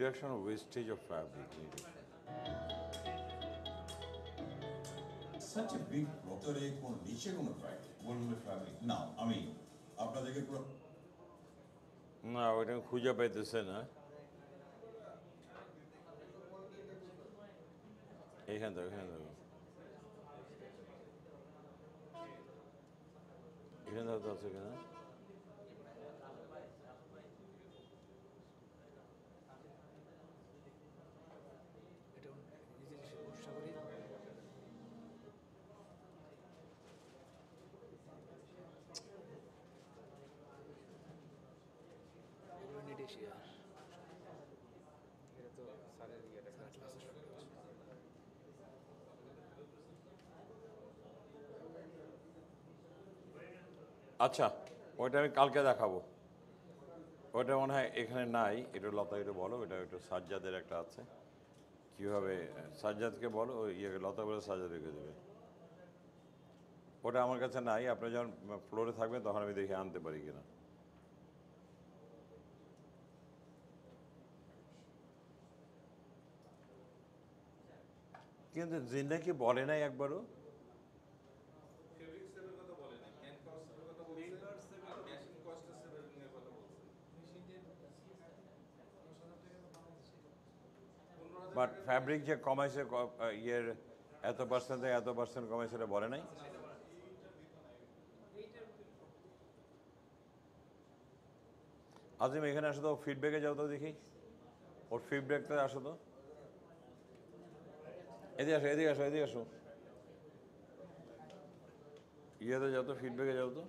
reduction of wastage of fabric needed. such a big ভেতরে কোন নিচে কোনো ফ্যাব্রিক বলবে ফ্যাব্রিক না আমি আপনাদেরকে পুরো না ওটা খুঁজে পাইতেছে না এইখান থেকে এখানে দেখো এখানে তো আছে কিনা এটা নিজের ভরসা করি এগুলো নেট এশিয়া এটা তো স্যারের ইয়েটা স্যার ক্লাসে শুরু করছে আচ্ছা ওইটা আমি কালকে দেখাবো। ওটা মনে হয় এখানে নাই, এটা লতা একটু বলো, এটা একটু সাজ্জাদের একটা আছে। কীভাবে, সাজ্জাদকে বলো, ওই ইয়ে লতা বলে সাজ্জাদ রেখে দেবে। ওটা আমার কাছে নাই, আপনি যখন ফ্লোরে থাকবেন তখন আমি দেখে আনতে পারি কিনা। কিন্তু জিন্দা কি বলে নাই একবারও ফেব্রিক সেভের কথা বলে না ক্যান কস্ট সেভের কথা বলছে আর ক্যাশিং কস্টের সেভের এর কথা বলছে বাট ফ্যাব্রিক যে কমাইছে ইয়ের এত পার্সেন্ট এত পার্সেন্ট কমাইছে এটা বলে নাই? আজিম, এখানে আসো তো ফিডব্যাকে যাও তো দেখি। ওর ফিডব্যাকটা আসো তো। এদিকে আসো এদিকে আসো এদিকে আসো। ইয়েতে যাও তো ফিডব্যাকে যাও তো।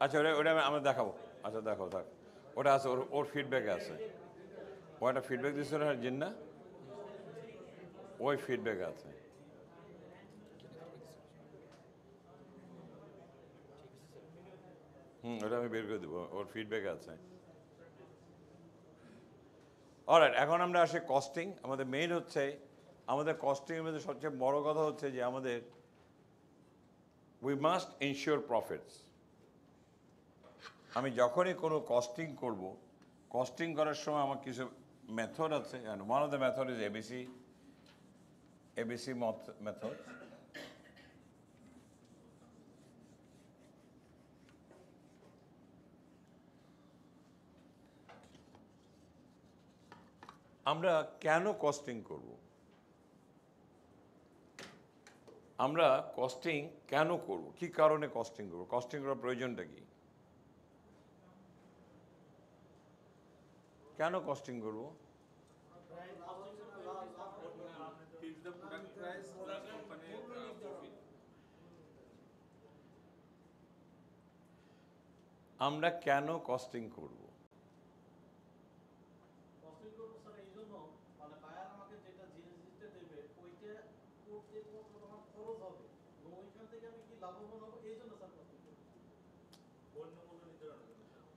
আচ্ছা ওটা ওটা আমি- আমরা দেখাবো। আচ্ছা দেখো থাক। ওটা আছে, ওর ওর ফিডব্যাকে আছে। ও একটা ফিডব্যাক দিচ্ছে না জিন্না? ওই ফিডব্যাক আছে। হুম, ওটা আমি বের করে দেবো। ওর ফিডব্যাক আছে। অলরাইট এখন আমরা আসি কস্টিং আমাদের মেইন হচ্ছে, আমাদের কস্টিংয়ের মধ্যে সবচেয়ে বড় কথা হচ্ছে যে আমাদের উই মাস্ট ইনশিওর প্রফিটস আমি যখনই কোনো কস্টিং করব কস্টিং করার সময় আমার কিছু মেথড আছে one of the method is ABC ABC method আমরা কেন কস্টিং করব? আমরা কস্টিং কেন করব? কি কারণে কস্টিং করব? কস্টিং করার প্রয়োজনটা কি? কেন কস্টিং করব? আমরা কেন কস্টিং করব?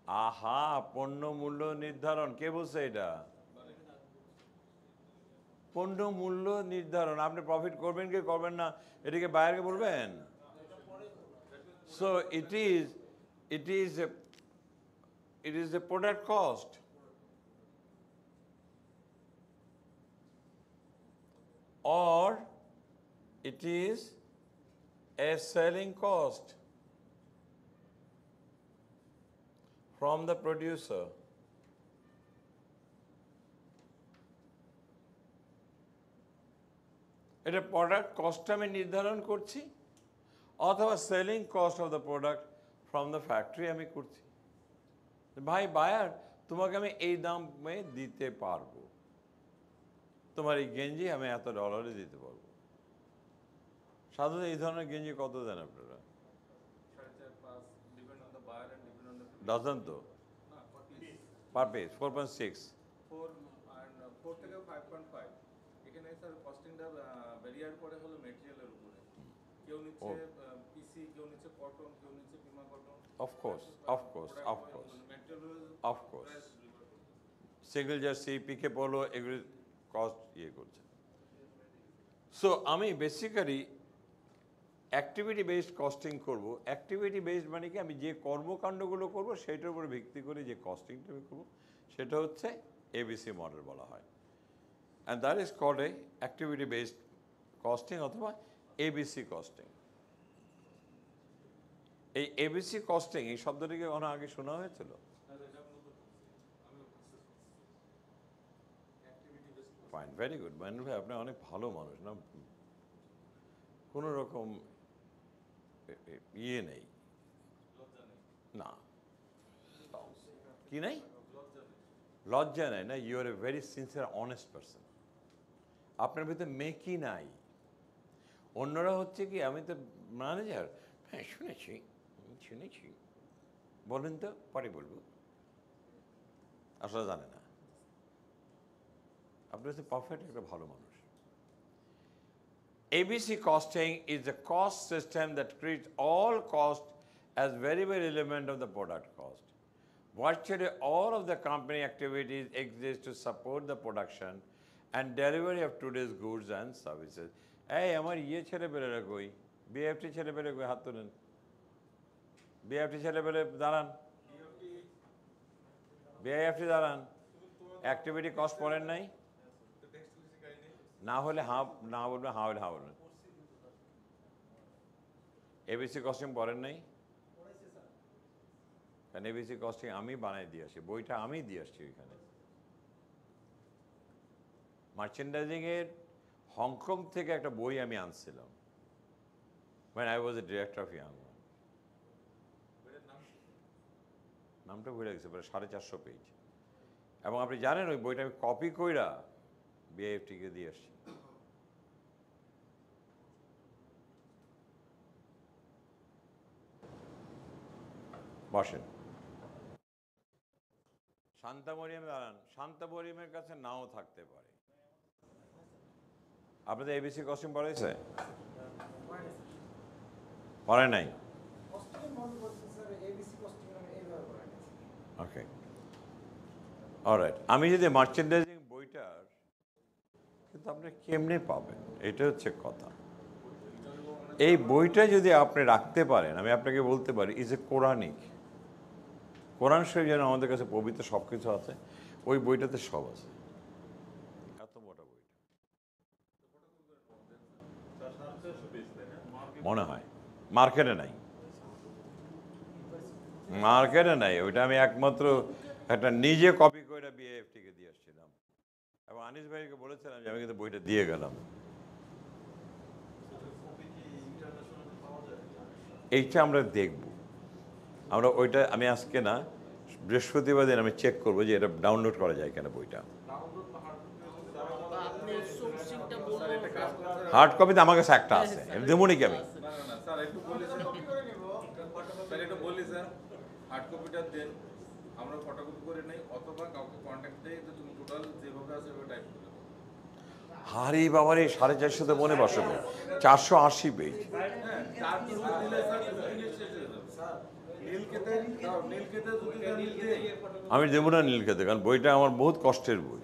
আহা পণ্য মূল্য নির্ধারণ। কে বলছে এটা? পণ্য মূল্য নির্ধারণ। আপনি প্রফিট করবেন কি করবেন না এটাকে বাইরে বলবেন? So it is it is it is a product cost or, it is a selling cost. From the producer. এটা প্রোডাক্ট কস্ট আমি নির্ধারণ করছি, অথবা selling cost of the product from the factory আমি করছি। ভাই বায়ার তোমাকে আমি এই দামে দিতে পারব। তোমার এই গেঞ্জি আমি এত ডলারে দিতে পারব। সাধারণত এই ধরনের গেঞ্জি কত দেন আপনারা সাড়ে চার পাঁচ depend on the buyer and depend on the dozen তো per piece four point six four থেকে ফাইভ পয়েন্ট ফাইভ এখানে স্যার কস্টিংটা ভেরিয়ার করে হলো মেটেরিয়ালের উপরে। কেউ নিচ্ছে পিসি কেউ নিচ্ছে কটন কেউ নিচ্ছে pima cotton of course of course of course material of course single jersey PK polo এগুলি কস্ট ইয়ে করছে। সো আমি বেসিক্যালি অ্যাক্টিভিটি বেসড কস্টিং করব। অ্যাক্টিভিটি বেসড মানে কি? আমি যে কর্মকাণ্ডগুলো করব সেটার উপর ভিত্তি করে যে কস্টিংটা আমি করব, সেটা হচ্ছে এবিসি মডেল বলা হয়। And that is called a activity based costing অথবা এবিসি কস্টিং এই এবিসি কস্টিং এই শব্দটিকে কখনো আগে শোনা হয়েছিল? ফাইন ভেরি গুড মাইনুল ভাই, আপনি অনেক ভালো মানুষ, না? কোনো রকম ইয়ে নেই। না। কি নেই? লজ্জা নেই। না you are a very sincere honest person আপনার ভিতরে মেকি নাই? অন্যরা হচ্ছে কি, আমি তো ম্যানেজার হ্যাঁ শুনেছি শুনেছি। বলেন তো, পরে বলব। আসলে জানে না। আপনি হচ্ছে পারফেক্ট একটা ভালো মানুষ। ABC costing is a cost system that treats all cost as variable element of the product cost. Virtually all of the company activities exist to support the production and delivery of today's goods and services. এই আমার ইয়ে ছেলে পেলেরা কই বিএফটি ছেলে পেলে কই হাত তোলেন বিএফটি ছেলে পেলে দাঁড়ান বিআইএফটি দাঁড়ান অ্যাক্টিভিটি কস্ট পড়েন নাই না হলে হা, না বলবে, হা হলে হা বলবেন এবিসি কস্টিং পড়েন নাই? কারণ এবিসি কস্টিং আমি বানাই দিয়ে আসি, বইটা আমি দিয়ে আসছি ওইখানে। মার্চেন্ডাইজিংয়ের হংকং থেকে একটা বই আমি আনছিলাম। When was a director of Young One. নামটা ভুলে গেছে প্রায় সাড়ে চারশো পেজ এবং আপনি জানেন ওই বইটা আমি কপি কইরা বিআইএফটিকে দিয়ে আসছি। বসেন। শান্তা মরিয়াম দাঁড়ান। শান্তা মরিয়ামের কাছে নাও থাকতে পারে। আপনাদের এবিসি কস্টিউম পড়েছে পড়ে নাই? ওকে আমি যদি মার্চেন্ডাইজিং আপনি কেমনে পাবেন? এটা হচ্ছে কথা। এই বইটা যদি আপনি রাখতে পারেন, আমি আপনাকে বলতে পারি ইজ এ কোরআনিক কোরআন শরীফ যেন আমাদের কাছে পবিত্র সব কিছু আছে, ওই বইটাতে সব আছে। এত বইটা মনে হয়। মার্কেটে নাই। মার্কেটে নাই। ওইটা আমি একমাত্র একটা নিজে কপি করে বিএফটিকে দিয়ে আসছিলাম এবং আনিস ভাইকে বলেছিলাম যে, আমি কিন্তু বইটা দিয়ে গেলাম। এইটা আমরা দেখব। আমরা ওইটা, আমি আজকে না, বৃহস্পতিবার দিন আমি চেক করব যে এটা ডাউনলোড করা যায় কেন বইটা। হার্ড কপিতে আমার কাছে একটা আছে। দেবো নাকি আমি? হার্ড কপিটা দেন। আমরা ফটোকপি করে নেই, অথবা কাউকে কন্ট্যাক্ট হারি বাবারে, সাড়ে চারশোতে মনে বসে চারশো আশি পেজ আমি দেবো না নীল খেতে কারণ বইটা আমার বহুত কষ্টের বই।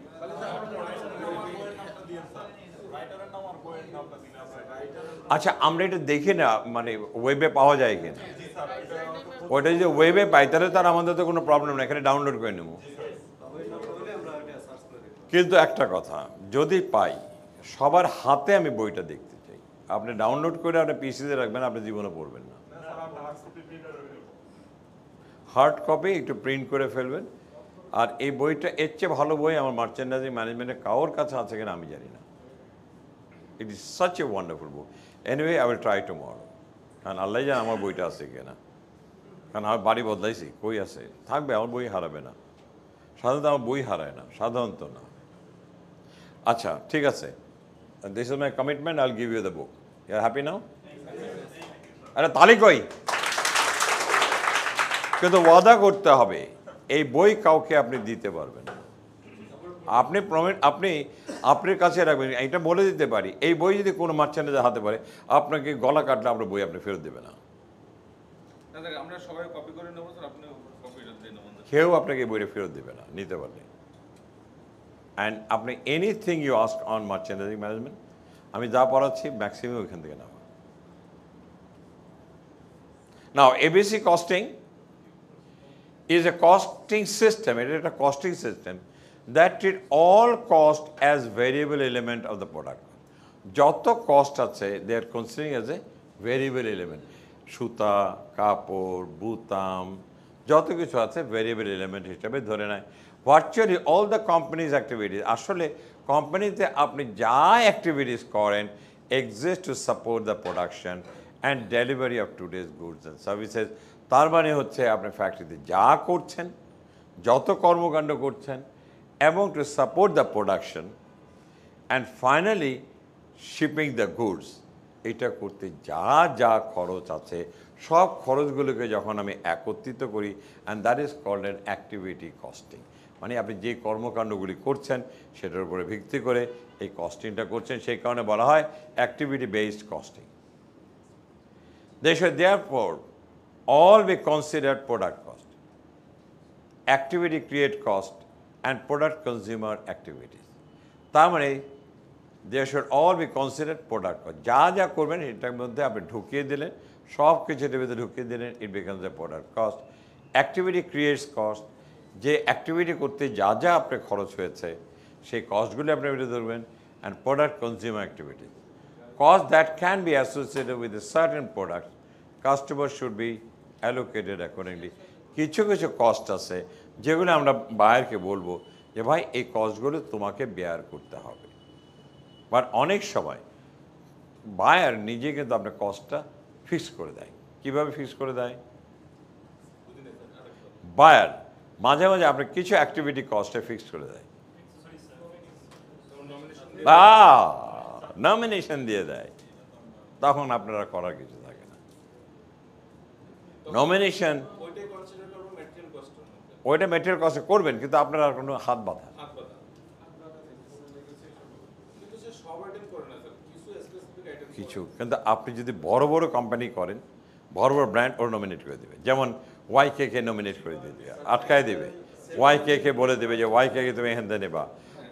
আচ্ছা আমরা এটা দেখি না মানে ওয়েবে পাওয়া যায় কিনা? ওইটা যদি ওয়েবে পাই, তাহলে তার আমাদের তো কোনো প্রবলেম না এখানে ডাউনলোড করে নেব। কিন্তু একটা কথা, যদি পাই, সবার হাতে আমি বইটা দেখতে চাই। আপনি ডাউনলোড করে আপনি পিসিতে রাখবেন, আপনি জীবনে পড়বেন না। হার্ড কপি একটু প্রিন্ট করে ফেলবেন। আর এই বইটা এর চেয়ে ভালো বই আমার মার্চেন্ডাইজিং ম্যানেজমেন্টের কারোর কাছে আছে কিনা আমি জানি না। It is such a wonderful book anyway I will try tomorrow কারণ আল্লাহ জান আমার বইটা আছে কিনা। কারণ আমার বাড়ি বদলাইছি, কই আছে? থাকবে, আমার বই হারাবে না। সাধারণত আমার বই হারায় না, সাধারণত না। আচ্ছা ঠিক আছে। This is my commitment I'll give you the book you are happy now আরে তালি কই? কিন্তু ওয়াদা করতে হবে এই বই কাউকে আপনি দিতে পারবেন। আপনি প্রমিট আপনি আপনার কাছে রাখবেন এটা বলে দিতে পারি এই বই যদি কোনো মার্চেন্টের হাতে পারে আপনাকে গলা কাটলে আপনার বই আপনি ফেরত দেবে না। কেউ আপনাকে বইটা ফেরত দেবে না নিতে পারলে। অ্যান্ড আপনি anything you ask on merchandising management আমি যা পড়াচ্ছি ম্যাক্সিমাম ওইখান থেকে নেওয়া Now, ABC costing is a costing system, it is a costing system that treat all cost as variable element of the. যত কস্ট আছে they are considering as a variable element সুতা কাপড় বুতাম যত কিছু আছে ভেরিয়েবল এলিমেন্ট হিসেবে ধরে নেয়। Virtually all the companies activities আসলে কোম্পানিতে আপনি যা অ্যাক্টিভিটিস করেন exist to support the production and delivery of today's goods and services তার মানে হচ্ছে আপনি ফ্যাক্টরিতে যা করছেন, যত কর্মকাণ্ড করছেন, এবং to support the production and finally shipping the goods এটা করতে যা যা খরচ আছে, সব খরচগুলোকে যখন আমি একত্রিত করি and that is called an activity costing মানে আপনি যে কর্মকাণ্ডগুলি করছেন, সেটার উপরে ভিত্তি করে এই কস্টিংটা করছেন। সেই কারণে বলা হয় activity based costing They should therefore all be considered product cost activity create cost and product consumer activities. তার মানে they should all be consider product cost যা যা করবেন, এটার মধ্যে আপনি ঢুকিয়ে দিলেন সব কিছু এটার ভিতরে ঢুকিয়ে দিলেন it becomes a product cost activity creates cost যে অ্যাক্টিভিটি করতে যা যা আপনার খরচ হয়েছে সেই কস্টগুলি আপনি ভিতরে ধরবেন and product consumer activities cost that can be associated with a certain product, customers should be allocated accordingly. কিছু কিছু কস্ট আছে যেগুলো আমরা বায়ারকে বলব যে ভাই এই কস্টগুলো তোমাকে বেয়ার করতে হবে। বাট অনেক সময় বায়ার নিজে কিন্তু আপনার কস্টটা ফিক্স করে দেয়। কীভাবে ফিক্স করে দেয়? বায়ার মাঝে মাঝে আপনার কিছু অ্যাক্টিভিটি কস্টে ফিক্স করে দেয়। বা নমিনেশন দিয়ে দেয়। তখন আপনারা করার কিছু থাকে না। নমিনেশন ওইটা মেটেরিয়াল কস্টে করবেন কিন্তু আপনারা আর কোনো হাত বাঁধা কিছু কিছু কিন্তু আপনি যদি বড় বড় কোম্পানি করেন বড় বড় ব্র্যান্ড ওর নমিনেট করে দেবে যেমন ওয়াই কে কে নমিনেট করে দিয়ে দেবে আটকায় দেবে। ওয়াই কে কে বলে দেবে যে ওয়াই কে কে তুমি এখান থেকে নেবা।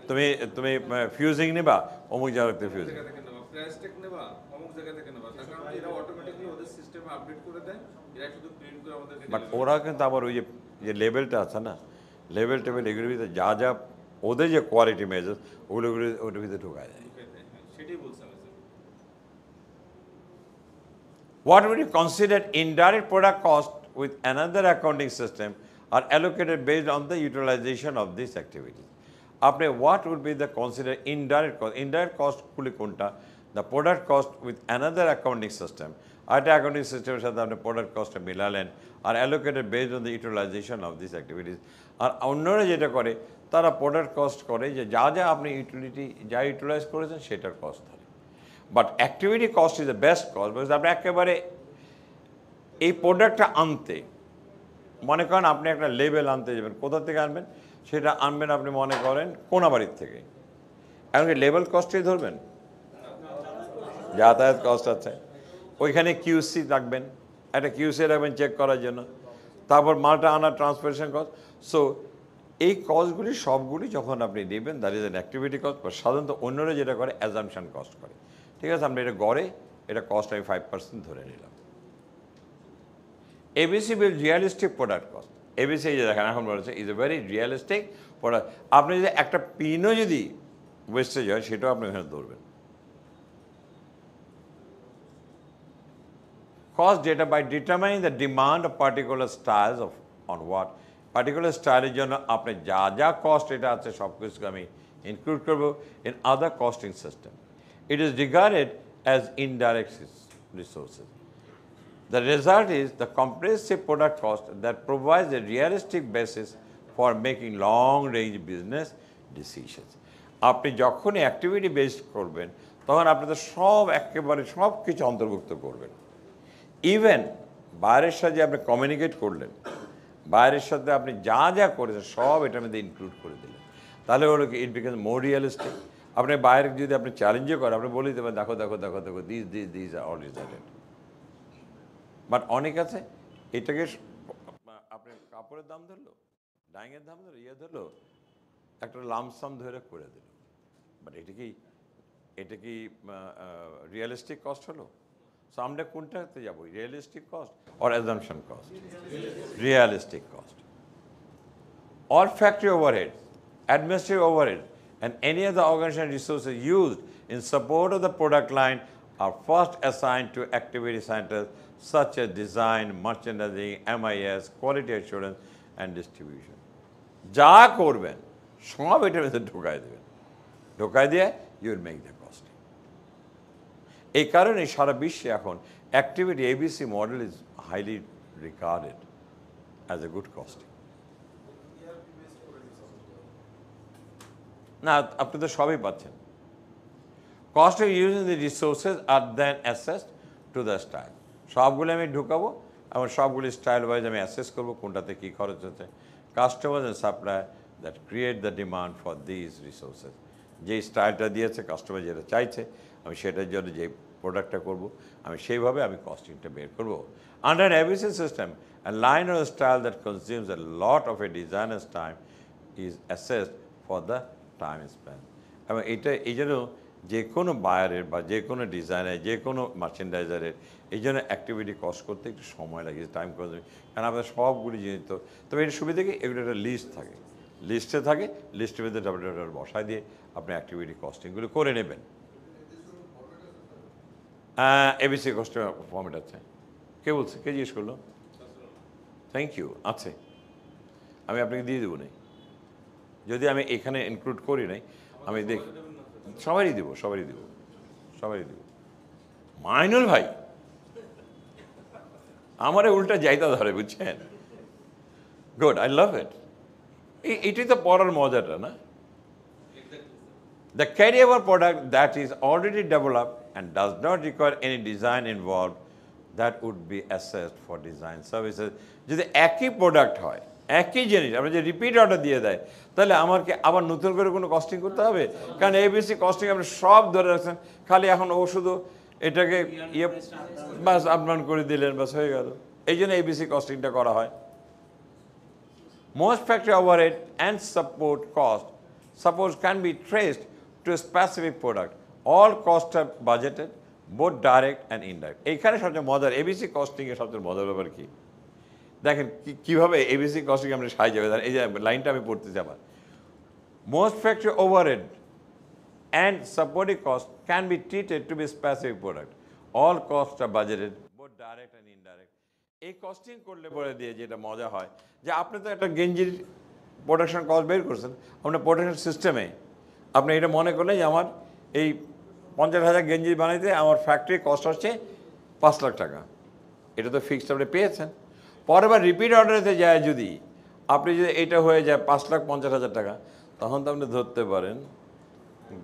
তুমি তুমি ফিউজিং নেবা অমুক জায়গাতে ফিউজিং জায়গা থেকে নেবা প্রাইস টেক নেবা অমুক জায়গা থেকে নেবা। তার কারণ এরা অটোমেটিকলি ওদের সিস্টেমে আপডেট করে দেয় এরা শুধু প্রিন্ট করে আমাদেরকে বাট ওরা কিন্তু আবার ওই যে যে লেভেলটা আছে না লেভেল টেবিল এগুলোর ভিতরে যা যা ওদের যে কোয়ালিটি মেজার ওগুলো ওগুলো ওটার ভিতরে ঢোকা যায় ঢুকিয়ে দেয়। হ্যাঁ, সেটাই বলছি আমি sir What would you consider indirect product cost with another accounting system are allocated based on the utilization of these activities. আপনি what would be the considered indirect cost? Indirect cost গুলি কোনটা? The product cost with another accounting system. আরেকটা অ্যাকাউন্টিং সিস্টেমের সাথে আপনি product কস্টটা মিলালেন R allocated based on the utilisation of this activities আর অন্যরা যেটা করে তারা প্রোডাক্ট কস্ট করে যে যা যা আপনি ইউটিলিটি যা ইউটিলাইজ করেছেন সেটার কস্ট ধরে but activity cost is the best cost because আপনি একেবারে এই প্রোডাক্টটা আনতে, মনে করেন আপনি একটা লেবেল আনতে যাবেন, কোথা থেকে আনবেন? সেটা আনবেন আপনি মনে করেন কোনাবাড়ির থেকে। এখন কি লেবেল কস্টই ধরবেন? যাতায়াত কস্ট আছে। ওইখানে কিউসি রাখবেন, একটা কিউসি রাখবেন চেক করার জন্য। তারপর মালটা আনার ট্রান্সপোর্টেশন কস্ট সো এই কস্টগুলি সবগুলি যখন আপনি নেবেন that is an activity cost সাধারণত অন্যরা যেটা করে অ্যাজামশান কস্ট করে। ঠিক আছে আপনি এটা গড়ে, এটা কস্ট আমি ফাইভ পার্সেন্ট ধরে নিলাম। ABC will realistic product cost ABC যে দেখেন এখন বলেছে is a very realistic product আপনি যদি একটা পিনও যদি ওয়েস্টেজ হয়, সেটাও আপনি এখানে ধরবেন। Cost data by determining the demand of particular styles of, on what particular স্টাইলের জন্য আপনি যা যা কস্ট এটা আছে, সব কিছুকে আমি ইনক্লুড করব in other costing system it is regarded as indirect resources The result is the comprehensive product cost that provides a realistic basis for making long-range business decisions. আপনি যখনই অ্যাক্টিভিটি বেসড করবেন, তখন আপনি তো সব একেবারে সব কিছু অন্তর্ভুক্ত করবেন। ইভেন বাইরের সাথে আপনি কমিউনিকেট করলেন, বাইরের সাথে আপনি যা যা করেছেন, সব এটার মধ্যে ইনক্লুড করে দিলেন। তাহলে হলো কি ইট বিকাম মোর রিয়েলিস্টিক আপনি বাইরে যদি আপনি চ্যালেঞ্জও করেন, আপনি বলে দিতে পারেন, দেখো দেখো দেখো দেখো this this this all resulted but অনেক আছে এটাকে আপনার কাপড়ের দাম ধরলো ডাইংয়ের দাম ধরলো ইয়ে ধরলো একটা লামসাম ধরে করে দিল বাট এটা কি এটা কি রিয়েলিস্টিক কস্ট হলো সো আমরা কোনটাতে যাব realistic cost or assumption cost realistic cost all factory overheads, administrative overheads, and any other organization resources used in support of the product line are first assigned to activity centers such as design, merchandising, MIS, quality assurance, and distribution. যা করবেন সব এটার মধ্যে ঢোকায় দেবেন ঢোকায় দিয়ে you will make the costing এই কারণে সারা বিশ্বে এখন activity ABC model is highly regarded as a good costing না আপনি তো সবই পাচ্ছেন cost of using the resources R then assessed to the style সবগুলো আমি ঢুকাবো এবং সবগুলি স্টাইল ওয়াইজ আমি অ্যাসেস করব কোনটাতে কী খরচ হচ্ছে। Customer and supply that create the demand for this resources যেই স্টাইলটা দিয়েছে কাস্টমার যেটা চাইছে, আমি সেটার জন্য যে প্রোডাক্টটা করব, আমি সেইভাবে আমি কস্টিংটা বের করব। Under ABC system and line of style that consumes a lot of a designers time is assessed for the time spend এবং এটা, এই জন্য যে কোনো বায়ারের বা যে কোনো ডিজাইনের যে কোনো মার্চেন্ডাইজারের এই জন্য অ্যাক্টিভিটি কস্ট করতে একটু সময় লাগে টাইম কনজিউমিং কারণ আপনার সবগুলি জিনিস তো, তবে এর সুবিধা কি? এগুলো একটা লিস্ট থাকে। লিস্টে থাকে লিস্টের মধ্যে ডাবল ডাবল বসায় দিয়ে আপনি অ্যাক্টিভিটি কস্টিংগুলো করে নেবেন। এবিসি কস্ট ফর্মেট আছে। কে বলছে? কে জিজ্ঞেস করল? থ্যাংক ইউ আছে। আমি আপনাকে দিয়ে দেবো নাই। যদি আমি এখানে ইনক্লুড করি নাই, আমি দেখ সবারই দেবো সবারই দেবো। সবারই দেবো। মাইনুল ভাই! আমারে উল্টা যাইতা ধরে বুঝছেন? গুড আই লাভ ইট এটাই তো পড়ার মজাটা না? The carryover product that is already developed and does not require any design involved, that would be assessed for design services. যদি একই প্রোডাক্ট হয় একই জিনিস আমরা যে রিপিট অর্ডার দিয়ে দেয় তাহলে আমাকে আবার নতুন করে কোনো কস্টিং করতে হবে? কারণ এবিসি কস্টিং আপনি সব ধরে রাখছেন খালি এখন ও শুধু এটাকে ইয়ে বাস আপডাউন করে দিলেন বাস হয়ে গেল। এই জন্য এবিসি কস্টিংটা করা হয়। Most factory overhead and support cost, suppose can be traced to a specific product. All costs are budgeted, both direct and. এইখানে সবচেয়ে মজার এবিসি কস্টিং এর সবচেয়ে মজার ব্যাপার কি? দেখেন কীভাবে এবিসি কস্টিং আমরা সাহায্য যাবে এই যে লাইনটা আমি পড়তেছি আবার। Most factory overhead and supporting cost can be treated to be specific product. All costs are budgeted, both direct and indirect. এই কস্টিং করলে পরে দিয়ে যেটা মজা হয় যে আপনি তো একটা গেঞ্জির প্রোডাকশন কস্ট বের করছেন আপনার প্রোডাকশন সিস্টেমে আপনি এটা মনে করলেন যে আমার এই পঞ্চাশ হাজার গেঞ্জি বানাইতে আমার ফ্যাক্টরি কস্ট হচ্ছে পাঁচ লাখ টাকা এটা তো ফিক্সড আপনি পেয়েছেন পরের বার রিপিট অর্ডারেতে যায় যদি আপনি যদি এটা হয়ে যায় পাঁচ লাখ পঞ্চাশ হাজার টাকা তখন তো আপনি ধরতে পারেন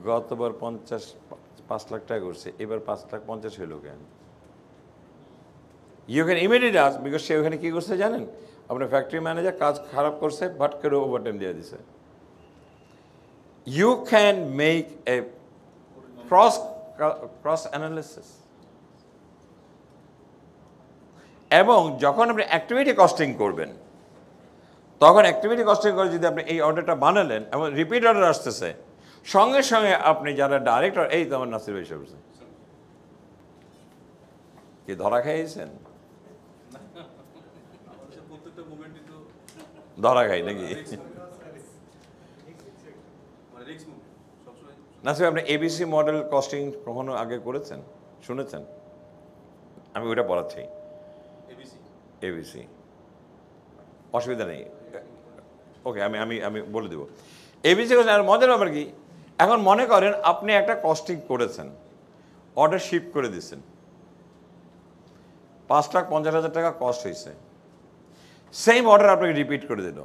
গতবার পঞ্চাশ, পাঁচ লাখ টাকা করছে, এবার পাঁচ লাখ পঞ্চাশ হইল কেন? You can immediate us because সে ওখানে কী করছে জানেন? আপনার ফ্যাক্টরি ম্যানেজার কাজ খারাপ করছে, ভাট করে ওভার টাইম দিয়ে দিছে। You can make a cross cross analysis এবং যখন আপনি অ্যাক্টিভিটি কস্টিং করবেন, তখন অ্যাক্টিভিটি কস্টিং করে যদি আপনি এই অর্ডারটা বানালেন, এবং রিপিট অর্ডার আসতেছে সঙ্গে সঙ্গে আপনি যারা ডাইরেক্টর এই তো আমার নাসির ভাই সাহেব। কি ধরা খাইয়েছেন ধরা খাই নাকি? নাসির আপনি এবিসি মডেল কস্টিং কখনো আগে করেছেন? শুনেছেন? আমি ওইটা পড়াচ্ছি। এবিসি এবিসি অসুবিধা নেই। ওকে, আমি আমি আমি বলে দেবো। এবিসি আর মজার ব্যাপার কি? এখন মনে করেন আপনি একটা কস্টিং করেছেন অর্ডার শিপ করে দিচ্ছেন পাঁচ লাখ পঞ্চাশ হাজার টাকা কস্ট হয়েছে। সেম অর্ডার আপনাকে রিপিট করে দিল।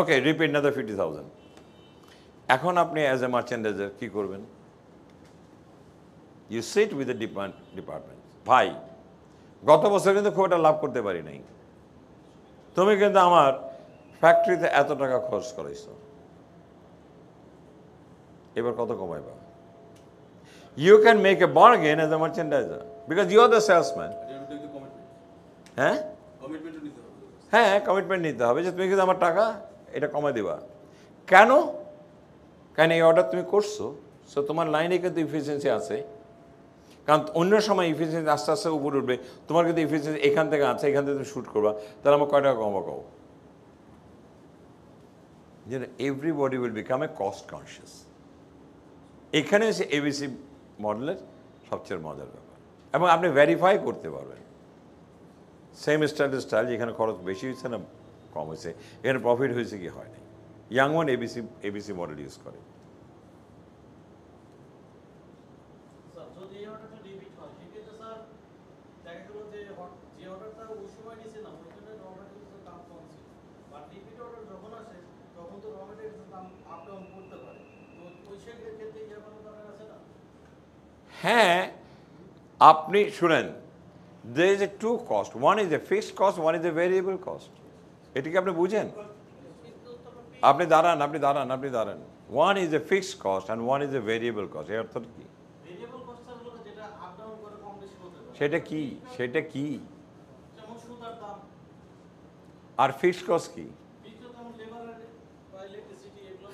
ওকে রিপিট না দ্য ফিফটি থাউজেন্ড এখন আপনি অ্যাজ এ মার্চেন্ডাইজার কী করবেন? You sit with the department ভাই, গত বছর কিন্তু খুব একটা লাভ করতে পারি নাই। তুমি কিন্তু আমার ফ্যাক্টরিতে এত টাকা খরচ করাইছো। এবার কত কমাইবা? You can make a bargain as a merchandiser because you are the salesman হ্যাঁ? হ্যাঁ কমিটমেন্ট নিতে হবে যে তুমি কিন্তু আমার টাকা এটা কমাই দিবা। কেন? কেন এই অর্ডার তুমি করছ সো তোমার লাইনে কিন্তু ইফিসিয়েন্সি আছে। কারণ অন্য সময় ইফিসিয়েন্সি আস্তে আস্তে উপরে উঠবে তোমার কিন্তু ইফিসিয়েন্সি এখান থেকে আছে এখান থেকে তুমি শ্যুট করবা তাহলে আমার কয় টাকা কমাকাও যেন everybody will become a cost conscious এখানে এসে এবিসি মডেলের সবচেয়ে মজার ব্যাপার। এবং আপনি ভেরিফাই করতে পারবেন। সেম স্টাইলের স্টাইল যেখানে খরচ বেশি হয়েছে না কম হয়েছে, এখানে প্রফিট হয়েছে কি হয়নি young one ABC ABC model use করে স্যার যদি এই অর্ডারটা রিপিট হয় সেক্ষেত্রে স্যার দেখা গেলো যে হট- যে অর্ডারটা ওই সময় নিয়েছিলাম ওই জন্য র ম্যাটেরিয়ালসের দাম কম ছিল বাট রিপিট অর্ডার যখন আসে তখন তো র ম্যাটেরিয়ালসের দাম আপ ডাউন করতে পারে তো ওই সেক্ষেত্রে ক্ষেত্রে ইয়ে করার দরকার আছে না হ্যাঁ আপনি শুনেন they is a two cost one is a fixed cost one is a variable cost এটিকে আপনি বুঝেন? আপনি দাঁড়ান আপনি দাঁড়ান আপনি দাঁড়ান। One is a fixed cost and one is a variable cost এর অর্থটা কি? সেটা কি? সেটা কি? আর ফিক্সড কস্ট কি?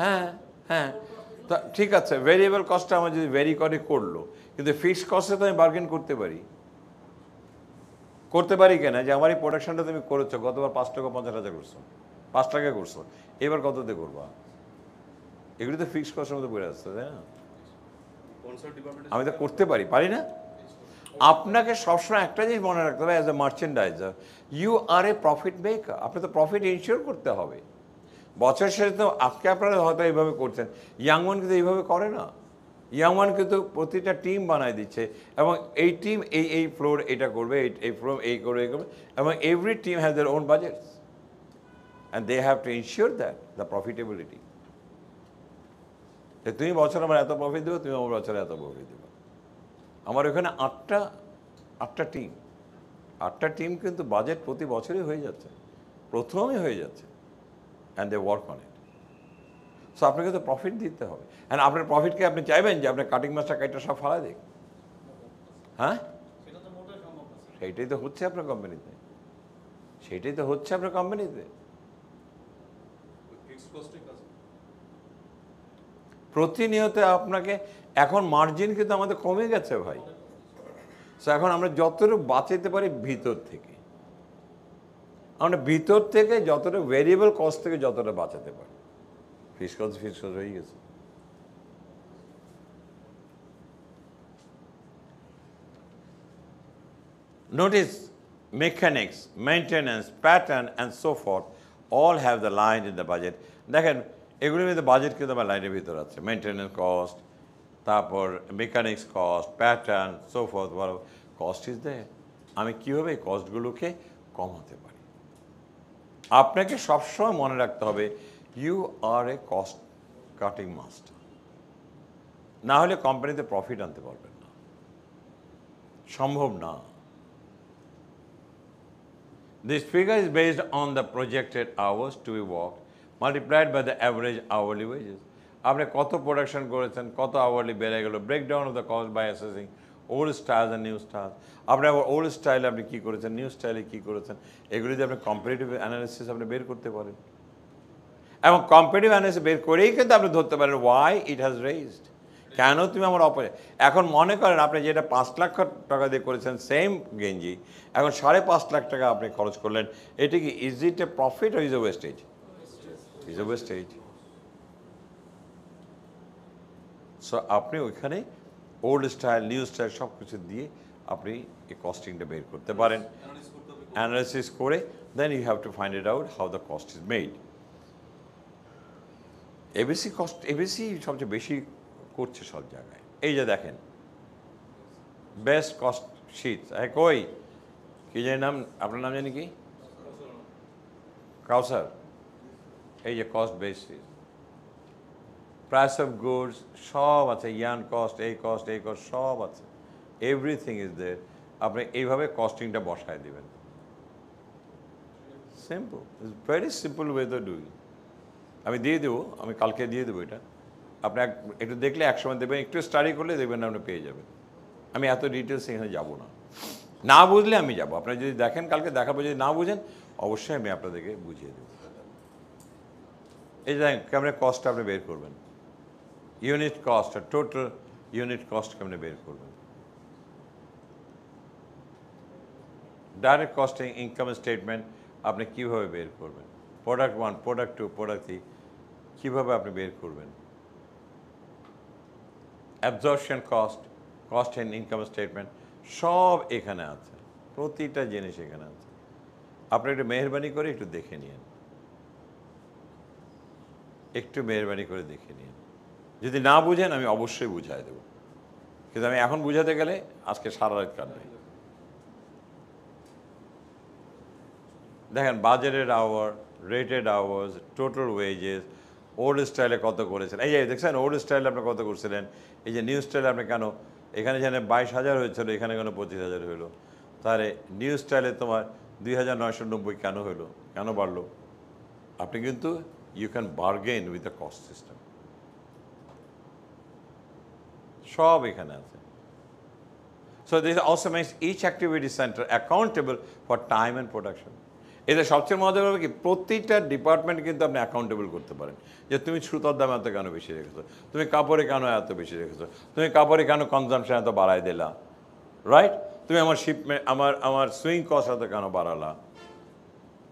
হ্যাঁ হ্যাঁ। তা ঠিক আছে ভেরিয়েবল কস্টটা আমার যদি ভেরি করে করল কিন্তু ফিক্সড কস্টে তো আমি বার্গেন করতে পারি। করতে পারি কেন? যে আমার এই প্রোডাকশনটা তুমি করেছ গতবার পাঁচ টাকা পঞ্চাশ হাজার করছ পাঁচ টাকা করছ এবার কততে করবা? এগুলি তো ফিক্সড কস্টের মধ্যে পড়ে আসছে তাই না? আমি তো করতে পারি পারি না? আপনাকে সবসময় একটা জিনিস মনে রাখতে হবে as a merchandiser you are a profit maker আপনি তো প্রফিট ইনশিওর করতে হবে। বছর শেষে তো আজকে আপনারা হয়তো এইভাবে করছেন ইয়াং ওয়ান কিন্তু এইভাবে করে না। ইয়াং ওয়ান কিন্তু প্রতিটা টিম বানায় দিচ্ছে এবং এই টিম এই এই ফ্লোর এটা করবে, এই ফ্লোর এই করবে এই করবে এবং every team has their own budget and they have to ensure that the profitability তুমি বছর আমার এত প্রফিট দেবো, তুমি আমার বছরে এত প্রফিট দেবো। আমার ওখানে আটটা আটটা টিম আটটা টিম কিন্তু বাজেট প্রতি বছরই হয়ে যাচ্ছে, প্রথমই হয়ে যাচ্ছে and they work on it so আপনাকে তো প্রফিট দিতে হবে। অ্যান্ড আপনার প্রফিটকে আপনি চাইবেন যে আপনার কাটিং মাছটা কাইটা সব ফালাই দিক? হ্যাঁ? সেইটাই তো হচ্ছে আপনার কোম্পানিতে সেটাই তো হচ্ছে আপনার কোম্পানিতে প্রতিনিয়ত আপনাকে, এখন মার্জিন কিন্তু আমাদের কমে গেছে ভাই। সো এখন আমরা যতটুকু বাঁচাতে পারি ভিতর থেকে। আমরা ভিতর থেকে যতটা ভেরিয়েবল কস্ট থেকে যতটা বাঁচাতে পারি। ফিস কস্ট ফিস হয়ে গেছে Notice mechanics, maintenance, pattern, and so forth all have the line in budget. দেখেন এগুলির মধ্যে বাজেট কিন্তু আমার লাইনের ভিতর আছে। মেনটেন্যান্স কস্ট তারপর mechanics cost pattern so fourth cost is they আমি কীভাবে এই কস্টগুলোকে কমাতে পারি? আপনাকে সবসময় মনে রাখতে হবে you are a cost cutting master না হলে কোম্পানিতে প্রফিট আনতে পারবেন না। সম্ভব না। This figure is based on the projected hours to be worked, multiplied by the hourly wages. আপনি কত প্রোডাকশন করেছেন, কত আওয়ারলি বেড়ে গেল breakdown of the cost by assessing old style and new style আপনি আবার ওল্ড স্টাইলে আপনি কী করেছেন নিউ স্টাইলে কী করেছেন, এগুলি দিয়ে আপনি কম্পারেটিভ অ্যানালিসিস আপনি বের করতে পারেন। এবং কম্পারেটিভ অ্যানালিসিস বের করেই কিন্তু আপনি ধরতে পারেন ওয়াই ইট হ্যাজ রেইজড কেন তুমি আমার অপরে এখন মনে করেন আপনি যেটা পাঁচ লাখ টাকা দিয়ে করেছেন সেম গেঞ্জি। এখন সাড়ে পাঁচ লাখ টাকা আপনি খরচ করলেন। এটা কি is it a profit is a wastage is a wastage so আপনি ওইখানে ওল্ড স্টাইল নিউ স্টাইল সব কিছু দিয়ে আপনি এই কস্টিংটা বের করতে পারেন। অ্যানালিসিস করে দেন you have to find it out how the cost is made ABC cost ABC সবচেয়ে বেশি করছে সব জায়গায়। এই যে দেখেন, বেস্ট কস্ট শীত। হ্যাঁ কই? কি জানি নাম, আপনার নাম জানি কি? কাউসার। এই যে cost basis price of goods সব আছে। ইয়ান কস্ট এই কস্ট এই কস্ট সব আছে। এভরিথিং ইজ দের আপনি এইভাবে কস্টিংটা বসায় দিবেন। Simple it's very simple way to doing আমি দিয়ে দেবো, আমি কালকে দিয়ে দেবো এটা। আপনি একটু দেখলে এক সময় দেবেন একটু স্টাডি করলে দেখবেন আপনি পেয়ে যাবেন। আমি এত ডিটেলস এখানে যাব না। না বুঝলে আমি যাব। আপনারা যদি দেখেন, কালকে দেখাবো, যদি না বুঝেন, অবশ্যই আমি আপনাদেরকে বুঝিয়ে দেবো। এই যে কেমন কস্ট আপনি বের করবেন। Unit cost total unit cost কেমনে বের করবেন। ডাইরেক্ট কস্টিং ইনকাম স্টেটমেন্ট আপনি কীভাবে বের করবেন। Product one product two product three কীভাবে আপনি বের করবেন? Absorption cost cost and income statement সব এখানে আছে। প্রতিটা জিনিস এখানে আছে। আপনি একটু মেহরবানি করে একটু দেখে নিন একটু মেহরবানি করে দেখে নিন যদি না বুঝেন, আমি অবশ্যই বুঝাই দেবো। কিন্তু আমি এখন বুঝাতে গেলে আজকে সারা রাত কাটবে দেখেন, বাজারের hour rated hours total wages old স্টাইলে কত করেছেন? এই যে দেখছেন ওল্ড স্টাইলে আপনি কত করছিলেন? এই যে নিউ স্টাইলে আপনি কেন, এখানে যেন বাইশ হাজার হয়েছিল, এখানে কেন পঁচিশ হাজার হইল তাহলে নিউ স্টাইলে তোমার দুই হাজার নয়শো নব্বই কেন হইল কেন বাড়লো? আপনি কিন্তু you can bargain with the cost system সব এখানে আছে। So this also makes each activity center accountable for time and production এতে সবচেয়ে মজা হবে কি, প্রতিটা ডিপার্টমেন্ট কিন্তু আপনি অ্যাকাউন্টেবল করতে পারেন। যে তুমি সুতার দাম এত কেন বেশি রেখেছো? তুমি কাপড়ে কেন এত বেশি রেখেছো? তুমি কাপড়ে কেন কনজামশন এত বাড়াই দিলা? রাইট তুমি আমার শিপমেন্ট আমার আমার সুইং কস্ট এত কেন বাড়ালা?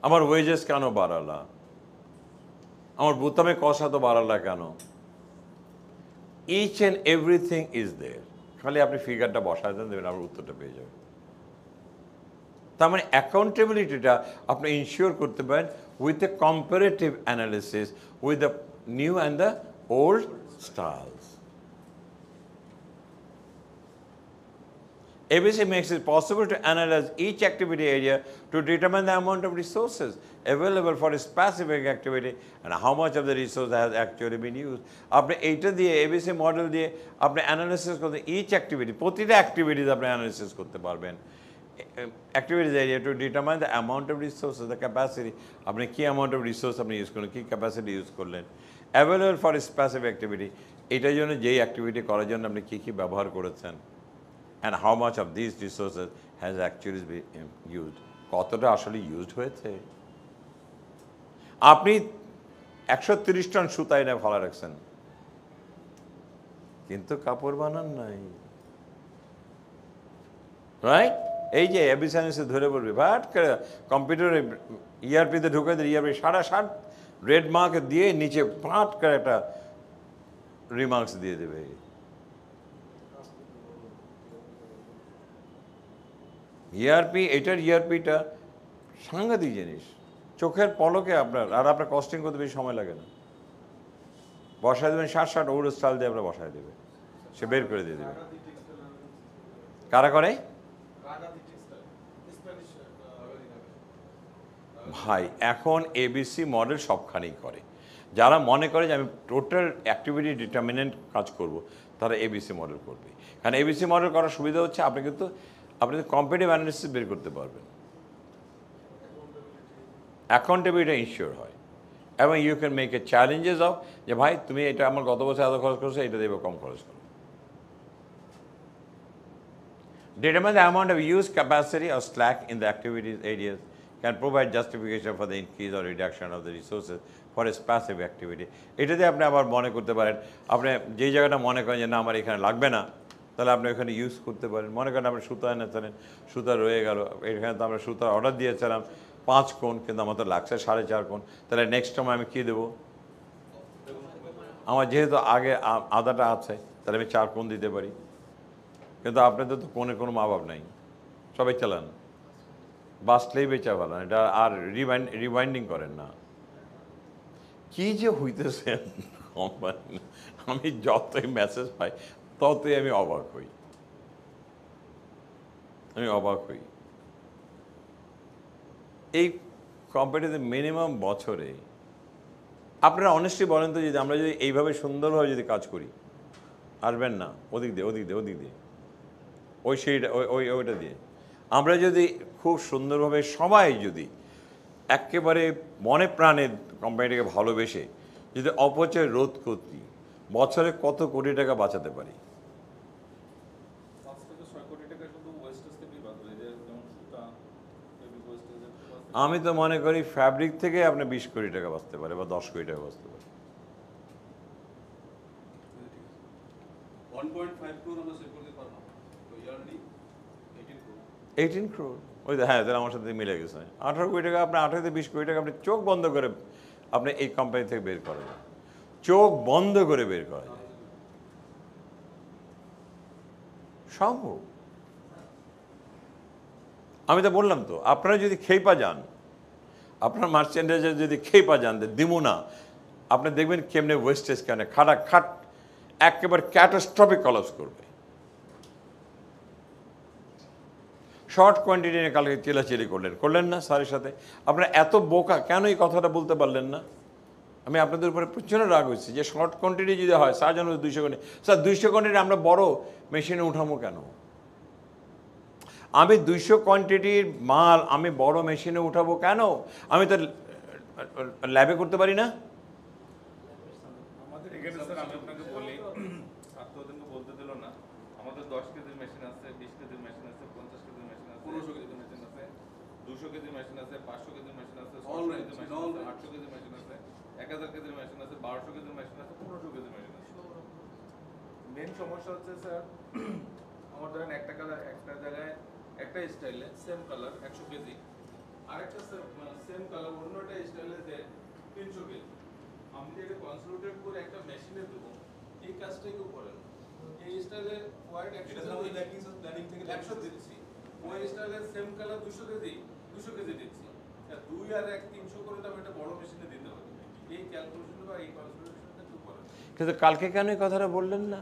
আমার ওয়েজেস কেন বাড়ালা? আমার বুতামে কস্ট এত বাড়ালা কেন? Each and everything is there খালি আপনি ফিগারটা বসায় দেন দেবেন আমার উত্তরটা পেয়ে যাবেন। তার মানে অ্যাকাউন্টেবিলিটিটা আপনি ইনশিওর করতে পারেন with a comparative analysis with the new and the old styles ABC makes it possible to analyze each activity area to determine the amount of resources available for a specific activity and how much of the resource has actually been used. আপনি এইটা দিয়ে এবিসি মডেল দিয়ে আপনি অ্যানালিসিস করতে ইচ অ্যাক্টিভিটি প্রতিটা অ্যাক্টিভিটিস আপনি অ্যানালিসিস করতে পারবেন activities area to determine the amount of resources the capacity আপনি কী অ্যামাউন্ট অফ রিসোর্স আপনি ইউজ করলেন, কী ক্যাপাসিটি ইউজ করলেন? অ্যাভেলেবল ফর স্পেসিফিক অ্যাক্টিভিটি এটার জন্য যেই অ্যাক্টিভিটি করার জন্য আপনি কী কী ব্যবহার করেছেন? And how much of this resources has actually be used কতটা আসলে ইউজড হয়েছে? আপনি একশো তিরিশ টন সুতা এনে ফলা রাখছেন। কিন্তু কাপড় বানান নাই। রাইট এই যে এবিসাইন্সে ধরে পড়বে বাট কম্পিউটারে ইআরপিতে ঢুকে দিয়ে ইআরপি সারা ষাট রেড মার্ক দিয়ে নিচে ফাট করে একটা রিমার্কস দিয়ে দেবে। ইআরপি এটার ইআরপিটা সাংঘাতিক জিনিস। চোখের পলকে আপনার, আর আপনার কস্টিং করতে বেশি সময় লাগে না। বসায় দেবেন ষাট ষাট ওর স্টাইল দিয়ে আপনার বসায় দেবে। সে বের করে দিয়ে দেবে। কারা করে? ভাই, এখন এবিসি মডেল সবখানেই করে। যারা মনে করে যে আমি টোটাল অ্যাক্টিভিটি ডিটারমিনেন্ট কাজ করব, তারা এবিসি মডেল করবে। কারণ এবিসি মডেল করার সুবিধা হচ্ছে আপনি কিন্তু, আপনি কম্পিটিভ অ্যানালিসিস বের করতে পারবেন। অ্যাকাউন্টেবিলিটি ইনশিওর হয়। এবং you can make a challenges of যে ভাই, তুমি এটা আমার গত বছর এত খরচ করছ, এটা দেবে কম খরচ করো। Determine the amount of use capacity or slack in the activities areas can provide justification for the increase or reduction of the resources for a specific activity. এটাতে আপনি আবার মনে করতে পারেন, আপনি যেই জায়গাটা মনে করেন যে, না, আমার এখানে লাগবে না, তাহলে আপনি ওখানে ইউজ করতে পারেন। মনে করেন আপনি সুতা এনেছিলেন, সুতা রয়ে গেল, এখানে তো আমরা সুতার অর্ডার দিয়েছিলাম, পাঁচ কোণ, কিন্তু আমার তো লাগছে সাড়ে চার কোণ। তাহলে নেক্সট টাইম আমি কী দেবো? আমার যেহেতু আগে আদাটা আছে, তাহলে আমি চার কোণ দিতে পারি। কিন্তু আপনাদের তো কোণে কোনো মা বাপ নাই। সবাই চালান। বাসলেই বেচা ভালো এটা আর রিমাইন্ড করেন না। কি যে হইতেছে আমি যতই মেসেজ পাই, ততই আমি অবাক হই। আমি অবাক হই। এই কোম্পানিতে মিনিমাম বছরে, আপনারা অনেস্টলি বলেন তো যদি আমরা যদি এইভাবে সুন্দরভাবে যদি কাজ করি, আসবেন না, ওদিক দিয়ে ওদিক দিয়ে ওদিক দিয়ে, ওই সেইটা, ওই ওই, ওইটা দিয়ে। আমরা যদি খুব সুন্দরভাবে সবাই যদি একেবারে মনে প্রাণে কোম্পানিটাকে ভালোবেসে যদি অপচয় রোধ করতি বছরে কত কোটি টাকা বাঁচাতে পারি? আমি তো মনে করি ফ্যাব্রিক থেকে আপনি বিশ কোটি টাকা বাঁচতে পারে বা দশ কোটি টাকা বাঁচতে পারে। এইটিন ক্রোর ওই হ্যাঁ তাহলে আমার সাথে মিলে গেছে। আঠারো কোটি টাকা আপনি, আঠারো থেকে বিশ কোটি টাকা আপনি চোখ বন্ধ করে আপনি এই কোম্পানি থেকে বের করা যায়। চোখ বন্ধ করে বের করা যায়। সম্ভব। আমি তো বললাম তো, আপনারা যদি খেপা যান, আপনার মার্চেন্ডাইজার যদি খেপা যান দিমু না, আপনি দেখবেন কেমনে ওয়েস্টেজ কেন খাটা খাট একেবারে ক্যাটাস্ট্রফিক কলাপস করবে। শর্ট কোয়ান্টিটি নিয়ে কালকে চিলাচিলি করলেন। করলেন না স্যারের সাথে? আপনার এত বোকা, কেন এই কথাটা বলতে পারলেন না? আমি আপনাদের উপরে প্রচণ্ড রাগ হয়েছি যে শর্ট কোয়ান্টিটি যদি হয়, স্যার জানো দুইশো কোয়ান্টিটি স্যার, দুইশো কোয়ান্টিটি আমরা বড় মেশিনে উঠামো কেন? আমি দুইশো কোয়ান্টিটির মাল আমি বড় মেশিনে উঠাবো কেন? আমি তো ল্যাবে করতে পারি না আমাদের এখানে স্যার আমি আপনাকে বলি আর তো ওদেরকে বলতে দিল না আমাদের দশ কেজির মেশিন আছে বিশ কেজির মেশিন আছে পঞ্চাশ কেজির মেশিন আছে পনেরোশো কেজির মেশিন আছে কেজির মেশিন আছে পাঁচশো কেজির মেশিন আছে ছশো কেজির মেশিন আছে আটশো কেজির মেশিন আছে এক হাজার কেজির মেশিন আছে বারোশো কেজির মেশিন আছে পনেরোশো কেজির মেশিন আছে। মেন সমস্যা হচ্ছে স্যার আমার ধরেন একটা কালার একটা জায়গায় একটা স্টাইলে সেম কালার একশো কেজি। আরেকটা সেম কালার অন্য একটা স্টাইলে যে তিনশো কেজি। আমি যেটা কনসোলিডেট করে একটা মেশিনে দেবো এই কাজটা কেউ করে না। এই স্টাইলে হোয়াইট একশো প্ল্যানিং থেকে একশো দিচ্ছি ওই স্টাইলে সেম কালার দুশো কেজি। দুশো কেজি দিচ্ছি। দুই আর এক তিনশো করে তো আমি একটা বড় মেশিনে দিতে হবে। এই ক্যালকুলেশন বা এই কনসোলিডেশনটা কেউ করে কিন্তু কালকে কেন এই কথাটা বললেন না?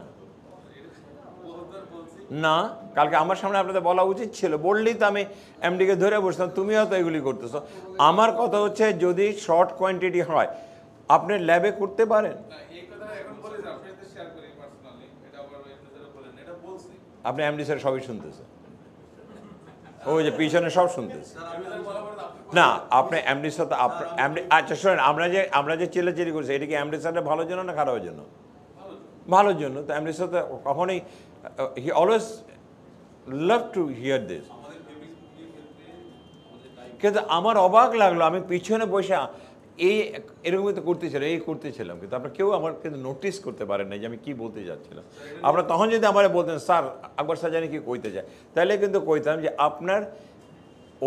না কালকে আমার সামনে আপনাদের বলা উচিত ছিল। বললেই তো আমি এমডিকে ধরে বসতাম তুমিও তো এগুলি করতেছো। আমার কথা হচ্ছে যদি শর্ট কোয়ান্টিটি হয় আপনি ল্যাবে করতে পারেন। এটা এটা আপনি এমডি স্যার সবই শুনতেছে ওই যে পিছনে সব শুনতেছি। না, আপনি এমডির সাথে আচ্ছা শোনেন, আমরা যে আমরা যে চিল্লাচিলি করছি, এটা কি স্যারের ভালোর জন্য না খারাপের জন্য? ভালোর জন্য। তো এমডির সাথে কখনোই he always love to hear this কিন্তু আমার অবাক লাগল, আমি পিছনে বসে এই এরকমই তো করতেছিলাম, এই করতেছিলাম। কিন্তু আপনার কেউ আমার কিন্তু নোটিস করতে পারেন না যে আমি কী বলতে যাচ্ছিলাম। আপনার তখন যদি আমার বলতেন, স্যার, আকবর স্যার জানি কি কইতে চায় তাহলে কিন্তু কইতাম যে আপনার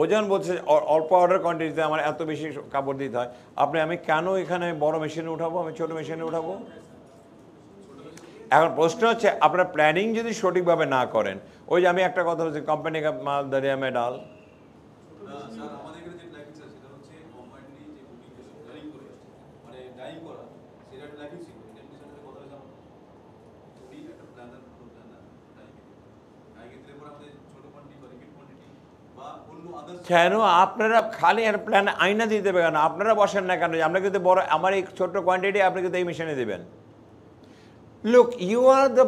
ওজন বলছে অল্প অর্ডার কোয়ান্টিটিতে আমার এত বেশি কাপড় দিতে হয়। আপনি, আমি কেন এখানে বড় মেশিনে উঠাবো? আমি ছোট মেশিনে উঠাবো? এখন প্রশ্ন হচ্ছে, আপনার প্ল্যানিং যদি সঠিকভাবে না করেন, ওই যে আমি একটা কথা বলছি কোম্পানি মাল, দরিয়া মে ডাল স্যার আমাদের এখানে যে প্ল্যাকিং স্যার সেটা হচ্ছে কোম্পানি যে বুকিং প্ল্যানিং করে মানে ডাইং করা সেটা একটা প্ল্যাকিং ছিল এমনি সাথে কথা হয়েছে আমার উনি একটা প্ল্যানার পুরো প্ল্যানার ডাইং ডাইং এর পর আমাদের ছোট কোয়ান্টিটি বা রিপিট কোয়ান্টিটি বা অন্য আদার্স কেন আপনারা খালি প্ল্যান আইনা দিতে দেবে কেন? আপনারা বসেন না কেন? আমরা কিন্তু বড় আমার এই ছোট্ট কোয়ান্টিটি আপনি কিন্তু এই মেশিনে দেবেন। লুক ইউ আর দ্য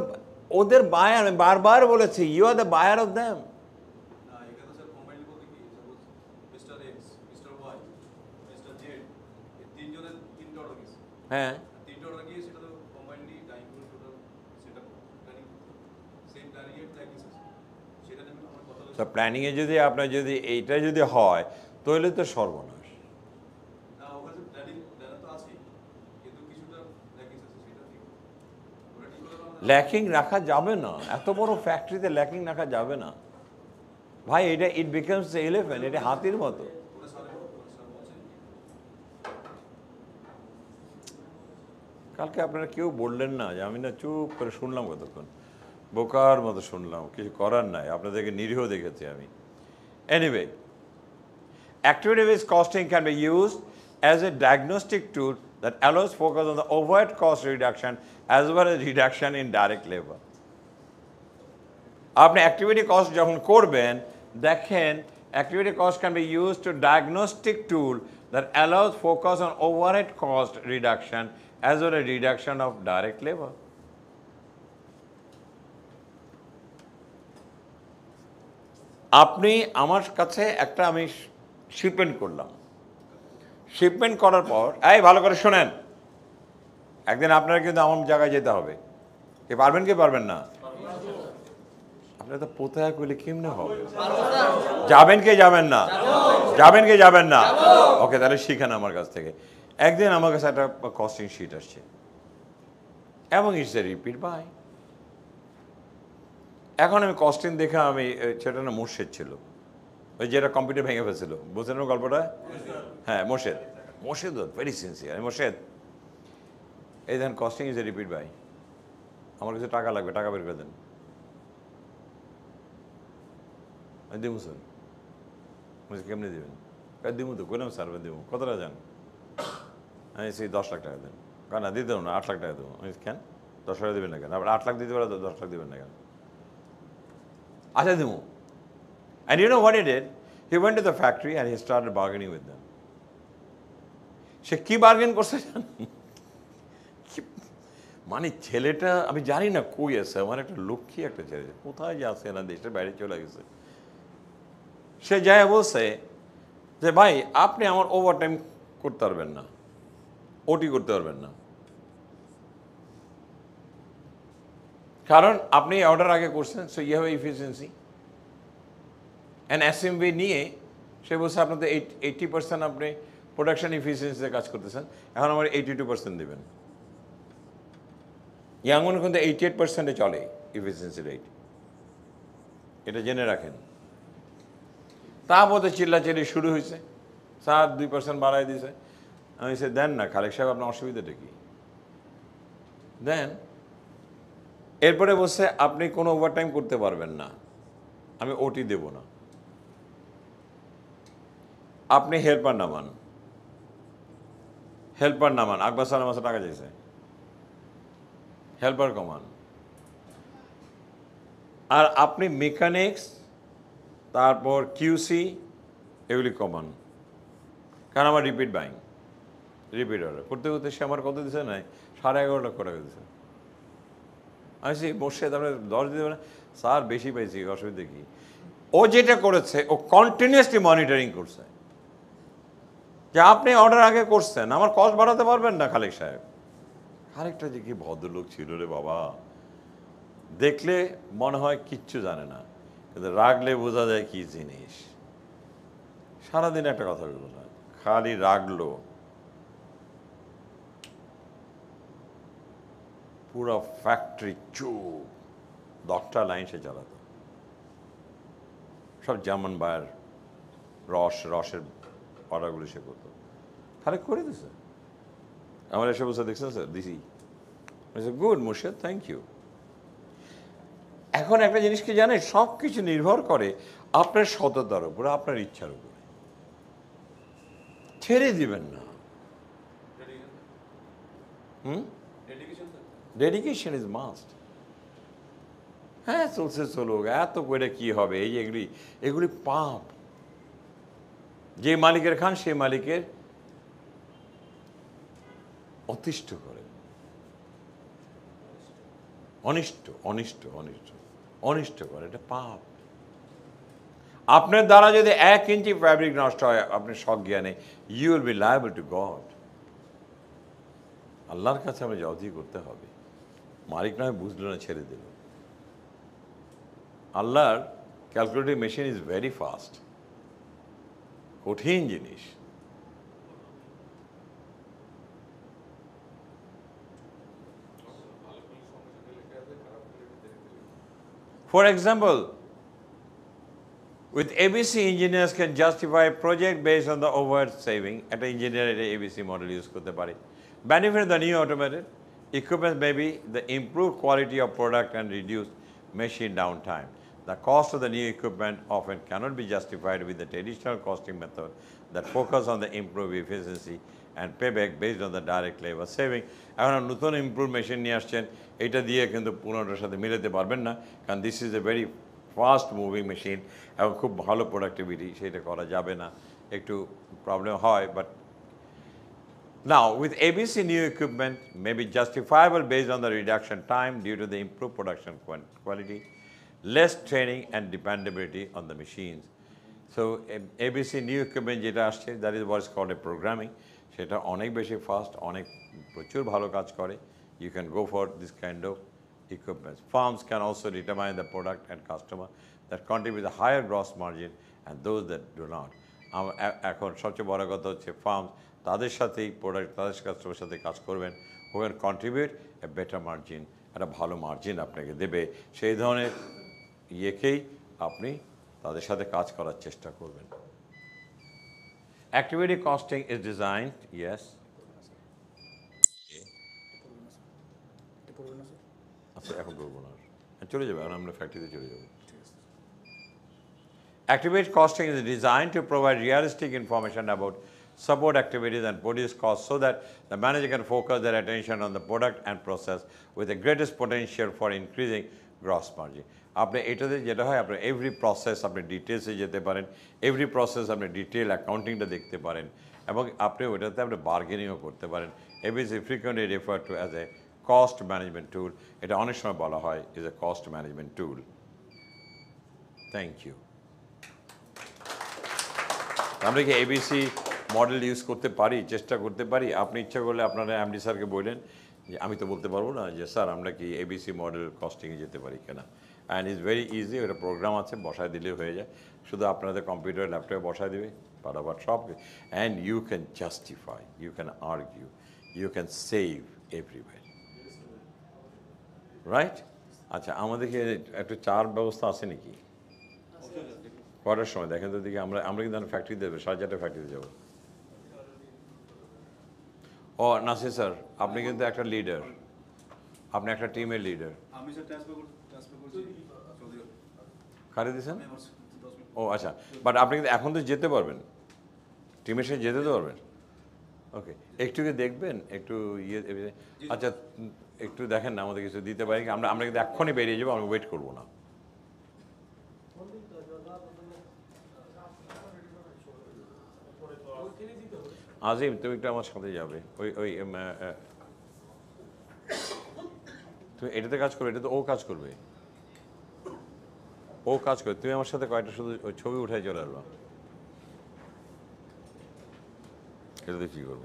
ওদের বায়ার আমি বারবার বলেছি you are the buyer of them না এখানে স্যার কোম্পানি বলতে কি suppose mister X mister Y mister Z এই তিনজনের তিনটা অর্ডার গেছে হ্যাঁ তিনটা অর্ডার গিয়ে সেটা তো কোম্পানি ডাইং করে টোটাল সেটা প্ল্যানিং সেম প্ল্যানিং এর প্ল্যাকিং আছে সেটা নিয়ে আমার কথা তো প্ল্যানিংয়ে যদি আপনার যদি এইটা যদি হয় তাহলে তো সর্বনাশ। ল্যাকিং রাখা যাবে না। এত বড় ফ্যাক্টরিতে ল্যাকিং রাখা যাবে না। ভাই এটা ইট বিকামস ইলেভেন এটা হাতির মতো। কালকে আপনারা কেউ বললেন না যে আমি না চুপ করে শুনলাম কতক্ষণ। বোকার মতো শুনলাম, কিছু করার নাই, আপনাদেরকে নিরীহ দেখেছি আমি। Anyway activity based costing can be used as a diagnostic tool that allows focus on the overhead cost reduction as well as reduction in direct labor. আপনি অ্যাক্টিভিটি কস্ট যখন করবেন, দেখেন activity cost can be use to diagnostic tool that allows focus on overhead cost reduction as well a reduction of direct labour আপনি আমার কাছে একটা আমি শিপমেন্ট করলাম। শিপমেন্ট করার পর, এই ভালো করে শোনেন। একদিন আপনারা কিন্তু আমার জায়গায় যেতে হবে। কে পারবেন, কি পারবেন না? আপনারা তো পোতায় করলে কেমনে হবে? যাবেন কে যাবেন না? যাবেন কে যাবেন না? ওকে, তাহলে শিখেন আমার কাছ থেকে। একদিন আমার কাছে একটা কস্টিং শিট আসছে। এবং ইটস এ রিপিট বাই এখন আমি কস্টিং দেখে আমি সেটা না মুর্শেদ ছিল। ওই যেটা কম্পিউটার ভেঙে ফেলছিল। বুঝলেন গল্পটা? হ্যাঁ Morshed. Morshed very sincere Morshed. এই then costing is a repeat by আমার কাছে টাকা লাগবে, টাকা বের করে দেন। দিব স্যার। কেমনি দেবেন? দিব তো করলাম স্যার দিব কত টাকা যান আমি সেই দশ লাখ টাকা দেন। কেন না দিতে না, আট লাখ টাকা দেবো। আমি কেন? দশ লাখ দেবেন না কেন? আবার আট লাখ দিতে পারে দশ লাখ দেবেন না কেন? আচ্ছা দেবো And you know what he did? He went to the factory and he started bargaining with them. সে কি বার্গেন করছে জানেন? কি- মানে ছেলেটা আমি জানি না কই আছে আমার একটা লক্ষ্মী একটা ছেলে কোথায় যে আছে না দেশের বাইরে চলে গেছে সে যায় বলছে যে ভাই আপনি আমার ওভার টাইম করতে পারবেন না ওটি করতে পারবেন না কারণ আপনি অর্ডার আগে করছেন so you have efficiency and SMB নিয়ে সে বলছে আপনার তো এইট এইটটি পার্সেন্ট আপনি প্রোডাকশন ইফিসিয়েন্সিতে কাজ করতেছেন, এখন আমার এইটি টু পার্সেন্ট দেবেন। ইয়াঙ্গন কিন্তু এইটি এইট পার্সেন্টে চলে ইফিসিয়েন্সি রেট এটা জেনে রাখেন। তা বোধহয় চিল্লাচিল্লি শুরু হয়েছে। স্যার দুই পার্সেন্ট বাড়াই দিয়েছে। আমি সে দেন না, খালেক সাহেব, আপনার অসুবিধাটা কি? দেন এরপরে বলছে, আপনি কোনো ওভারটাইম করতে পারবেন না। আমি ওটি দেব না। আপনি হেল্পার নামান। হেল্পার নামান। আকবর সালাম টাকা চাইছে। হেল্পার কমান। আর আপনি মেকানিক্স তারপর কিউসি এগুলি কমান। কারণ আমার রিপিট বাইং রিপিট অর্ডার করতে করতে সে আমার কত দিছে নাই? সাড়ে এগারো লক্ষ টাকা দিছে। আমি সেই বসে তারপরে দশ দিতে পারে স্যার বেশি পাইছি, অসুবিধা কি? ও যেটা করেছে, ও কন্টিনিউসলি মনিটরিং করছে। যে আপনি অর্ডার আগে করছেন, আমার কস্ট বাড়াতে পারবেন না, খালেক সাহেব। আরেকটা যে কি ভদ্রলোক ছিল রে বাবা। দেখলে মনে হয় কিচ্ছু জানে না, কিন্তু রাগলে বোঝা যায় কি জিনিস। সারাদিন একটা কথা বলল না, খালি রাগলো। পুরো ফ্যাক্টরি চুপ দশটা লাইন সে চালাতো। সব যেমন বায়ের রস রসের অর্ডারগুলি সে করতো। তাহলে করে দিছে। আমার এসে বসে দেখছেন স্যার দিছি। গুড মুর্শিদ থ্যাংক ইউ এখন একটা জিনিস কি জানে সব কিছু নির্ভর করে আপনার সততার উপরে, আপনার ইচ্ছার উপরে। ছেড়ে দিবেন না। হুম? ডেডিকেশন ইজ মাস্ট হ্যাঁ চলছে চলুক এত করে কি হবে? এই এগুলি এগুলি পাপ। যে মালিকের খান, সে মালিকের অতিষ্ঠ করে। অনিষ্ট অনিষ্ট অনিষ্ট অনিষ্ট করে, এটা পাপ। আপনার দ্বারা যদি এক ইঞ্চি ফ্যাব্রিক নষ্ট হয় আপনার সজ্ঞানে you will be liable to God আল্লাহর কাছে আমরা জবাবদিহি করতে হবে। মালিক নয় বুঝলো না ছেড়ে দিল আল্লাহর calculative machine is very fast কঠিন জিনিস For example, with ABC, engineers can justify a project based on the overhead saving. At an engineer, at ABC model use করতে পারে. Benefit of the new automated equipment may be the improved quality of product and reduced machine downtime. The cost of the new equipment often cannot be justified with the traditional costing method that focus on the improved efficiency and payback based on the direct labor saving. এখন আর নতুন ইমপ্রুভ মেশিন নিয়ে আসছেন এটা দিয়ে কিন্তু পুরোটার সাথে মিলাতে পারবেন না কারণ this is a very fast moving machine এবং খুব ভালো প্রোডাক্টিভিটি সেটা করা যাবে না একটু প্রবলেম হয় but Now, with ABC new equipment may be justifiable based on the reduction time due to the improved production quan- quality, less training and dependability on the machines. So A- ABC new equipment যেটা আসছে that is what is called a programming. সেটা অনেক বেশি ফাস্ট অনেক প্রচুর ভালো কাজ করে you can go for this kind of equipment. Firms can also determine the product and customer that contribute a higher gross margin and those that do not. আম- এ- এখন সবচেয়ে বড় কথা হচ্ছে ফার্ম তাদের সাথেই প্রোডাক্ট তাদের কাস্টমারের সাথে কাজ করবেন। Who can contribute a better margin একটা ভালো মার্জিন আপনাকে দেবে। সেই ধরনের ইয়েকেই আপনি তাদের সাথে কাজ করার চেষ্টা করবেন। Activity costing is design yes আচ্ছা এখন না। হ্যাঁ, চলে যাবে আর আমরা ফ্যাক্টরিতে চলে যাব। Activate costing is designed to provide realistic information about support activities and produce costs so that the manager can focus their attention on the product and process with the greatest potential for increasing gross margin. আপনি এটাতে যেটা হয় আপনার এভরি প্রসেস আপনি ডিটেলসে যেতে পারেন এভরি প্রসেস আপনি ডিটেল অ্যাকাউন্টিংটা দেখতে পারেন এবং আপনি ওটাতে আপনি বার্গেনিংও করতে পারেন ABC frequently refer to as a cost management tool এটা অনেক সময় বলা হয় is a cost management tool thank you আমরা কি এবিসি মডেল ইউজ করতে পারি চেষ্টা করতে পারি আপনি ইচ্ছা করলে আপনারা এমডি স্যারকে বললেন যে আমি তো বলতে পারব না যে স্যার আমরা কি এবিসি মডেল কস্টিংয়ে যেতে পারি কিনা? অ্যান্ড ইজ ভেরি ইজি ওটা প্রোগ্রাম আছে বসায় দিলে হয়ে যায়। শুধু আপনাদের কম্পিউটার ল্যাপটপে বসায় দেবে পারাবার সব and you can justify you can argue you can save everywhere right আচ্ছা আমাদেরকে একটা চার ব্যবস্থা আছে নাকি? কটার সময়? দেখেন তো দিকে আমরা আমরা কিন্তু ফ্যাক্টরি দেবো সাড়ে চারটে ফ্যাক্টরিতে যাব। ও নাসির স্যার আপনি কিন্তু একটা লিডার আপনি একটা টিমের লিডার আমি। কারে দিয়েছেন আমি ও আচ্ছা। বাট আপনি কিন্তু এখন তো যেতে পারবেন। টিমের সাথে যেতে তো পারবেন। ওকে একটু কি দেখবেন? একটু ইয়ে আচ্ছা একটু দেখেন না আমাদের কিছু দিতে পারি আমরা আমরা কিন্তু এক্ষুনি বেরিয়ে যাব আমরা ওয়েট করব না। আজিম, তুমি একটু আমার সাথে যাবে। ওই ওই তুমি এটাতে কাজ করবে এটা তো ও কাজ করবে। ও কাজ করবে। তুমি আমার সাথে কয়েকটা শুধু ওই ছবি উঠাই চলে আসবা এটাতে কি করব?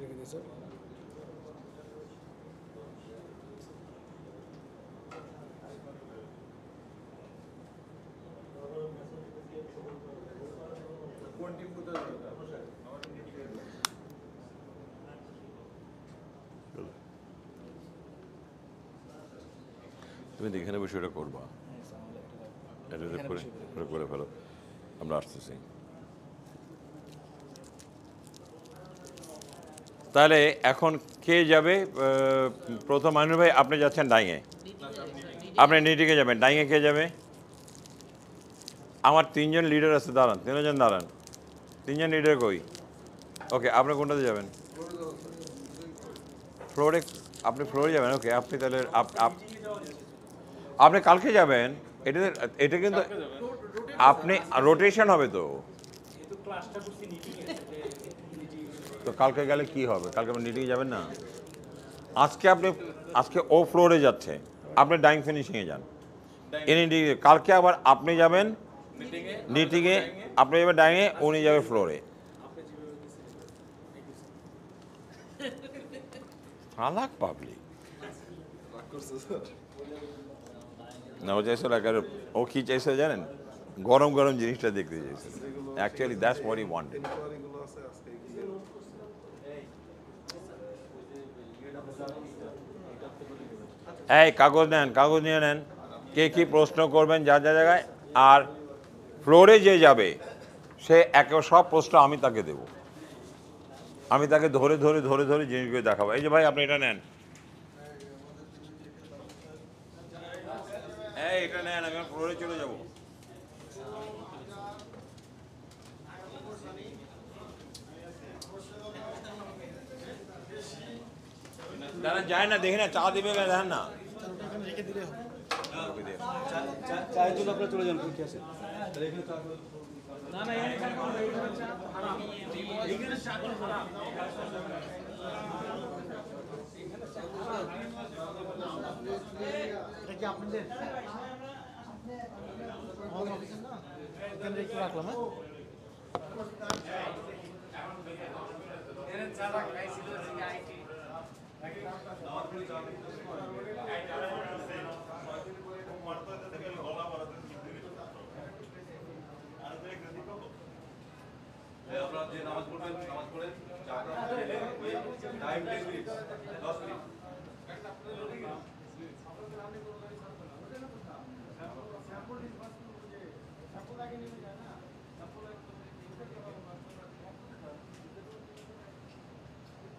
রেখে দিই স্যার কোন টিম কোথায় যাবে? আমার টিম কি করবে? তুমি এখানে বসে ওটা করবা। এটা। এটা করে ফেলো। আমরা আসতেছি। তাহলে এখন কে যাবে? প্রথম আনুর ভাই আপনি যাচ্ছেন ডাইঙে। আপনি নিটিকে যাবেন। ডাইঙে কে যাবে? আমার তিনজন লিডার আছে দাঁড়ান তিনজন দাঁড়ান। তিনজন লিডার কই? ওকে আপনি কোনটাতে যাবেন? ফ্লোরে আপনি ফ্লোরে যাবেন ওকে আপনি তাহলে আপনি কালকে যাবেন এটা এটা কিন্তু আপনি রোটেশন হবে তো। তো কালকে গেলে কি হবে? কালকে আপনি নিটিংয়ে যাবেন না? আজকে আপনি আজকে ও ফ্লোরে যাচ্ছে। আপনি ডাইং ফিনিশিংয়ে যান। ডি- কালকে আবার আপনি যাবেন নিটিংয়ে আপনি যাবেন ডাইংয়ে উনি যাবে ফ্লোরে আলাক পাবলিক না ও চাইছিল ও কি চাইছে জানেন? গরম গরম জিনিসটা দেখতে চাইছে। অ্যাকচুয়ালি দ্যাটস হোয়াট ই কি এই, কাগজ নেন, কাগজ নিয়ে নেন। কে কি প্রশ্ন করবেন যা যা জায়গায়? আর ফ্লোরে যে যাবে, সে একে সব প্রশ্ন আমি তাকে দেব। আমি তাকে ধরে ধরে ধরে ধরে জিনিসগুলো দেখাবো। এই যে ভাই, আপনি এটা নেন। এটা নেন আমি ফ্লোরে চলে যাব। দাদা যায় না দেখি না চা দিবে না দেখেন না। চায়ের জন্য আপনারা চলে যান কি আছে না না অফিসের না এখানে একটু রাখলাম হ্যাঁ আপনারা যে নামাজ পড়বেন নামাজ পড়ে চাটা টাইম টেন মিনিট দশ মিনিট বছর আগে নেমে যায় না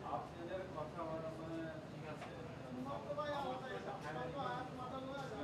আপনাদের কথা আমার মানে ঠিক আছে ভাই আলাদা এটা তো আয়াত মাথা লয়ে যায়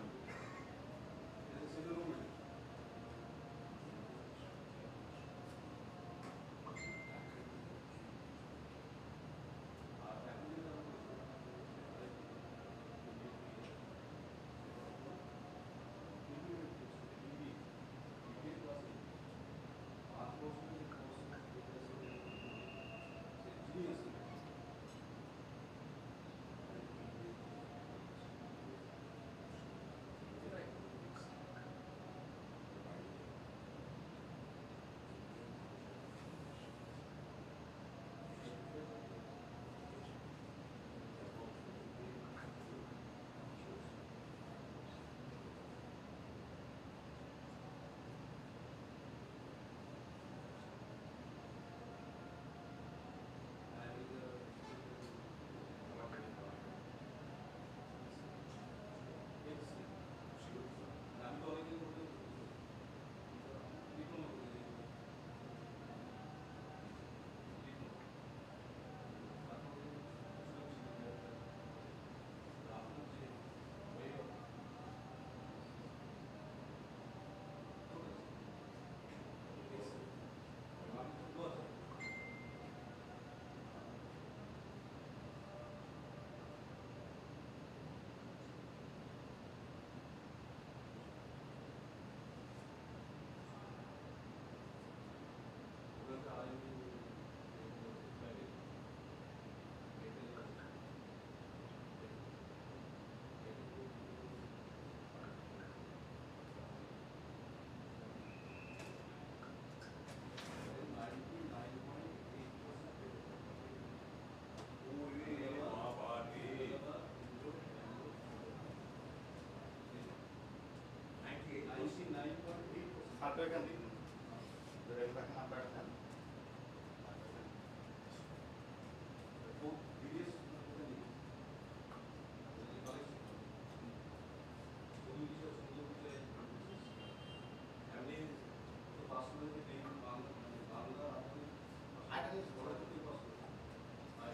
নিয়ে এখানে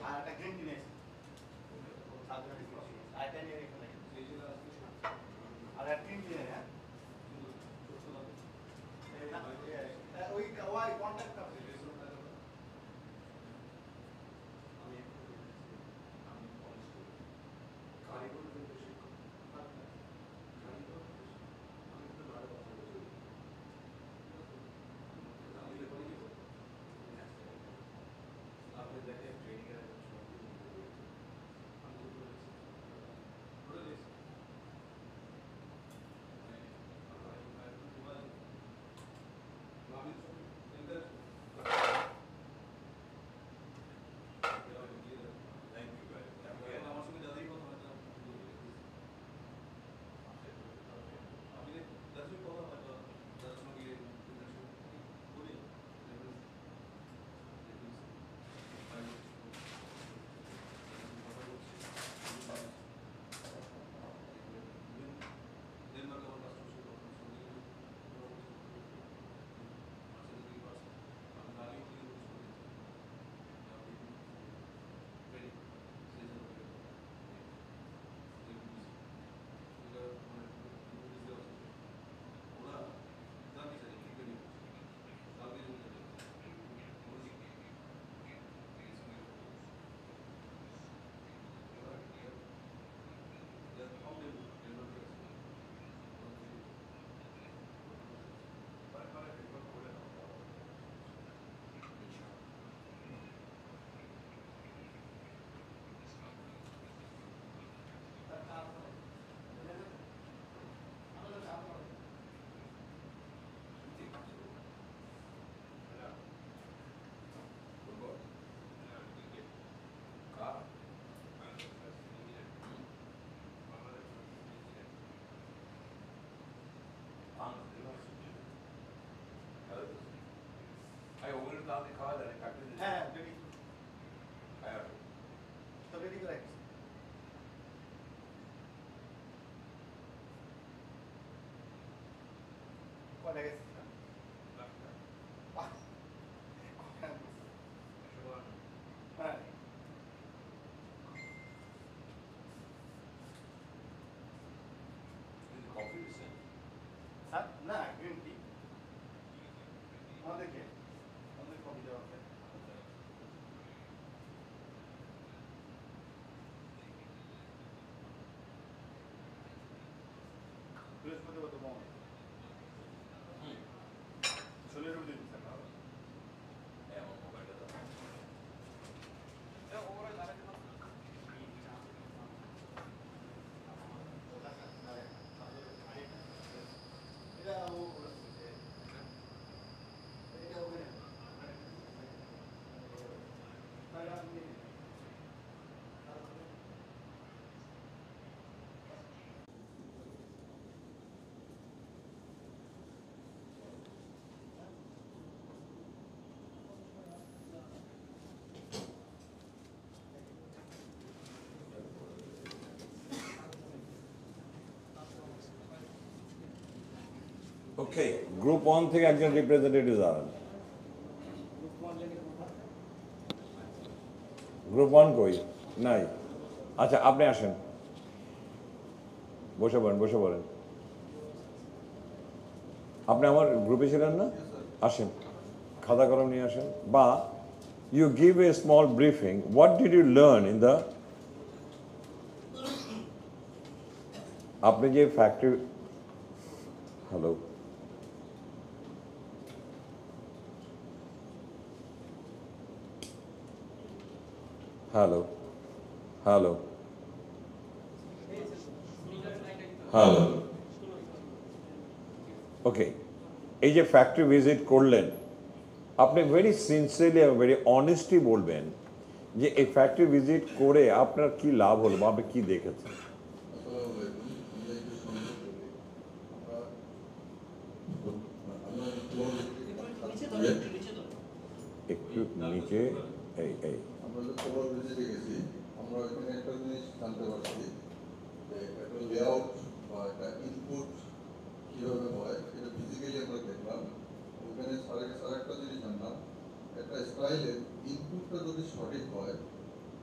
আর একটা গ্রিন কিনে হ্যাঁ ওই ওই これだけですあこれなんです。はい。あない。ষোলোর উপরে ওকে গ্রুপ ওয়ান থেকে একজন রিপ্রেজেন্টেটিভ দাঁড়ান গ্রুপ ওয়ান কই? নাই। আচ্ছা আপনি আসেন। বসে পড়েন বসে পড়েন। আপনি আমার গ্রুপে ছিলেন না? আসেন। খাতা কলম নিয়ে আসেন। বা you give a small briefing what did you learn in the আপনি যে factory hello hello hello hello okay এই যে ফ্যাক্টরি ভিজিট করলেন আপনি ভেরি সিনসিয়ারলি এবং ভেরি অনেস্টলি বলবেন যে এই ফ্যাক্টরি ভিজিট করে আপনার কি লাভ হলো বা আপনি কি দেখেছেন? একটু নিচে এই এই। খবর আমরা ওইখানে একটা জিনিস জানতে পারছি, যে একটা লেআউট বা একটা ইনপুট কীভাবে হয়, সেটা ফিজিক্যালি আমরা দেখলাম। ওখানে স্যার স্যার একটা জিনিস জানলাম, একটা স্টাইলের ইনপুটটা যদি সঠিক হয়,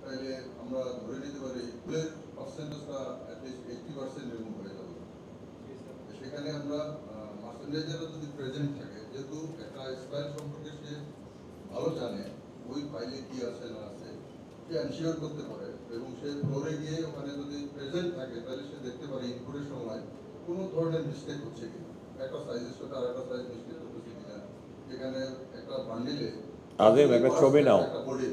তাহলে আমরা ধরে নিতে পারি পার্সেন্ট হয়ে যাবে। সেখানে আমরা যদি প্রেজেন্ট থাকে, যেহেতু একটা স্টাইল সম্পর্কে সে ভালো জানে, ওই ফাইলে কি আছে না এনশিওর করতে পারে এবং সে ফ্লোরে গিয়ে ওখানে যদি প্রেজেন্ট থাকে তাহলে সে দেখতে পারে ইনপুটের সময় কোনো ধরনের মিস্টেক হচ্ছে কিনা একটা সাইজের সাথে আর একটা সাইজ মিস্টেক হচ্ছে কিনা। যেখানে একটা বান্ডিলে আদিম, একটা ছবি নাও। একটা বডি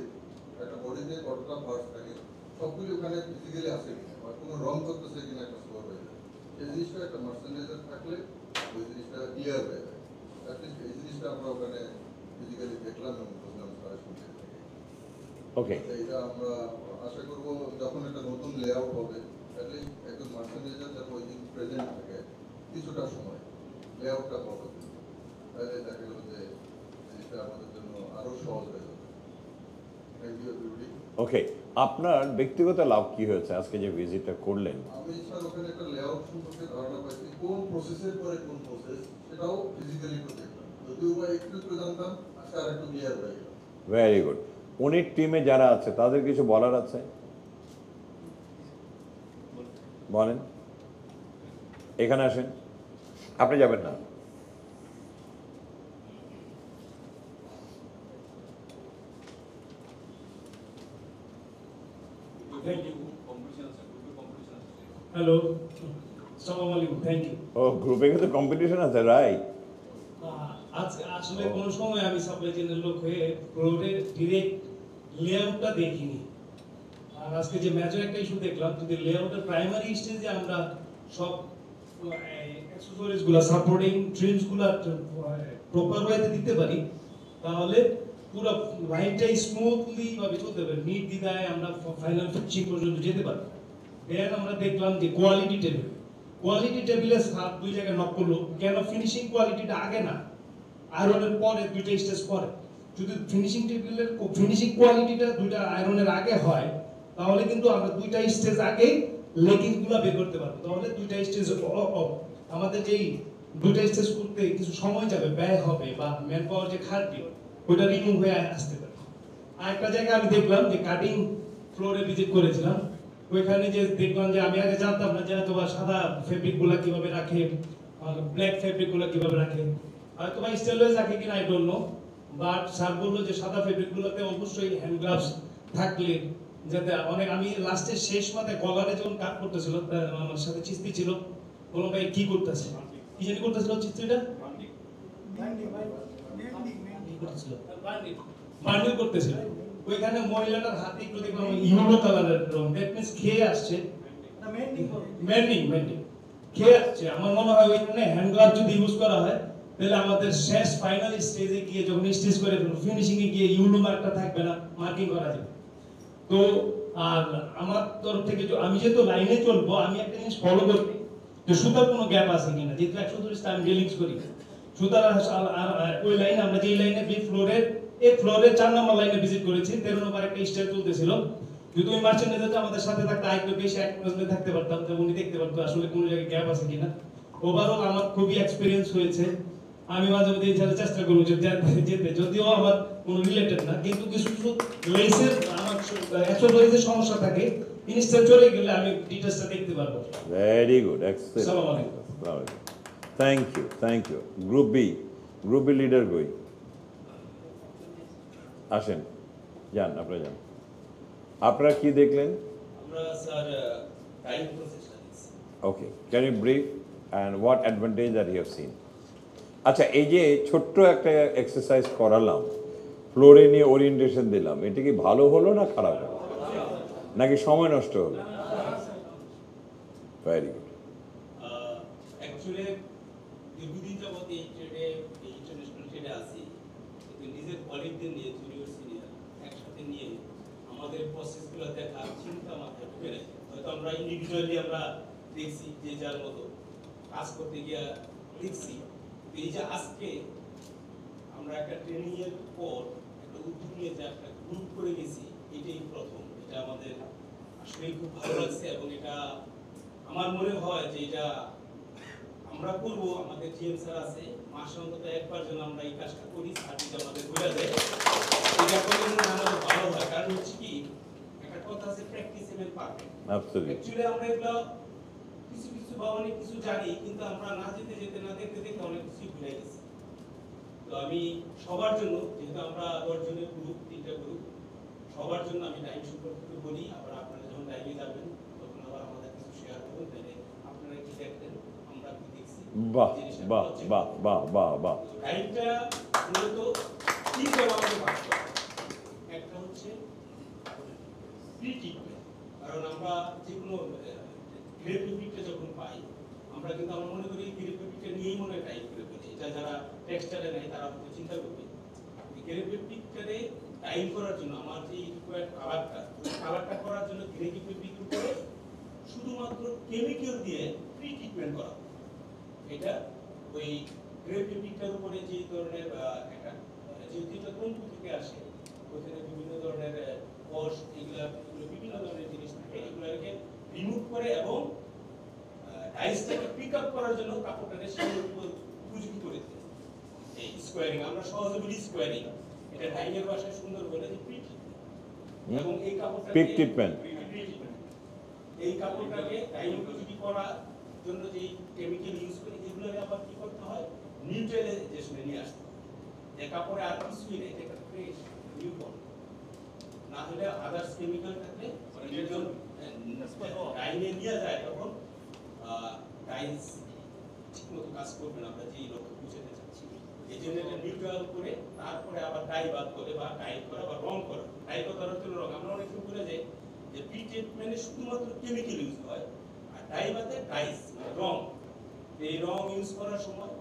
একটা বডিতে কতটা পার্টস থাকে সবগুলি ওখানে ফিজিক্যালি আছে কিনা বা কোনো রং করতেছে কিনা একটা স্কোর হয়ে যায়। এই জিনিসটা একটা মার্চেন্ডাইজার থাকলে ওই জিনিসটা ক্লিয়ার হয়ে যায়। অ্যাটলিস্ট এই জিনিসটা আমরা ওখানে ফিজিক্যালি দেখলাম এবং ওকে এটা আমরা আশা করব যখন একটা নতুন লেআউট হবে অ্যাটলিস্ট একজন মার্চেন্ডাইজার যাতে ওই দিন প্রেজেন্ট থাকে কিছুটা সময় লেআউটটা পাবে তাহলে দেখা গেল যে আমাদের জন্য আরও সহজ হয়ে যাবে। ওকে আপনার ব্যক্তিগত লাভ কি হয়েছে আজকে যে ভিজিটটা করলেন? আমি স্যার ওখানে একটা লেআউট সম্পর্কে ধারণা পাইছি কোন প্রসেসের পরে কোন প্রসেস সেটাও ফিজিক্যালি দেখলাম। যদিও বা একটু একটু জানতাম আজকে আর একটু ক্লিয়ার হয়ে গেল ভেরি গুড উনি টিমে যারা আছে তাদের কিছু বলার আছে? বলেন। এখানে আসেন। আপনি যাবেন না। হ্যালো সালাম আলাইকুম থ্যাংক ইউ ও গ্রুপে কিন্তু কম্পিটিশন আছে রাইট আসলে কোনো সময় আমি সাপ্লাই চেনের লোক হয়ে ডিরেক্ট লেআউটটা দেখিনি। আর আজকে যে ম্যাচের একটা ইস্যু দেখলাম, যদি লেআউটের প্রাইমারি স্টেজে আমরা সব অ্যাক্সেসরিজগুলা সাপোর্টিং ট্রিমসগুলা প্রপার ওয়েতে দিতে পারি, তাহলে পুরো লাইনটাই স্মুথলি ভাবে চলতে পারে। নিট দিদায় আমরা ফাইনাল ফিনিশিং পর্যন্ত যেতে পারি দেন আমরা দেখলাম যে কোয়ালিটি টেবিল কোয়ালিটি টেবিলে সাত দুই জায়গায় নক করল। কেন ফিনিশিং কোয়ালিটিটা আগে না? আয়রনের পরে দুইটা স্টেজ পরে। যদি ফিনিশিং টেবিলের ফিনিশিং কোয়ালিটিটা দুইটা আয়রনের আগে হয়, তাহলে কিন্তু আমরা দুইটা স্টেজ আগে লেগিংসগুলো বের করতে পারব। তাহলে দুইটা স্টেজ আমাদের যেই দুইটা স্টেজ করতে কিছু সময় যাবে, ব্যয় হবে বা ম্যান পাওয়ার যে খাটবে, ওইটা রিমুভ হয়ে আসতে পারে। আর একটা জায়গায় আমি দেখলাম যে কাটিং ফ্লোরে ভিজিট করেছিলাম। ওইখানে যে দেখলাম যে আমি আগে জানতাম না যে হয়তো সাদা ফেব্রিক কীভাবে রাখে ব্ল্যাক ফেব্রিকগুলা কীভাবে রাখে। হয়তো বা স্টেনলেস রাখে কিনা I don't know but sir বলল যে সাদা ফেব্রিক গুলোতে অবশ্যই হ্যান্ড গ্লাভস থাকলে যাতে অনেক আমি লাস্টের শেষ মাথায় কলারে যখন কাট করতেছিল আমার সাথে চিস্তি ছিল। বলল ভাই কি করতেছে? কি জানি করতেছিল চিস্তিটা? বান্ডিল করতেছিল। ওইখানে মহিলাটার হাতে একটু দেখলাম ইউনো কালারের রং। দ্যাট মিন্স খেয়ে আসছে। মেন্ডিং মেন্ডিং খেয়ে আসছে। আমার মনে হয় ওইখানে হ্যান্ড গ্লাভ যদি ইউজ করা হয় তাহলে আমাদের শেষ ফাইনাল স্টেজে গিয়ে যখন স্টেজ করে ফিনিশিং এ গিয়ে ইউনো মার্কটা থাকবে না মার্কিং করা যাবে। তো, আর আমার তরফ থেকে আমি যেহেতু লাইনে চলবো, আমি একটা জিনিস ফলো করি যে সুতার কোনো গ্যাপ আছে কিনা। যেহেতু একশো তিরিশ আমি ডিলিংস করি। সুতার ওই লাইনে আমরা যেই লাইনে বি ফ্লোরের এই ফ্লোরের চার নম্বর লাইনে ভিজিট করেছি, তেরো নম্বর একটা স্টেজ চলতেছিল। যদি ওই মার্চেন্ডাইজারটা আমাদের সাথে থাকতে, আরেকটু বেশি এক অ্যাকনোলেজমেন্ট থাকতে পারতাম যে উনি দেখতে পারতো আসলে কোন জায়গায় গ্যাপ আছে কিনা। ওভারঅল আমার খুবই এক্সপিরিয়েন্স হয়েছে। আমি মাঝে মধ্যে ইচ্ছা চেষ্টা করব যে যেতে- যেতে। যদিও আমার কোনো রিলেটেড না কিন্তু কিছু কিছু লেসের আমার অ্যাকচুয়াল লেসের সমস্যা থাকে জিনিসটা চলে গেলে আমি ডিটেলসটা দেখতে পারব। ভেরি গুড এক্সেলেন্ট আসসালামু আলাইকুম। Thank you thank you group B group B leader কই? আসেন যান আপনারা যান। আপনারা কি দেখলেন? আমরা স্যার টাইম প্রসেসটা দেখছি। Okay can you brief and what advantage are you seen আচ্ছা এই যে ছোট্ট একটা এক্সারসাইজ করালাম ফ্লোরে নিয়ে ওরিয়েন্টেশন দিলাম, এটা কি ভালো হলো না খারাপ হলো? নাকি সময় নষ্ট হলো? ভেরি গুড আমাদের প্রসেসগুলো হয়তো আমরা ইন্ডিভিজুয়ালি আমরা দেখছি যে যার মতো। কাজ করতে গিয়ে দেখছি। এই যে আজকে আমরা একটা ট্রেনিং এর পর একটা উদ্যোগ নিয়ে যে একটা গ্রুপ করে গেছি এটাই প্রথম। এটা আমাদের আসলেই খুব ভালো লাগছে এবং এটা আমার মনে হয় যে এটা আমরা করব। আমাদের জিএম স্যার আছে মাসে অন্তত একবার যেন আমরা এই কাজটা করি সার্ভিস আমাদের ঘুরে দেয় এটা করলে আমাদের ভালো হয়। কারণ হচ্ছে কি একটা কথা আছে প্র্যাকটিস এমন পারফেক্ট অ্যাকচুয়ালি আমরা এগুলো কিছু কিছু বা অনেক কিছু জানি কিন্তু আমরা না যেতে যেতে না দেখতে দেখতে অনেক কিছু ভুলে গেছি। তো আমি সবার জন্য যেহেতু আমরা দশজনের গ্রুপ তিনটা গ্রুপ সবার জন্য আমি টাইম সম্পর্কে বলি। আবার আপনারা যখন টাইমে যাবেন তখন আবার আমাদের কিছু শেয়ার করুন তাহলে আপনারা কি দেখতেন আমরা কি দেখছি। বাহ বাহ বাহ বাহ বাহ বাহ। টাইমটা মূলত কি করে আমাদের ভাগ? একটা হচ্ছে প্রি ট্রিটমেন্ট কারণ আমরা যে কোনো গ্রেভিটিটা যখন পাই, আমরা কিন্তু আমরা মনে করি গ্রেভিটিটা নিয়েই মনে হয় টাইপ করে ফেলি এটা যারা টেক্সটারে নেয় তারা হয়তো চিন্তা করবে। গ্রেভিটিটারে টাইম করার জন্য আমার যে রিকোয়ার্ড কালারটা কালারটা করার জন্য গ্রেভিটির উপরে শুধুমাত্র কেমিক্যাল দিয়ে প্রি ট্রিটমেন্ট করা। এটা ওই গ্রেভিটিটার উপরে যে ধরনের একটা, যেহেতু এটা তন্তু থেকে আসে ওখানে বিভিন্ন ধরনের কোষ এগুলো বিভিন্ন ধরনের জিনিস থাকে, এগুলোকে রিমুভ করে এবং ডাইসটাকে পিক আপ করার জন্য কাপড়টাকে সেই উপযোগী করে দেয়। এই স্কোয়ারিং আমরা সহজে বলি স্কোয়ারিং এটা ডাইনের ভাষায় সুন্দর বলে যে প্রি এবং এই কাপড়টা Peak treatment. এই কাপড়টাকে ডাইন উপযোগী করার জন্য যে কেমিক্যাল ইউজ করি এগুলো আবার কি করতে হয়? নিউট্রালাইজেশনে নিয়ে আসতে হয়। যে কাপড়ে আর কিছুই নেই এটা ফ্রেশ নিউ না হলে আদার্স কেমিক্যাল থাকলে ডাইনে নিয়ে যায় তখন ডাইস ঠিকমতো কাজ করবে না আমরা যেই লক্ষ্য বুঝাতে চাচ্ছি এই জন্য এটা নিউট্রাল করে তারপরে আবার ডাই বাদ করে বা ডাই করে আবার রং করে ডাই করার হচ্ছে রং আমরা অনেক সময় বলে যে যে প্রি ট্রিটমেন্টে শুধুমাত্র কেমিক্যাল ইউজ হয় আর ডাই বাদে মানে রং এই রং ইউজ করার সময়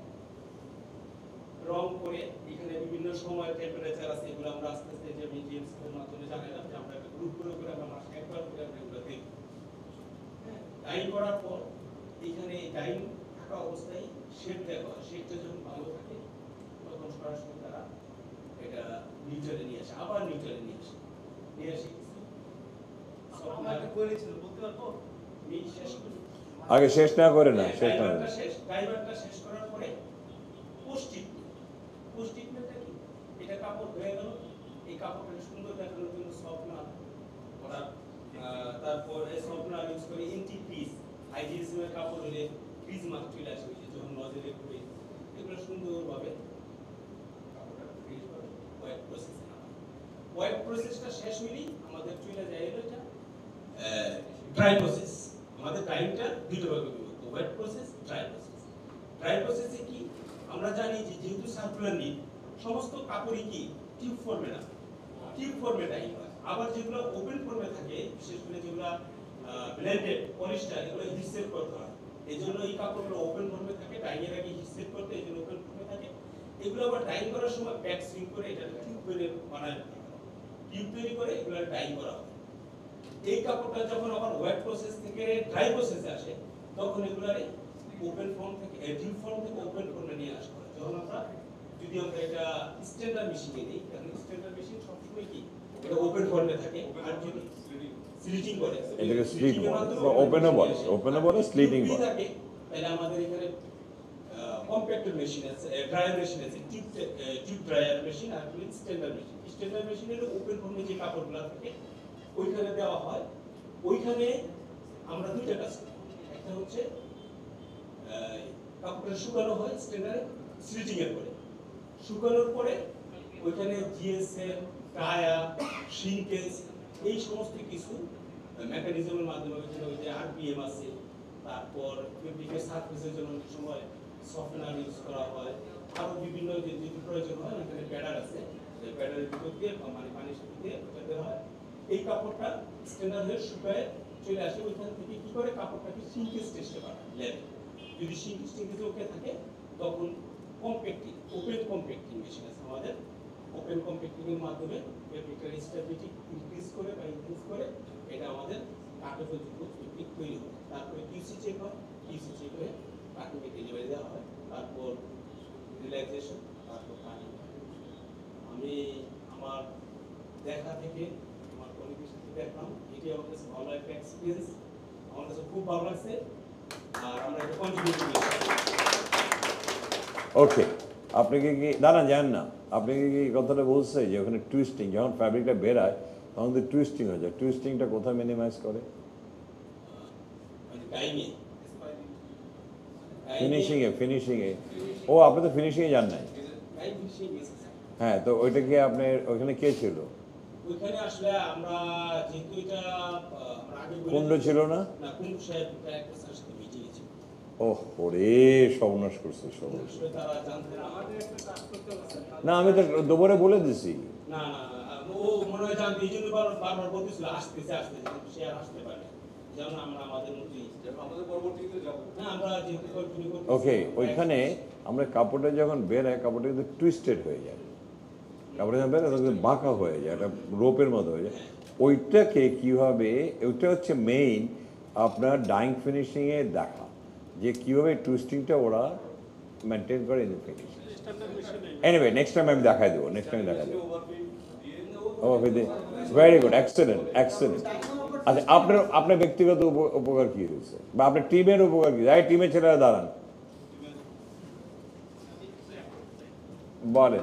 রং করে এখানে বিভিন্ন সময় টেম্পারেচার আছে এগুলো আমরা আস্তে আস্তে যে মিডিয়ামস এর মাধ্যমে জানালাম যে আমরা একটা গ্রুপ করে করে আমরা মাসে একবার করে আমরা এগুলো দেখব ডাই করার পর এইখানে ডাইং থাকা অবস্থায় শেড দেওয়া হয় শেডটা যখন ভালো থাকে তখন সরাসরি তারা এটা নিউট্রালে নিয়ে আসে আবার নিউট্রালে নিয়ে আসে। নিয়ে আসে কিছু আমরা একটা বলতে পারব? আমি শেষ করি আগে শেষ না করে না শেষ না করে। ড্রাইভারটা শেষ ড্রাইভারটা শেষ করার পরে পোস্ট ট্রিটমেন্ট পোস্ট ট্রিটমেন্টটা কি? এটা কাপড় হয়ে গেল এই কাপড়টা সুন্দর দেখানোর জন্য সফটনার করা আহ, তারপর এই সফটনার ইউজ করে এন্টি পিস আইজিএসএম এর কাপড় হলে পিস মার্ক চলে আসে যে যখন নজরে ঘুরে এগুলো সুন্দরভাবে কাপড়টা ফ্রিজ করে ওয়েট প্রসেস ওয়েট প্রসেসটা শেষ হইলেই আমাদের চলে যায় হলো এটা ড্রাই প্রসেস আমাদের টাইমটা দুটো ভাগে বিভক্ত। Wet process dry process dry প্রসেসে কি? আমরা জানি যে যেহেতু সার্কুলার নিড সমস্ত কাপড়ই কি? টিউব ফর্মে না। টিউব ফর্মে ডাই হয়। আবার যেগুলো ওপেন ফর্মে থাকে, বিশেষ করে যেগুলো ব্লেন্ডেড পলিস্টার এগুলো হিটসেট করতে হয়। এই জন্য এই কাপড়গুলো ওপেন ফর্মে থাকে ডাইয়ের আগে হিটসেট করতে এই জন্য ওপেন ফর্মে থাকে। এগুলো আবার ডাইং করার সময় ব্যাক সুইং করে, এটা টিউব করে বানায় টিউব তৈরি করে এগুলো ডাইং করা হয়। এই কাপড়টা যখন আবার ওয়েট প্রসেস থেকে ড্রাই প্রসেসে আসে, তখন এগুলারে ওপেন ফর্ম থেকে ডিপ ফর্ম থেকে ওপেন ফর্মে নিয়ে আসা হয়। যখন আমরা, যদি আমরা এটা স্ট্যান্ডার্ড মেশিনে দিই কারণ স্ট্যান্ডার্ড মেশিন সবসময় কি? এটা ওপেন ফর্মে থাকে। আর যদি স্লিটিং করে এটাকে স্লিট বলে ওপেনও বলে। ওপেনও বলে স্লিটিং বলে তাহলে আমাদের এখানে কম্প্যাক্টর মেশিন আছে ড্রায়ার মেশিন আছে টিউব টিউব ড্রায়ার মেশিন আর স্ট্যান্ডার্ড মেশিন স্ট্যান্ডার্ড মেশিনের ওপেন ফর্মে যে কাপড়গুলো থাকে ওইখানে দেওয়া হয়। ওইখানে আমরা দুইটা কাজ করি। একটা হচ্ছে কাপড়টা শুকানো হয় স্ট্যান্ডার্ডে স্লিটিং এর পরে। শুকানোর পরে ওইখানে জিএসএম টায়া শিঙ্কেজ এই সমস্ত কিছু মেকানিজমের মাধ্যমে যে আরপিএম আছে। তারপর ফেব্রিকের সার্ফেসের জন্য অনেক সময় সফটওয়্যার ইউজ করা হয়। আরও বিভিন্ন যে যদি প্রয়োজন হয়, ওইখানে প্যাডার আছে। সেই প্যাডারের ভিতর দিয়ে মানে পানির সাথে দিয়ে ওটা দেওয়া হয়। এই কাপড়টা স্ট্যান্ডার্ড হয়ে শুকায় চলে আসে। ওইখান থেকে কী করে? কাপড়টাকে সিঙ্কেজ টেস্টে পাঠায় ল্যাবে যদি সিঙ্কেজ টিঙ্কেজ ওকে থাকে, তখন কম্প্যাক্টিং ওপেন কম্প্যাক্টিং মেশিন আছে আমাদের। ওপেন কম্প্যাক্টিং এর মাধ্যমে ফেব্রিকের স্টেবিলিটি ইনক্রিজ করে বা ইনক্রিজ করে, এটা আমাদের যুগ ফেব্রিক তৈরি হয়। তারপরে কিউসি চেক হয়। কিউসি চেক হয়ে কাঠকে ডেলিভারি দেওয়া হয়। তারপর রিল্যাক্সেশন তারপর পানি আমি আমার দেখা থেকে আমার কলিগের সাথে দেখলাম, এটি আমার কাছে ভালো একটা এক্সপিরিয়েন্স আমার কাছে খুব ভালো লাগছে। আর আমরা এটা কন্টিনিউ করি। ওকে আপনি কি কি না না জানেন না। আপনি কি কথাটা বলছে যে ওখানে টুইস্টিং যখন ফ্যাব্রিকটা বেরায় তখন তো টুইস্টিং হয়ে যায়। টুইস্টিংটা কোথায় মিনিমাইজ করে? ফিনিশিংয়ে টাইমে ফিনিশিং এ ফিনিশিং এ ও আপনি তো ফিনিশিং এ যান নাই। হ্যাঁ তো ওইটা কি আপনার ওখানে কে ছিল? ওইখানে আসলে আমরা যেহেতু এটা কুণ্ড ছিল না? না কুণ্ড সাহেব একটা স্যার সাথে মিটিং ছিল ওহ ওরে সর্বনাশ করছে সর্বনাশ আসলে তারা জানতেন না। আমাদের একটা কাজ করতে হবে স্যার। না আমি তো দুপুরে বলে দিছি। না না না, ও মনে হয় জানতে এই জন্য বার- বারবার বলতেছিল আসতেছে আসতেছে কিন্তু সে আর আসতে পারে না। যেমন আমরা আমাদের মতোই আমাদের পরবর্তীতে যাব। না আমরা যেহেতু কন্টিনিউ করতে ওকে ওইখানে আমরা কাপড়টা যখন বের হয় কাপড়টা কিন্তু টুইস্টেড হয়ে যায়। কাপড়টা যখন বের হয় তখন কিন্তু বাঁকা হয়ে যায় একটা রোপের মতো হয়ে যায়। ওইটাকে কীভাবে ওইটা হচ্ছে মেইন আপনার ডাইং ফিনিশিংয়ে দেখা। যে কীভাবে টুইস্টিংটা ওরা মেনটেন করে ইন এনিওয়ে নেক্সট টাইম আমি দেখাই দেবো নেক্সট টাইম দেখাই দেবো। ভেরি গুড এক্সেলেন্ট এক্সেলেন্ট আচ্ছা আপনার আপনার ব্যক্তিগত উপ- উপকার কী হয়েছে? বা আপনার টিমের উপকার কী? এই টিমের ছেলেরা দাঁড়ান। বলেন।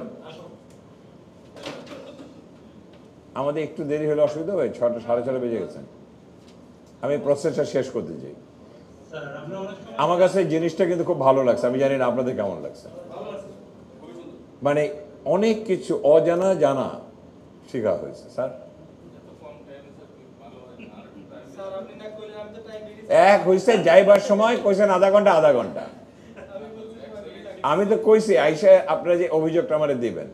আমাদের একটু দেরি হলে অসুবিধা হয় ছটা সাড়ে ছটা বেজে গেছেন আমি প্রসেসটা শেষ করতে চাই। আমরা কাছে জিনিসটা কিন্তু খুব ভালো লাগছে। আমি জানি না আপনাদের কেমন লাগছে। মানে অনেক কিছু অজানা জানা শেখা হয়েছে, স্যার। এক হয়েছে যাইবার সময়, কইছেন আধা ঘণ্টা আধা ঘণ্টা। আমি তো কইছি, আইসা আপনারা যে অভিযোগটা আমারে দিবেন।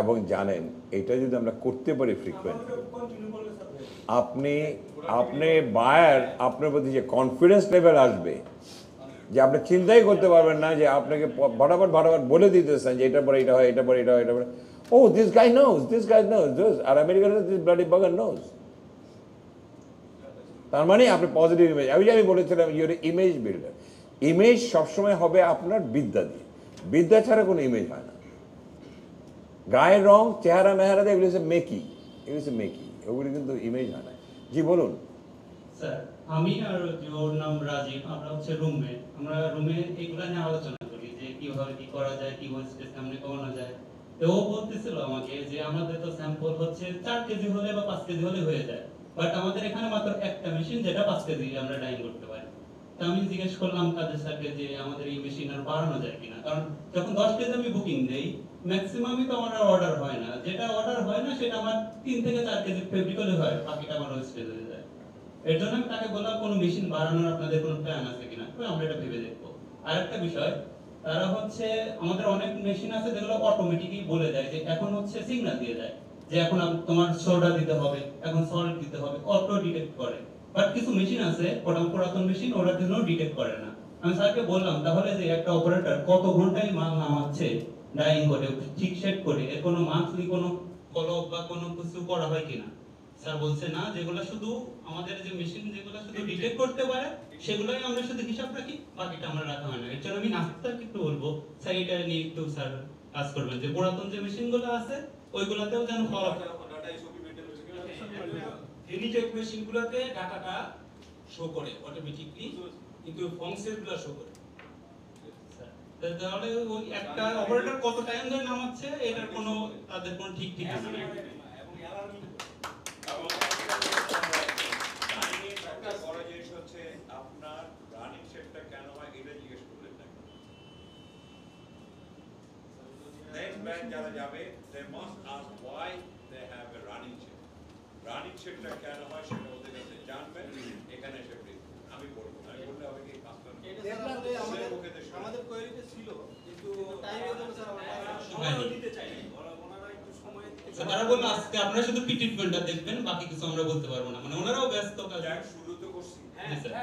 এবং জানেন, এটা যদি আমরা করতে পারি ফ্রিকুয়েন্ট আপনি আপনি বায়ার আপনার প্রতি যে কনফিডেন্স লেভেল আসবে, যে আপনি চিন্তাই করতে পারবেন না যে আপনাকে ফটাফট ফটাফট বলে দিতেছেন যে এটা পরে এটা হয়, এটা পরে এটা হয়, এটা পরে। ও this guy knows this guy knows this are American this bloody বাগান নোজ তার মানে আপনি পজিটিভ ইমেজ আমি যে আমি বলেছিলাম ইউর ইমেজ বিল্ডার ইমেজ সবসময় হবে আপনার বিদ্যা দিয়ে। বিদ্যা ছাড়া কোনো ইমেজ হয় না। গায়ের রং, চেহারা মেহারা দিয়ে এগুলো হচ্ছে মেকি, এগুলো হচ্ছে মেকি। ওগুলো কিন্তু ইমেজ হয় না। জি, বলুন। আমি আর ওর নাম রাজীব, আমরা হচ্ছে রুমমেট আমরা রুমে এগুলা নিয়ে আলোচনা করি যে কীভাবে কি করা যায়, কি সামনে কমানো যায়। তো ও বলতেছিল আমাকে যে আমাদের তো স্যাম্পল হচ্ছে চার কেজি হলে বা পাঁচ কেজি হলে হয়ে যায়। বাট আমাদের এখানে মাত্র একটা মেশিন যেটা পাঁচ কেজি আমরা ডাইং করতে পারি। তা আমি জিজ্ঞেস করলাম কাদের সাথে যে আমাদের এই মেশিন আর বাড়ানো যায় কিনা। কারণ যখন দশ কেজি আমি বুকিং দেই ম্যাক্সিমামই তো আমার অর্ডার হয় না। যেটা অর্ডার হয় না, সেটা আমার তিন থেকে চার কেজি ফেব্রিক হলে হয়, বাকিটা আমার ওয়েস্টেজ হয়ে যায়। এর জন্য আমি তাকে বললাম, কোনো মেশিন বাড়ানোর আপনাদের কোনো প্ল্যান আছে কিনা? তো আমরা এটা ভেবে দেখব। আরেকটা বিষয়, তারা হচ্ছে, আমাদের অনেক মেশিন আছে যেগুলো অটোমেটিকই বলে দেয় যে এখন হচ্ছে সিগন্যাল দিয়ে দেয় যে এখন তোমার সোডা দিতে হবে, এখন সল্ট দিতে হবে অটো ডিটেক্ট করে। বাট কিছু মেশিন আছে ওটা পুরাতন মেশিন ওরা জন্য ডিটেক্ট করে না। আমি স্যারকে বললাম, তাহলে যে একটা অপারেটর কত ঘন্টায় মাল নামাচ্ছে? ডাইং করে ঠিক সেট করে এর কোনো মান্থলি কোনো ফলো বা কোনো কিছু করা হয় কিনা? স্যার বলছে না যেগুলো শুধু আমাদের যে মেশিন যেগুলো শুধু ডিটেক্ট করতে পারে সেগুলোই আমরা শুধু হিসাব রাখি বাকিটা আমরা রাখা হয় না। এর জন্য আমি নাস্তাকে একটু বলব স্যার এটা নিয়ে একটু স্যার কাজ করবেন যে পুরাতন যে মেশিনগুলো আছে ওইগুলোতেও যেন ফলো ফেনিটেক মেশিনগুলোতে ডাটাটা শো করে অটোমেটিকলি কিন্তু ফংসেরগুলো শো করে। তাহলে ওই একটা অপারেটর কত টাইম ধরে নামাচ্ছে, এটার কোনো তাদের কোনো ঠিক নেক্সট ব্যাচ যারা যাবে কেন হয় সেটা জানবেন, এখানে এসে bring করবেন। আমি বলব না। আমি বললে হবে কি কাস্টমার দেখলাম যে আমাদের আমাদের কোয়েরিতে ছিল কিন্তু টাইমের জন্য স্যার আমরা দিতে চাইনি ওনারা একটু সময় তারা বলল আজকে আপনারা শুধু পি ট্রিটমেন্টটা দেখবেন বাকি কিছু আমরা বলতে পারব না। মানে ওনারাও ব্যস্ত কাজে। শুরু তো করছি। হ্যাঁ স্যার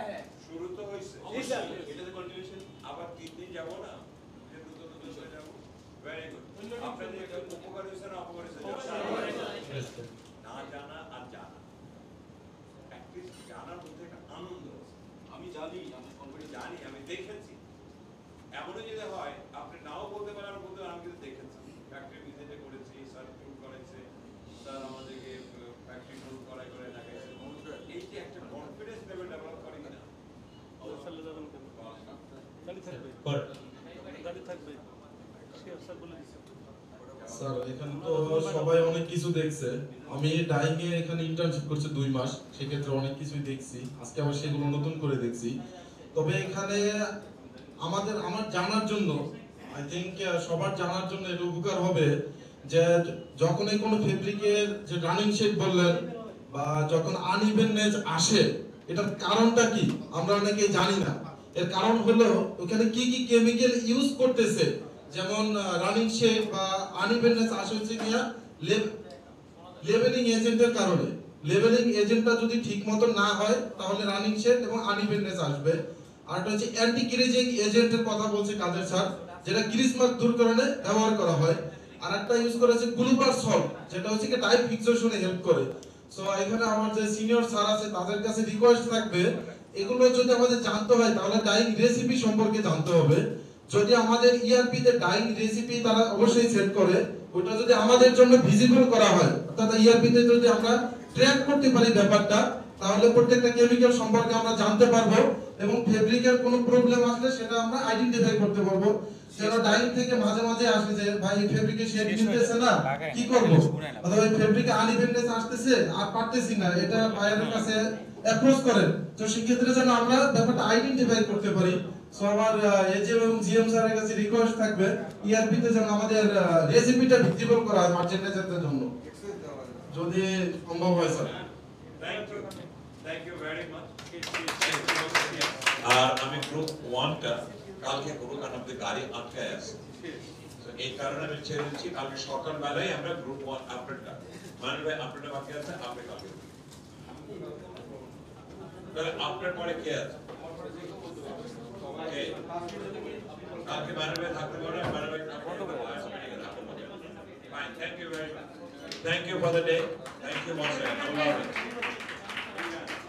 শুরু তো অবশ্যই। এটাতে কন্টিনিউশন আবার তিন দিন যাব না? যে নতুন নতুন হয়ে যাব। ভেরি গুড আপনাদের একটা উপকার হয়েছে না অপকার হয়েছে? না জানা আর জানা। জানার মধ্যে একটা আনন্দ আমি জানি আমি জানি আমি দেখেছি। এমনও যদি হয় আপনি নাও বলতে পারেন আমি বলতে পারেন, আমি কিন্তু দেখেছি। ফ্যাক্টরি ভিজিটে করেছি স্যার ট্যুর করেছে স্যার আমাদেরকে ফ্যাক্টরি ট্যুর করাই করে দেখাইছে। এই যে একটা কনফিডেন্স লেভেল ডেভেলপ করে কিনা? স্যার এখানে তো সবাই অনেক কিছু দেখছে। আমি ডাইং এ এখানে ইন্টার্নশিপ করছি দুই মাস। সেক্ষেত্রে অনেক কিছুই দেখছি। আজকে আবার সেগুলো নতুন করে দেখছি। তবে এখানে আমাদের, আমার জানার জন্য আই থিঙ্ক সবার জানার জন্য এটা উপকার হবে যে যখনই কোনো ফেব্রিকের যে রানিং শেড বললেন বা যখন আনইভেননেস আসে, এটার কারণটা কি? আমরা অনেকে জানি না। এর কারণ হলো ওখানে কি কি কেমিক্যাল ইউজ করতেছে? যেমন রানিং শেড বা আনইভেননেস আসে হচ্ছে কিনা লেভেলিং এজেন্টের কারণে। লেভেলিং এজেন্টটা যদি ঠিক মতো না হয়, তাহলে রানিং শেড এবং আনইভেননেস আসবে। আর হচ্ছে অ্যান্টি ক্রিজিং এজেন্টের কথা বলছে কাদের স্যার, যেটা গ্রিস মার্ক দূরকরণে ব্যবহার করা হয়। আর একটা ইউজ করেছে গ্লুবার সল্ট যেটা হচ্ছে কি টাইপ ফিক্সেশনে হেল্প করে। সো এখানে আমার যে সিনিয়র স্যার আছে, তাদের কাছে রিকোয়েস্ট থাকবে, এগুলো যদি আমাদের জানতে হয়, তাহলে ডাইং রেসিপি সম্পর্কে জানতে হবে। যদি আমাদের ইআরপি তে ডাইং রেসিপি তারা অবশ্যই সেট করে, ওটা যদি আমাদের জন্য ভিজিবল করা হয়, অর্থাৎ ইআরপি তে যদি আমরা ট্র্যাক করতে পারি ব্যাপারটা তাহলে প্রত্যেকটা কেমিক্যাল সম্পর্কে আমরা জানতে পারব এবং ফেব্রিকের কোনো প্রবলেম আসলে সেটা আমরা আইডেন্টিফাই করতে পারব। যেন ডাইং থেকে মাঝে মাঝে আসে যে ভাই এই ফেব্রিকে শেড মিলতেছে না কি করব? অথবা এই ফেব্রিকে আনইভেননেস আসতেছে আর পারতেছি না এটা ভাইয়ের কাছে অ্যাপ্রোচ করেন। তো সেক্ষেত্রে যেন আমরা ব্যাপারটা আইডেন্টিফাই করতে পারি। সো আমার এজে এবং জিএম স্যারের কাছে রিকোয়েস্ট থাকবে ইআরপি তে যেন আমাদের রেসিপিটা ভিজিবল করা হয় মার্চেন্ডাইজারদের জন্য। যদি সম্ভব হয় sir. Thank you very much আর আমি গ্রুপ ওয়ানটা কালকে করব কারণ আমাদের গাড়ি আটকায় আছে তো এই কারণে আমি ছেড়ে দিচ্ছি কালকে সকালবেলায় আমরা গ্রুপ ওয়ান আপডেটটা মানে ভাই আপডেটটা বাকি আছে আপনি কালকে করবেন। তাহলে আপনার পরে কে আছে কে? কালকে মানে ভাই থাকতে পারে মানে ভাই Fine, thank you very much. Thank you for the day. Thank you, Marcel.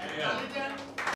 Amen.